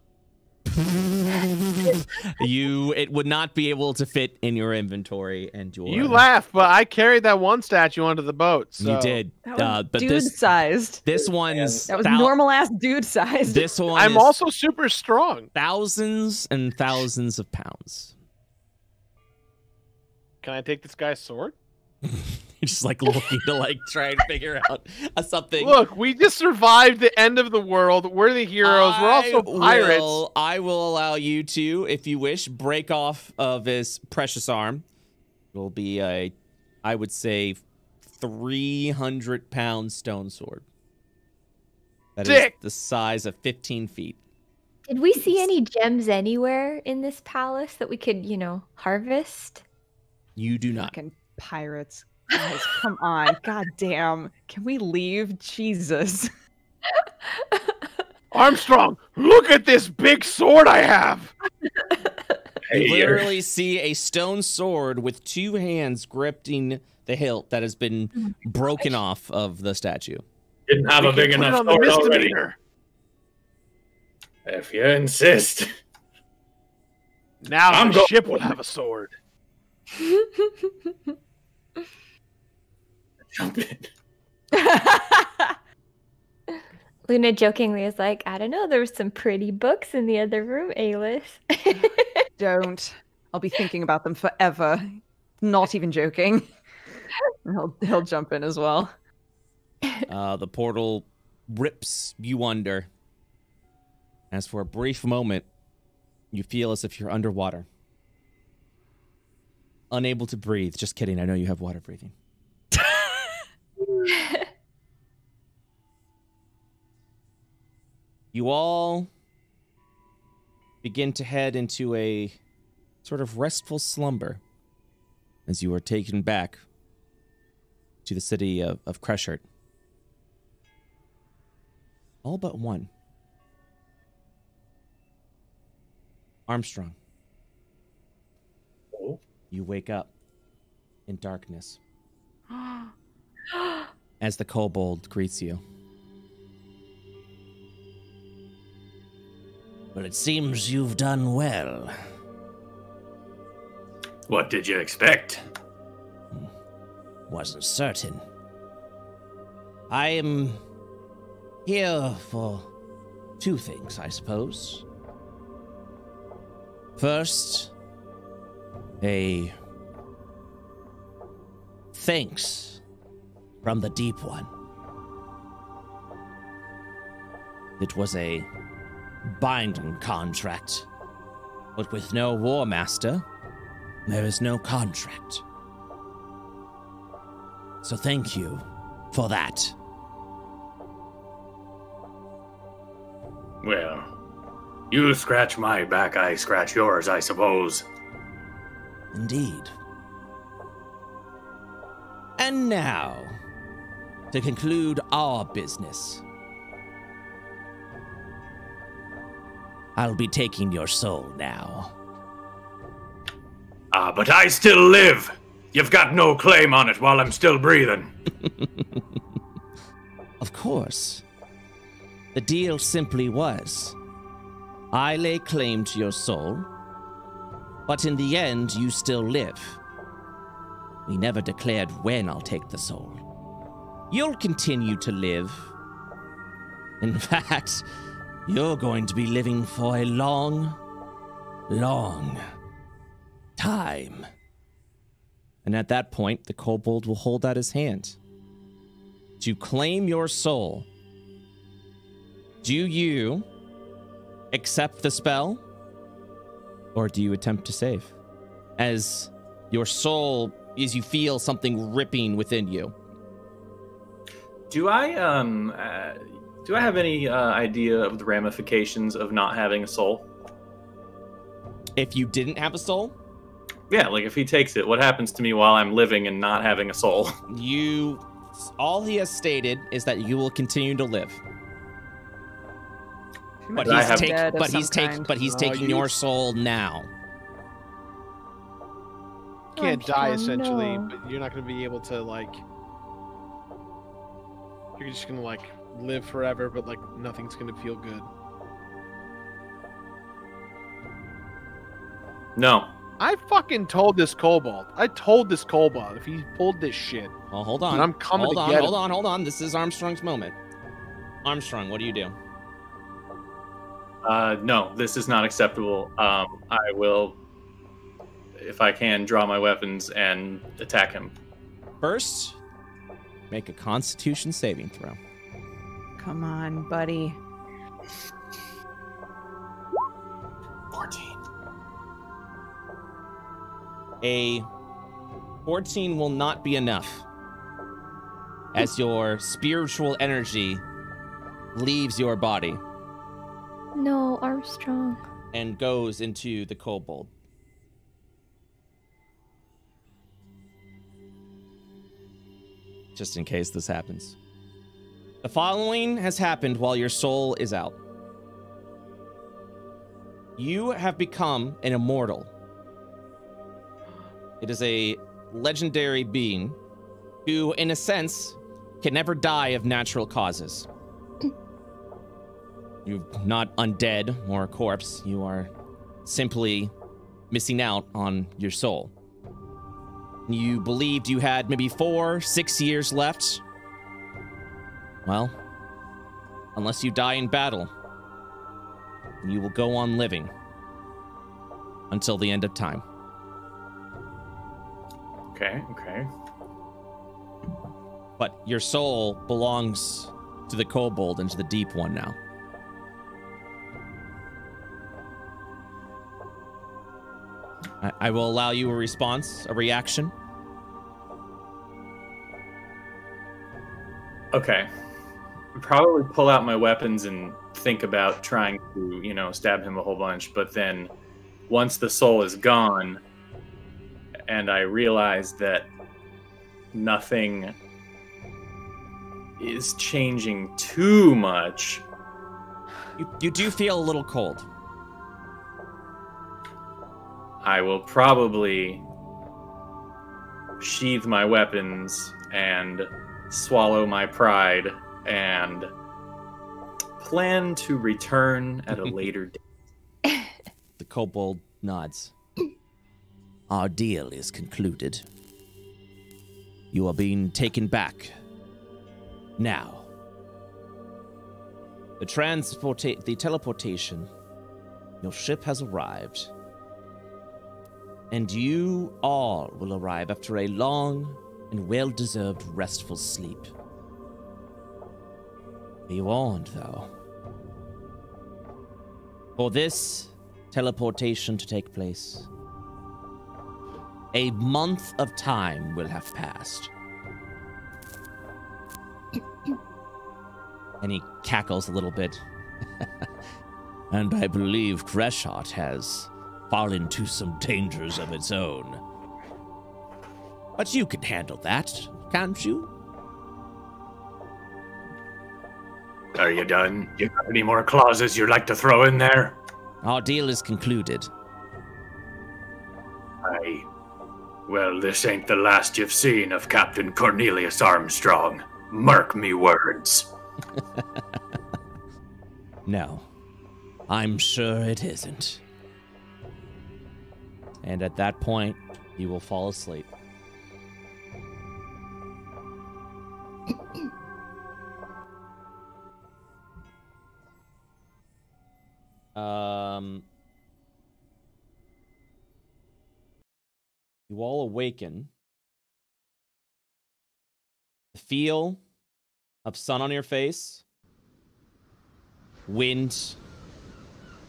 you, it would not be able to fit in your inventory, and your. You laugh, but I carried that one statue onto the boat. So. You did, That was uh, but dude this sized. this one's That was thou- normal ass dude sized. This one I'm is also super strong. thousands and thousands of pounds. Can I take this guy's sword? You're just like looking to like try and figure out uh, something. Look, we just survived the end of the world. We're the heroes. We're also pirates. Will, I will allow you to, if you wish, break off of his precious arm. It will be a, I would say, three hundred pound stone sword. That is Dick. the size of fifteen feet. Did we see any gems anywhere in this palace that we could, you know, harvest? You do not. Fucking pirates. Guys, come on. God damn. Can we leave? Jesus. Armstrong, look at this big sword I have. Hey, You literally see a stone sword with two hands gripping the hilt that has been oh broken off of the statue. didn't have We a big enough sword already. If you insist. Now I'm the go- ship will have a sword. Jump in. Luna jokingly is like, I don't know, there was some pretty books in the other room, Alis. Don't. I'll be thinking about them forever. Not even joking. He'll he'll jump in as well. Uh, the portal rips you under. As for a brief moment, you feel as if you're underwater. Unable to breathe. Just kidding. I know you have water breathing. You all begin to head into a sort of restful slumber as you are taken back to the city of, of Creshert. All but one. Armstrong, Oh, you wake up in darkness as the kobold greets you. Well, it seems you've done well. What did you expect? Hmm. Wasn't certain. I am here for two things, I suppose. First, a thanks from the Deep One. It was a binding contract, but with no War Master, there is no contract. So thank you for that. Well, you scratch my back, I scratch yours, I suppose. Indeed. And now, to conclude our business, I'll be taking your soul now. Ah, but I still live. You've got no claim on it while I'm still breathing. Of course. The deal simply was I lay claim to your soul, but in the end, you still live. We never declared when I'll take the soul. You'll continue to live. In fact, you're going to be living for a long, long time. And at that point, the kobold will hold out his hand to claim your soul. Do you accept the spell? Or do you attempt to save? As your soul, as you feel something ripping within you. Do I um uh, Do I have any uh, idea of the ramifications of not having a soul? If you didn't have a soul, Yeah, like if he takes it, what happens to me while I'm living and not having a soul? you all he has stated is that you will continue to live. But he's have- taking but he's some taking kind. but he's Oh, taking you- your soul now. You can't die essentially, no. but you're not going to be able to like. You're just going to like live forever, but like nothing's going to feel good. No. I fucking told this kobold. I told this kobold if he pulled this shit, Well, hold on. I'm coming hold to on, get hold him. on, hold on. This is Armstrong's moment. Armstrong, what do you do? Uh, no, this is not acceptable. Um, I will, if I can, draw my weapons and attack him. First, make a constitution saving throw. Come on, buddy. 14. A 14 will not be enough. As your spiritual energy leaves your body No, Armstrong. and goes into the kobold. Just in case this happens. The following has happened while your soul is out. You have become an immortal. It is a legendary being who, in a sense, can never die of natural causes. You're not undead or a corpse. You are simply missing out on your soul. You believed you had maybe four, six years left. Well, unless you die in battle, you will go on living until the end of time. Okay, okay. But your soul belongs to the kobold and to the deep one now. I, I will allow you a response, a reaction. Okay. Probably pull out my weapons and think about trying to, you know, stab him a whole bunch. But then once the soul is gone and I realize that nothing is changing too much, You, you do feel a little cold. I will probably sheathe my weapons and swallow my pride and plan to return at a later date. The kobold nods. Our deal is concluded. You are being taken back. Now, The transporta- the teleportation. your ship has arrived. And you all will arrive After a long and well deserved restful sleep. Be warned, though. For this teleportation to take place, A month of time will have passed. and he cackles a little bit. And I believe Greshot has fallen into some dangers of its own. But you can handle that, can't you? Are you done? You got any more clauses you'd like to throw in there? Our deal is concluded. Aye. Well, this ain't the last you've seen of Captain Cornelius Armstrong. Mark me words. No, I'm sure it isn't. And at that point, you will fall asleep. um, you all awaken. The feel of sun on your face, wind,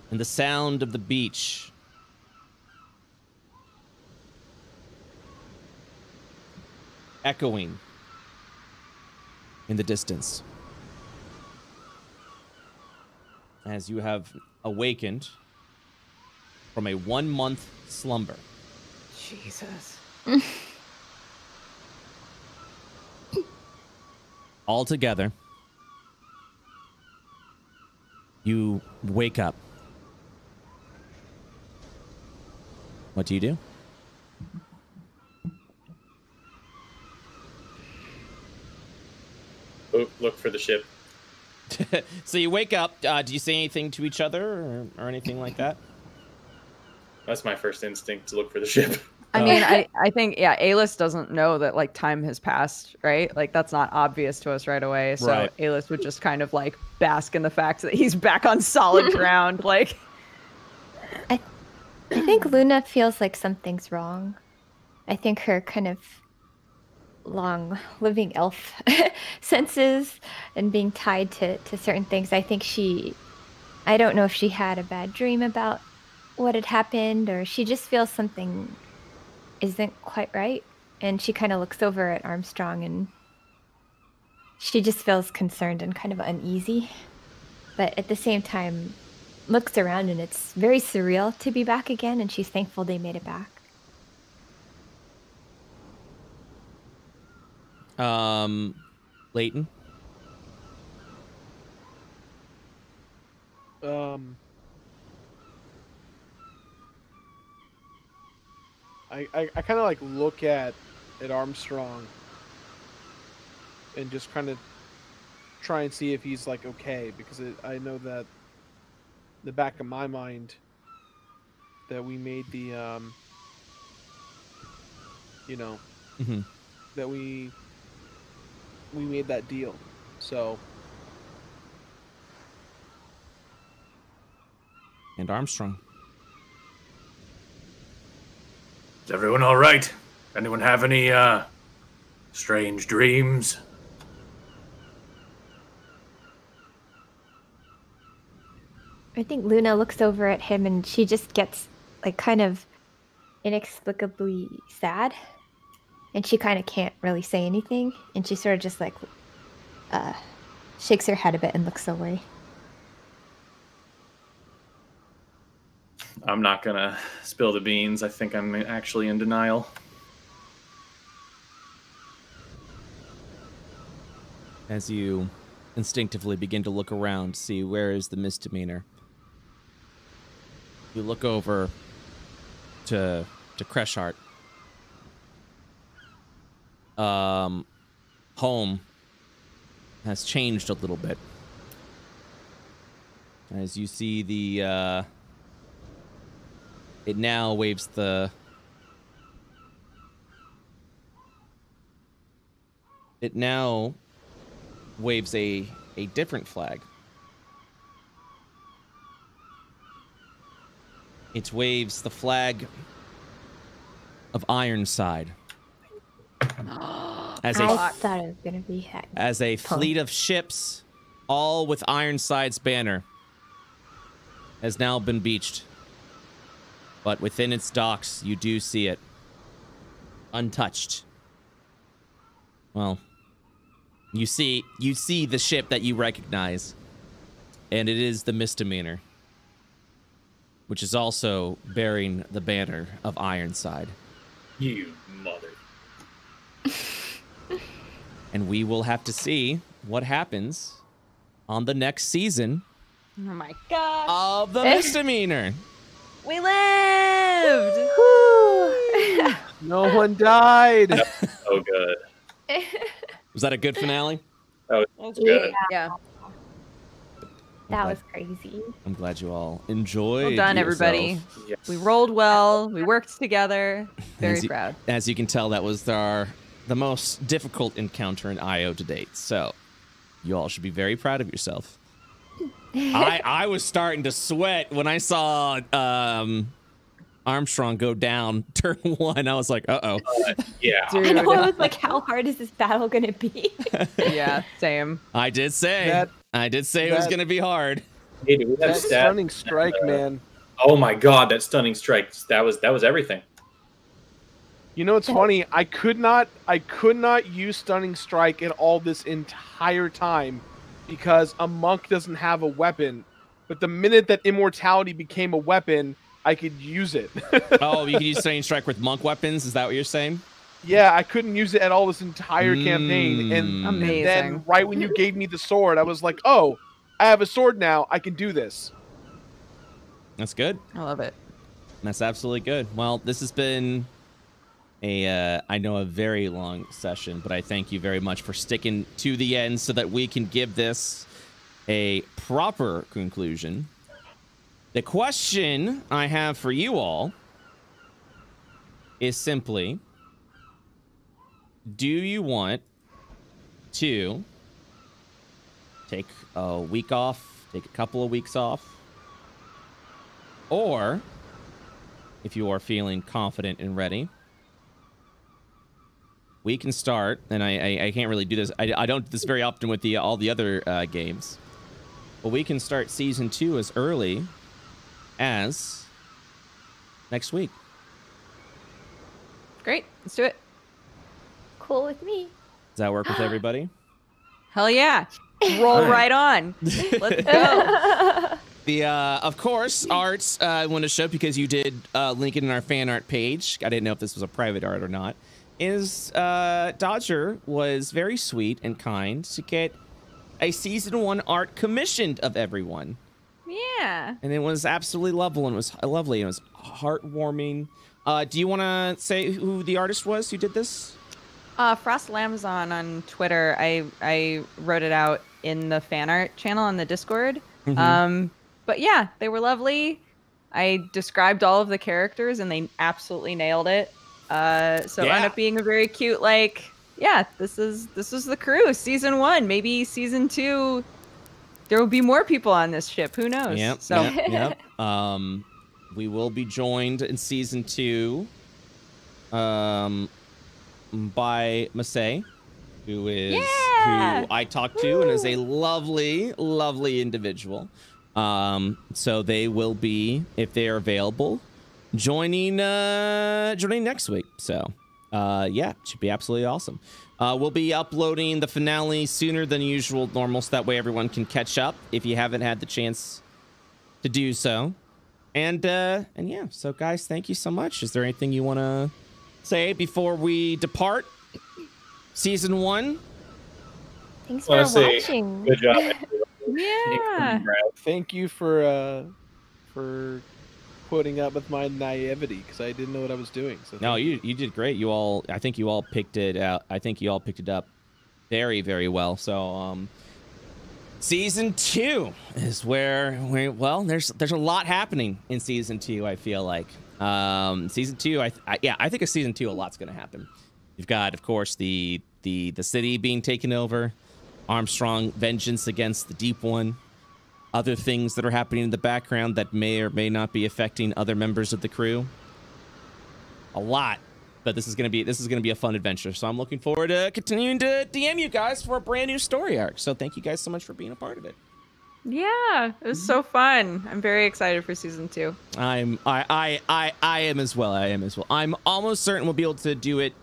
and the sound of the beach echoing in the distance. as you have awakened from a one month slumber. Jesus. All together, you wake up. What do you do? Look, look for the ship. so you wake up. Uh, do you say anything to each other or, or anything like that? That's my first instinct to look for the ship. I mean, I, I think yeah, Alis doesn't know that like time has passed, right? Like that's not obvious to us right away. So Right. Alis would just kind of like bask in the fact that he's back on solid ground. Like I think Luna feels like something's wrong. I think her kind of long living elf senses and being tied to, to certain things. I think she, I don't know if she had a bad dream about what had happened or she just feels something isn't quite right. And she kind of looks over at Armstrong and she just feels concerned and kind of uneasy. But at the same time, looks around and it's very surreal to be back again and she's thankful they made it back. Um, Leighton. Um, I I, I kind of like look at at Armstrong and just kind of try and see if he's like okay because it, I know that the back of my mind that we made the um you know Mhm. that we we made that deal so and Armstrong. Is everyone all right? Anyone have any uh strange dreams? I think Luna looks over at him and she just gets like kind of inexplicably sad. And she kind of can't really say anything. And she sort of just like uh, shakes her head a bit and looks away. I'm not gonna spill the beans. I think I'm actually in denial. As you instinctively begin to look around, see where is the Miss Demeanor. You look over to to Creshart. Um, home has changed a little bit. As you see the uh, it now waves the it now waves a a different flag. It waves the flag of Ironside. As a I thought it was going to be heck. as a Punk. fleet of ships, all with Ironside's banner, has now been beached. But within its docks, you do see it untouched. Well, you see you see the ship that you recognize, and it is the Miss Demeanor, which is also bearing the banner of Ironside. You mother. And we will have to see what happens on the next season Oh my god. of the eh. Miss Demeanor. We lived. no one died Oh, good. Was that a good finale? That was good. Yeah. That was crazy. I'm glad you all enjoyed. Well done, yourself. everybody. Yes. We rolled well. We worked together. Very As you- proud. As you can tell, that was our the most difficult encounter in IO to date. So, you all should be very proud of yourself. I I was starting to sweat when I saw um, Armstrong go down turn one. I was like, uh oh. Yeah. I know, I was like, how hard is this battle going to be? yeah, same. I did say. That- I did say it was gonna be hard. Hey, do we have that stunning strike uh, man Oh my god, that stunning strike. That was that was everything. You know what's funny? I could not I could not use stunning strike at all this entire time because a monk doesn't have a weapon but the minute that immortality became a weapon, I could use it. oh, you can use Stunning Strike with monk weapons. Is that what you're saying? yeah, I couldn't use it at all this entire campaign. And Mm. Amazing. then right when you gave me the sword, I was like, oh, I have a sword now. I can do this. That's good. I love it. That's absolutely good. Well, this has been a, uh, I know a very long session, but I thank you very much for sticking to the end so that we can give this a proper conclusion. The question I have for you all is simply Do you want to take a week off, take a couple of weeks off, or if you are feeling confident and ready, we can start. And I, I, I can't really do this. I, I don't do this very often with the all the other uh, games, but we can start season two as early as next week. Great. Let's do it. Cool with me. Does that work with everybody? Hell yeah. Roll All right right. on. Let's go. The uh, of course art uh, I want to show because you did uh, link it in our fan art page. I didn't know if this was a private art or not. Is uh, Dodger was very sweet and kind to get a season one art commissioned of everyone, yeah. and it was absolutely lovely and it was lovely. And it was heartwarming. Uh, do you want to say who the artist was who did this? Uh, Frost Lamzon on Twitter. I I wrote it out in the fan art channel on the Discord. Mm-hmm. Um, but yeah, they were lovely. I described all of the characters and they absolutely nailed it. Uh, so it Yeah. ended up being a very cute like. Yeah, this is this is the crew. Season one, maybe season two. There will be more people on this ship. Who knows? Yep. So Yep. yep. Um, we will be joined in season two, um, by Masay, who is Yeah! who I talked to and is a lovely, lovely individual. Um, so they will be, if they are available, joining uh joining next week. So uh yeah, should be absolutely awesome. Uh, we'll be uploading the finale sooner than usual, normal, so that way everyone can catch up if you haven't had the chance to do so. And uh and yeah, so guys, thank you so much. Is there anything you want to say before we depart? Season one. Thanks for Wanna watching. Good job. yeah. Thank you for uh, for putting up with my naivety because I didn't know what I was doing. So No, you you did great. You all, I think you all picked it out. I think you all picked it up very very well. So um, season two is where we well, there's there's a lot happening in season two. I feel like um, season two. I, I yeah, I think of season two, a lot's gonna happen. You've got, of course, the the the city being taken over, Armstrong vengeance against the Deep One, other things that are happening in the background that may or may not be affecting other members of the crew. A lot, but this is gonna be this is gonna be a fun adventure. So I'm looking forward to continuing to DM you guys for a brand new story arc. So thank you guys so much for being a part of it. Yeah, it was so fun. I'm very excited for season two. I'm I I I I am as well. I am as well. I'm almost certain we'll be able to do it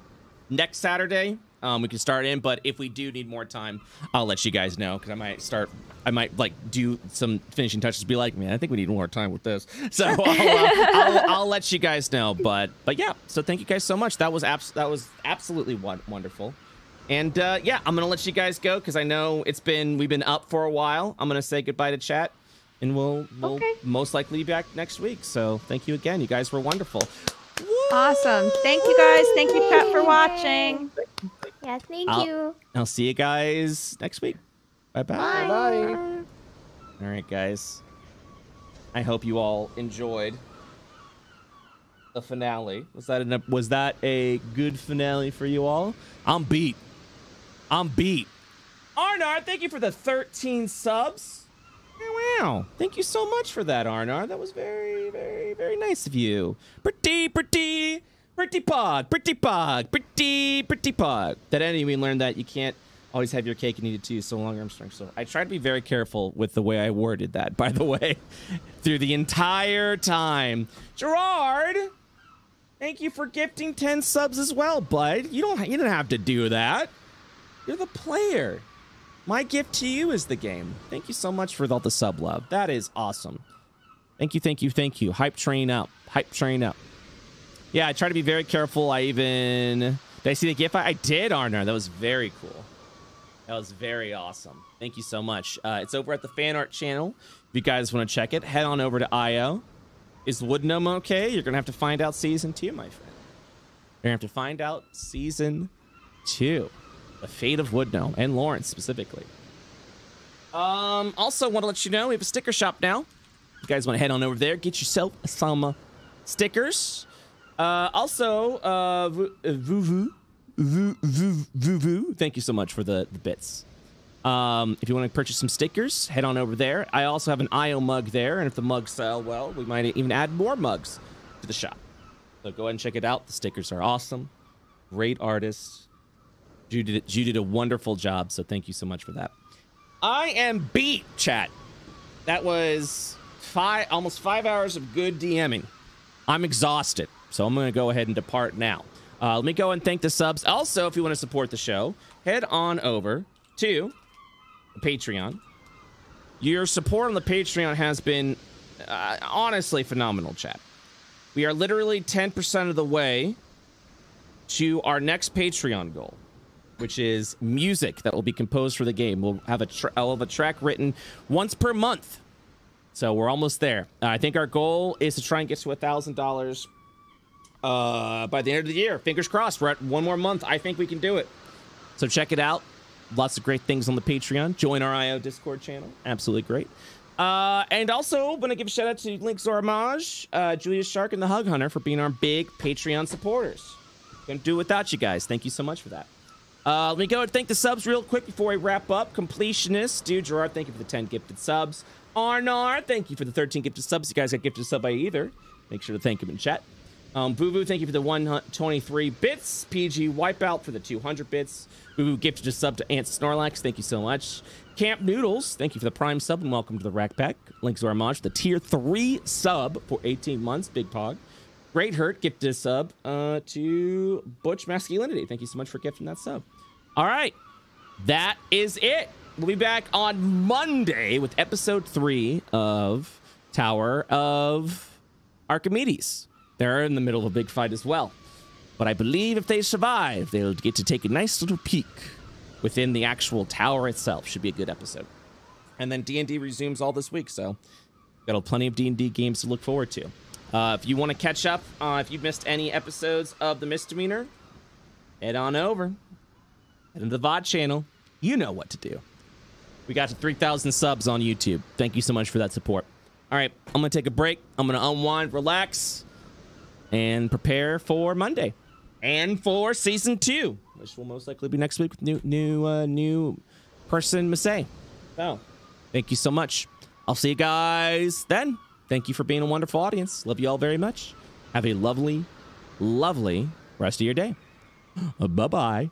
next Saturday. Um, we can start in, but if we do need more time, I'll let you guys know because I might start. I might like do some finishing touches. Be like, man, I think we need more time with this. So I'll, uh, I'll, I'll let you guys know. But but yeah. So thank you guys so much. That was abs- that was absolutely wonderful. And uh, yeah, I'm gonna let you guys go because I know it's been we've been up for a while. I'm gonna say goodbye to chat, and we'll we'll Okay. most likely be back next week. So thank you again. You guys were wonderful. Awesome. Thank you guys. Thank you, chat, for watching. Yeah, thank I'll- you. I'll see you guys next week. Bye bye. Bye-bye. All right, guys. I hope you all enjoyed the finale. Was that an, was that a good finale for you all? I'm beat. I'm beat. Arnar, thank you for the 13 subs. Wow. Thank you so much for that, Arnar. That was very, very, very nice of you. Pretty, pretty, pretty pod, pretty pod, pretty, pretty pod. That any of you learn that you can't always have your cake and eat it too, so long Armstrong. So I tried to be very careful with the way I worded that, by the way, through the entire time. Jirard, thank you for gifting 10 subs as well, bud. You don't you didn't have to do that. You're the player. My gift to you is the game. Thank you so much for all the sub love. That is awesome. Thank you, thank you, thank you. Hype train up. Hype train up. Yeah, I try to be very careful. I even did I see the gift? I, did, Arnar. That was very cool. That was very awesome. Thank you so much. Uh, it's over at the fan art channel. If you guys want to check it, head on over to IO. Is Wood Gnome okay? You're gonna have to find out season two, my friend. You're gonna have to find out season two. The fate of Wood Gnome and Lawrence specifically. Um, also want to let you know we have a sticker shop now. You guys want to head on over there, get yourself some stickers. Uh, also, uh, Vu- uh, Vuvu, Vu- Vu- Vuvu, thank you so much for the, the bits. Um, if you want to purchase some stickers, head on over there. I also have an IO mug there, and if the mugs sell well, we might even add more mugs to the shop. So go ahead and check it out. The stickers are awesome. Great artists. You did, you did a wonderful job, so thank you so much for that. I am beat, chat. That was five, almost five hours of good DMing. I'm exhausted, so I'm going to go ahead and depart now. Uh, let me go and thank the subs. Also, if you want to support the show, head on over to Patreon. Your support on the Patreon has been uh, honestly phenomenal, chat. We are literally 10% of the way to our next Patreon goal, which is music that will be composed for the game. We'll have a, I'll have a track written once per month. So we're almost there. Uh, I think our goal is to try and get to a thousand dollars uh, by the end of the year. Fingers crossed. We're at one more month. I think we can do it. So check it out. Lots of great things on the Patreon. Join our Io Discord channel. Absolutely great. Uh, and also, want to give a shout out to Link Zoramage, uh, Julius Shark, and the Hug Hunter for being our big Patreon supporters. Couldn't do it without you guys. Thank you so much for that. Uh, let me go and thank the subs real quick before we wrap up. Completionist, dude, Jirard, thank you for the 10 gifted subs. Arnar, thank you for the 13 gifted subs. You guys got gifted a sub by either. Make sure to thank him in chat. Um, Boo Boo, thank you for the 123 bits. PG Wipeout for the 200 bits. Boo Boo gifted a sub to Ant Snorlax. Thank you so much. Camp Noodles, thank you for the Prime sub and welcome to the Rack Pack. Links are Homage, the Tier 3 sub for 18 months. Big Pog. Great Hurt gifted a sub uh, to Butch Masculinity. Thank you so much for gifting that sub. All right. That is it. We'll be back on Monday with episode three of Tower of Archimedes. They're in the middle of a big fight as well. But I believe if they survive, they'll get to take a nice little peek within the actual tower itself. Should be a good episode. And then D&D resumes all this week, so got plenty of D&D games to look forward to. Uh, if you want to catch up, uh, if you've missed any episodes of The Miss Demeanor, head on over. Head into the VOD channel. You know what to do. We got to 3,000 subs on YouTube. Thank you so much for that support. All right, I'm going to take a break. I'm going to unwind, relax, and prepare for Monday and for season two, which will most likely be next week with new new uh, new person Masay. So, thank you so much. I'll see you guys then. Thank you for being a wonderful audience. Love you all very much. Have a lovely, lovely rest of your day. Bye bye.